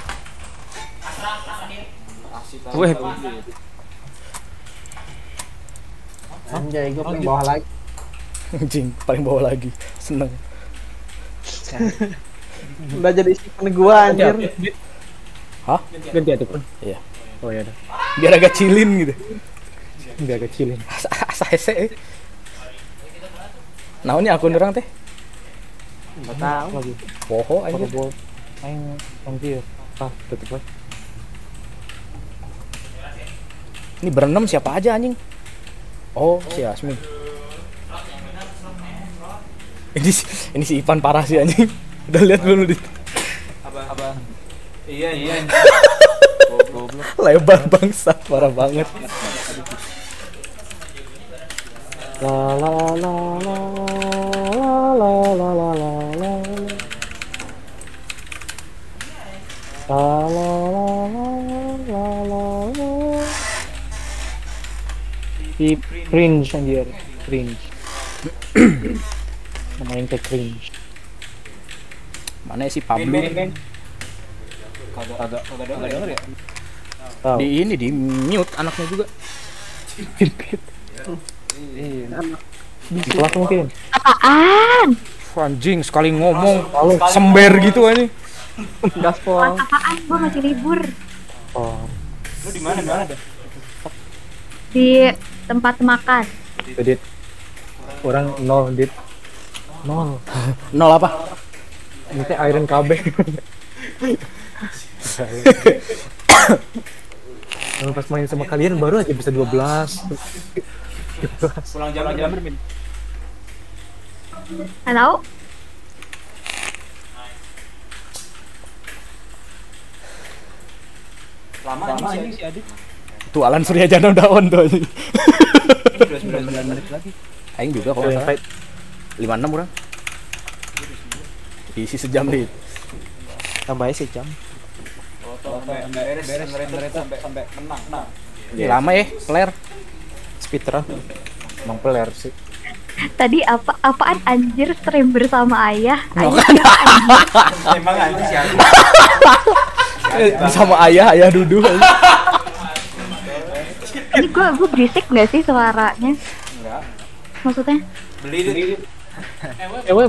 gue Anjay, gue paling bawah lagi. Anjing paling bawah lagi. Seneng. <laughs> Udah jadi isi gua anjir. Hah? Ganti atuh pun. Iya. Oh iya dah. Biar agak cilin gitu. Biar kecilin. Asa, asa hese. eh. Naonnya akun orang teh? Enggak tahu. Lagi. Poho anjir. Pokok aing anjir. Ah, tutup aja. Ini berenam siapa aja anjing? Oh, si Asmi. Ini si- ini si Ipan parah sih anjing. Udah lihat belum di Apa? Apa? Iya, iya. Goblok. lebar bangsat parah banget. La la la la la la la la. La la la la la la. Si cringe anjir, cringe. <clears throat> Namanya kayak cringe. Mana si Pablo? Kagak kagak kagak denger denger ya? Tahu. Di ini di mute anaknya juga. Di kelas mungkin. Apaan? Anjing sekali ngomong sember gitu anjing. Gaspol. Apaan? Gue masih libur Oh, Lu di mana? Di mana? di tempat makan. edit. Orang nol dit. Nol. <laughs> Nol apa? Ini teh iron KB. <laughs> Kalau pas main sama kalian baru aja bisa 12. 12. <laughs> Pulang jam jam bermin. Halo? Lama ini si Adit. Tuh Alan Suryajana udah on tuh anjing. Udah 9 menit lagi. Aing juga kalau nggak salah. 56 orang. Isi sejam dit. tambah aja jam. Sampai beres beres beres sampai sampai menang. Nah. Ini lama ya, Claire. Speedrun. Emang peler sih. Tadi apa apaan anjir stream bersama ayah? Kan? siapa anjir? Emang anjing si Adit. <laughs> Sama ayah, ayah dudu. Ini gue gue berisik nggak sih suaranya? Enggak. Maksudnya? Beli dit. Ewe,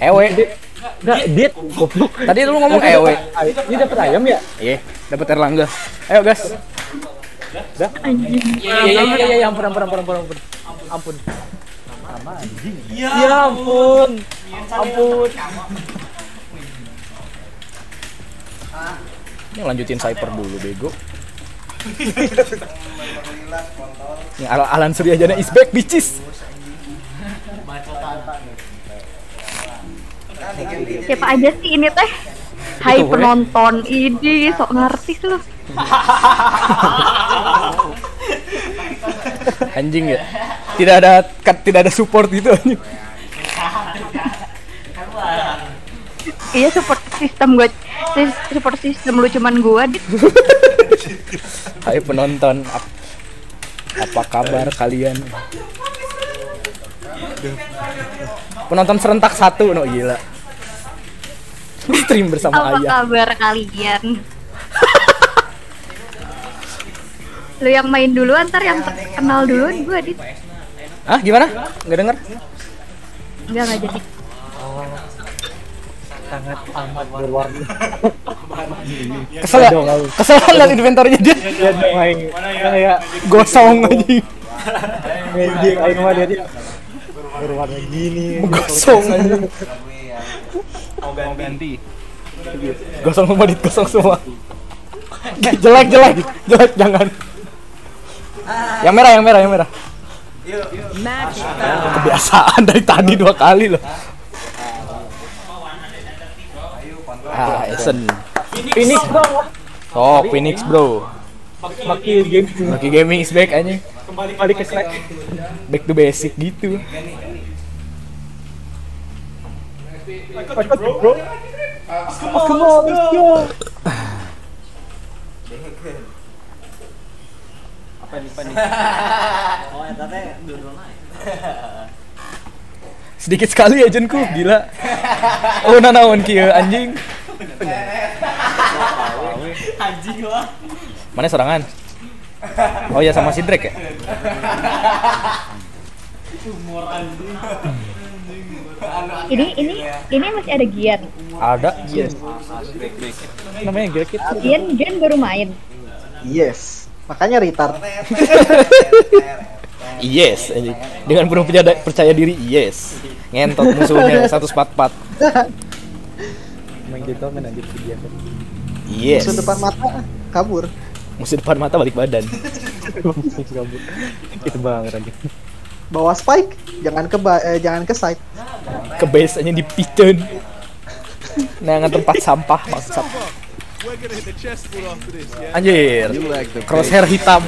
Ewe. enggak dit goblok. Tadi lu ngomong ewe. Ini dapat ayam ya? Iya, dapat Erlangga. Ayo, gas. Dah. Anjing. Iya, iya, iya, iya, iya, ampun, ampun, ampun, ampun, ampun. Ampun. Ya ampun. Ampun. Ini lanjutin Cyper dulu, bego. Ini Al Alan Suryajana is back, bitches. Siapa aja sih ini teh? Hai Itu, penonton ini sok ngerti lu. <laughs> anjing ya tidak ada tidak ada support gitu anjing Iya support sistem gue support sistem lu cuman gua. <laughs> Hai penonton ap- apa kabar kalian penonton serentak satu no gila stream bersama Apa ayah kabar kalian? lu yang main dulu ntar yang kenal duluan gua dit. ah gimana nggak denger Enggak enggak jadi. Sangat amat berwarna. Kesel ya? kesel liat inventory dia. Dia main kayak gosong aja. Dia kayak rumah dia dia berwarna gini. Gosong aja. Mau ganti. Gosong semua dit. Gosong semua. Jelek jelek. Jelek jangan. Yang merah yang merah yang merah. Kebiasaan dari tadi dua kali loh ah Esen Phoenix dong oh Phoenix bro. Maki game Maki Gaming is back aja kembali ke slack. Back to basic gitu. Bro. Come on let's go. Apa nih, apa nih? <laughs> Oh, eta teh dulu naik. Sedikit sekali ajenku gila oh nanaon kieu anjing Anjing lah. mana serangan oh ya sama si Drake ya anjing. Ini ini ini masih ada Gian. ada yes namanya Gilkit Gian Gian baru main. Yes. Makanya retard. <laughs> yes anjing. Dengan penuh percaya, percaya diri yes. Ngentot musuhnya <laughs> 144 main gitu main anjir dia yes. Musuh depan mata kabur. musuh depan mata balik badan. Kabur <laughs> itu banget anjir Bawa spike, jangan ke eh, jangan ke side. ke base aja di piton nah tempat sampah maksud anjir. Crosshair hitam.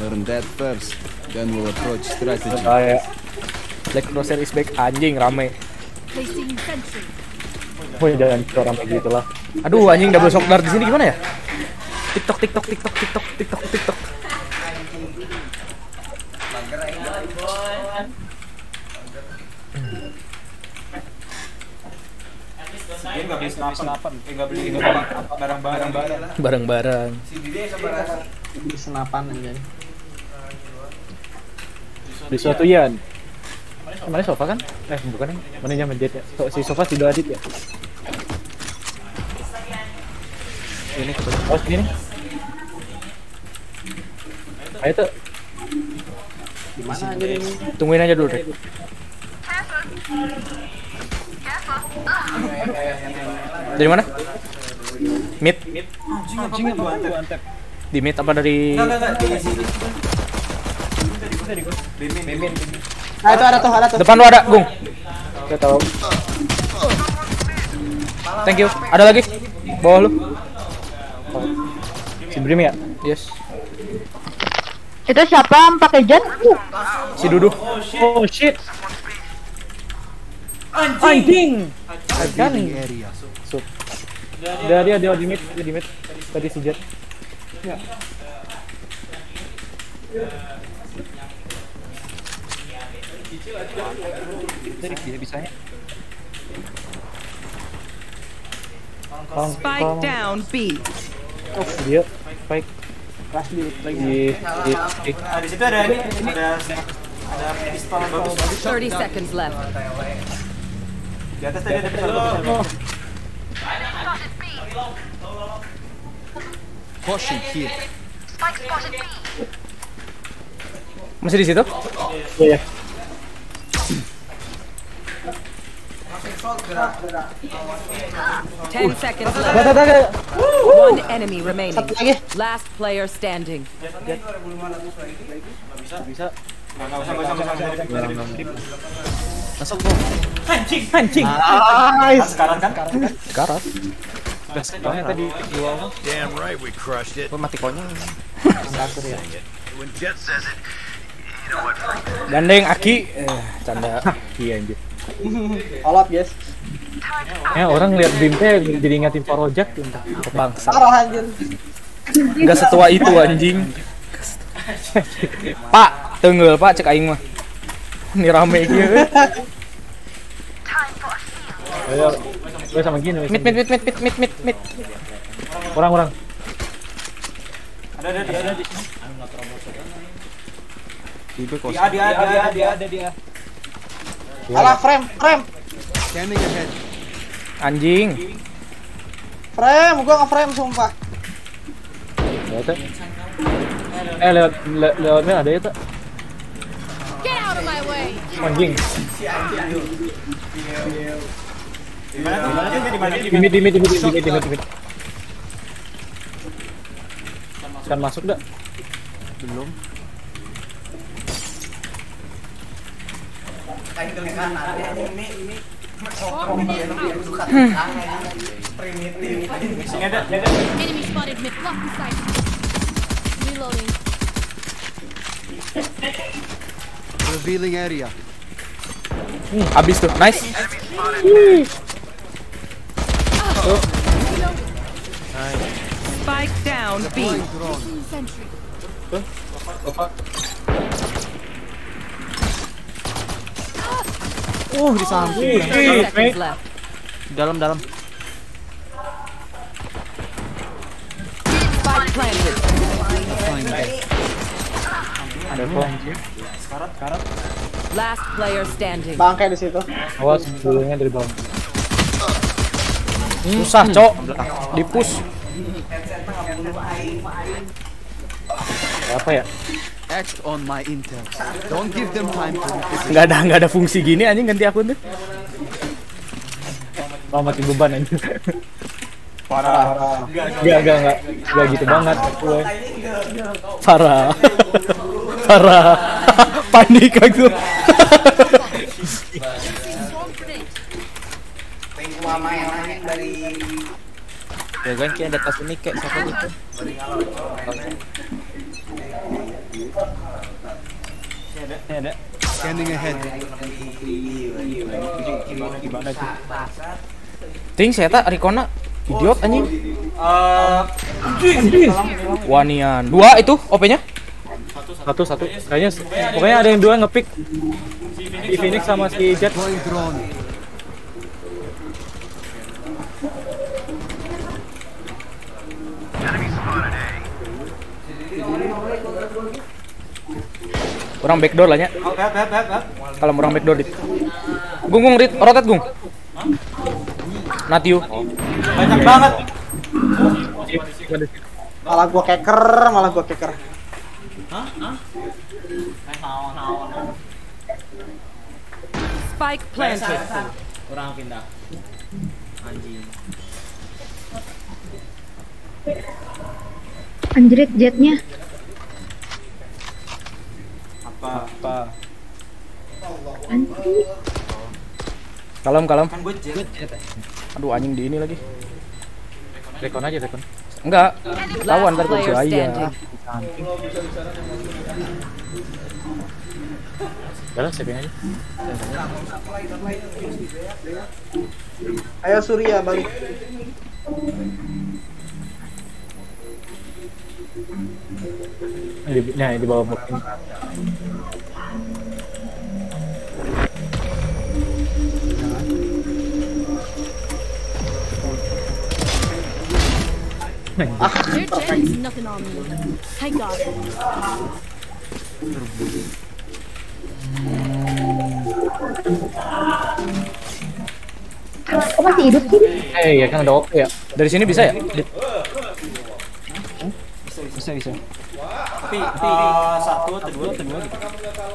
Learn that first, then we'll approach strategy. kayak Black Crosshair is back anjing rame. Woi jangan orang kayak gitu lah aduh anjing double shock dart di sini gimana ya tiktok tiktok tiktok tiktok tiktok tiktok Dia nggak beli senapan. Eh nggak beli beli barang-barang barang. barang-barang Si Dide sebenarnya Di senapan aja. Di suatu Yan mana sofa kan? Eh bukan yang mana yang menjadi? Ya so, si sofa sudah adit ya? Ini oh sini nih. Ayo tuh Gimana aja ini? tungguin aja dulu deh dari mana? Mid. Anjing apa di mid apa dari Enggak, enggak, enggak. Di sini. Bimin, bimin. Nah, itu ada tuh, ada tuh. depan lu ada gung. Kita tahu. Thank you. Ada lagi? Bawah lu. Si Brim ya? Yes. Itu siapa? Yang pakai Jan? si Dudu. Oh shit. Anjing. Kan sup. Dia dia dia di mid dia di mid tadi si Jet. Ya dari dia bisanya Tolong, Spike tolong. down B. Oh, dia spike Lagi lagi. di di, di Ah, di situ ada ini, ada ada pistol yang bagus. 30 seconds left. Di atas tadi ada pistol bagus. Caution here. masih di situ Iya, iya. Ten seconds Ada, left. One enemy remaining. Last player standing. Bisa. Masuk bro. Anjing, anjing Nice. Sekarang kan? karat Gas banget tadi di. Damn right we crushed it. Gua mati konyol. Gandeng Aki. Eh, canda. Iya anjir. Kolot guys. Ya orang lihat Bim teh jadi ingatin Parojak entah. Bangsa. Parah anjir. Enggak setua itu anjing. <laughs> Pak, tenggel Pak cek aing mah. Ini rame kieu. Ayo, gue sama gini. Mit mit mit mit mit mit mit mit. Orang orang. Ada ada ada di sini. Dia dia dia dia ada dia. Alah frame, frame, Scanning ahead. Anjing. frame, gua nge-frame sumpah. Ya. Eh lewat le, lewatnya ada ya tak? Get out of my way! Anjing. Mana tuh? Mana? Dimit dimit dimit dimit dimit dimit. Kan masuk dah. Belum. Ini ini. Suka Hmm. primitif. Sini ada, ada. Enemy spotted mid. Block the sight. Reloading. Revealing area. Habis tuh. Nice. Spike down B. Uh, di samping. Dalam dalam. Ada kok. Karat, karat. Last player standing. Bangkai di situ. Awas dulunya dari bawah. Susah, Cok. Di push. Apa ya? Act on my intel. Don't give them time to. Enggak ada enggak ada fungsi gini anjing ganti akun tuh. Oh mati beban anjing. Parah. Enggak enggak enggak enggak gitu banget gue. Parah. Parah. <laughs> Panik aku. Ya kan kayak ada tas ini kayak siapa gitu. Ini ada. Scanning ahead. Gimana? Ting saya tak Rikona idiot anjing. Eh, Wanian. Dua itu OP-nya? Satu satu. Kayaknya pokoknya ada yang dua ngepick. Si Phoenix sama si Jet. Orang backdoor lah nya. Beb. Kalau orang backdoor dit. Gung gung rit, rotate gung. Natiu. Banyak banget. Malah gua keker, malah gua keker. Hah? Hah? Spike planted. Orang pindah. Anjing. Anjrit jetnya. Apa? Apa? Anjir. Kalem kalem. Kan gue jet. Aduh anjing di ini lagi. Rekon aja rekon. Enggak. Lawan ntar gue standing. Jalan saving aja. Ayo Surya balik. Nah, di, nah, di bawah mungkin. Their jet is nothing on me. I got it. Kok masih hidup sih? Eh, ya kan ada OP ya. Dari sini bisa ya? Bisa bisa. Tapi, eh, satu atau dua atau dua gitu.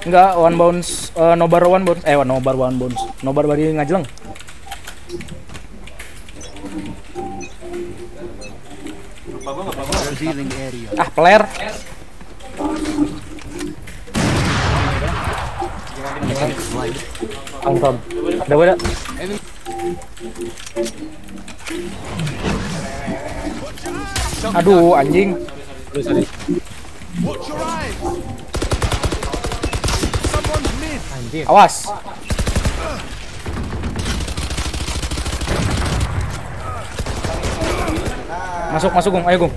Enggak, one bounce, eh, nobar one bounce. Eh, nobar one bounce. Nobar bari ngajeleng. Ah, player. Confirm. Ada ada. Aduh, anjing. Watch your eyes. Someone's mid. Anjir. Awas. Masuk, masuk, Gung. Ayo, Gung.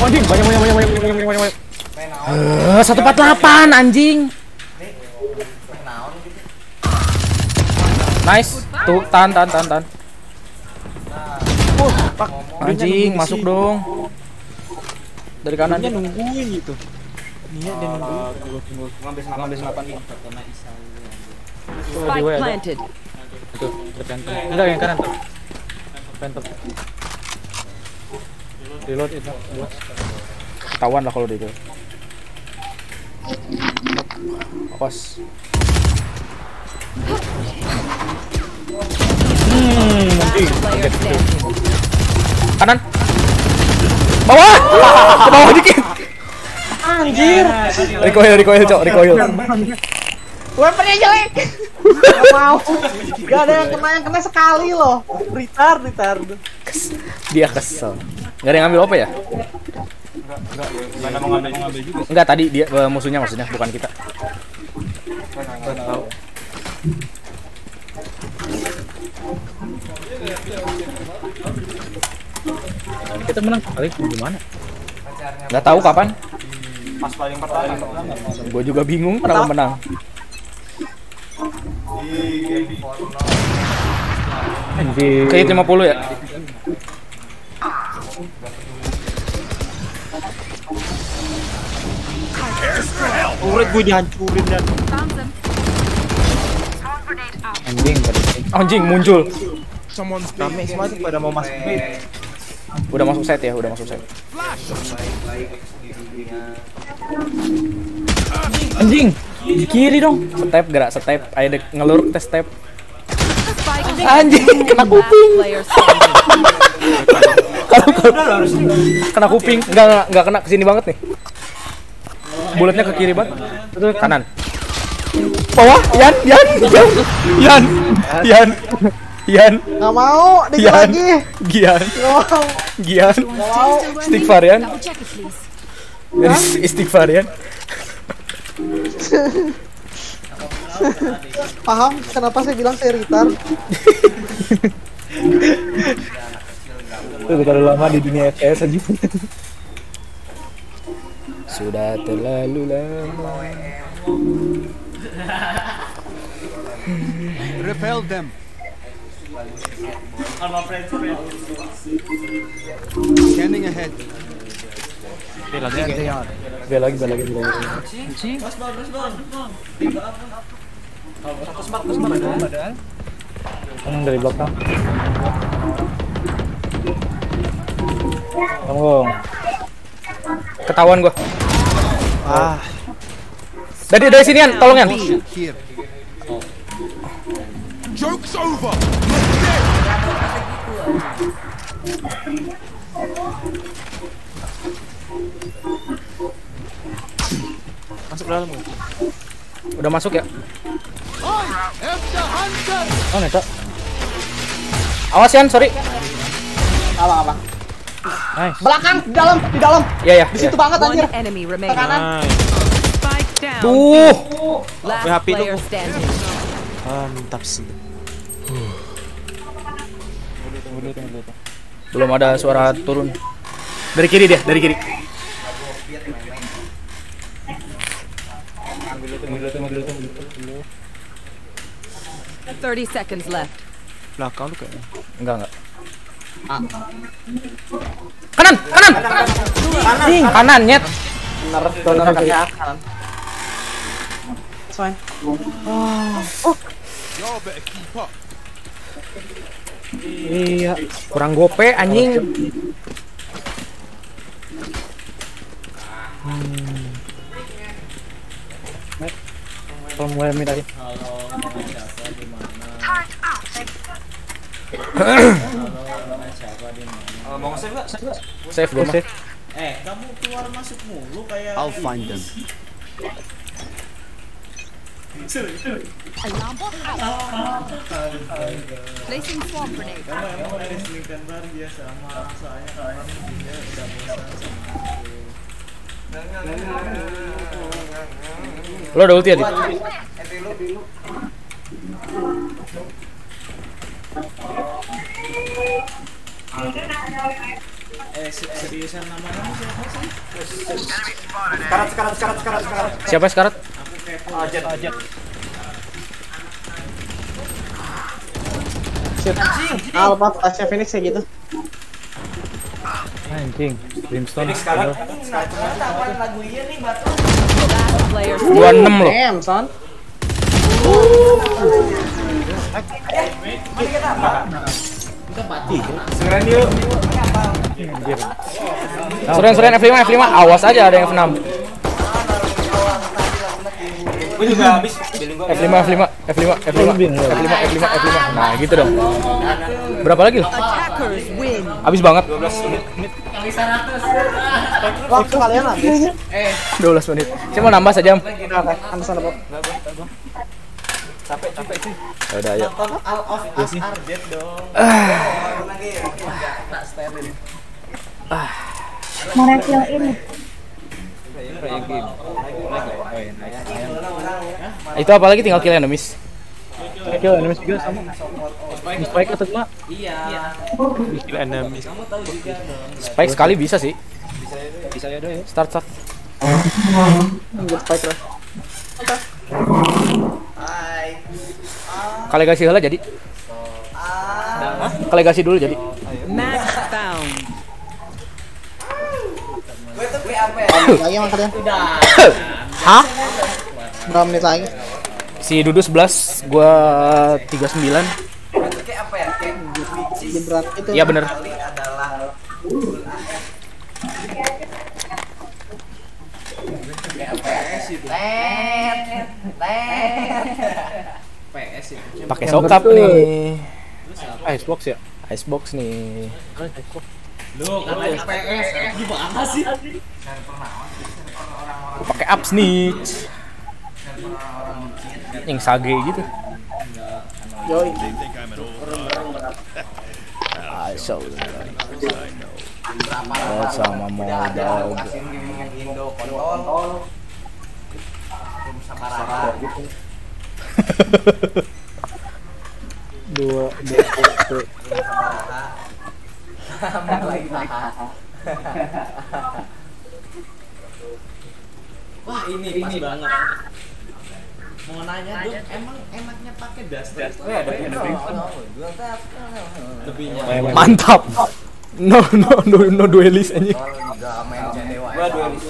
Anjing, banyak, banyak, banyak, banyak, banyak, banyak, banyak. Eh, 148 anjing. Nice. Tuh, tahan, tahan, tahan, tahan. Oh, anjing, masuk dong. Dari kanan. Dia nungguin gitu. Nia dia nungguin. Ngambil senapan, ngambil senapan. Spike W ada. planted. Ada phantom. Enggak, yang kanan tuh. Phantom. Reload itu. Ketahuan lah kalau dia itu. Awas. Hmm. Kanan. Bawah. <laughs> Ke bawah dikit. Anjir. Recoil, recoil, cok, recoil. Weaponnya jelek. <laughs> Gak mau. Gak ada yang kena yang kena sekali loh. Retard, retard. Dia kesel. Gak ada yang ngambil apa ya? Enggak mau ngambil mau ngambil juga. Enggak, tadi dia eh, musuhnya maksudnya, bukan kita. Tahu. Kita menang kali gimana? Gak tahu kapan. Pas paling pertama. Gue juga bingung kenapa menang. Anjir. Kayak 50 ya? Urut gue dihancurin dan anjing Anjing muncul. Someone's rame semua pada mau masuk B. Udah masuk set ya, udah masuk set. Anjing, di kiri dong. Step gerak step, ayo dek ngeluruk tes step. Anjing, kena kuping. Kalau kalau kena kuping, enggak enggak, kena ke sini banget nih. Bulatnya ke kiri banget. Kanan. Bawah, Yan, Yan, Yan, Yan, Yan, Yan, Gak mau, dikit Yan, lagi. Gian. Gian, Gak mau. Istighfar Yan. Istighfar Yan. Paham kenapa saya bilang saya retard? Tuh terlalu lama di dunia FPS aja. Sudah terlalu lama. Repel them sama scanning ahead. Lagi Bela lagi bela lagi bela lagi. Mas bang mas bang satu smart satu smart dari belakang. Tunggung. ketahuan gua. Ah. Dari dari sinian tolongan. Masuk ke dalam. Udah masuk ya? Oh, netok. Awas Yan, sorry. Apa apa? Nice. Belakang, di dalam, di dalam. Iya ya. Di situ banget anjir. Kanan. Down. Duh. Last HP lu. Ah, mantap sih. dulu, tunggu dulu. Belum ada suara turun. Dari kiri dia, dari kiri. Thirty seconds left. Belakang lu kayaknya. Enggak enggak. Kanan, kanan. Kanan, kanan, kanan nyet. Benar, benar kanan. Oh. Iya, kurang gope anjing. Kalau mulai mid aja. Eh, mau? Save enggak? Save gua mah. Save. Eh, kamu keluar masuk mulu kayak I'll find them. Xử xử. Alarm Placing swamp grenade. Kamu emang dari Slinkan Bar dia sama saya soalnya dia udah bosan sama aku. Lo udah ulti ya, Dit? Thank you. Eh, seriusan siapa sih? Sekarat, sekarat, sekarat, sekarat, sekarat. Siapa sekarat? Aku kepo. Shit. Pasnya Phoenix kayak gitu. Anjing, Brimstone. Sekarang. Lagu iya nih, Batu? Player 26 loh. Damn, son. Kita mati. Sekarang yuk. Seren seren F5 F5 awas aja ada yang F6 Gue juga habis billing gue. F5 F5 F5 F5 F5 F5 F5 Nah gitu dong Berapa lagi loh? Habis banget 12 menit. Waktu kalian habis. Eh, 12 menit Saya mau nambah sejam. Capek capek sih. Ya udah ayo Nonton All of Us Are Dead dong. Ah. lagi. Tak steril. Mana yang ini? Itu apa lagi tinggal kill enemies Kill enemies juga sama. Spike atau cuma? Iya. Kill enemies. Spike sekali bisa sih Bisa ya dong ya. Start start spike lah. Kalegasi heula jadi Ah. Kalegasi dulu jadi Match found. <coughs> Lagi sama kalian. <coughs> Hah? Berapa menit lagi? Si Dudu 11 Gua 39 Gue tuh kayak apa ya? Kayak which is Berat itu. Iya bener kali adalah Kayak Pakai sokap nih. Icebox ya? Icebox nih. Lu katanya PS gimana sih? Pakai apps nih. Yang sage gitu. Yoi. I saw sama modal Kasih <laughs> Dua, dua, lagi Wah ini ini banget. Mau nanya dong, emang enaknya pakai duster? Oh ya ada ada Lebihnya. Mantap. No no no no duelis anjing. Enggak main Jadewa. Gua duelis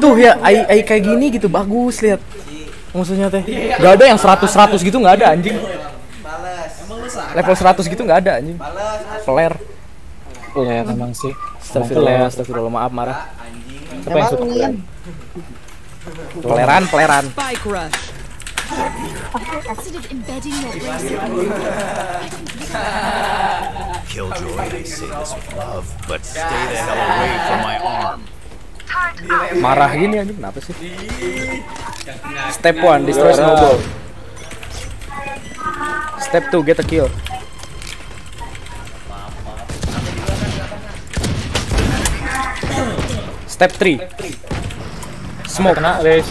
Tuh ya, ai ai kayak gini gitu bagus lihat. Musuhnya teh. Gak ada yang 100 100 gitu nggak ada anjing. Level 100 gitu nggak ada anjing. Flare. Ya emang sih. Astagfirullah, astagfirullah maaf marah. Siapa yang suka embedding your brains Killjoy, they say this with love, but stay the hell away from my arm. Marah gini anjing, kenapa sih? Step 1, destroy snowball. Step 2, get a kill. Step 3. Smoke. Kena, guys.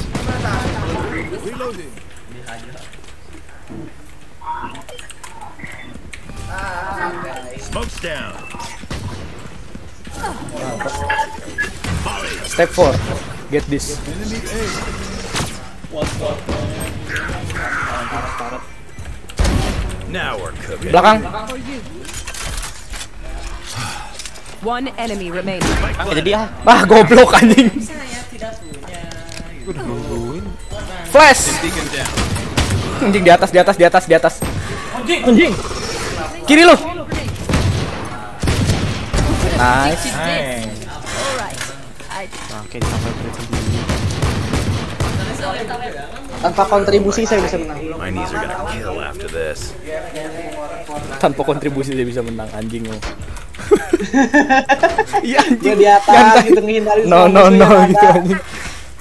Smoke's down. Step 4. Get this. Now we're cooking. Belakang. One enemy remaining. Jadi ah. Ah, goblok anjing. Flash. Anjing di atas, di atas, di atas, di atas. Anjing. Kiri lu. Nice. Oke, sampai berarti dulu. Tanpa kontribusi saya bisa menang. My knees are gonna kill after this. Tanpa kontribusi dia bisa menang anjing lu. <laughs> Iya Gue di atas gitu ngehindari No no no yang gitu anjing.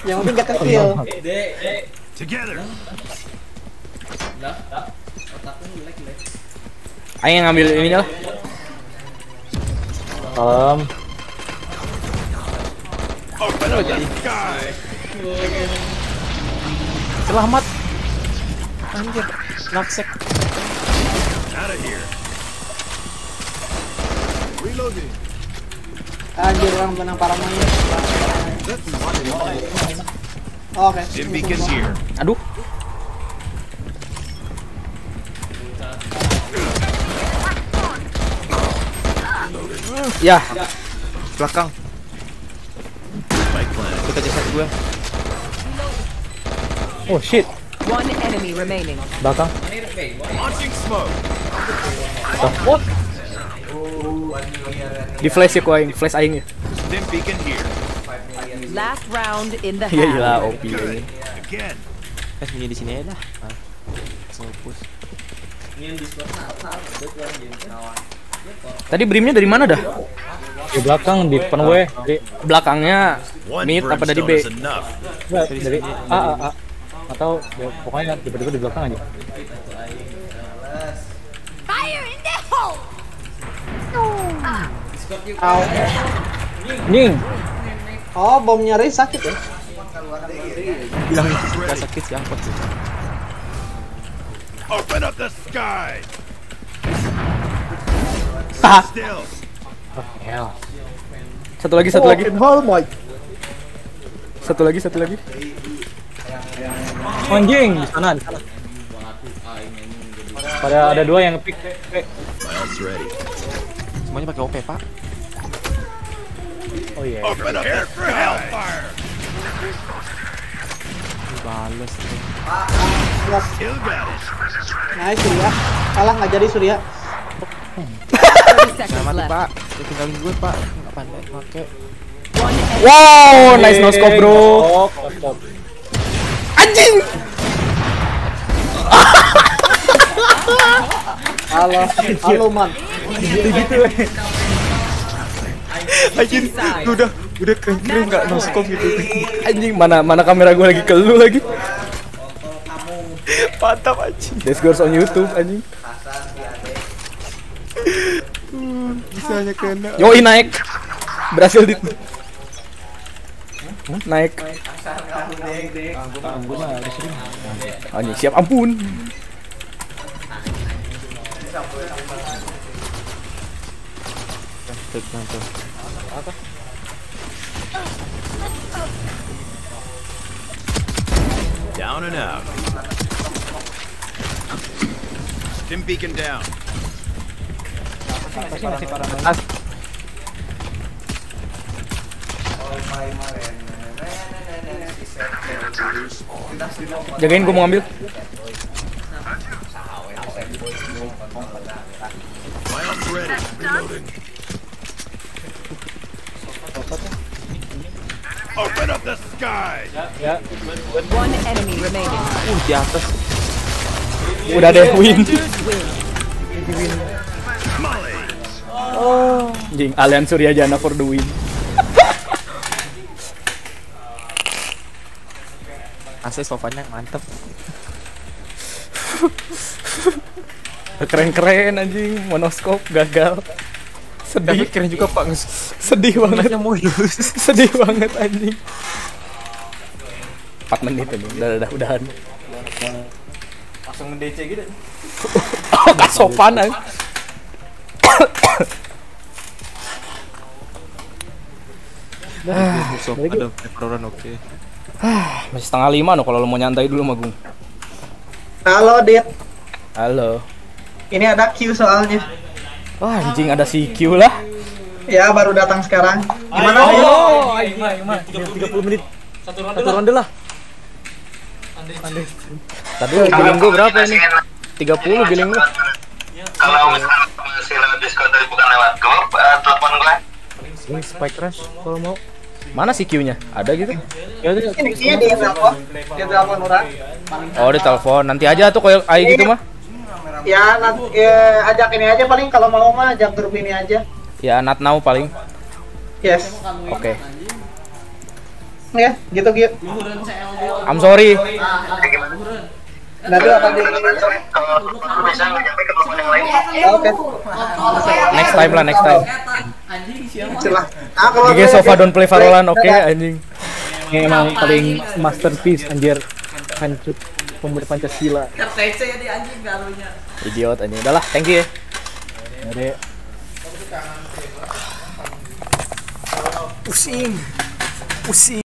Yang penting gak kecil. Together. Ayo ngambil ininya lah. Salam. Open up the sky. Selamat. Anjir, naksek. Out of here. Reloading. Anjir orang benang paranoia. Oke. Here. Aduh. Ya, Belakang. Dekat jasad gue. Oh shit. One enemy remaining. Belakang. Launching smoke. What? di flash ya kuaing, flash aing ya. Last round in the Iya half. gila OP ini. Again. Eh, sembunyi di sini aja dah. Ah. Ini anjing kawan. Tadi brimnya dari mana dah? Di belakang di depan gue. Dari Belakangnya mid apa dari B? Enggak, dari A A A. Atau ya, pokoknya tiba-tiba di belakang aja. Fire in the hole! Au. Nying. Oh, bomnya Ray sakit ya? Bilang gak sakit sih angkot sih. Open up the sky. Ah. Hell. Satu lagi, satu lagi. Satu lagi, satu lagi. Anjing di sana di sana. Pada ada dua yang pick. Eh. Semuanya pakai OP, Pak. Oh iya. Open up the for hellfire. Dibales. Still got it. Nice Surya. Kalah nggak jadi Surya. 30 seconds Jangan mati, left. Pak. Tinggalin gue, Pak. Enggak pandai pakai. Wow, nice no scope bro. Stop. Anjing. <laughs> Halo, halo man. Anjir, lu udah udah keren-keren enggak noskop gitu. Anjing mana mana kamera gue lagi ke lu lagi. Mantap anjing. This goes on YouTube anjing. Bisa hanya kena. Yoi naik. Berhasil di naik. Anjing siap ampun. Apa? Down and out. Dim beacon down. As Jagain gue mau ngambil. Open up the sky. Ya. One enemy remaining. uh di atas. Udah deh win. Molly. Oh. Anjing Alian Surya Jana for the win. AC sofanya mantep. Keren-keren anjing, monoskop gagal. Sedih. Tapi keren juga Pak. Sedih banget. <laughs> Sedih banget anjing. 4 menit aja, udah udah udahan. Langsung nge-DC gitu. Oh, <laughs> gak sopan anjing. Musuh ada peroran oke. Masih setengah lima no kalau lo mau nyantai dulu Magung. Halo, Dit. Halo. Ini ada Q soalnya. Wah anjing ada si Q lah. Ya, baru datang sekarang. Gimana? Ayo, Ayo. ayo, ayo, ayo, 30 menit. Satu Satu ronde lah. Tadi billing gue berapa ini? 30 billing gue. Kalau misalnya masih lewat Discord tapi bukan lewat grup, eh, telepon gue. Ini spike rush kalau mau. Mana si Q-nya? Ada gitu? Ya udah. Ini dia di telepon. Dia telepon orang. Oh, di telepon. Nanti aja tuh kayak ai gitu mah. Ya, nanti ya, ajak ini aja paling kalau mau mah ajak grup ini aja. Ya not now paling. Yes. Oke. Ya, gitu gitu. I'm sorry. Nanti akan di Oke. Next time lah next time. Kalau GG gue- Sofa don't play Valorant oke anjing. Ini emang paling masterpiece anjir hancur pemuda Pancasila. RTC ya di anjing garunya. Idiot anjing. Udah lah, thank you ya. Jadi Pusing. Pusing.